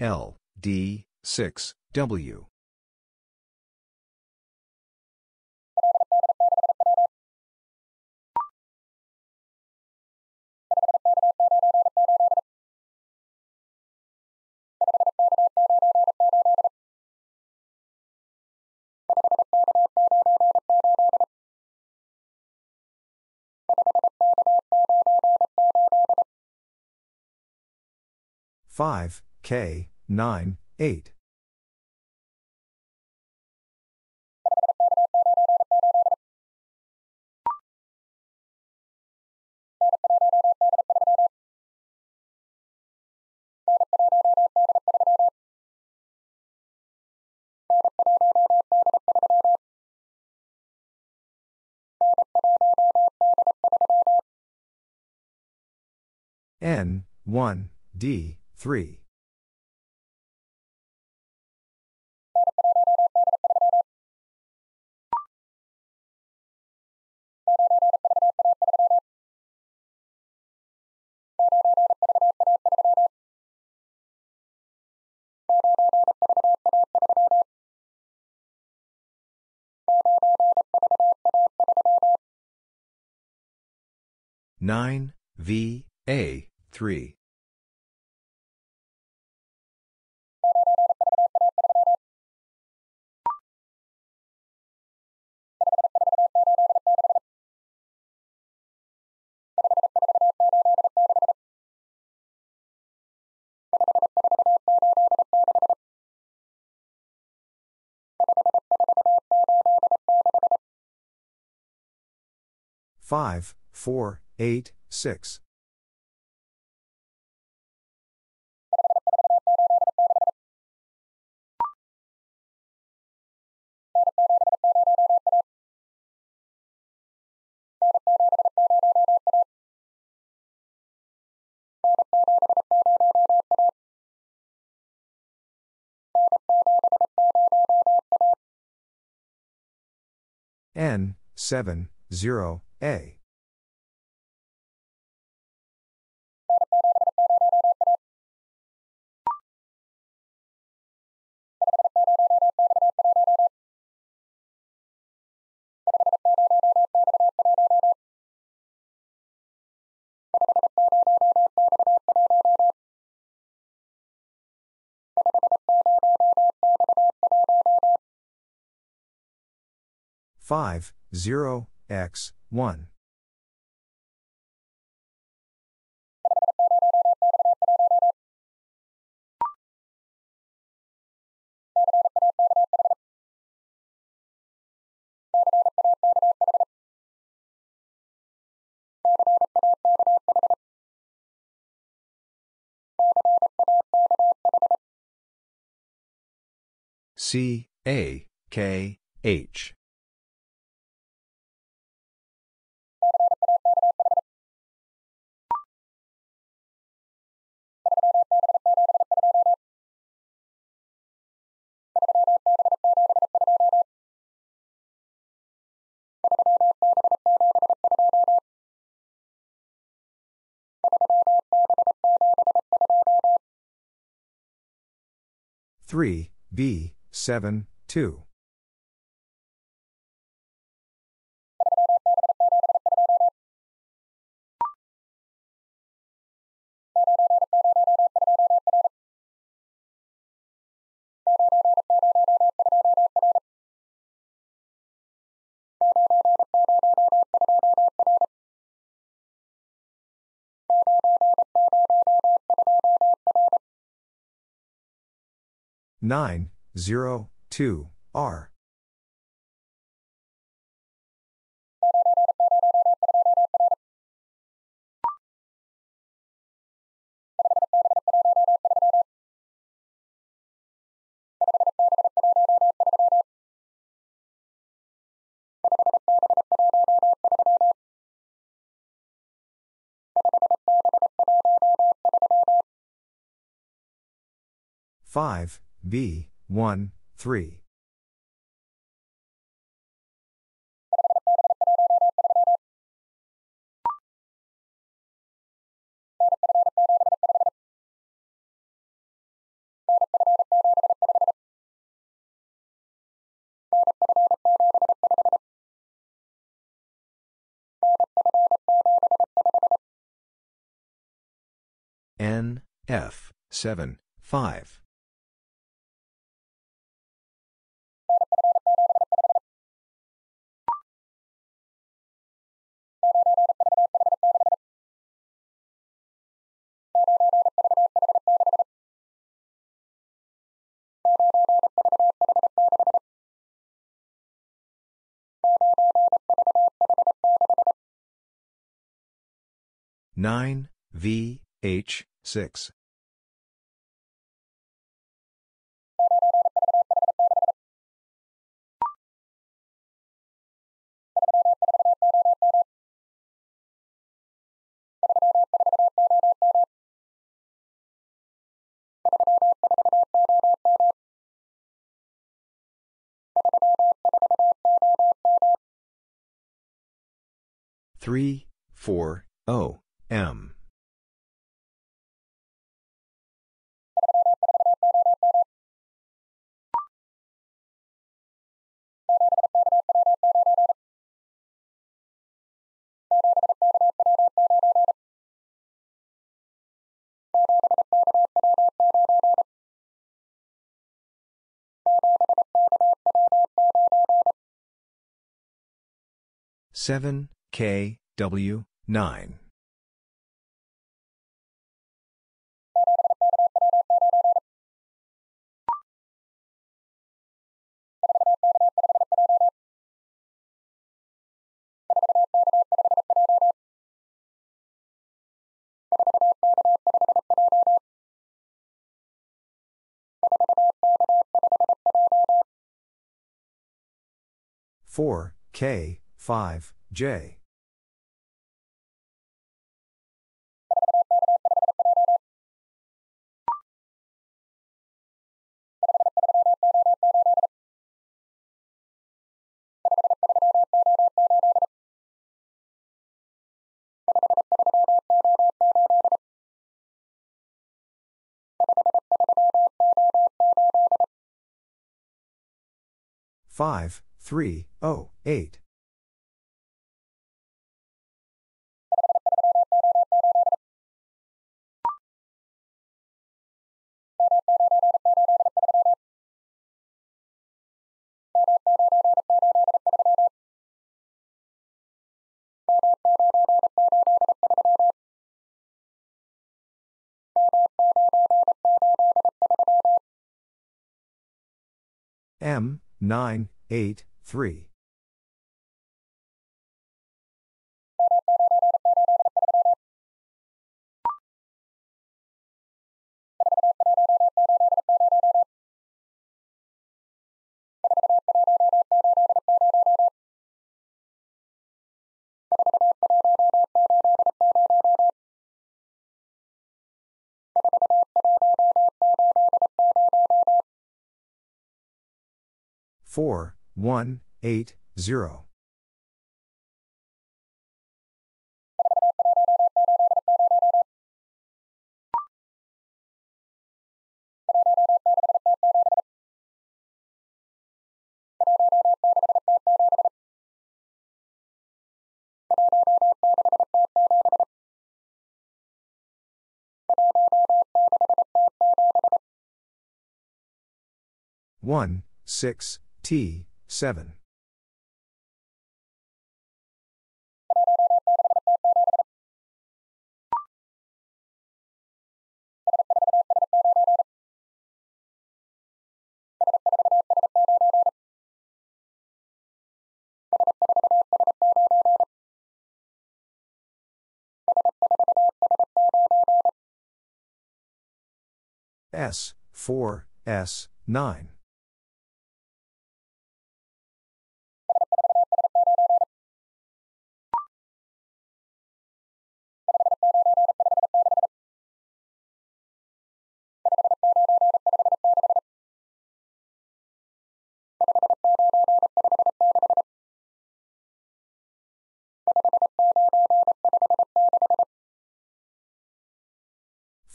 L D six W. Five K nine eight N one D 3. Nine V A three. 5, 4, 8, 6. N, 7, 0, a. Five, zero, X, one. C, A, K, H. Three, B, 7, 2. Nine, zero, two, R. Five, B, 1, 3. N, F, 7, 5. Nine, V, H, 6. Three, four, O, M. 7, K, W, 9. Four K five J. Five three O eight. M, 9, 8, 3. Four, one, eight, zero. One, six, T, seven. S, 4, S, 9.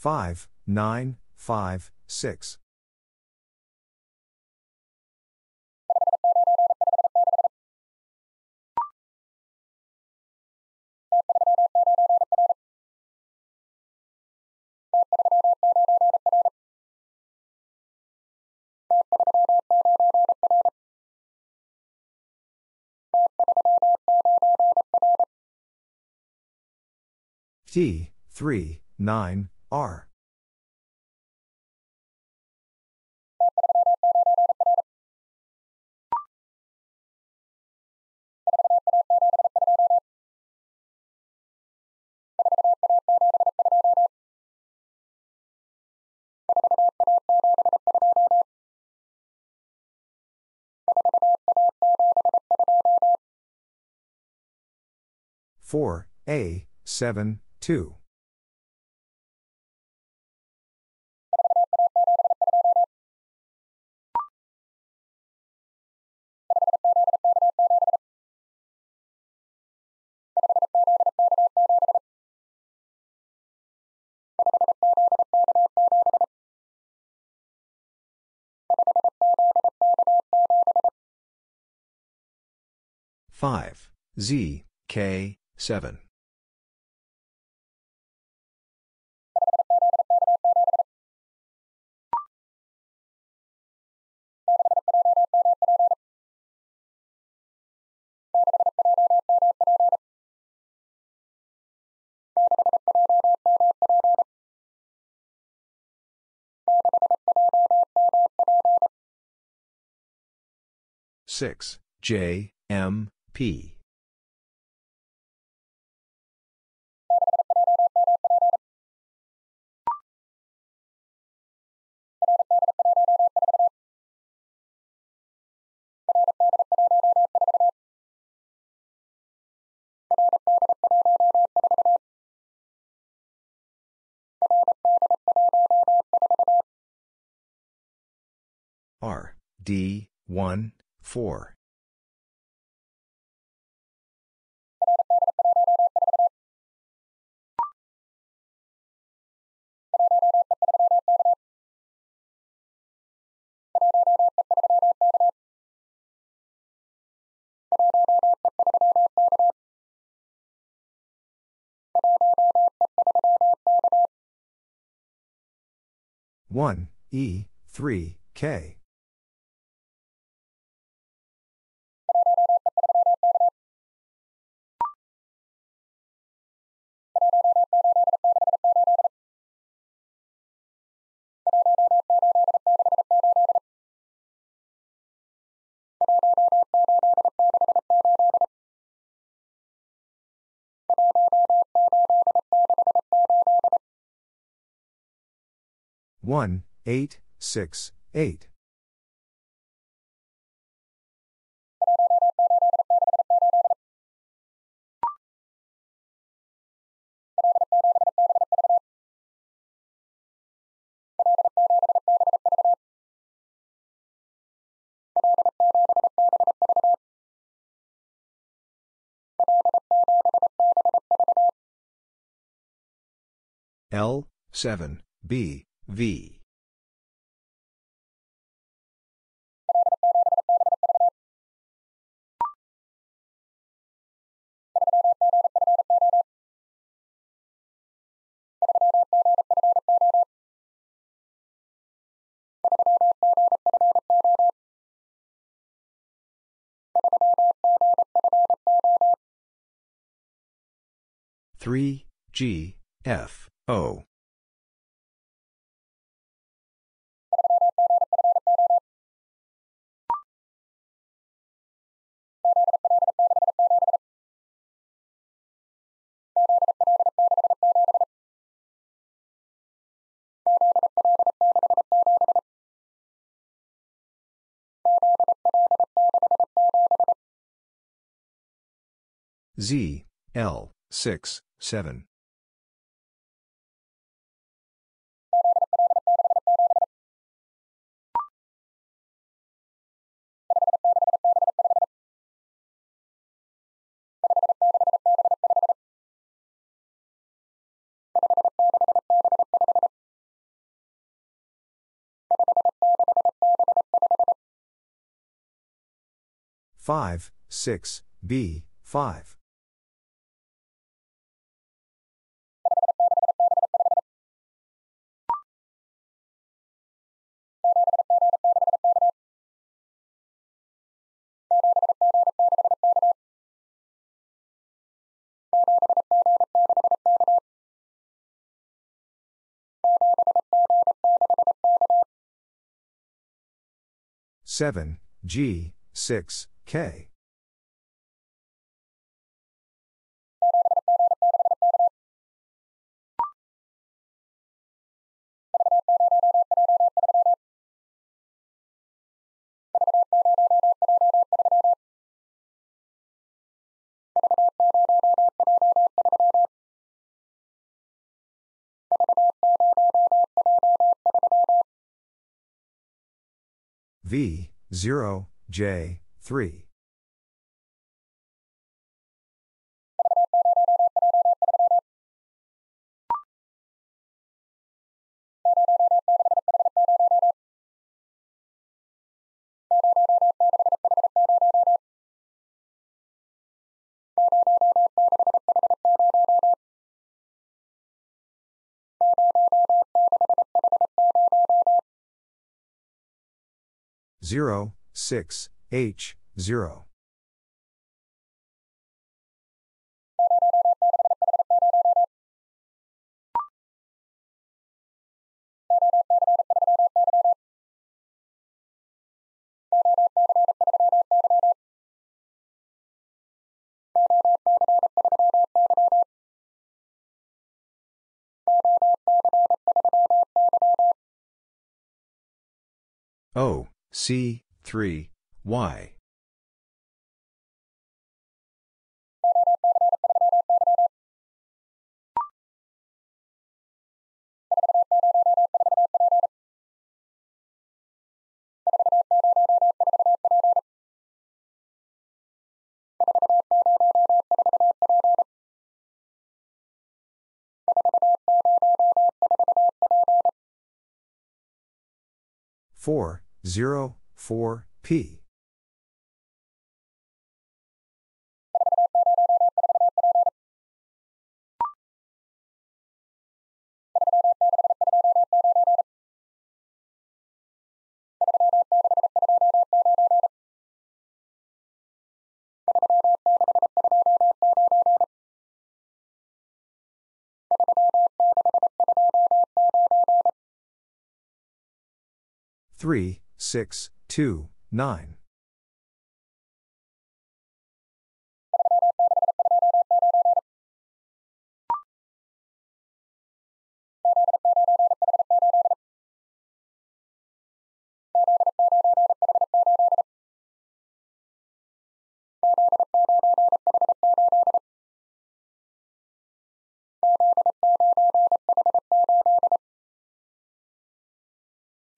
Five, nine, five, six. T, 3, 9, R. Four, A, seven, two. 5, Z, K, 7. Six J M P. R. D. one four. 1, E, 3, K one eight six eight. L, 7, B, V. Three G F O. Z, L, 6, 7. Five, six, B, five. Seven, G, six, K. V, 0, J, 3. 0, 6, H, 0. O C, 3, Y. Four, zero, four, P. Three, six, two, nine.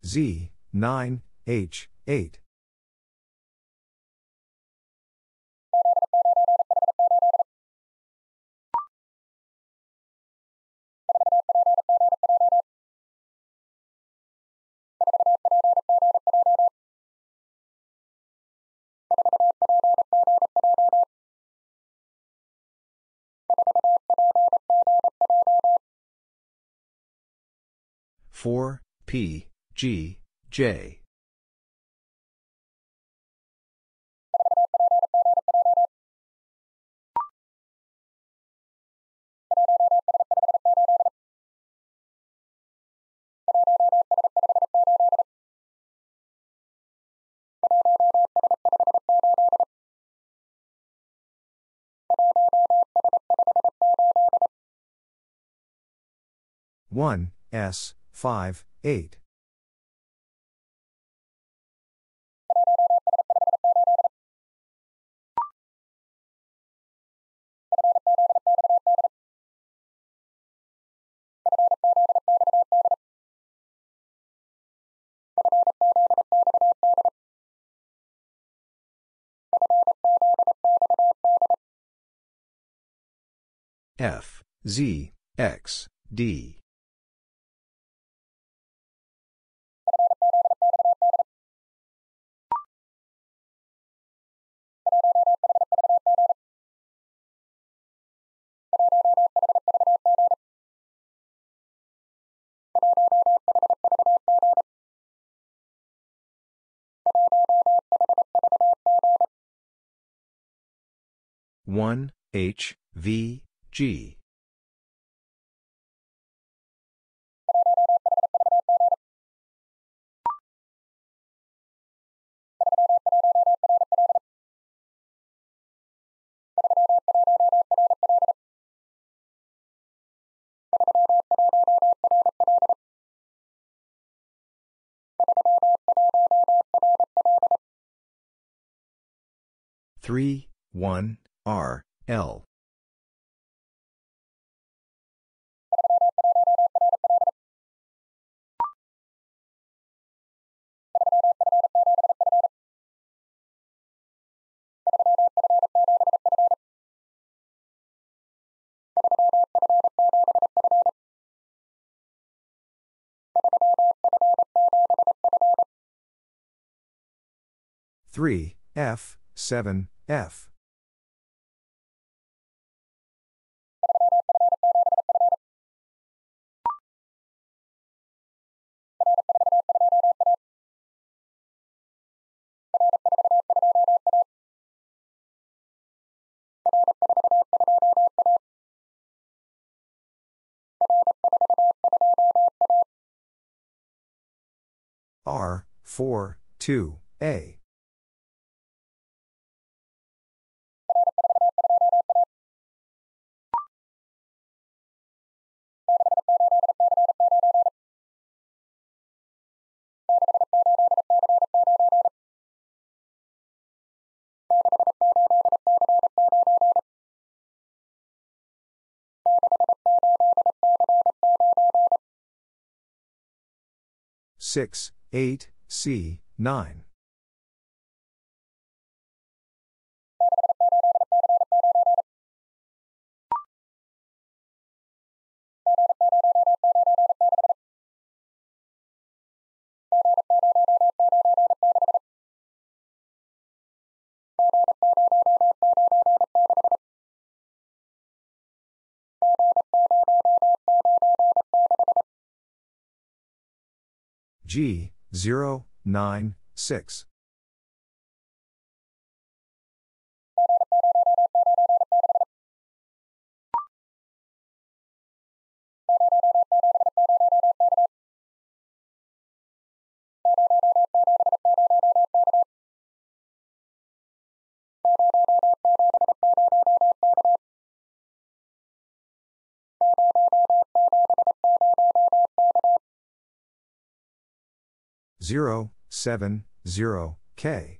Z, 9, H, 8. Four P G J One S five eight. F, Z, X, D. One H V G. Three, one, R, L. Three, F, seven, F. R, 4, 2, A. Six, eight, C, nine. G, 0, 9, 6. Zero, seven, zero, K.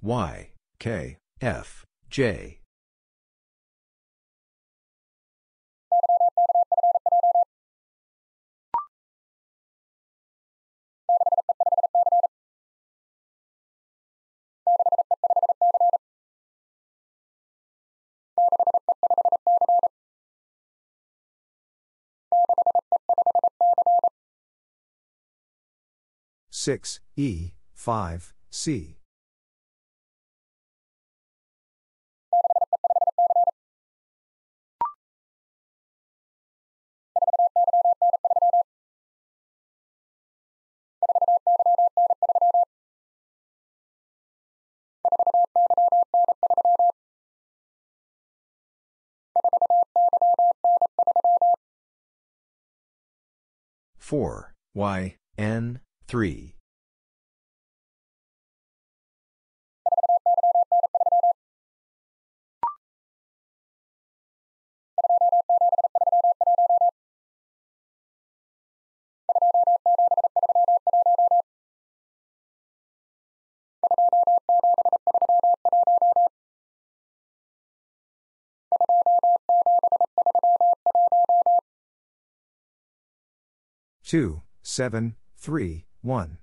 Y, K, F, J. Six, E, five, C. Four, Y, N, three. Two, seven, three, one.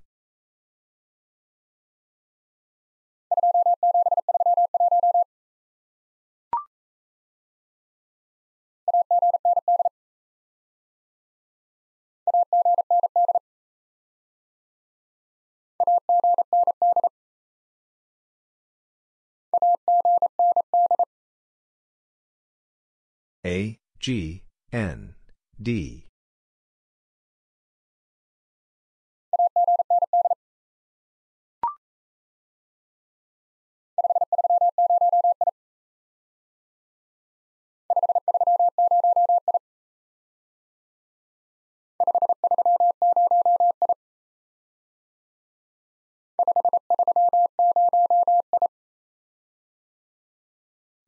A, G, N, D.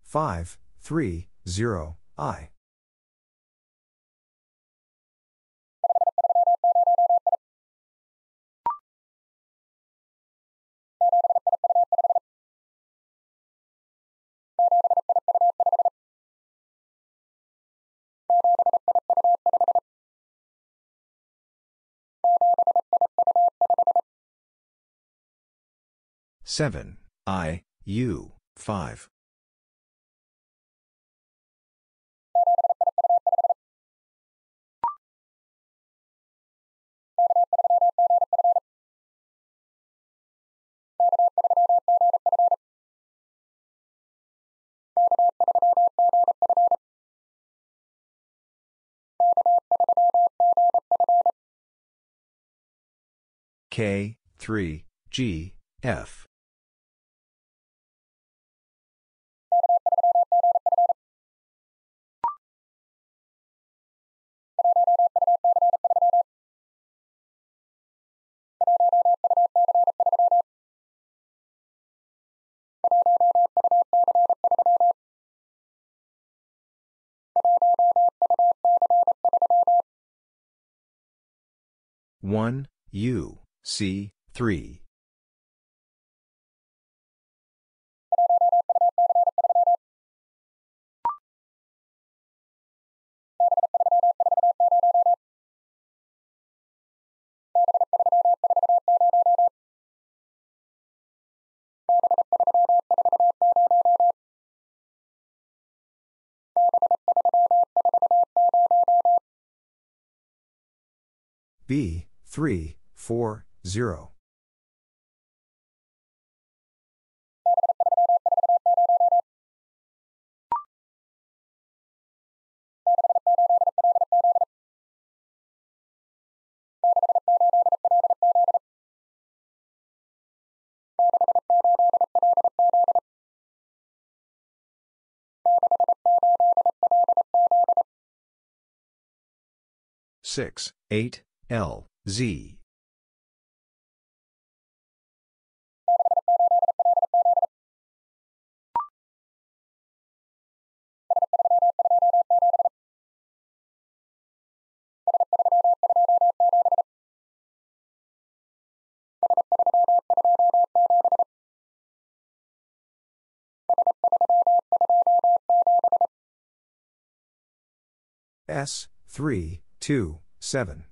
Five, three, zero, I. Seven, I, U, five. K, 3, G, F. One U C three. B, 3, 4, 0. Six, eight, L, Z. S, 3, 2, 7.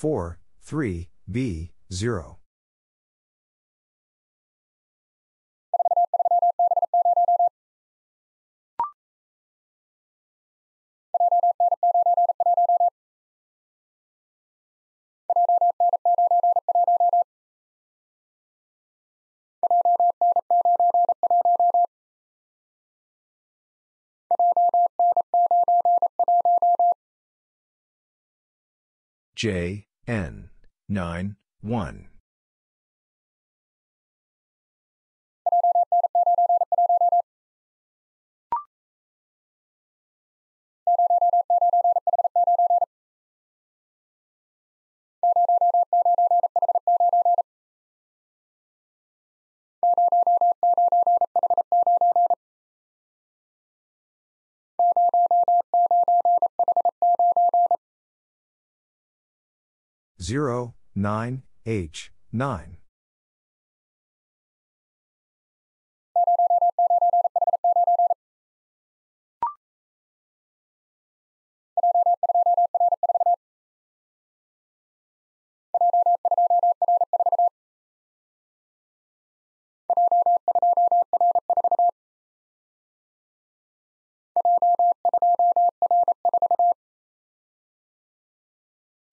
Four, three, B, zero. J, N, 9, 1. Zero, nine, H, nine.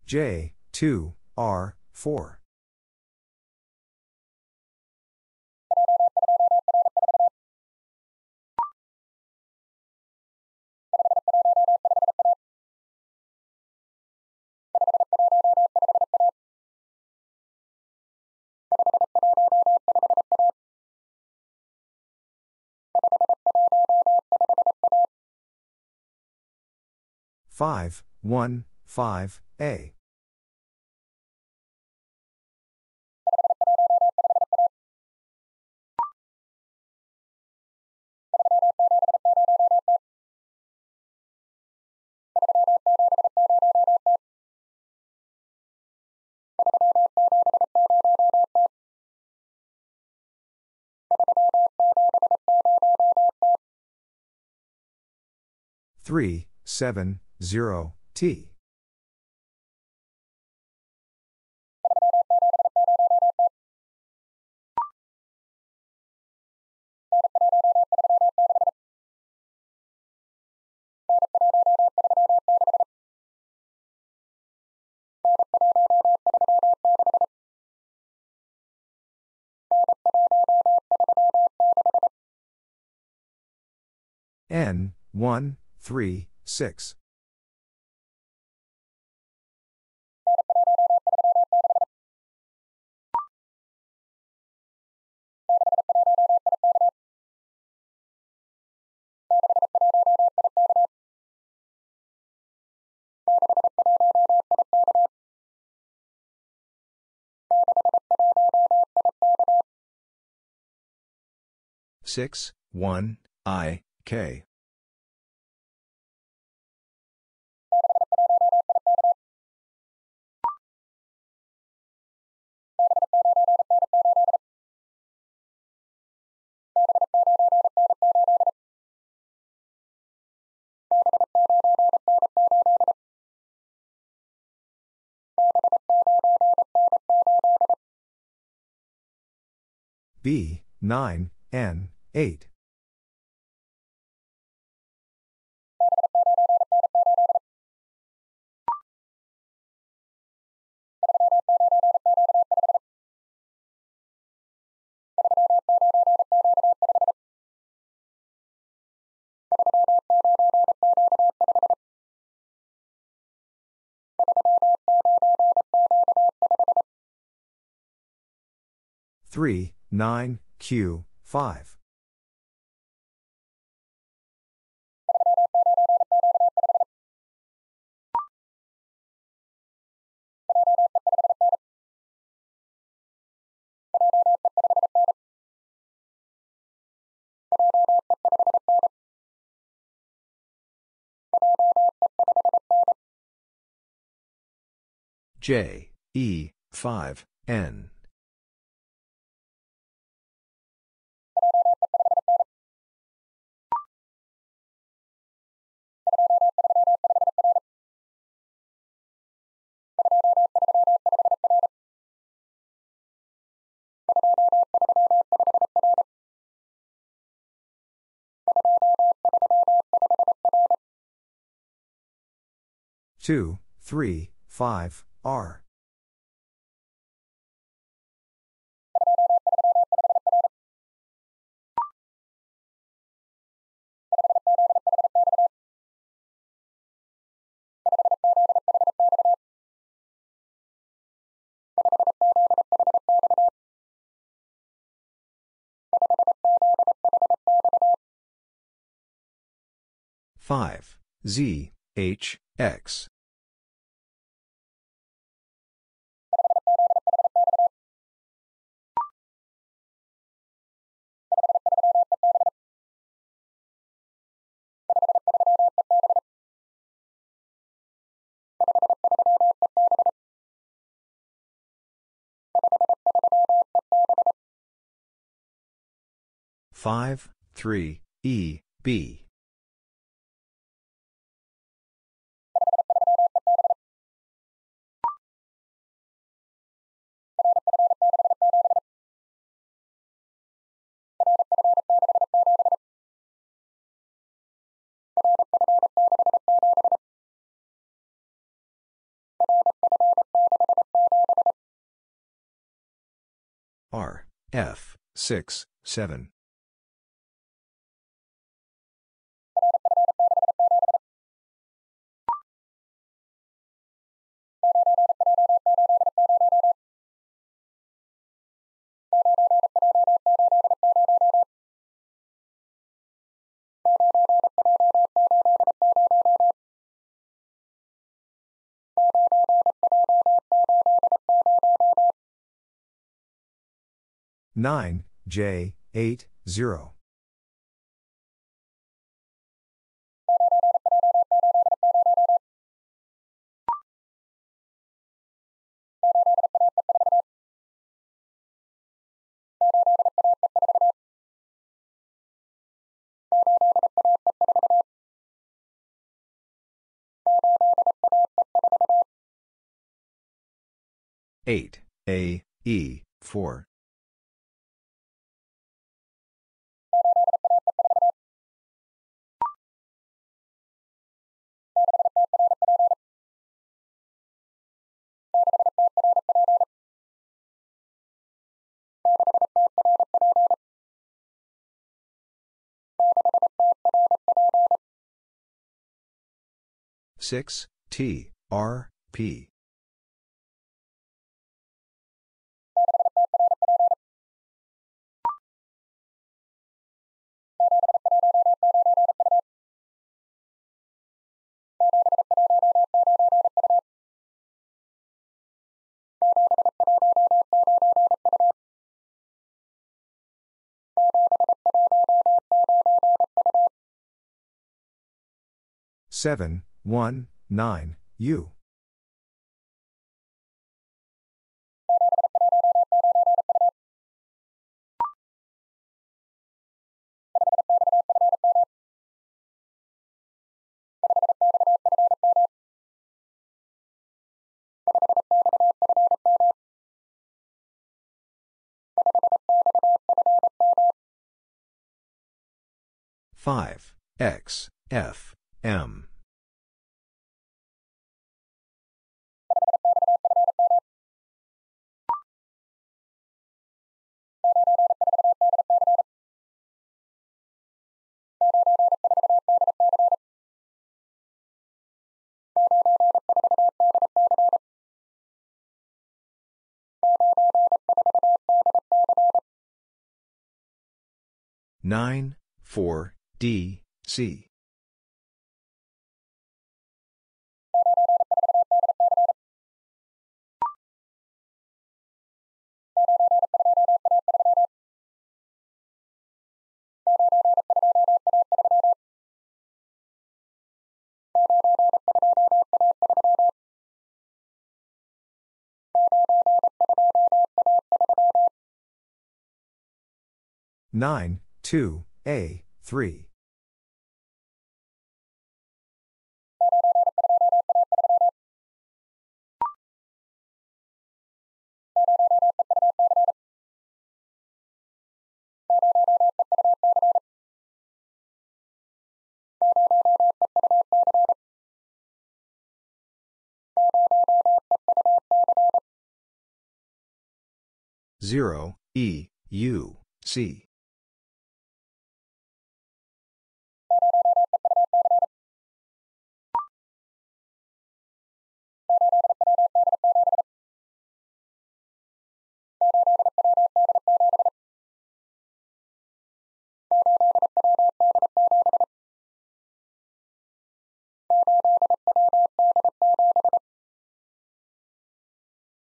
J, 2, R, 4. Five, one, five, A. Three, seven, zero, T. N, 1, 3, 6. Six, one, I, K. B, 9, N, 8. Three, nine, Q, five. J, E, 5, N. Two, three, five, R. Five, Z, H, X. Five, three, E, B. R, F, 6, 7. Nine, J, 8, 0. Eight, A, E, 4. Six, T, R, P. 7, 1, 9, U. Five X F M. Nine, four, D, C. Nine, two, A, three. Zero, E, U, C.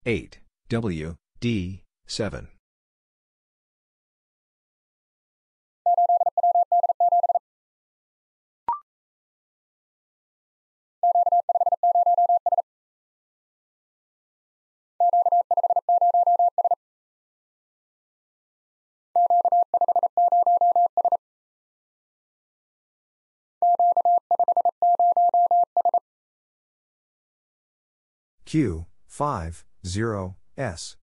Eight, W, D, seven. Q, 5, 0, S.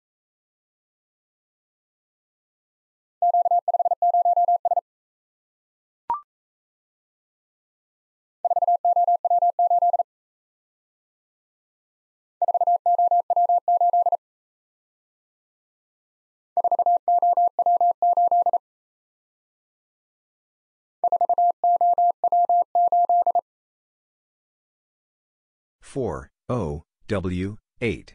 Four O W eight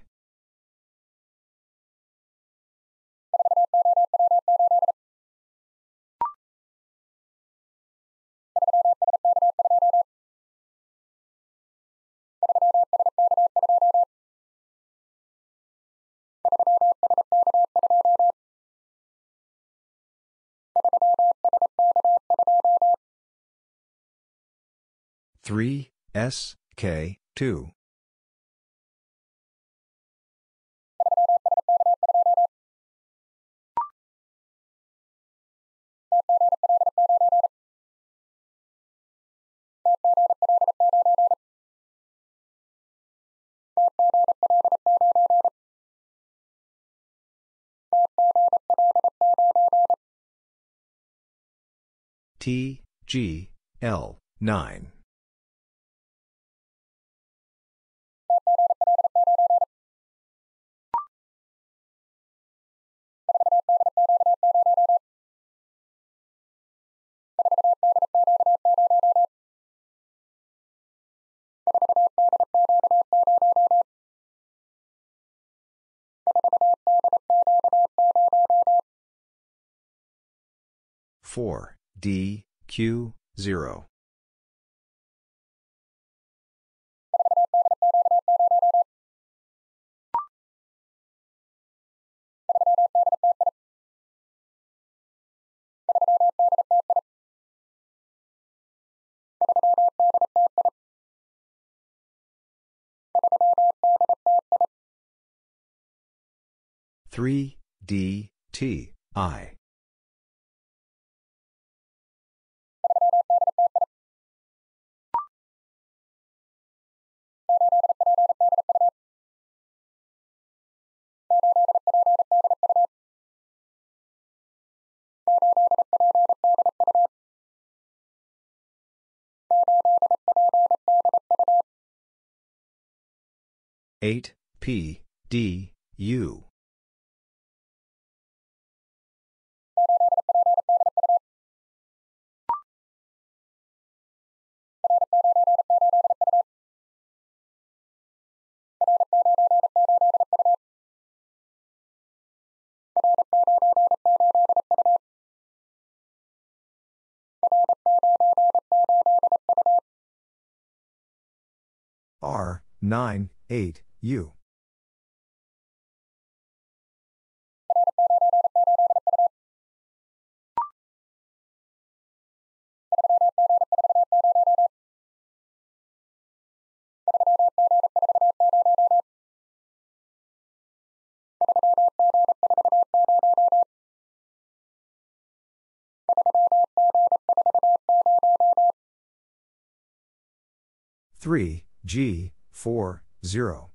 three S K two. T, G, L, 9. Four. D. Q. Zero 3, D, T, I. 8, P, D, U. R, 9, 8, U. Three G four zero.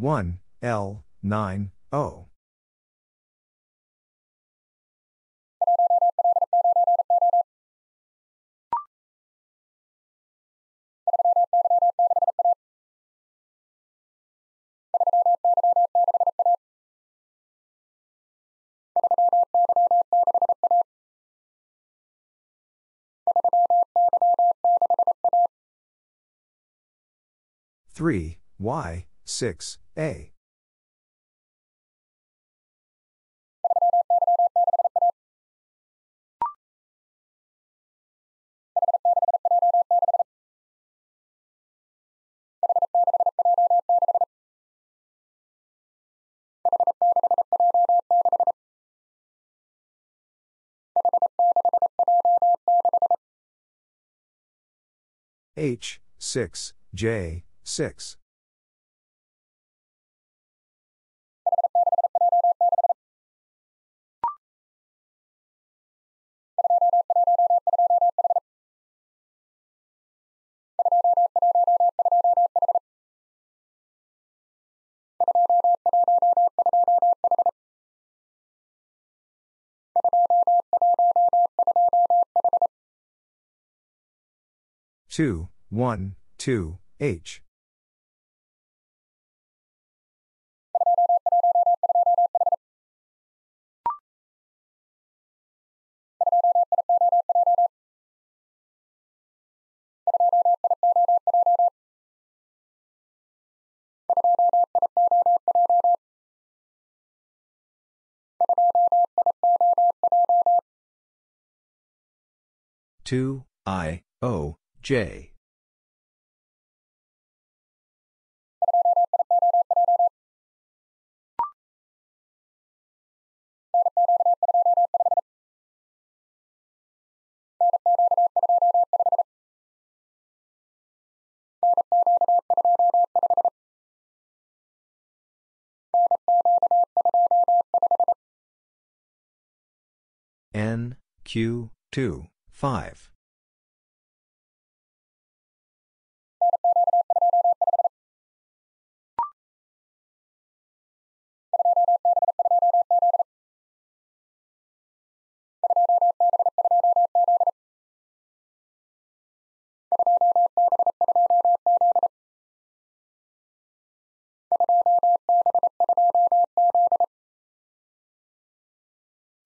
One L nine O three Y six A H six J six two one two H. Two I O J. N Q two five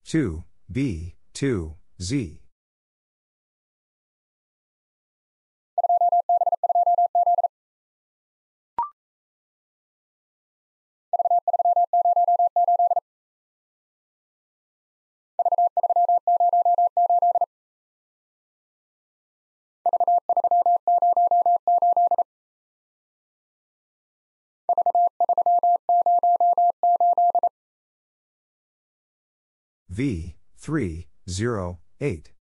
two B two Z V, 3, 0, 8.